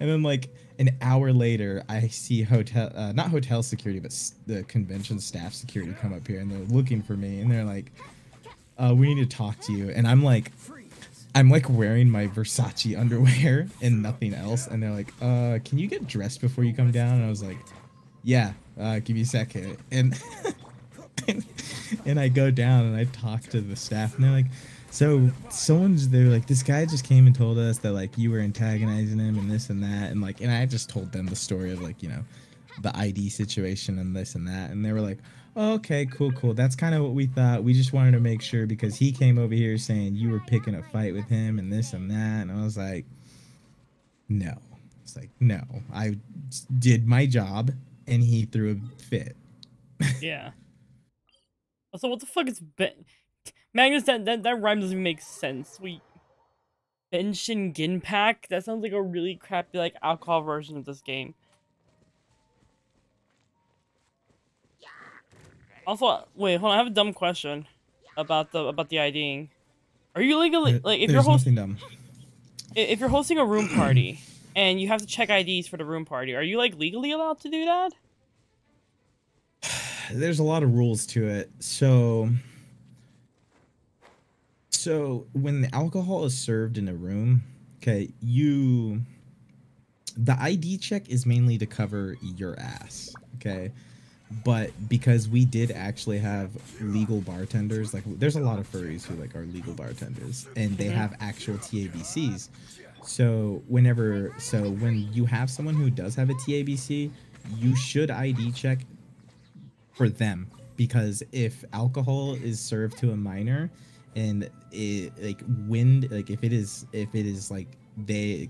And then, like, an hour later, I see hotel, uh, not hotel security, but the convention staff security come up here and they're looking for me. And they're like, uh, we need to talk to you. And I'm like, I'm like wearing my Versace underwear and nothing else, and they're like, "Uh, can you get dressed before you come down?" And I was like, "Yeah, uh, give me a second. And and, and I go down and I talk to the staff, and they're like, "So someone's they're like, this guy just came and told us that like you were antagonizing him and this and that, and like, and I just told them the story of like you know, the ID situation and this and that, and they were like." "Oh, okay, cool, cool. That's kind of what we thought. We just wanted to make sure because he came over here saying you were picking a fight with him and this and that. And I was like, no. It's like, no. I did my job and he threw a fit. Yeah. Also, what the fuck is ben? Magnus, that, that that rhyme doesn't make sense. We Benshin Ginpak? That sounds like a really crappy like alcohol version of this game. Also, wait, hold on. I have a dumb question about the about the IDing. Are you legally like if you're hosting if you're hosting a room party and you have to check IDs for the room party? Are you like legally allowed to do that? there's a lot of rules to it. So so when the alcohol is served in a room, okay, you the ID check is mainly to cover your ass, okay? But because we did actually have legal bartenders, like there's a lot of furries who like are legal bartenders, and they Mhm. have actual TABCs. So whenever, so when you have someone who does have a TABC, you should ID check for them because if alcohol is served to a minor and it like wind like if it is if it is like they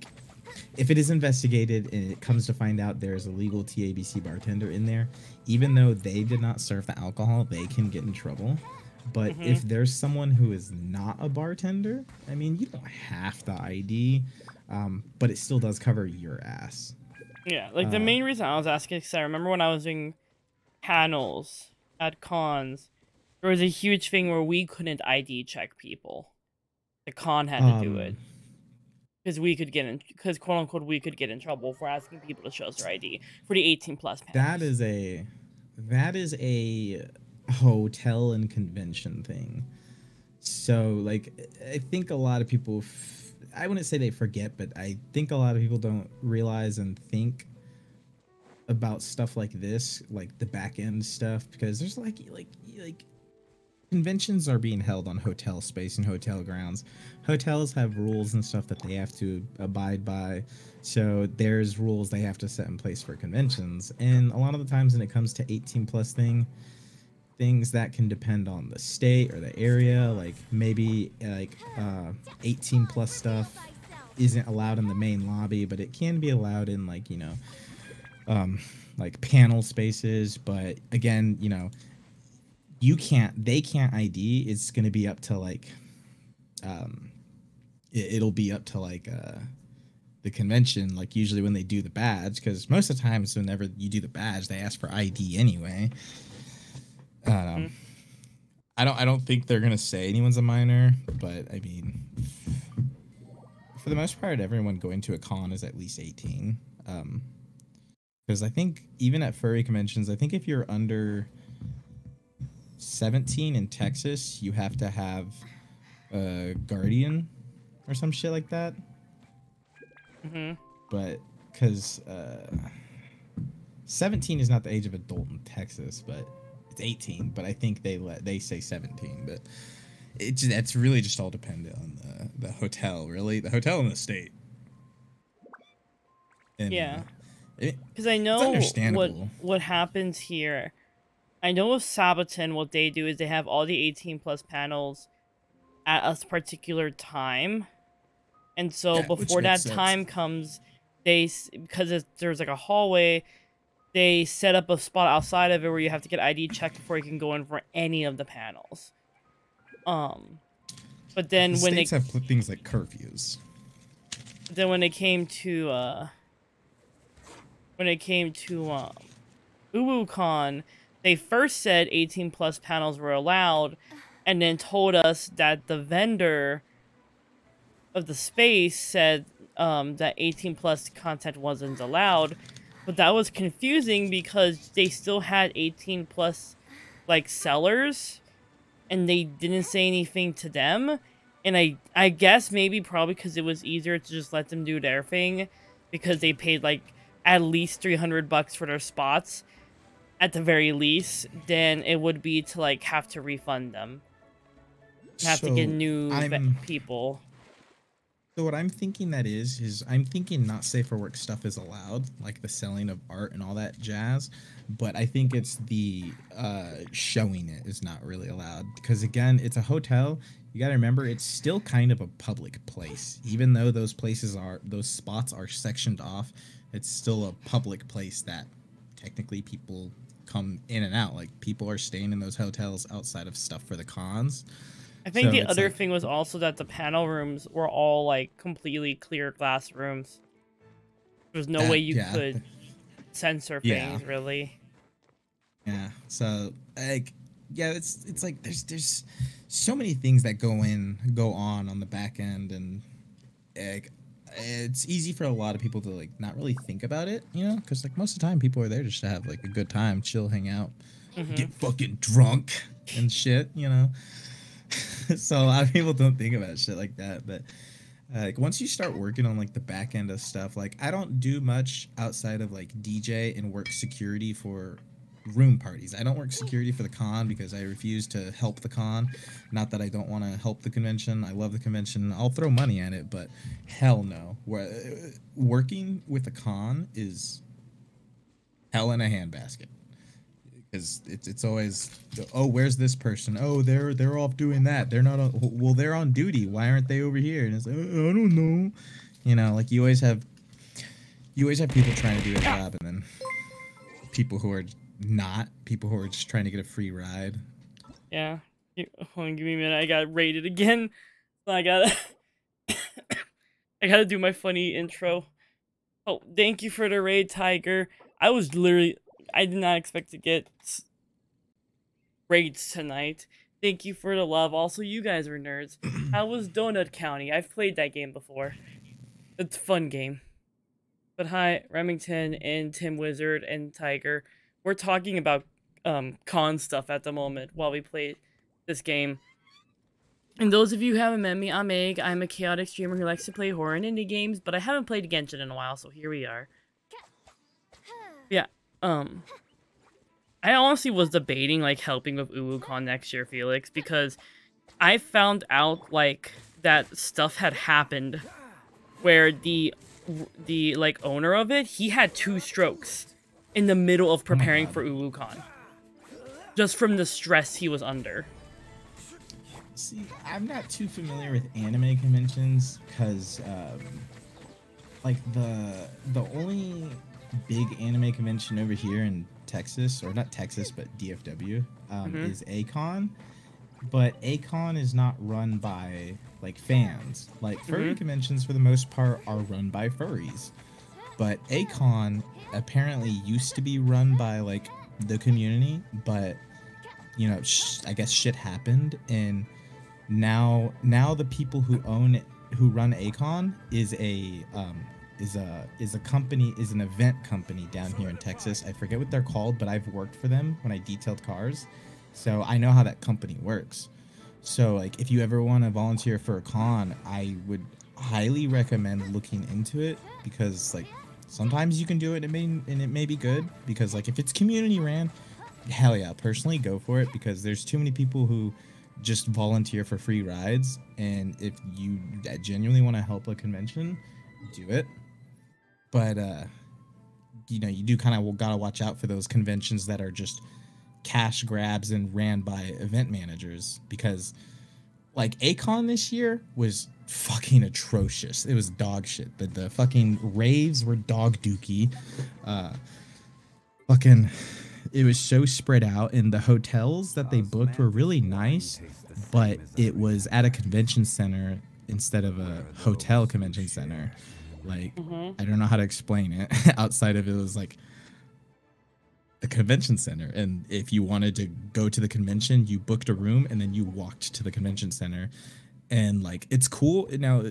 if it is investigated and it comes to find out there's a legal TABC bartender in there, even though they did not serve the alcohol, they can get in trouble. But Mhm. if there's someone who is not a bartender, I mean, you don't have the ID, um, but it still does cover your ass. Yeah, like the Uh, main reason I was asking is I remember when I was doing panels at cons, there was a huge thing where we couldn't ID check people. The con had to do Um, it because we could get in because quote unquote we could get in trouble for asking people to show us their ID for the 18 plus. That is a that is a hotel and convention thing. So like I think a lot of people f- I wouldn't say they forget, but I think a lot of people don't realize and think about stuff like this, like the back end stuff because there's like like like conventions are being held on hotel space and hotel grounds. Hotels have rules and stuff that they have to abide by. So there's rules they have to set in place for conventions. And a lot of the times when it comes to 18 plus thing, things that can depend on the state or the area, like maybe like uh 18 plus stuff isn't allowed in the main lobby, but it can be allowed in like, you know, um like panel spaces, but again, you know, you can't they can't id it's going to be up to like um it, it'll be up to like uh the convention like usually when they do the badge because most of the times whenever you do the badge they ask for id anyway. Um i don't i don't think they're going to say anyone's a minor but i mean for the most part everyone going to a con is at least 18 um because i think even at furry conventions i think if you're under 17 in Texas, you have to have a guardian or some shit like that. hmm But because uh, 17 is not the age of adult in Texas, but it's 18. But I think they let they say 17. But it's that's really just all dependent on the the hotel, really, the hotel in the state. And, Yeah. uh, Because I know what what happens here. I know with Saboten, what they do is they have all the 18 plus panels at a particular time, and so Yeah, before that sense. time comes, they because there's like a hallway, they set up a spot outside of it where you have to get ID checked before you can go in for any of the panels. Um, but then the when they have things like curfews. then when it came to uh when it came to um UwuCon, they first said 18 plus panels were allowed and then told us that the vendor of the space said um, that 18 plus content wasn't allowed. But that was confusing because they still had 18 plus like sellers and they didn't say anything to them. And i i guess maybe probably because it was easier to just let them do their thing because they paid like at least 300 bucks for their spots at the very least than it would be to like have to refund them have to get new people So what I'm thinking that is is I'm thinking not safe for work stuff is allowed, like the selling of art and all that jazz, but I think it's the uh showing it is not really allowed because again, it's a hotel. You got to remember it's still kind of a public place. Even though those places are those spots are sectioned off, it's still a public place that technically people come in and out. Like people are staying in those hotels outside of stuff for the cons. I think So the other like- thing was also that the panel rooms were all like completely clear glass rooms. There was no That- way you yeah. could censor Yeah. things really. Yeah. So like yeah, it's it's like there's there's so many things that go in go on on the back end and like it's easy for a lot of people to like not really think about it, you know, because like most of the time people are there just to have like a good time, chill, hang out, Mhm. get fucking drunk and shit, you know. so a lot of people don't think about shit like that, but uh, like once you start working on like the back end of stuff, like I don't do much outside of like DJ and work security for room parties. I don't work security for the con because I refuse to help the con. Not that I don't want to help the convention. I love the convention. I'll throw money at it, but hell no. Working with the con is hell in a handbasket. Because it's it's always oh where's this person oh they're they're off doing that they're not on well they're on duty why aren't they over here and it's like "Uh, I don't know you know like you always have you always have people trying to do a job and then people who are not people who are just trying to get a free ride Yeah. You- Hold on, give me a minute. I got raided again. So I gotta I gotta do my funny intro. Oh, thank you for the raid, Tiger. I was literally I did not expect to get raids tonight. Thank you for the love. Also, you guys are nerds. How was Donut County? I've played that game before. It's a fun game. But hi, Remington and Tim Wizard and Tiger. We're talking about um con stuff at the moment while we play this game. And those of you who haven't met me, I'm Egg. I'm a chaotic streamer who likes to play horror and indie games, but I haven't played Genshin in a while, so here we are. Yeah, um... I honestly was debating, like, helping with UwuCon next year, Felix, because I found out, like, that stuff had happened where the, the, like, owner of it, he had two strokes in the middle of preparing for UwuCon. Just from the stress he was under. See, I'm not too familiar with anime conventions because, um, like the the only big anime convention over here in Texas, or not Texas, but DFW, um, Mhm. is A-Kon. But A-Kon is not run by like fans. Like furry Mhm. conventions, for the most part, are run by furries. But A-Kon apparently used to be run by like the community, but you know, I guess shit happened, and now now the people who own who run A-Kon is a um, is a is a company is an event company down here in Texas. I forget what they're called, but I've worked for them when I detailed cars, so I know how that company works. So like, if you ever want to volunteer for a con, I would highly recommend looking into it because like sometimes you can do it and it may and it may be good because like if it's community ran, hell yeah, personally go for it because there's too many people who just volunteer for free rides and if you genuinely want to help a convention, do it. But uh you know, you do kind of gotta watch out for those conventions that are just cash grabs and ran by event managers because like A-Kon this year was fucking atrocious. It was dog shit. The the fucking raves were dog dookie. Uh fucking it was so spread out and the hotels that they booked were really nice, but it was at a convention center instead of a hotel convention center. Like Mhm. I don't know how to explain it outside of it was like a convention center and if you wanted to go to the convention you booked a room and then you walked to the convention center and like it's cool now uh,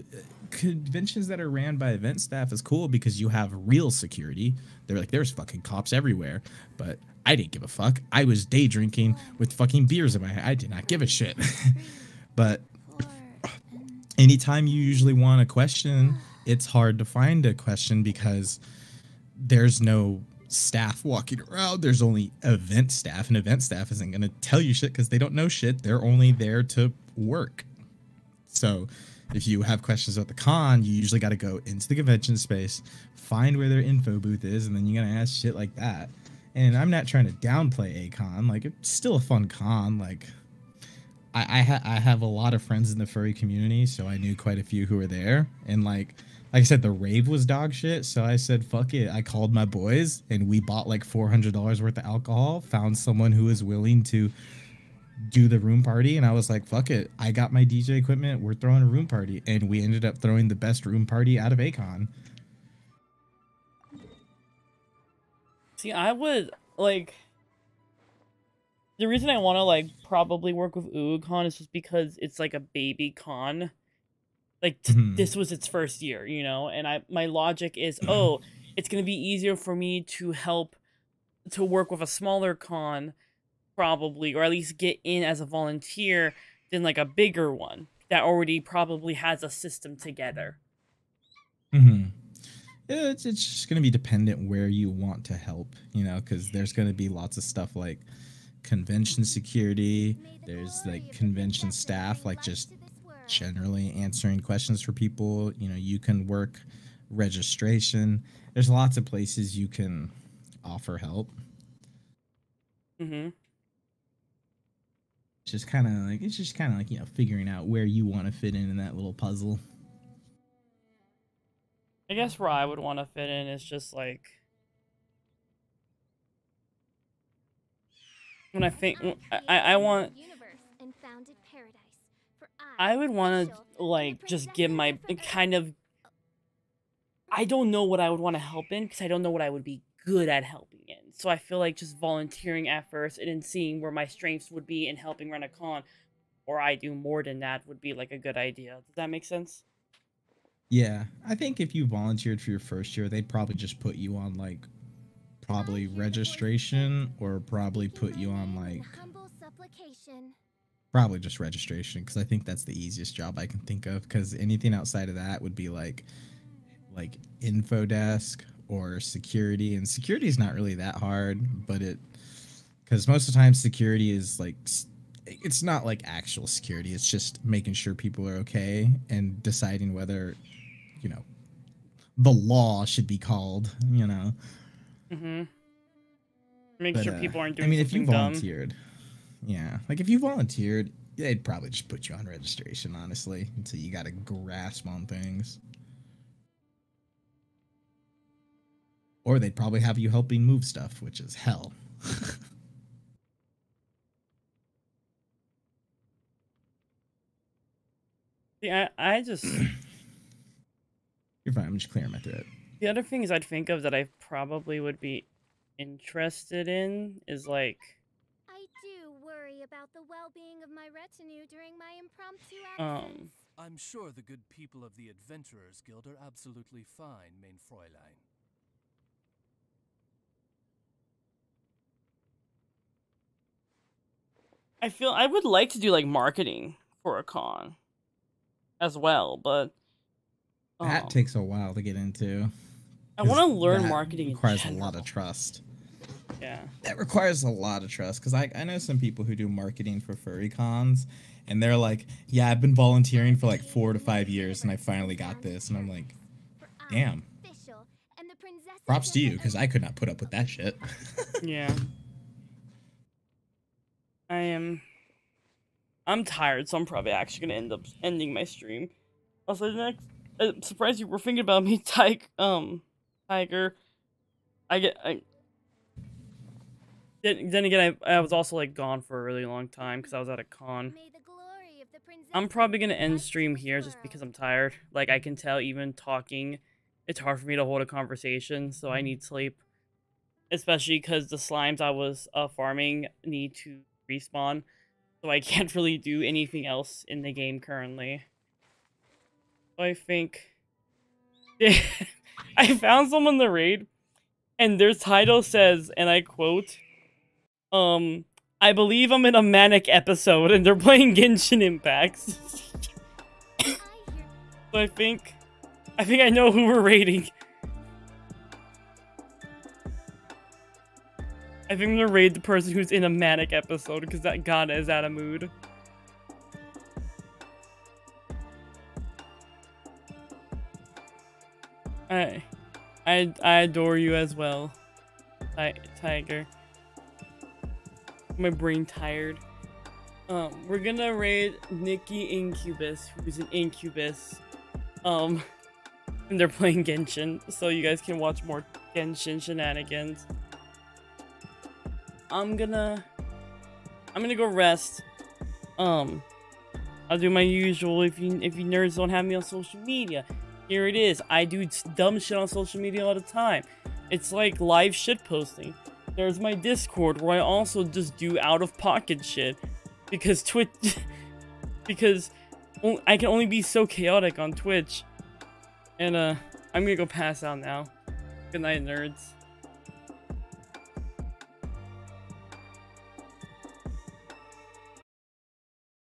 conventions that are ran by event staff is cool because you have real security they're like there's fucking cops everywhere but i didn't give a fuck i was day drinking with fucking beers in my hand i did not give a shit but anytime you usually want a question it's hard to find a question because there's no staff walking around. There's only event staff, and event staff isn't going to tell you shit because they don't know shit. They're only there to work. So if you have questions about the con, you usually got to go into the convention space, find where their info booth is, and then you got to ask shit like that. And I'm not trying to downplay a con. Like it's still a fun con. Like I I, ha- I have a lot of friends in the furry community, so I knew quite a few who were there. And like like I said, the rave was dog shit. So I said, fuck it. I called my boys and we bought like four hundred dollars worth of alcohol. Found someone who was willing to do the room party, and I was like, fuck it. I got my DJ equipment. We're throwing a room party, and we ended up throwing the best room party out of A-Kon. See, I would like the reason I want to like probably work with UwuCon is just because it's like a baby con. Like t- Mhm. this was its first year, you know, and I my logic is, oh, it's gonna be easier for me to help to work with a smaller con, probably, or at least get in as a volunteer than like a bigger one that already probably has a system together. Mm-hmm. It's it's just gonna be dependent where you want to help, you know, because there's gonna be lots of stuff like convention security. There's like convention staff, like just generally answering questions for people. You know, you can work registration. There's lots of places you can offer help. Mm-hmm. Just kind of like it's just kind of like you know figuring out where you want to fit in in that little puzzle. I guess where I would want to fit in is just like when I think I I want I would want to like just give my kind of I don't know what I would want to help in because I don't know what I would be good at helping in. So I feel like just volunteering at first and then seeing where my strengths would be in helping run a con, or I do more than that would be like a good idea. Does that make sense? Yeah, I think if you volunteered for your first year, they'd probably just put you on like probably registration or probably put you on like probably just registration because I think that's the easiest job I can think of because anything outside of that would be like like info desk or security and security is not really that hard but it because most of the time security is like it's not like actual security it's just making sure people are okay and deciding whether you know the law should be called you know Mm-hmm. Make But, sure uh, people aren't doing I mean, if you something dumb. volunteered, yeah, like if you volunteered, they'd probably just put you on registration, honestly, until you got a grasp on things. Or they'd probably have you helping move stuff, which is hell. Yeah, I, I just You're fine. I'm just clearing my throat. the other things I'd think of that I probably would be interested in is like I do worry about the well-being of my retinue during my impromptu um. I'm sure the good people of the Adventurers Guild are absolutely fine, Mein Fräulein. I feel I would like to do like marketing for a con as well, but That um, takes a while to get into. I want to learn that marketing in Requires a lot of trust. Yeah. That requires a lot of trust because I, I know some people who do marketing for furry cons and they're like, yeah, I've been volunteering for like four to five years and I finally got this. And I'm like, damn. Official, and the princess Props to you because I could not put up with that shit. Yeah. I am. I'm tired, so I'm probably actually gonna end up ending my stream. Also, next, I'm surprised you were thinking about me, Tyke. Um, Tiger. I get. I. Then, then again, I, I was also like gone for a really long time because I was at a con. I'm probably gonna end stream here just because I'm tired. Like I can tell, even talking, it's hard for me to hold a conversation, so I need sleep especially because the slimes I was uh, farming need to respawn, so I can't really do anything else in the game currently. I think I found someone the raid, and their title says, and I quote, "Um, I believe I'm in a manic episode, and they're playing Genshin Impacts." so I think, I think I know who we're raiding. I think I'm gonna raid the person who's in a manic episode because that god is out of mood. I, I, I adore you as well, Ti- Tiger. My brain tired. Um, we're gonna raid Nikki Incubus, who's an Incubus. Um, and they're playing Genshin, so you guys can watch more Genshin shenanigans. I'm gonna I'm gonna go rest. Um I'll do my usual if you if you nerds don't have me on social media. Here it is. I do dumb shit on social media all the time. It's like live shit posting. There's my Discord where I also just do out of pocket shit because Twitch because I can only be so chaotic on Twitch. And uh I'm gonna go pass out now. Good night nerds.